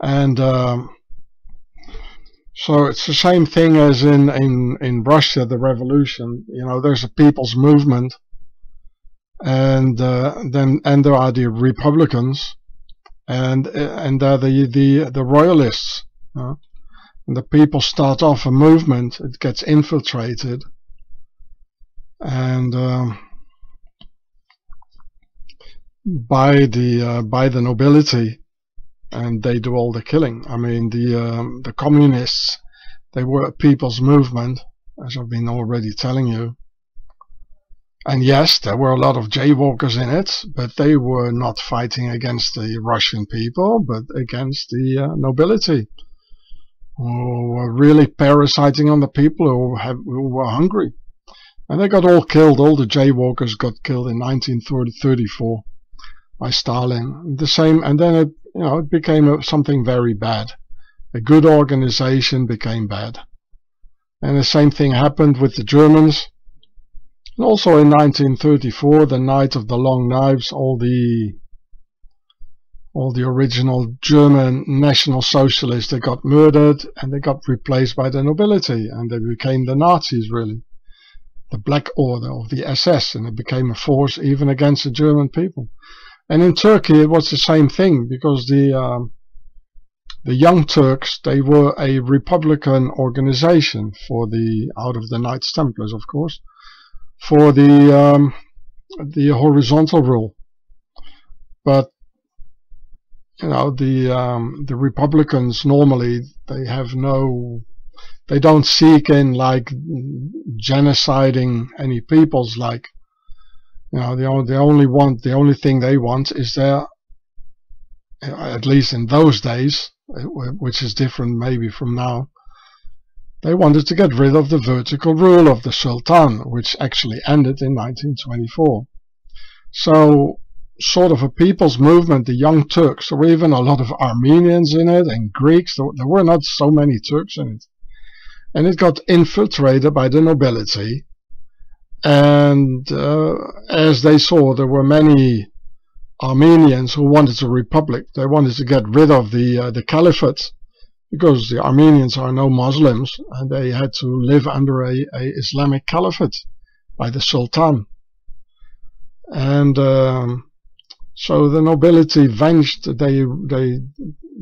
Speaker 1: And um, so it's the same thing as in, in, in Russia, the revolution. You know, there's a people's movement, and uh, then and there are the Republicans, and and there the the the Royalists. Uh, and the people start off a movement, it gets infiltrated, and um, by the uh, by the nobility, and they do all the killing. I mean, the um, the communists, they were a people's movement, as I've been already telling you. And yes, there were a lot of jaywalkers in it, but they were not fighting against the Russian people, but against the uh, nobility, who were really parasiting on the people who, have, who were hungry. And they got all killed. All the jaywalkers got killed in 1934 by Stalin. The same, and then it, you know, it became a, something very bad. A good organization became bad. And the same thing happened with the Germans. And also in 1934, the night of the long knives, all the all the original German National Socialists, they got murdered and they got replaced by the nobility and they became the Nazis really. The Black Order of the SS and it became a force even against the German people. And in Turkey it was the same thing because the um, the Young Turks, they were a republican organization for the, out of the Knights Templars of course, for the um, the horizontal rule. But you know the um, the Republicans normally they have no they don't seek in like genociding any peoples like you know the only they only want the only thing they want is their at least in those days which is different maybe from now they wanted to get rid of the vertical rule of the Sultan which actually ended in 1924 so sort of a people's movement, the Young Turks. There were even a lot of Armenians in it and Greeks. There were not so many Turks in it. And it got infiltrated by the nobility. And uh, as they saw, there were many Armenians who wanted a republic. They wanted to get rid of the uh, the caliphate because the Armenians are no Muslims and they had to live under a, a Islamic caliphate by the Sultan. And um, so the nobility venged, they, they,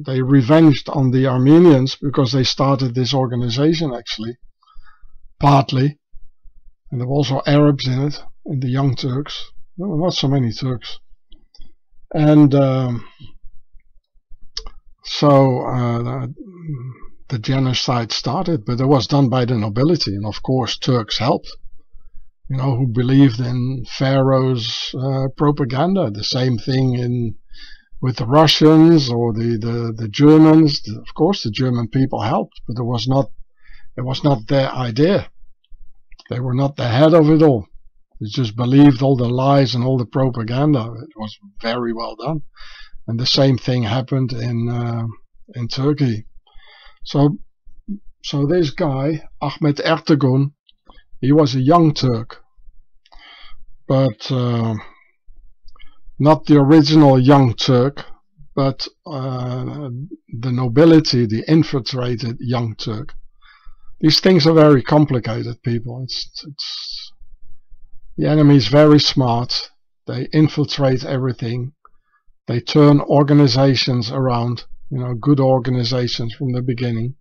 Speaker 1: they revenged on the Armenians because they started this organization actually, partly. And there were also Arabs in it, in the Young Turks. There were not so many Turks. And um, so uh, the, genocide started, but it was done by the nobility, and of course Turks helped you know, who believed in Pharaoh's uh, propaganda. The same thing in with the Russians or the, the, the Germans. Of course, the German people helped, but it was not it was not their idea. They were not the head of it all. They just believed all the lies and all the propaganda. It was very well done. And the same thing happened in uh, in Turkey. So so this guy, Ahmet Ertegun, he was a young Turk, but uh, not the original young Turk, but uh, the nobility, the infiltrated young Turk. These things are very complicated, people. It's, it's the enemy is very smart. They infiltrate everything. They turn organizations around, you know, good organizations from the beginning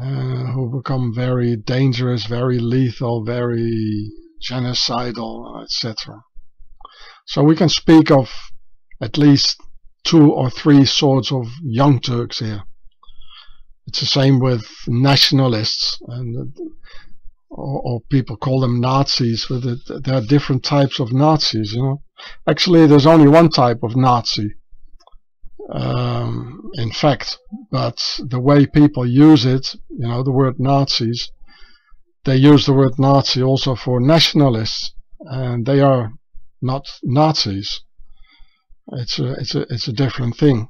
Speaker 1: uh, who become very dangerous, very lethal, very genocidal, etc. So we can speak of at least two or three sorts of young Turks here. It's the same with nationalists, and or, or people call them Nazis, but there are different types of Nazis. You know, actually, there's only one type of Nazi um, in fact, but the way people use it, you know, the word Nazis, they use the word Nazi also for nationalists, and they are not Nazis. It's a, it's a, it's a different thing.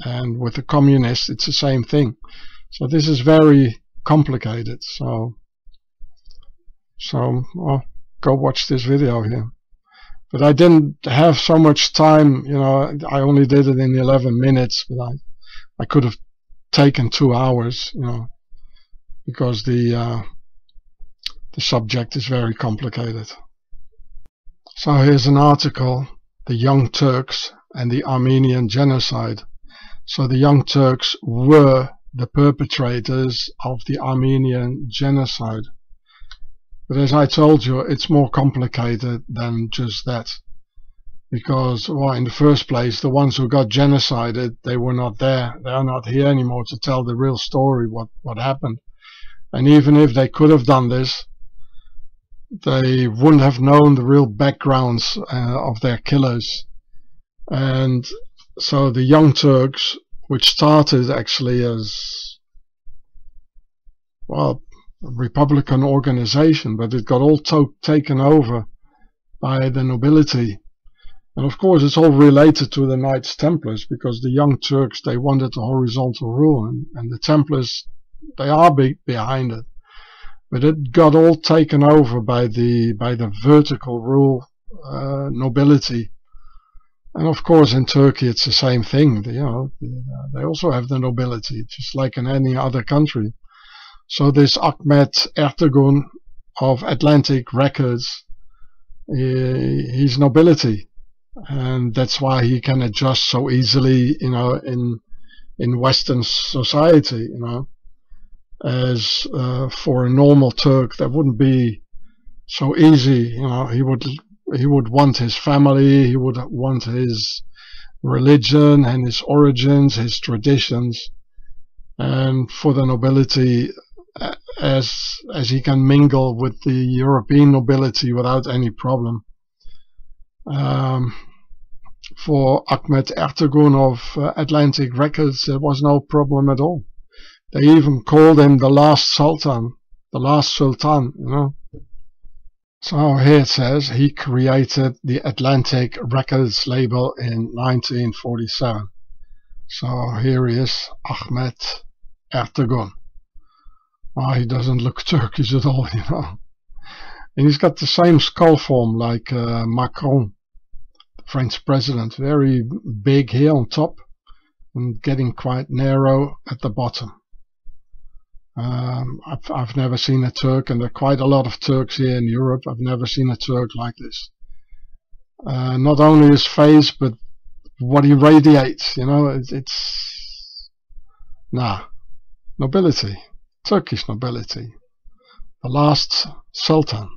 Speaker 1: And with the communists, it's the same thing. So this is very complicated. So, so well, go watch this video here but I didn't have so much time, you know, I only did it in 11 minutes, but I, I could have taken two hours, you know, because the, uh, the subject is very complicated. So here's an article, The Young Turks and the Armenian Genocide. So the Young Turks were the perpetrators of the Armenian Genocide. But as I told you, it's more complicated than just that. Because, well, in the first place, the ones who got genocided, they were not there. They are not here anymore to tell the real story, what, what happened. And even if they could have done this, they wouldn't have known the real backgrounds uh, of their killers. And so the Young Turks, which started actually as, well, Republican organization, but it got all taken over by the nobility. And of course, it's all related to the Knights Templars because the Young Turks they wanted the horizontal rule, and, and the Templars they are be behind it. but it got all taken over by the by the vertical rule uh, nobility. And of course, in Turkey, it's the same thing. You know, they also have the nobility, just like in any other country. So this Ahmet Ertegun of Atlantic Records, he's nobility, and that's why he can adjust so easily. You know, in in Western society, you know, as uh, for a normal Turk, that wouldn't be so easy. You know, he would he would want his family, he would want his religion and his origins, his traditions, and for the nobility, as as he can mingle with the European nobility without any problem. Um, for Ahmet Ertegun of uh, Atlantic Records, there was no problem at all. They even called him the last Sultan, the last Sultan, you know. So here it says he created the Atlantic Records label in 1947. So here he is, Ahmet Ertegun. Oh, he doesn't look Turkish at all, you know. And he's got the same skull form like uh, Macron, the French president. Very big here on top and getting quite narrow at the bottom. Um, I've, I've never seen a Turk, and there are quite a lot of Turks here in Europe. I've never seen a Turk like this. Uh, not only his face, but what he radiates. You know, it, it's nah, nobility, Turkish nobility. The last Sultan.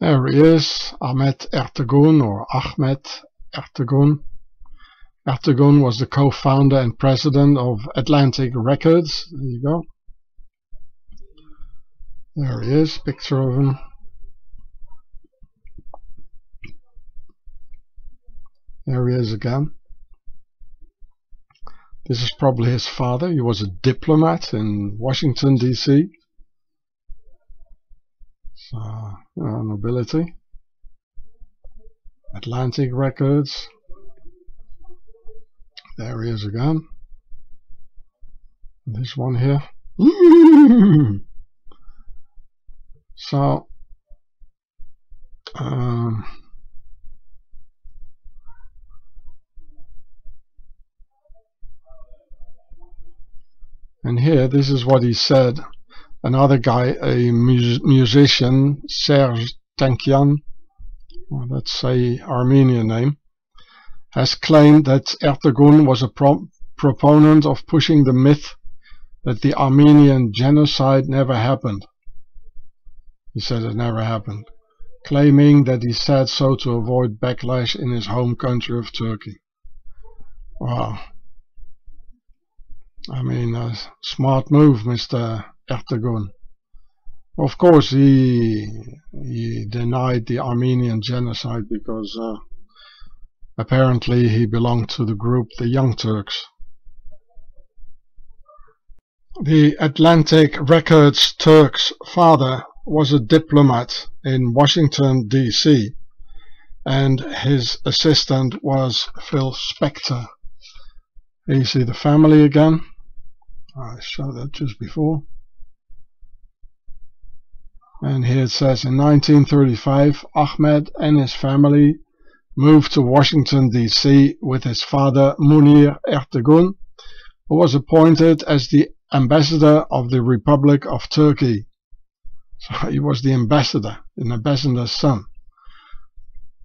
Speaker 1: There he is, Ahmet Ertegun or Ahmet Ertegun. Ertegun was the co-founder and president of Atlantic Records. There you go. There he is, picture of him. There he is again. This is probably his father. He was a diplomat in Washington, D.C. So, uh, nobility. Atlantic Records. There he is again. This one here. so, um, and here, this is what he said. Another guy, a mus musician, Serj Tankian, that's a Armenian name, has claimed that Erdogan was a pro proponent of pushing the myth that the Armenian genocide never happened. He said it never happened, claiming that he said so to avoid backlash in his home country of Turkey. Wow. I mean, a smart move, Mr. Erdogan. Of course, he, he denied the Armenian genocide because uh, Apparently he belonged to the group the Young Turks. The Atlantic Records Turk's father was a diplomat in Washington, D.C., and his assistant was Phil Spector. You see the family again. I showed that just before. And here it says in 1935, Ahmed and his family moved to Washington, D.C. with his father Munir Ertegun, who was appointed as the ambassador of the Republic of Turkey. So he was the ambassador, an ambassador's son.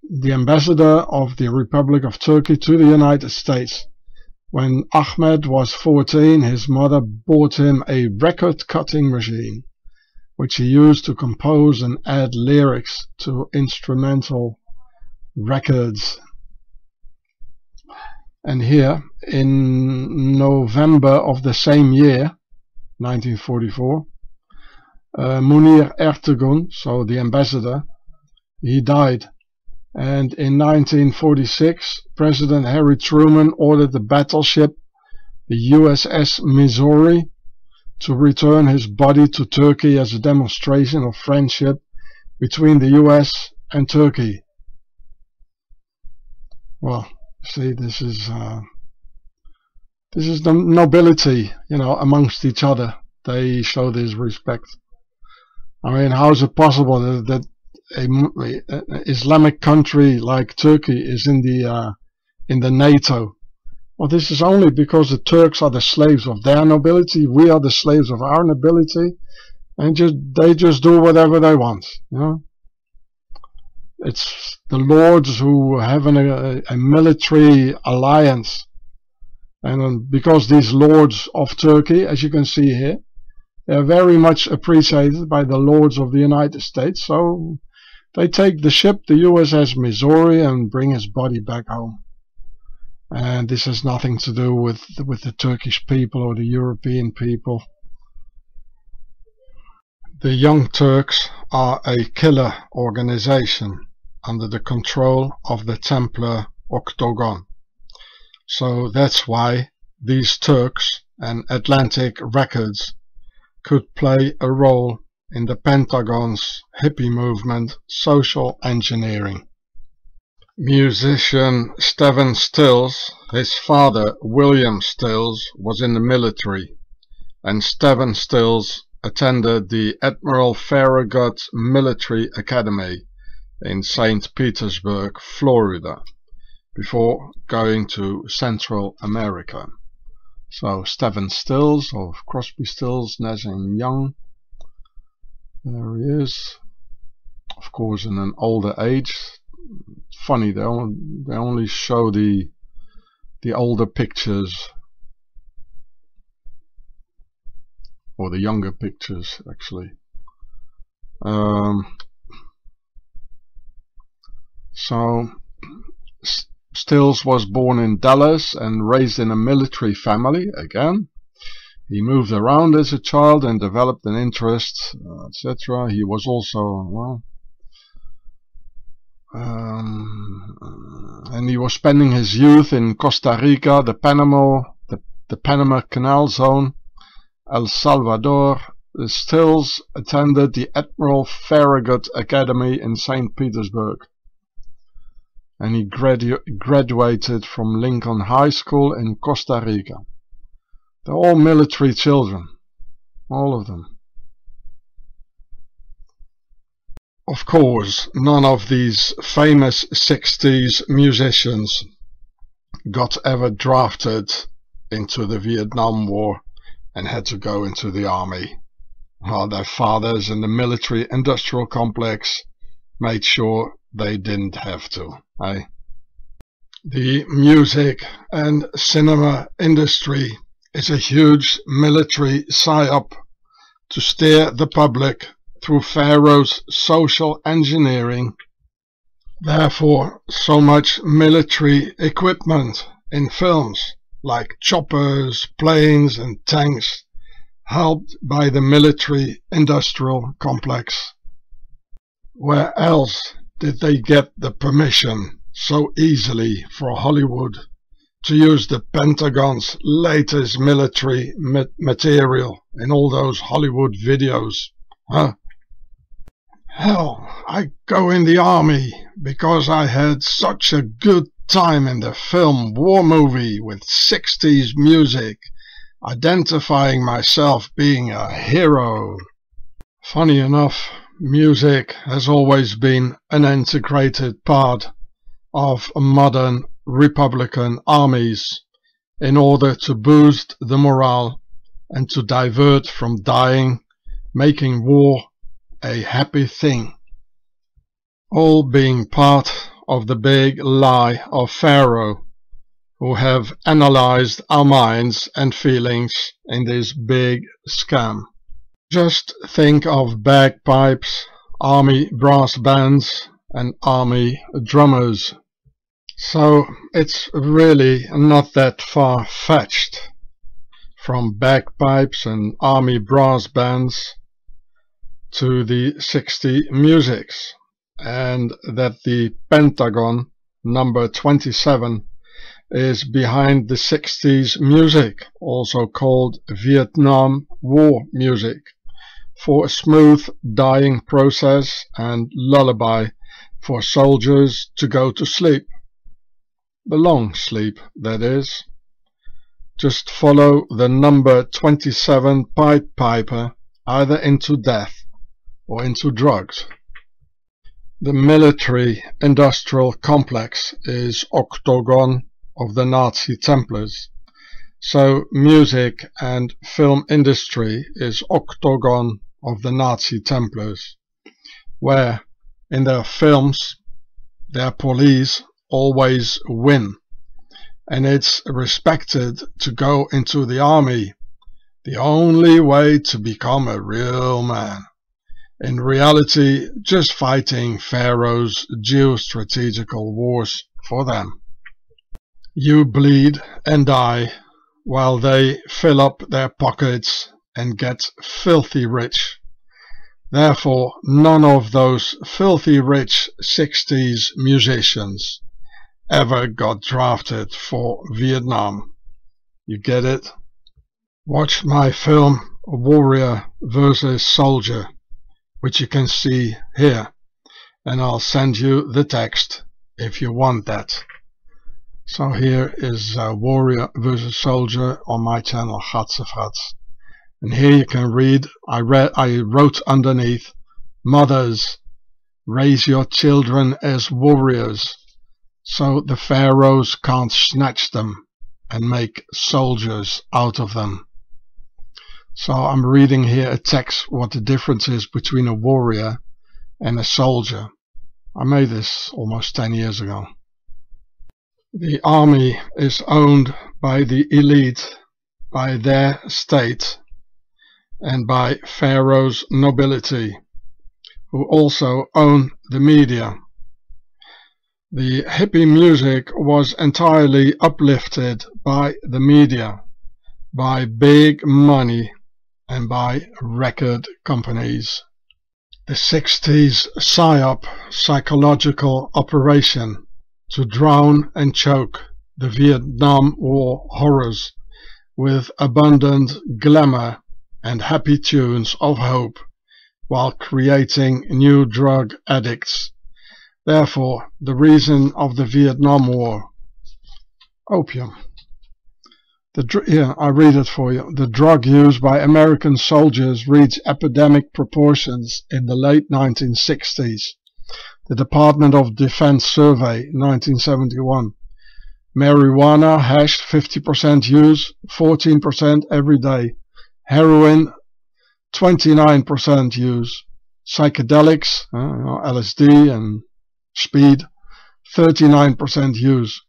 Speaker 1: The ambassador of the Republic of Turkey to the United States. When Ahmed was 14, his mother bought him a record-cutting machine, which he used to compose and add lyrics to instrumental records. And here, in November of the same year, 1944, uh, Munir Ertegun, so the ambassador, he died. And in 1946, President Harry Truman ordered the battleship, the USS Missouri, to return his body to Turkey as a demonstration of friendship between the US and Turkey. Well, see, this is uh, this is the nobility, you know, amongst each other. They show this respect. I mean, how is it possible that, that a, a, Islamic country like Turkey is in the uh, in the NATO? Well, this is only because the Turks are the slaves of their nobility, we are the slaves of our nobility, and just they just do whatever they want. You know, it's the lords who have an, a, a military alliance, and because these lords of Turkey, as you can see here, they are very much appreciated by the lords of the United States, so they take the ship, the USS Missouri, and bring his body back home. And this has nothing to do with, with the Turkish people or the European people. The Young Turks are a killer organization under the control of the Templar Octagon. So that's why these Turks and Atlantic Records could play a role in the Pentagon's hippie movement social engineering. Musician Stephen Stills, his father William Stills was in the military and Stephen Stills attended the Admiral Farragut Military Academy in St. Petersburg, Florida before going to Central America. So Stephen Stills of Crosby, Stills, Nash and Young. There he is. Of course, in an older age. Funny, they only, they only show the the older pictures or the younger pictures actually. Um, so Stills was born in Dallas and raised in a military family again. He moved around as a child and developed an interest, uh, etc. He was also, well, um, and he was spending his youth in Costa Rica, the Panama, the, the Panama Canal Zone, El Salvador. Stills attended the Admiral Farragut Academy in St. Petersburg and he gradu graduated from Lincoln High School in Costa Rica. They're all military children, all of them. Of course, none of these famous 60s musicians got ever drafted into the Vietnam War and had to go into the army. While their fathers in the military industrial complex made sure they didn't have to. Eh? The music and cinema industry is a huge military psyop to steer the public through Pharaoh's social engineering. Therefore, so much military equipment in films like choppers, planes and tanks helped by the military industrial complex. Where else did they get the permission so easily for Hollywood to use the Pentagon's latest military ma material in all those Hollywood videos? Huh? Hell, I go in the army because I had such a good time in the film war movie with 60s music, identifying myself being a hero. Funny enough, music has always been an integrated part of modern republican armies in order to boost the morale and to divert from dying, making war a happy thing. All being part of the big lie of Pharaoh, who have analyzed our minds and feelings in this big scam. Just think of bagpipes, army brass bands and army drummers. So it's really not that far-fetched. From bagpipes and army brass bands to the 60 musics. And that the Pentagon number 27 is behind the 60s music, also called Vietnam War music. For a smooth dying process and lullaby for soldiers to go to sleep. The long sleep, that is. Just follow the number 27 Pied Piper either into death or into drugs. The military-industrial complex is octagon of the Nazi Templars, so music and film industry is octagon of the Nazi Templars, where in their films their police always win and it's respected to go into the army, the only way to become a real man. In reality, just fighting Pharaoh's geostrategical wars for them. You bleed and die while they fill up their pockets and get filthy rich. Therefore, none of those filthy rich 60s musicians ever got drafted for Vietnam. You get it? Watch my film Warrior vs. Soldier, which you can see here, and I'll send you the text if you want that. So here is uh, Warrior vs. Soldier on my channel Gatsefrats. And here you can read, I, read, I wrote underneath, Mothers, raise your children as warriors so the pharaohs can't snatch them and make soldiers out of them. So I'm reading here a text what the difference is between a warrior and a soldier. I made this almost 10 years ago. The army is owned by the elite, by their state, and by Pharaoh's nobility, who also own the media. The hippie music was entirely uplifted by the media, by big money and by record companies. The 60s PSYOP psychological operation to drown and choke the Vietnam War horrors with abundant glamour and happy tunes of hope while creating new drug addicts Therefore, the reason of the Vietnam War. Opium. The, here, I read it for you. The drug used by American soldiers reached epidemic proportions in the late 1960s. The Department of Defense Survey, 1971. Marijuana, hash, 50% use, 14% every day. Heroin, 29% use. Psychedelics, uh, LSD and speed, 39% use.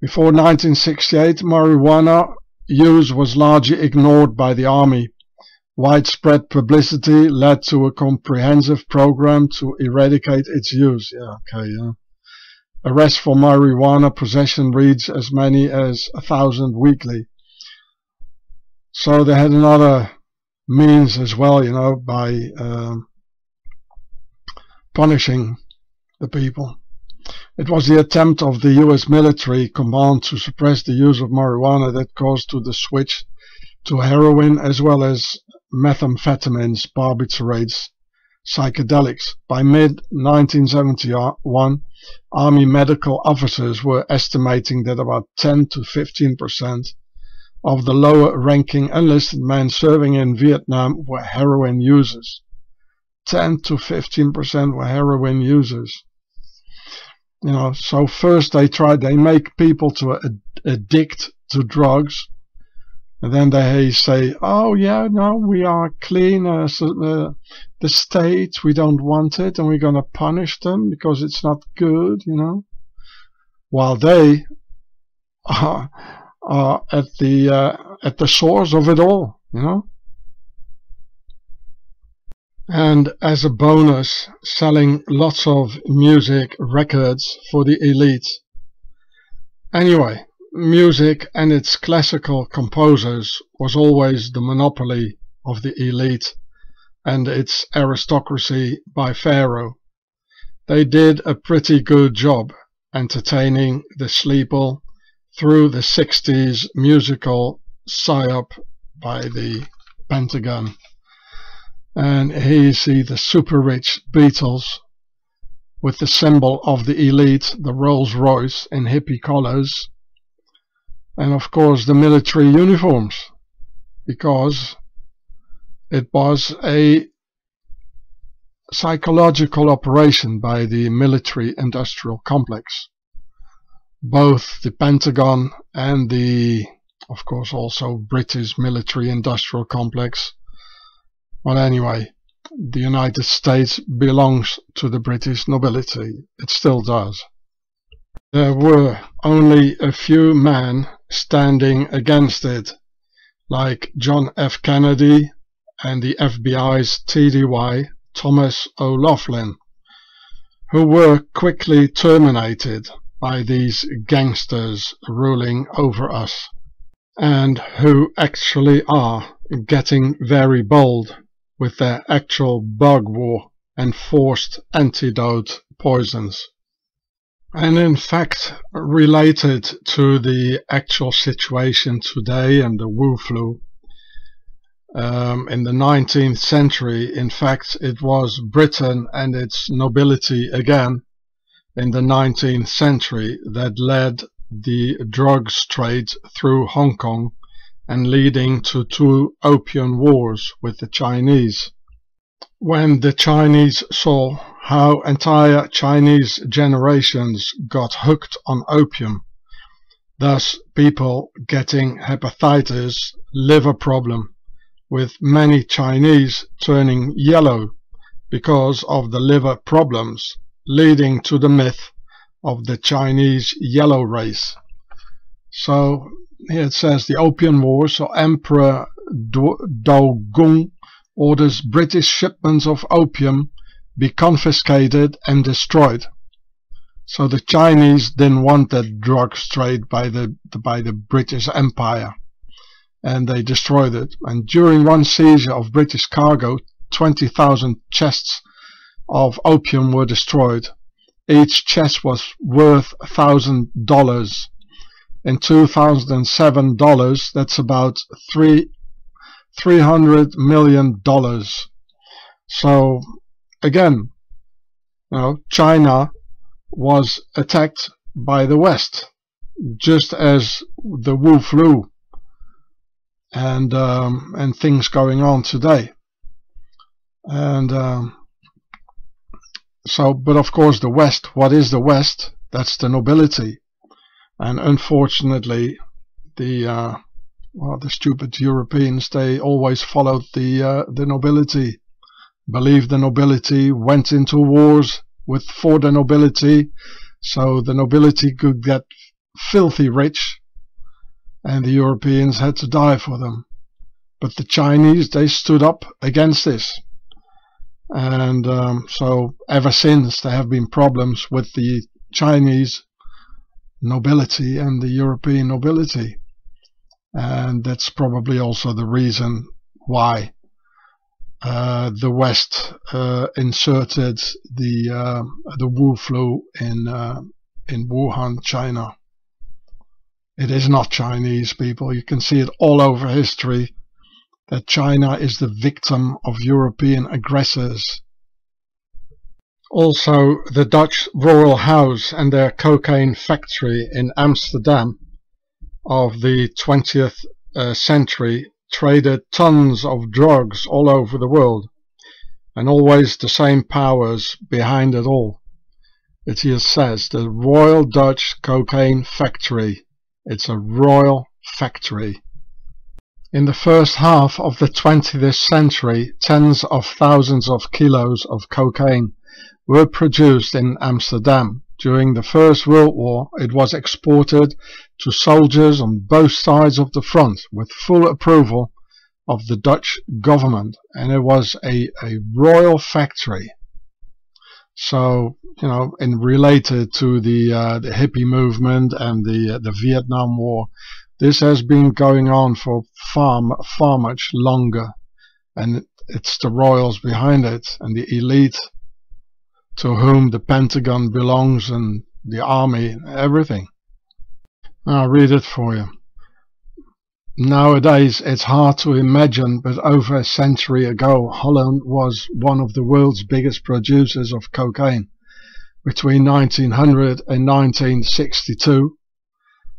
Speaker 1: Before 1968, marijuana use was largely ignored by the Army. Widespread publicity led to a comprehensive program to eradicate its use. Yeah, okay, yeah. Arrests for marijuana possession reads as many as a thousand weekly. So they had another means as well, you know, by um, punishing the people. It was the attempt of the US military command to suppress the use of marijuana that caused to the switch to heroin as well as methamphetamines, barbiturates, psychedelics. By mid-1971, Army medical officers were estimating that about 10 to 15 percent of the lower-ranking enlisted men serving in Vietnam were heroin users. 10 to 15 percent were heroin users you know so first they try they make people to ad addict to drugs. And then they say oh yeah no we are clean uh, so the, the state we don't want it and we're going to punish them because it's not good you know. While they are, are at the uh, at the source of it all you know and as a bonus selling lots of music records for the elite. Anyway, music and its classical composers was always the monopoly of the elite and its aristocracy by Pharaoh. They did a pretty good job entertaining the sleeple through the 60s musical psyop by the Pentagon and here you see the super rich Beatles with the symbol of the elite, the Rolls Royce in hippie colors, and of course the military uniforms, because it was a psychological operation by the military-industrial complex. Both the Pentagon and the, of course, also British military-industrial complex. Well, anyway, the United States belongs to the British nobility. It still does. There were only a few men standing against it, like John F. Kennedy and the FBI's TDY, Thomas O'Loughlin, who were quickly terminated by these gangsters ruling over us, and who actually are getting very bold with their actual bug war and forced antidote poisons. And in fact, related to the actual situation today and the Wu flu, um, in the 19th century, in fact, it was Britain and its nobility again in the 19th century that led the drugs trade through Hong Kong and leading to two opium wars with the Chinese. When the Chinese saw how entire Chinese generations got hooked on opium, thus people getting hepatitis, liver problem, with many Chinese turning yellow because of the liver problems, leading to the myth of the Chinese yellow race. So here it says the Opium War, so Emperor Daoguang orders British shipments of opium be confiscated and destroyed. So the Chinese didn't want that drugs trade by the, by the British Empire and they destroyed it. And during one seizure of British cargo, 20,000 chests of opium were destroyed. Each chest was worth a $1,000 in 2007 dollars that's about three 300 million dollars. So again you know China was attacked by the West just as the Wu flu and um, and things going on today. And um, so but of course the West what is the West? That's the nobility and unfortunately the uh, well the stupid Europeans they always followed the uh, the nobility. Believed the nobility went into wars with for the nobility so the nobility could get filthy rich and the Europeans had to die for them. But the Chinese they stood up against this. And um, so ever since there have been problems with the Chinese nobility and the European nobility. And that's probably also the reason why uh, the West uh, inserted the uh, the Wu flu in uh, in Wuhan, China. It is not Chinese people. You can see it all over history that China is the victim of European aggressors also the Dutch Royal House and their cocaine factory in Amsterdam of the 20th uh, century traded tons of drugs all over the world and always the same powers behind it all. It here says the Royal Dutch Cocaine Factory. It's a royal factory. In the first half of the 20th century, tens of thousands of kilos of cocaine were produced in Amsterdam. During the First World War it was exported to soldiers on both sides of the front with full approval of the Dutch government and it was a, a royal factory. So, you know, in related to the, uh, the hippie movement and the, uh, the Vietnam War, this has been going on for far, far much longer. And it's the royals behind it and the elite to whom the Pentagon belongs and the army, everything. I'll read it for you. Nowadays it's hard to imagine, but over a century ago Holland was one of the world's biggest producers of cocaine. Between 1900 and 1962,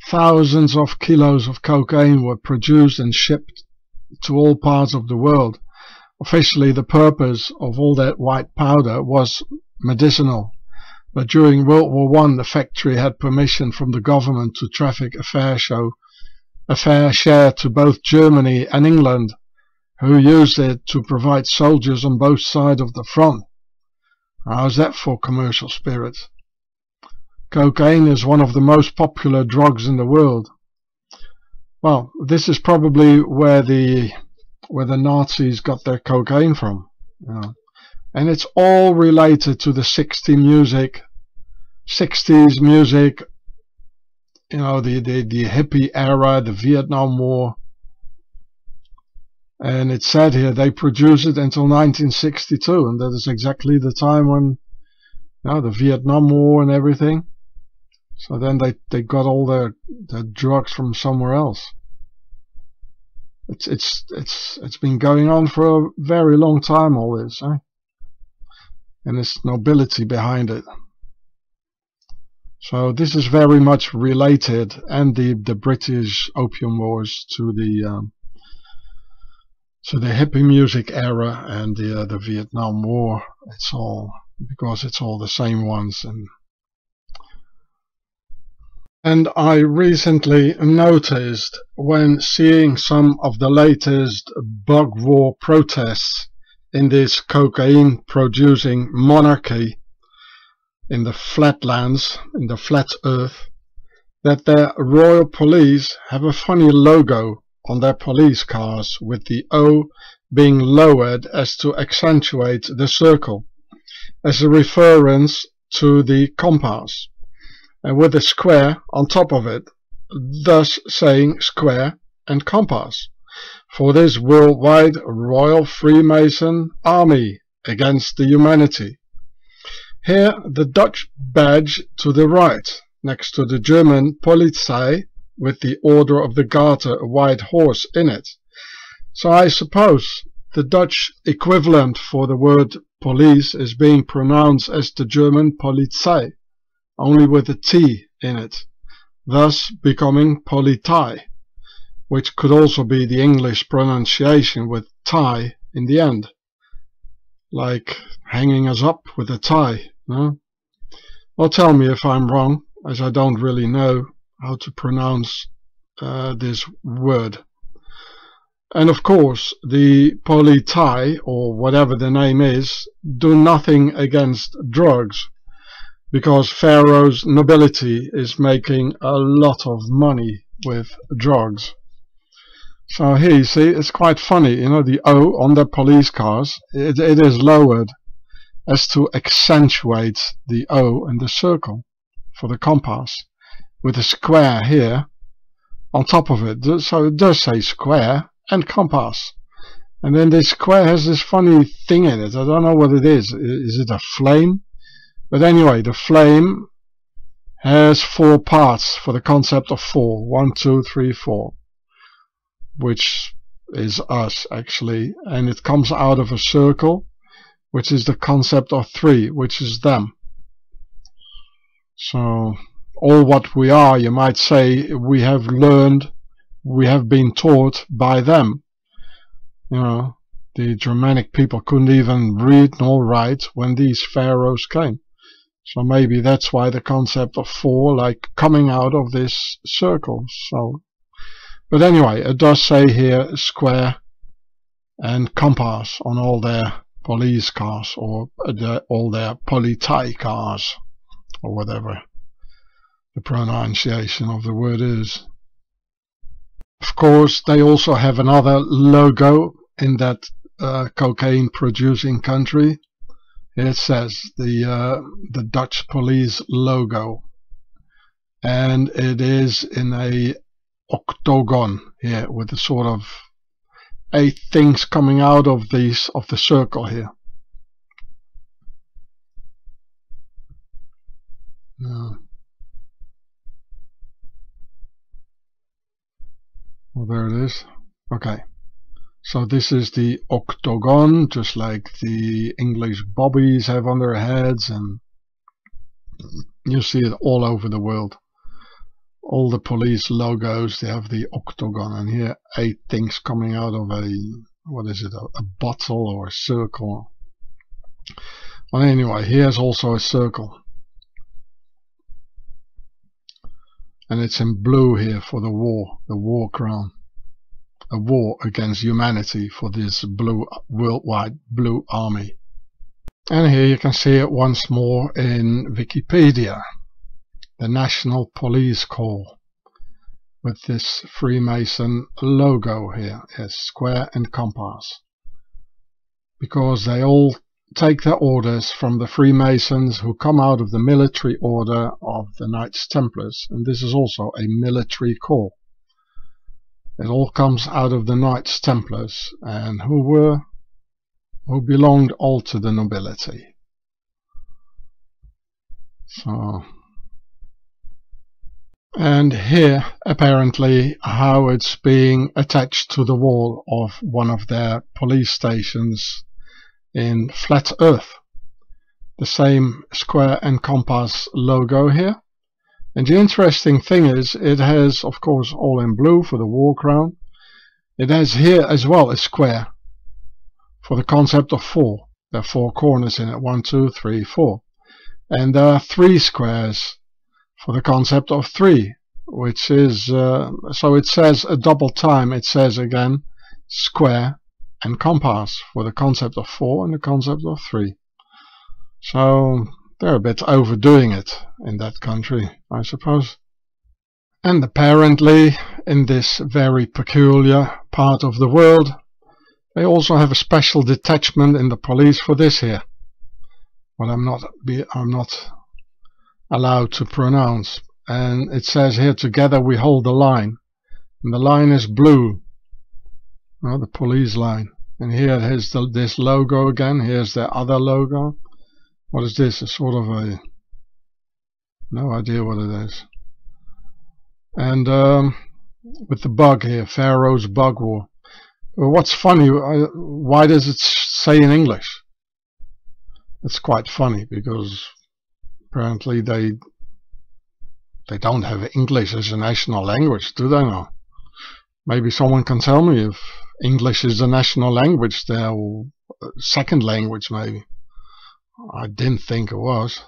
Speaker 1: thousands of kilos of cocaine were produced and shipped to all parts of the world Officially, the purpose of all that white powder was medicinal, but during World War One, the factory had permission from the government to traffic a fair show, a fair share to both Germany and England, who used it to provide soldiers on both sides of the front. How's that for commercial spirit? Cocaine is one of the most popular drugs in the world. Well, this is probably where the where the Nazis got their cocaine from. You know. And it's all related to the 60s music, 60s music, you know, the, the, the hippie era, the Vietnam War. And it said here they produced it until 1962, and that is exactly the time when, you know, the Vietnam War and everything. So then they, they got all their, their drugs from somewhere else. It's it's it's it's been going on for a very long time all this, eh? And its nobility behind it. So this is very much related, and the the British Opium Wars to the um, to the hippie music era and the uh, the Vietnam War. It's all because it's all the same ones and and I recently noticed when seeing some of the latest bug war protests in this cocaine producing monarchy in the flatlands, in the flat earth, that their royal police have a funny logo on their police cars with the O being lowered as to accentuate the circle, as a reference to the compass and with a square on top of it, thus saying square and compass, for this worldwide Royal Freemason army against the humanity. Here the Dutch badge to the right, next to the German Polizei, with the Order of the Garter, a white horse in it. So I suppose the Dutch equivalent for the word police is being pronounced as the German Polizei only with a T in it, thus becoming Politei, which could also be the English pronunciation with tie in the end, like hanging us up with a tie. No? Well, tell me if I'm wrong, as I don't really know how to pronounce uh, this word. And of course, the Politei, or whatever the name is, do nothing against drugs because Pharaoh's nobility is making a lot of money with drugs. So here you see, it's quite funny, you know, the O on the police cars, it, it is lowered as to accentuate the O in the circle for the compass, with a square here on top of it. So it does say square and compass. And then this square has this funny thing in it. I don't know what it is. Is it a flame? But anyway, the flame has four parts for the concept of four. One, two, three, four. Which is us, actually. And it comes out of a circle, which is the concept of three, which is them. So, all what we are, you might say, we have learned, we have been taught by them. You know, the Germanic people couldn't even read nor write when these pharaohs came. So maybe that's why the concept of four, like coming out of this circle. So, but anyway, it does say here square and compass on all their police cars or the, all their politei cars or whatever the pronunciation of the word is. Of course, they also have another logo in that uh, cocaine producing country it says the uh, the Dutch police logo and it is in a octagon here with a sort of eight things coming out of these of the circle here yeah. well there it is okay so this is the octagon, just like the English bobbies have on their heads, and you see it all over the world. All the police logos, they have the octagon, and here eight things coming out of a what is it, a, a bottle or a circle. Well, anyway, here's also a circle. And it's in blue here for the war, the war crown. A war against humanity for this blue, worldwide blue army. And here you can see it once more in Wikipedia. The National Police Corps with this Freemason logo here, yes, square and compass. Because they all take their orders from the Freemasons who come out of the military order of the Knights Templars, and this is also a military corps. It all comes out of the Knights Templars, and who were who belonged all to the nobility. So and here apparently how it's being attached to the wall of one of their police stations in flat earth. The same square and compass logo here. And the interesting thing is it has of course all in blue for the war crown. It has here as well a square for the concept of four. There are four corners in it. One two three four. And there are three squares for the concept of 3 which is uh, so it says a double time it says again square and compass for the concept of 4 and the concept of 3 so they're a bit overdoing it in that country I suppose. And apparently in this very peculiar part of the world they also have a special detachment in the police for this here. What I'm not be I'm not allowed to pronounce. And it says here together we hold the line. And the line is blue. Well, the police line. And here is the, this logo again. Here's the other logo. What is this? A sort of a no idea what it is. And um, with the bug here Pharaoh's bug war. Well, what's funny why does it say in English? It's quite funny because apparently they they don't have English as a national language, do they now? Maybe someone can tell me if English is the national language there, or uh, second language maybe. I didn't think it was.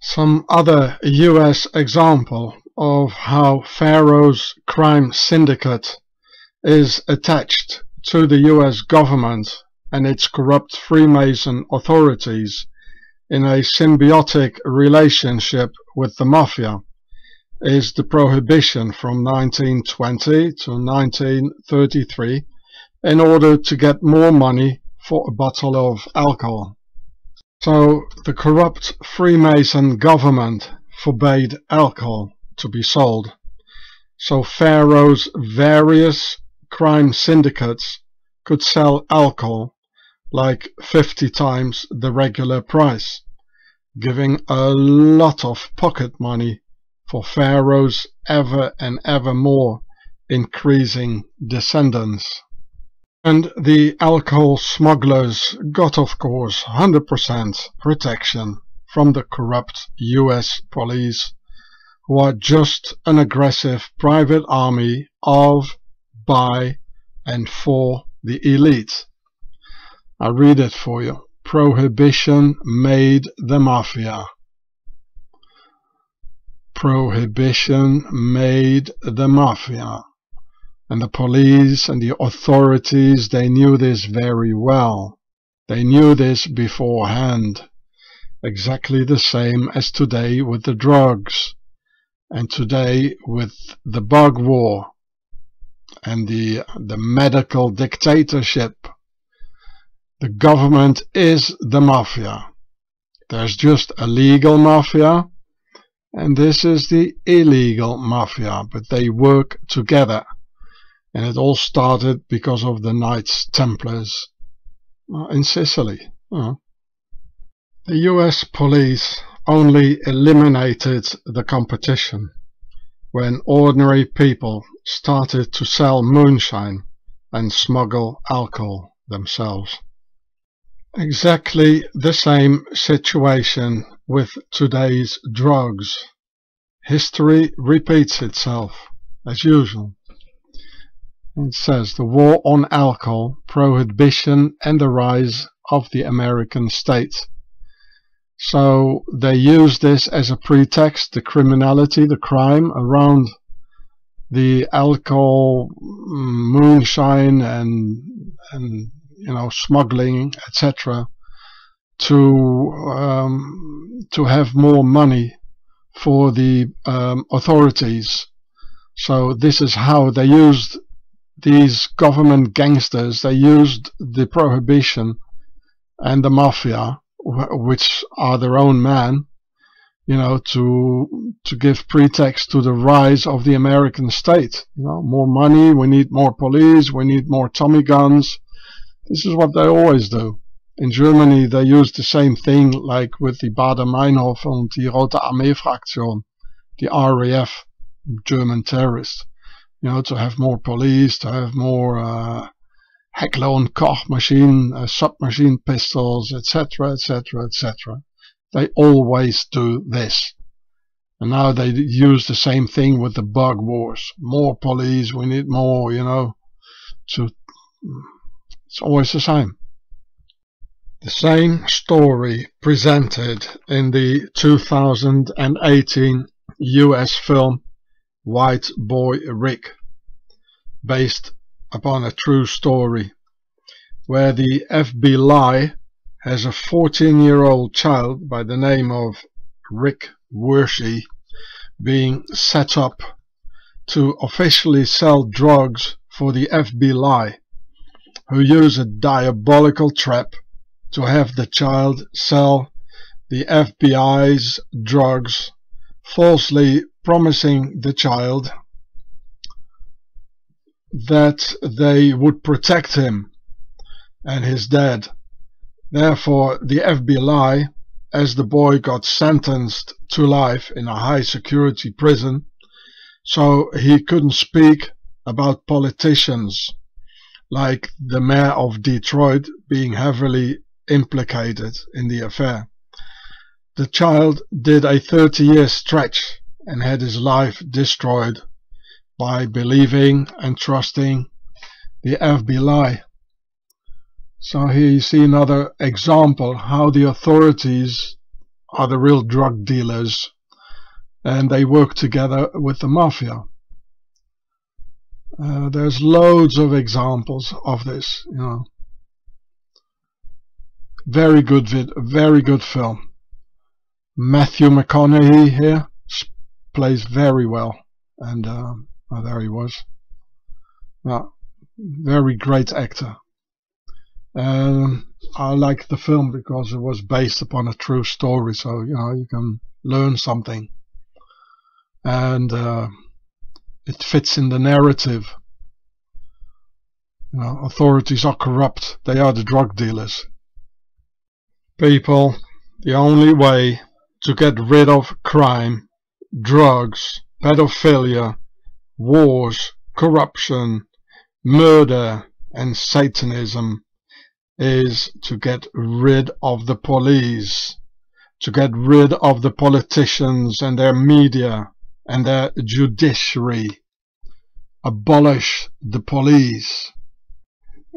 Speaker 1: Some other US example of how Pharaoh's crime syndicate is attached to the US government and its corrupt Freemason authorities in a symbiotic relationship with the mafia is the prohibition from 1920 to 1933 in order to get more money for a bottle of alcohol. So the corrupt Freemason government forbade alcohol to be sold. So Pharaoh's various crime syndicates could sell alcohol like 50 times the regular price, giving a lot of pocket money for Pharaoh's ever and ever more increasing descendants. And the alcohol smugglers got of course 100% protection from the corrupt US police who are just an aggressive private army of, by and for the elite. I'll read it for you. Prohibition made the mafia. Prohibition made the mafia. And the police and the authorities, they knew this very well. They knew this beforehand. Exactly the same as today with the drugs. And today with the bug war. And the, the medical dictatorship the government is the mafia. There's just a legal mafia and this is the illegal mafia, but they work together. And it all started because of the Knights Templars uh, in Sicily. Uh. The US police only eliminated the competition when ordinary people started to sell moonshine and smuggle alcohol themselves. Exactly the same situation with today's drugs. History repeats itself, as usual. It says the war on alcohol, prohibition and the rise of the American state. So they use this as a pretext, the criminality, the crime around the alcohol, mm, moonshine and, and you know, smuggling, etc. to, um, to have more money for the um, authorities. So this is how they used these government gangsters, they used the prohibition and the mafia, which are their own men, you know, to to give pretext to the rise of the American state. You know, more money, we need more police, we need more Tommy guns. This is what they always do. In Germany, they use the same thing, like with the Baader-Meinhof and the Rote Armee-Fraktion, the RAF, German terrorists. You know, to have more police, to have more uh, Heckler and Koch machine, uh, submachine pistols, etc., etc., etc. They always do this. And now they use the same thing with the bug wars. More police, we need more, you know, to, it's always the same. The same story presented in the 2018 US film White Boy Rick, based upon a true story where the FBI has a 14 year old child by the name of Rick Wershe being set up to officially sell drugs for the FBI who use a diabolical trap to have the child sell the FBI's drugs falsely promising the child that they would protect him and his dad. Therefore, the FBI, as the boy got sentenced to life in a high security prison, so he couldn't speak about politicians like the mayor of Detroit being heavily implicated in the affair. The child did a 30 year stretch and had his life destroyed by believing and trusting the FBI. So here you see another example how the authorities are the real drug dealers and they work together with the mafia. Uh, there's loads of examples of this, you know. Very good vid, very good film. Matthew McConaughey here plays very well, and um, Oh, there he was. Very great actor. Um, I like the film because it was based upon a true story, so you know you can learn something, and uh, it fits in the narrative. You know, authorities are corrupt; they are the drug dealers. People, the only way to get rid of crime, drugs, pedophilia, wars, corruption, murder and Satanism is to get rid of the police, to get rid of the politicians and their media and their judiciary. Abolish the police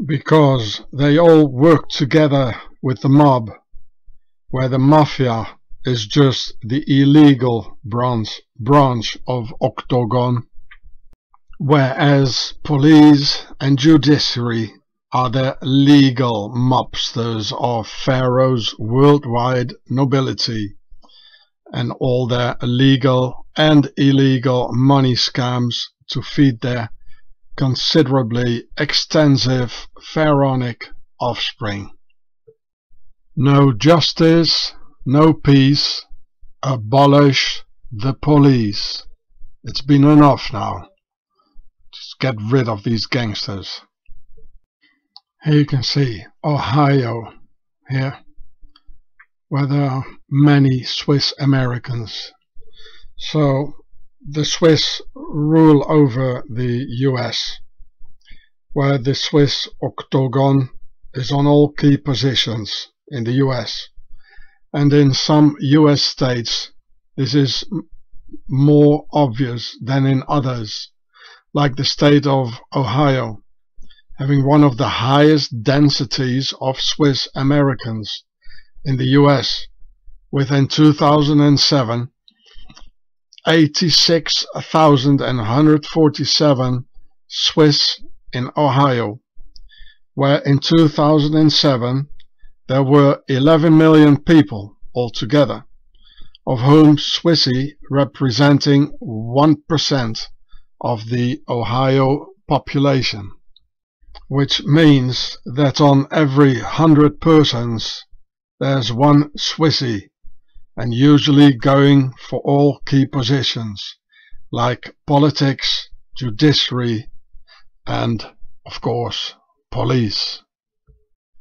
Speaker 1: because they all work together with the mob where the mafia is just the illegal branch, branch of Octagon whereas police and judiciary are the legal mobsters of Pharaoh's worldwide nobility and all their legal and illegal money scams to feed their considerably extensive pharaonic offspring. No justice, no peace, abolish the police. It's been enough now Just get rid of these gangsters. Here you can see Ohio here where there are many Swiss Americans. So the Swiss rule over the US where the Swiss octagon is on all key positions in the US and in some US states this is more obvious than in others like the state of Ohio, having one of the highest densities of Swiss Americans in the US, Within 2007 86,147 Swiss in Ohio, where in 2007 there were 11 million people altogether, of whom Swissy representing 1% of the Ohio population, which means that on every 100 persons there's one Swissy and usually going for all key positions like politics, judiciary and, of course, police.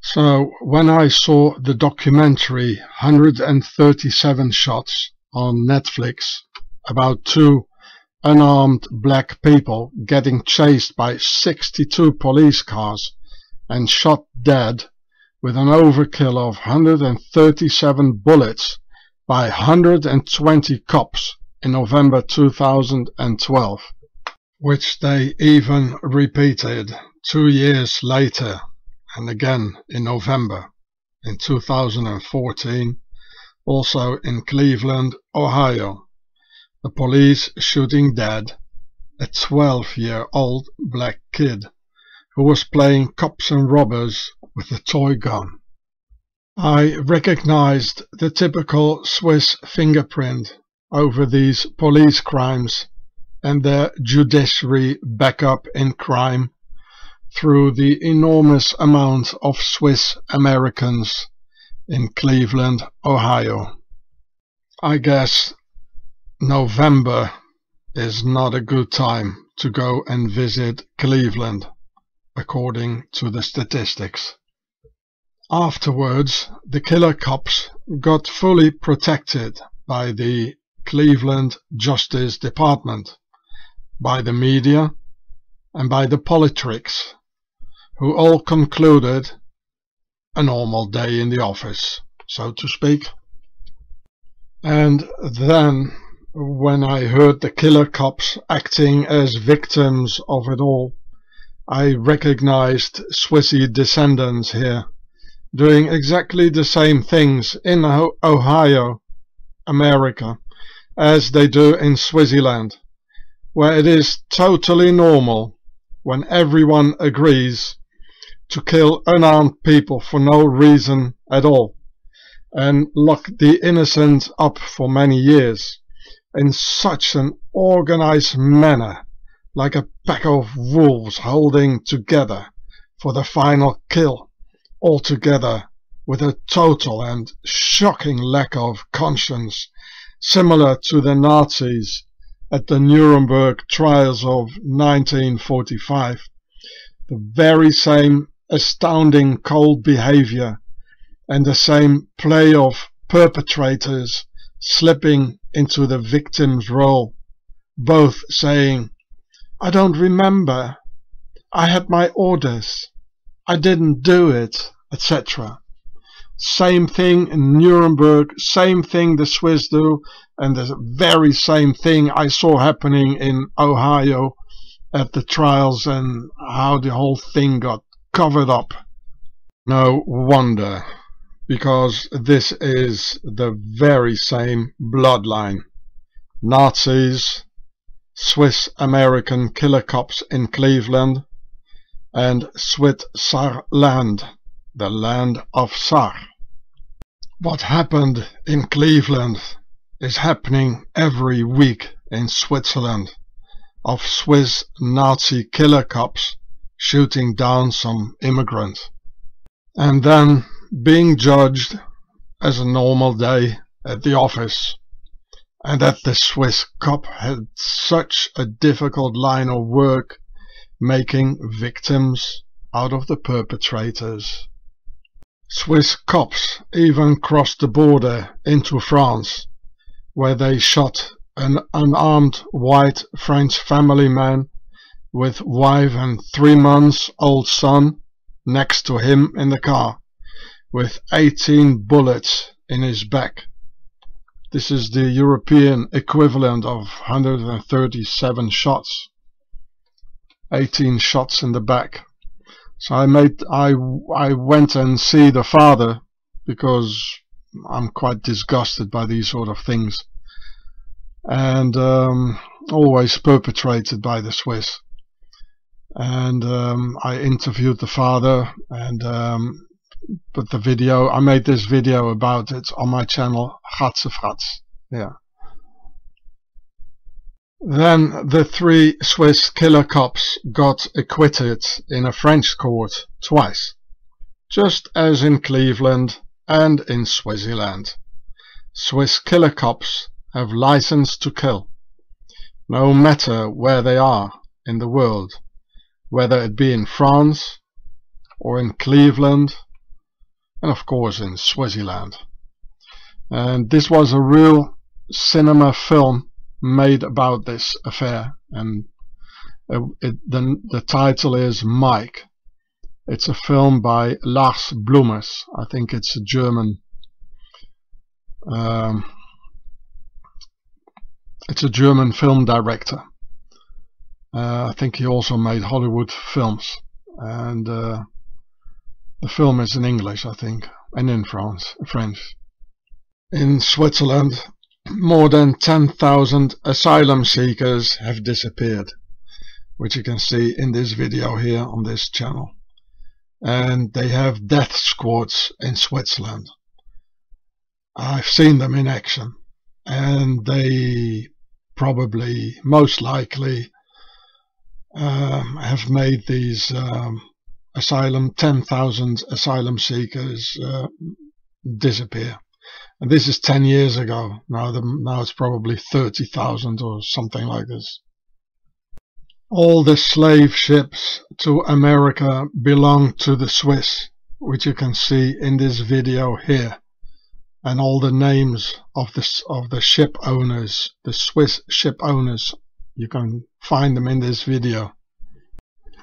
Speaker 1: So when I saw the documentary 137 Shots on Netflix about two unarmed black people getting chased by 62 police cars and shot dead with an overkill of 137 bullets by 120 cops in November 2012, which they even repeated two years later and again in November in 2014, also in Cleveland, Ohio. The police shooting dead a 12-year-old black kid who was playing cops and robbers with a toy gun. I recognized the typical Swiss fingerprint over these police crimes and their judiciary backup in crime through the enormous amount of Swiss Americans in Cleveland, Ohio. I guess November is not a good time to go and visit Cleveland, according to the statistics. Afterwards, the killer cops got fully protected by the Cleveland Justice Department, by the media, and by the politricks, who all concluded a normal day in the office, so to speak. And then, when I heard the killer cops acting as victims of it all, I recognized Swissy descendants here doing exactly the same things in Ohio, America, as they do in Swaziland, where it is totally normal when everyone agrees to kill unarmed people for no reason at all and lock the innocent up for many years in such an organized manner like a pack of wolves holding together for the final kill altogether with a total and shocking lack of conscience, similar to the Nazis at the Nuremberg trials of 1945. The very same astounding cold behavior and the same play of perpetrators slipping into the victim's role, both saying, I don't remember, I had my orders. I didn't do it, etc. Same thing in Nuremberg, same thing the Swiss do, and the very same thing I saw happening in Ohio at the trials and how the whole thing got covered up. No wonder, because this is the very same bloodline. Nazis, Swiss American killer cops in Cleveland, and Switzerland, the land of Tsar. What happened in Cleveland is happening every week in Switzerland. Of Swiss Nazi killer cops shooting down some immigrant and then being judged as a normal day at the office. And that the Swiss cop had such a difficult line of work making victims out of the perpetrators. Swiss cops even crossed the border into France, where they shot an unarmed white French family man with wife and three months old son next to him in the car, with 18 bullets in his back. This is the European equivalent of 137 shots. 18 shots in the back. So I made I I went and see the father because I'm quite disgusted by these sort of things and um, always perpetrated by the Swiss. And um, I interviewed the father and um, put the video. I made this video about it on my channel Gatsefrats. Yeah. Then the three Swiss killer cops got acquitted in a French court twice, just as in Cleveland and in Swaziland. Swiss killer cops have license to kill, no matter where they are in the world, whether it be in France or in Cleveland and of course in Swaziland. And this was a real cinema film made about this affair and it, the, the title is Mike. It's a film by Lars Blumers. I think it's a German. Um, it's a German film director. Uh, I think he also made Hollywood films, and uh, the film is in English, I think, and in France, French. In Switzerland, more than 10,000 asylum seekers have disappeared, which you can see in this video here on this channel. And they have death squads in Switzerland. I've seen them in action and they probably, most likely, um, have made these um, asylum, 10,000 asylum seekers uh, disappear. And this is 10 years ago. Now, the, now it's probably 30,000 or something like this. All the slave ships to America belong to the Swiss, which you can see in this video here. And all the names of the, of the ship owners, the Swiss ship owners, you can find them in this video.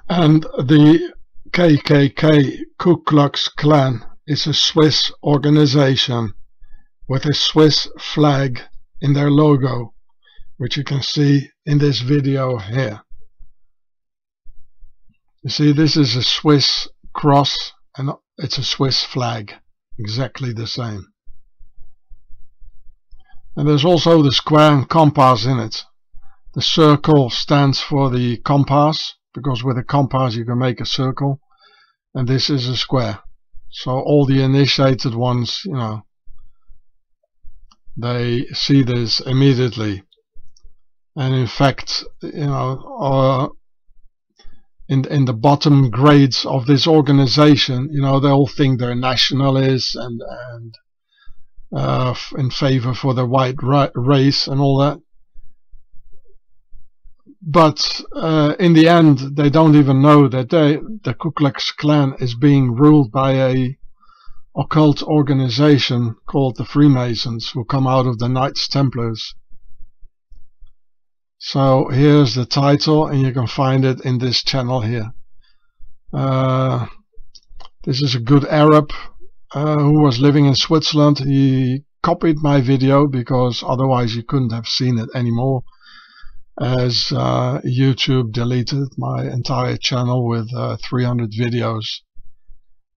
Speaker 1: And the KKK Ku Klux Klan is a Swiss organization with a Swiss flag in their logo, which you can see in this video here. You see, this is a Swiss cross and it's a Swiss flag, exactly the same. And there's also the square and compass in it. The circle stands for the compass, because with a compass you can make a circle, and this is a square. So all the initiated ones, you know, they see this immediately. And in fact, you know, uh, in in the bottom grades of this organization, you know, they all think they're nationalists and and uh, in favor for the white ra race and all that. But uh, in the end, they don't even know that they, the Ku Klux Klan is being ruled by a occult organization called the Freemasons who come out of the Knights Templars. So here's the title and you can find it in this channel here. Uh, this is a good Arab uh, who was living in Switzerland. He copied my video because otherwise you couldn't have seen it anymore as uh, YouTube deleted my entire channel with uh, 300 videos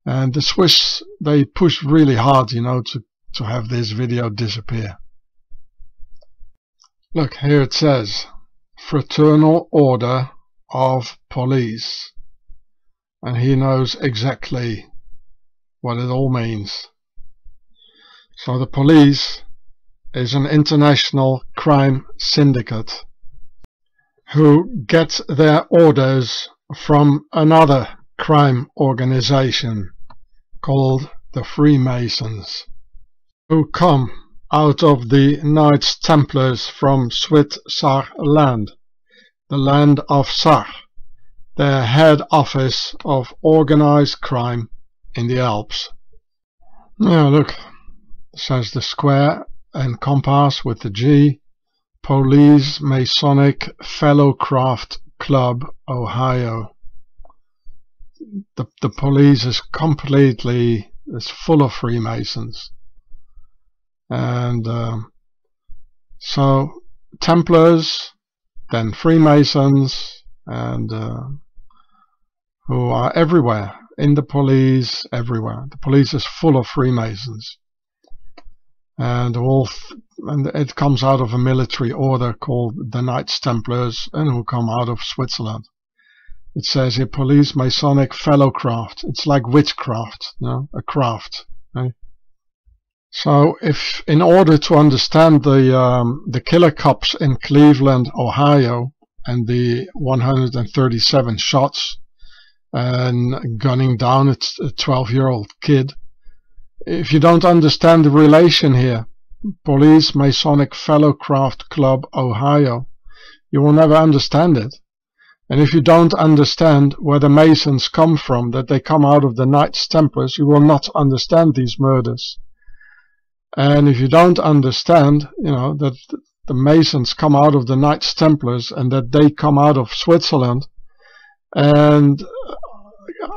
Speaker 1: and the Swiss, they pushed really hard, you know, to, to have this video disappear. Look, here it says, Fraternal Order of Police. And he knows exactly what it all means. So the police is an international crime syndicate who get their orders from another crime organization called the Freemasons, who come out of the Knights Templars from Switzerland, the land of Sarre, their head office of organized crime in the Alps. Now look, says the square and compass with the G, Police Masonic Fellowcraft Club, Ohio the the police is completely is full of Freemasons, and um, so Templars, then Freemasons, and uh, who are everywhere in the police, everywhere. The police is full of Freemasons, and all, and it comes out of a military order called the Knights Templars, and who come out of Switzerland. It says here, police Masonic fellowcraft. It's like witchcraft, know, a craft. Right? So, if in order to understand the um, the killer cops in Cleveland, Ohio, and the 137 shots and gunning down a 12-year-old kid, if you don't understand the relation here, Police Masonic Fellowcraft Club, Ohio, you will never understand it. And if you don't understand where the Masons come from, that they come out of the Knights Templars, you will not understand these murders. And if you don't understand, you know, that the Masons come out of the Knights Templars and that they come out of Switzerland, and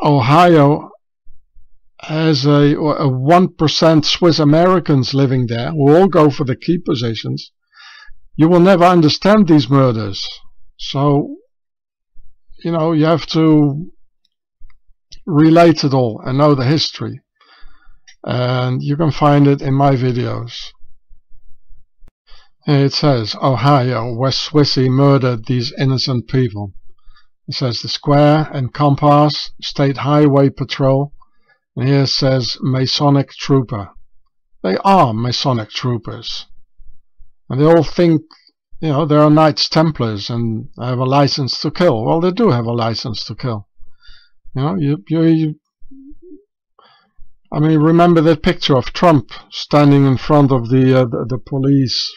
Speaker 1: Ohio has a, a 1% Swiss Americans living there who all go for the key positions, you will never understand these murders. So, you know, you have to relate it all and know the history and you can find it in my videos. It says, Ohio, West Swissy murdered these innocent people. It says the square and compass, State Highway Patrol, and here it says Masonic Trooper. They are Masonic Troopers. And they all think, you know, there are Knights Templars and have a license to kill. Well, they do have a license to kill. You know, you, you, you I mean, remember that picture of Trump standing in front of the, uh, the, the police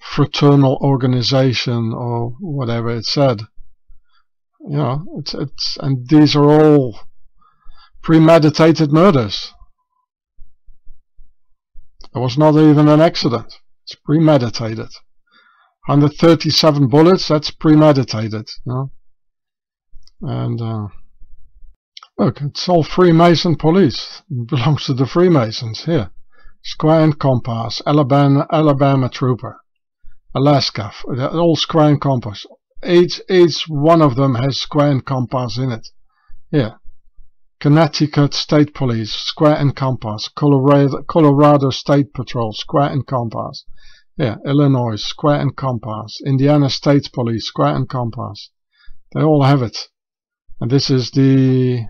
Speaker 1: fraternal organization or whatever it said. You know, it's it's and these are all premeditated murders. It was not even an accident. It's premeditated. 137 bullets, that's premeditated. Know? And uh, Look, it's all Freemason police. It belongs to the Freemasons. Here. Square and Compass. Alabama, Alabama Trooper. Alaska. All Square and Compass. Each, each one of them has Square and Compass in it. Here. Connecticut State Police. Square and Compass. Colorado, Colorado State Patrol. Square and Compass. Here. Illinois. Square and Compass. Indiana State Police. Square and Compass. They all have it. And this is the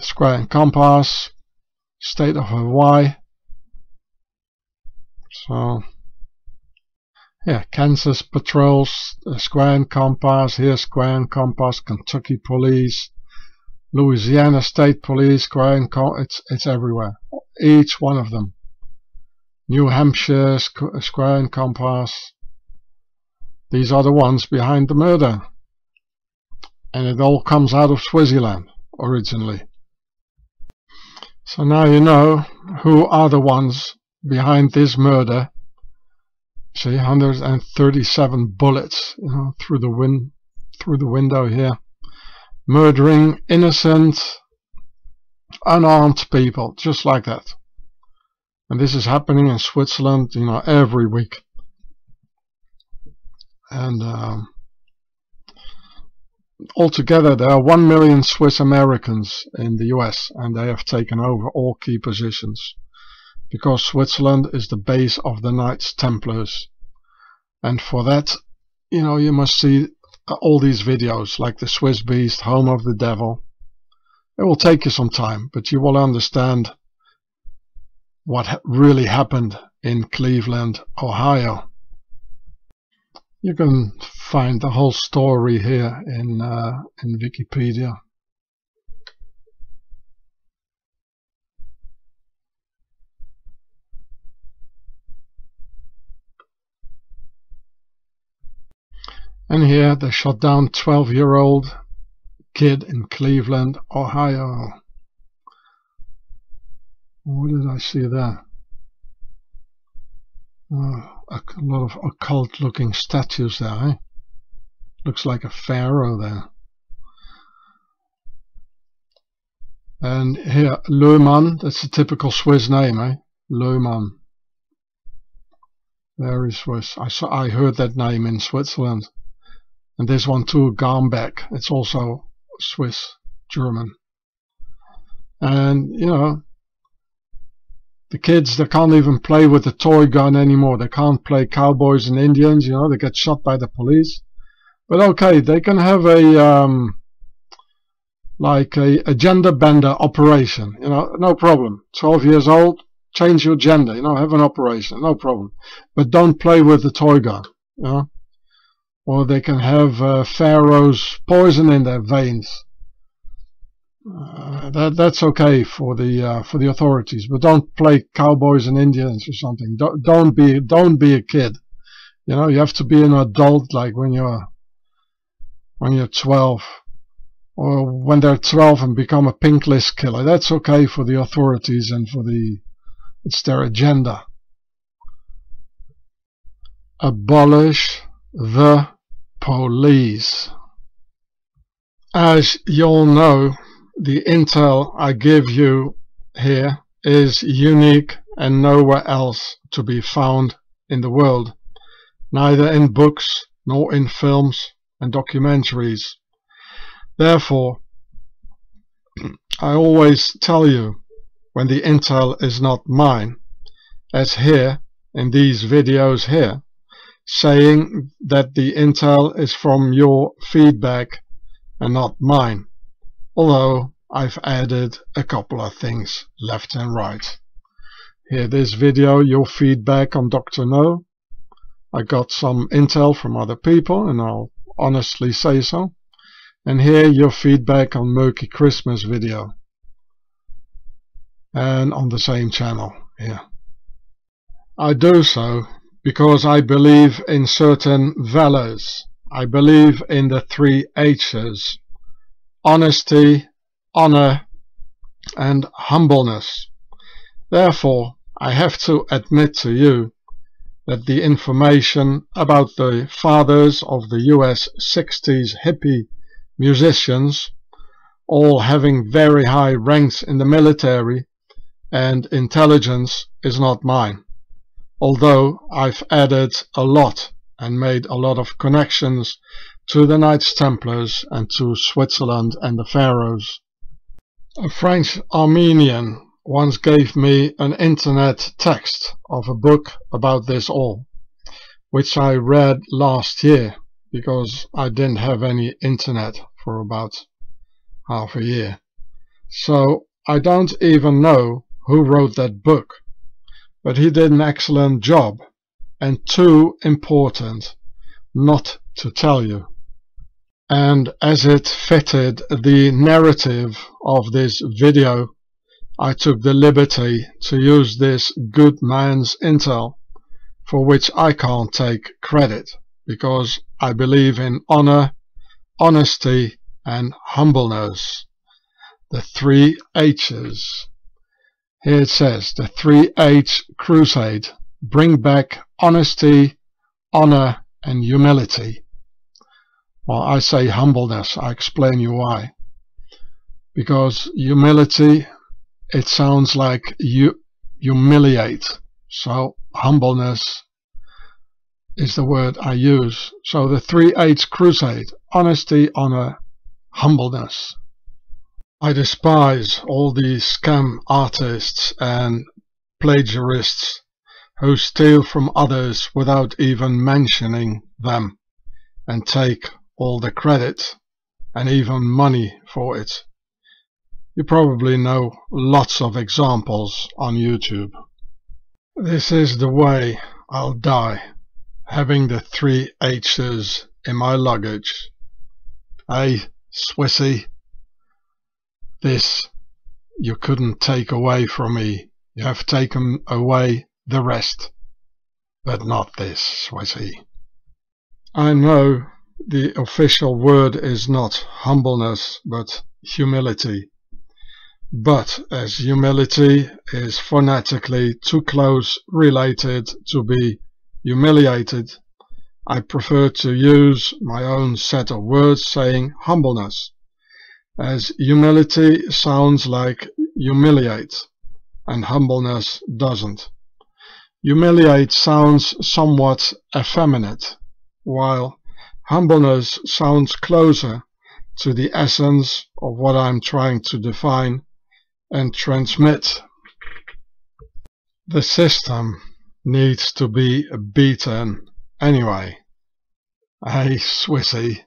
Speaker 1: square and compass, state of Hawaii. So, yeah, Kansas patrols, uh, square and compass, here square and compass, Kentucky police, Louisiana state police, square and compass, it's, it's everywhere. Each one of them. New Hampshire, square and compass. These are the ones behind the murder. And it all comes out of Swaziland originally. So now you know who are the ones behind this murder. See, 137 bullets you know, through the through the window here, murdering innocent, unarmed people, just like that. And this is happening in Switzerland, you know, every week. And um, Altogether, there are 1 million Swiss Americans in the US and they have taken over all key positions because Switzerland is the base of the Knights Templars. And for that, you know, you must see all these videos like the Swiss Beast, Home of the Devil. It will take you some time, but you will understand what really happened in Cleveland, Ohio. You can find the whole story here in uh, in Wikipedia. And here they shot down 12 year old kid in Cleveland, Ohio. What did I see there? Oh, a lot of occult looking statues there, eh? Looks like a pharaoh there. And here, Loehmann, that's a typical Swiss name, eh? Loehmann. Very Swiss. I saw, I heard that name in Switzerland. and this one too Garmback. it's also Swiss German and you know the kids they can't even play with the toy gun anymore. They can't play cowboys and Indians you know they get shot by the police. But okay they can have a um, like a, a gender bender operation you know no problem. 12 years old change your gender you know have an operation no problem. But don't play with the toy gun you know. Or they can have uh, Pharaoh's poison in their veins uh, that that's okay for the uh, for the authorities, but don't play cowboys and Indians or something. Don't don't be don't be a kid. You know, you have to be an adult like when you're when you're 12 or when they're 12 and become a pink list killer. That's okay for the authorities and for the it's their agenda. Abolish the police. As you all know, the intel I give you here is unique and nowhere else to be found in the world, neither in books nor in films and documentaries. Therefore, I always tell you when the intel is not mine, as here in these videos here, saying that the intel is from your feedback and not mine although I've added a couple of things left and right. Here this video, your feedback on Dr. No. I got some intel from other people and I'll honestly say so. And here your feedback on Murky Christmas video. And on the same channel here. I do so because I believe in certain values. I believe in the three H's honesty, honor, and humbleness. Therefore, I have to admit to you that the information about the fathers of the US 60s hippie musicians, all having very high ranks in the military and intelligence, is not mine. Although I've added a lot and made a lot of connections to the Knights Templars and to Switzerland and the Pharaohs. A French Armenian once gave me an internet text of a book about this all, which I read last year because I didn't have any internet for about half a year. So I don't even know who wrote that book, but he did an excellent job and too important not to tell you and as it fitted the narrative of this video I took the liberty to use this good man's intel for which I can't take credit because I believe in honor, honesty and humbleness. The three H's. Here it says the 3H crusade bring back honesty, honor and humility. Well, I say humbleness. I explain you why. Because humility, it sounds like you humiliate. So humbleness is the word I use. So the three H's crusade, honesty, honor, humbleness. I despise all these scam artists and plagiarists who steal from others without even mentioning them and take all the credit and even money for it. You probably know lots of examples on YouTube. This is the way I'll die, having the three H's in my luggage. Hey, Swissy, this you couldn't take away from me. You have taken away the rest, but not this, Swissy. I know the official word is not humbleness but humility. But as humility is phonetically too close related to be humiliated, I prefer to use my own set of words saying humbleness, as humility sounds like humiliate, and humbleness doesn't. Humiliate sounds somewhat effeminate, while Humbleness sounds closer to the essence of what I'm trying to define and transmit. The system needs to be beaten anyway. Hey, Swissy.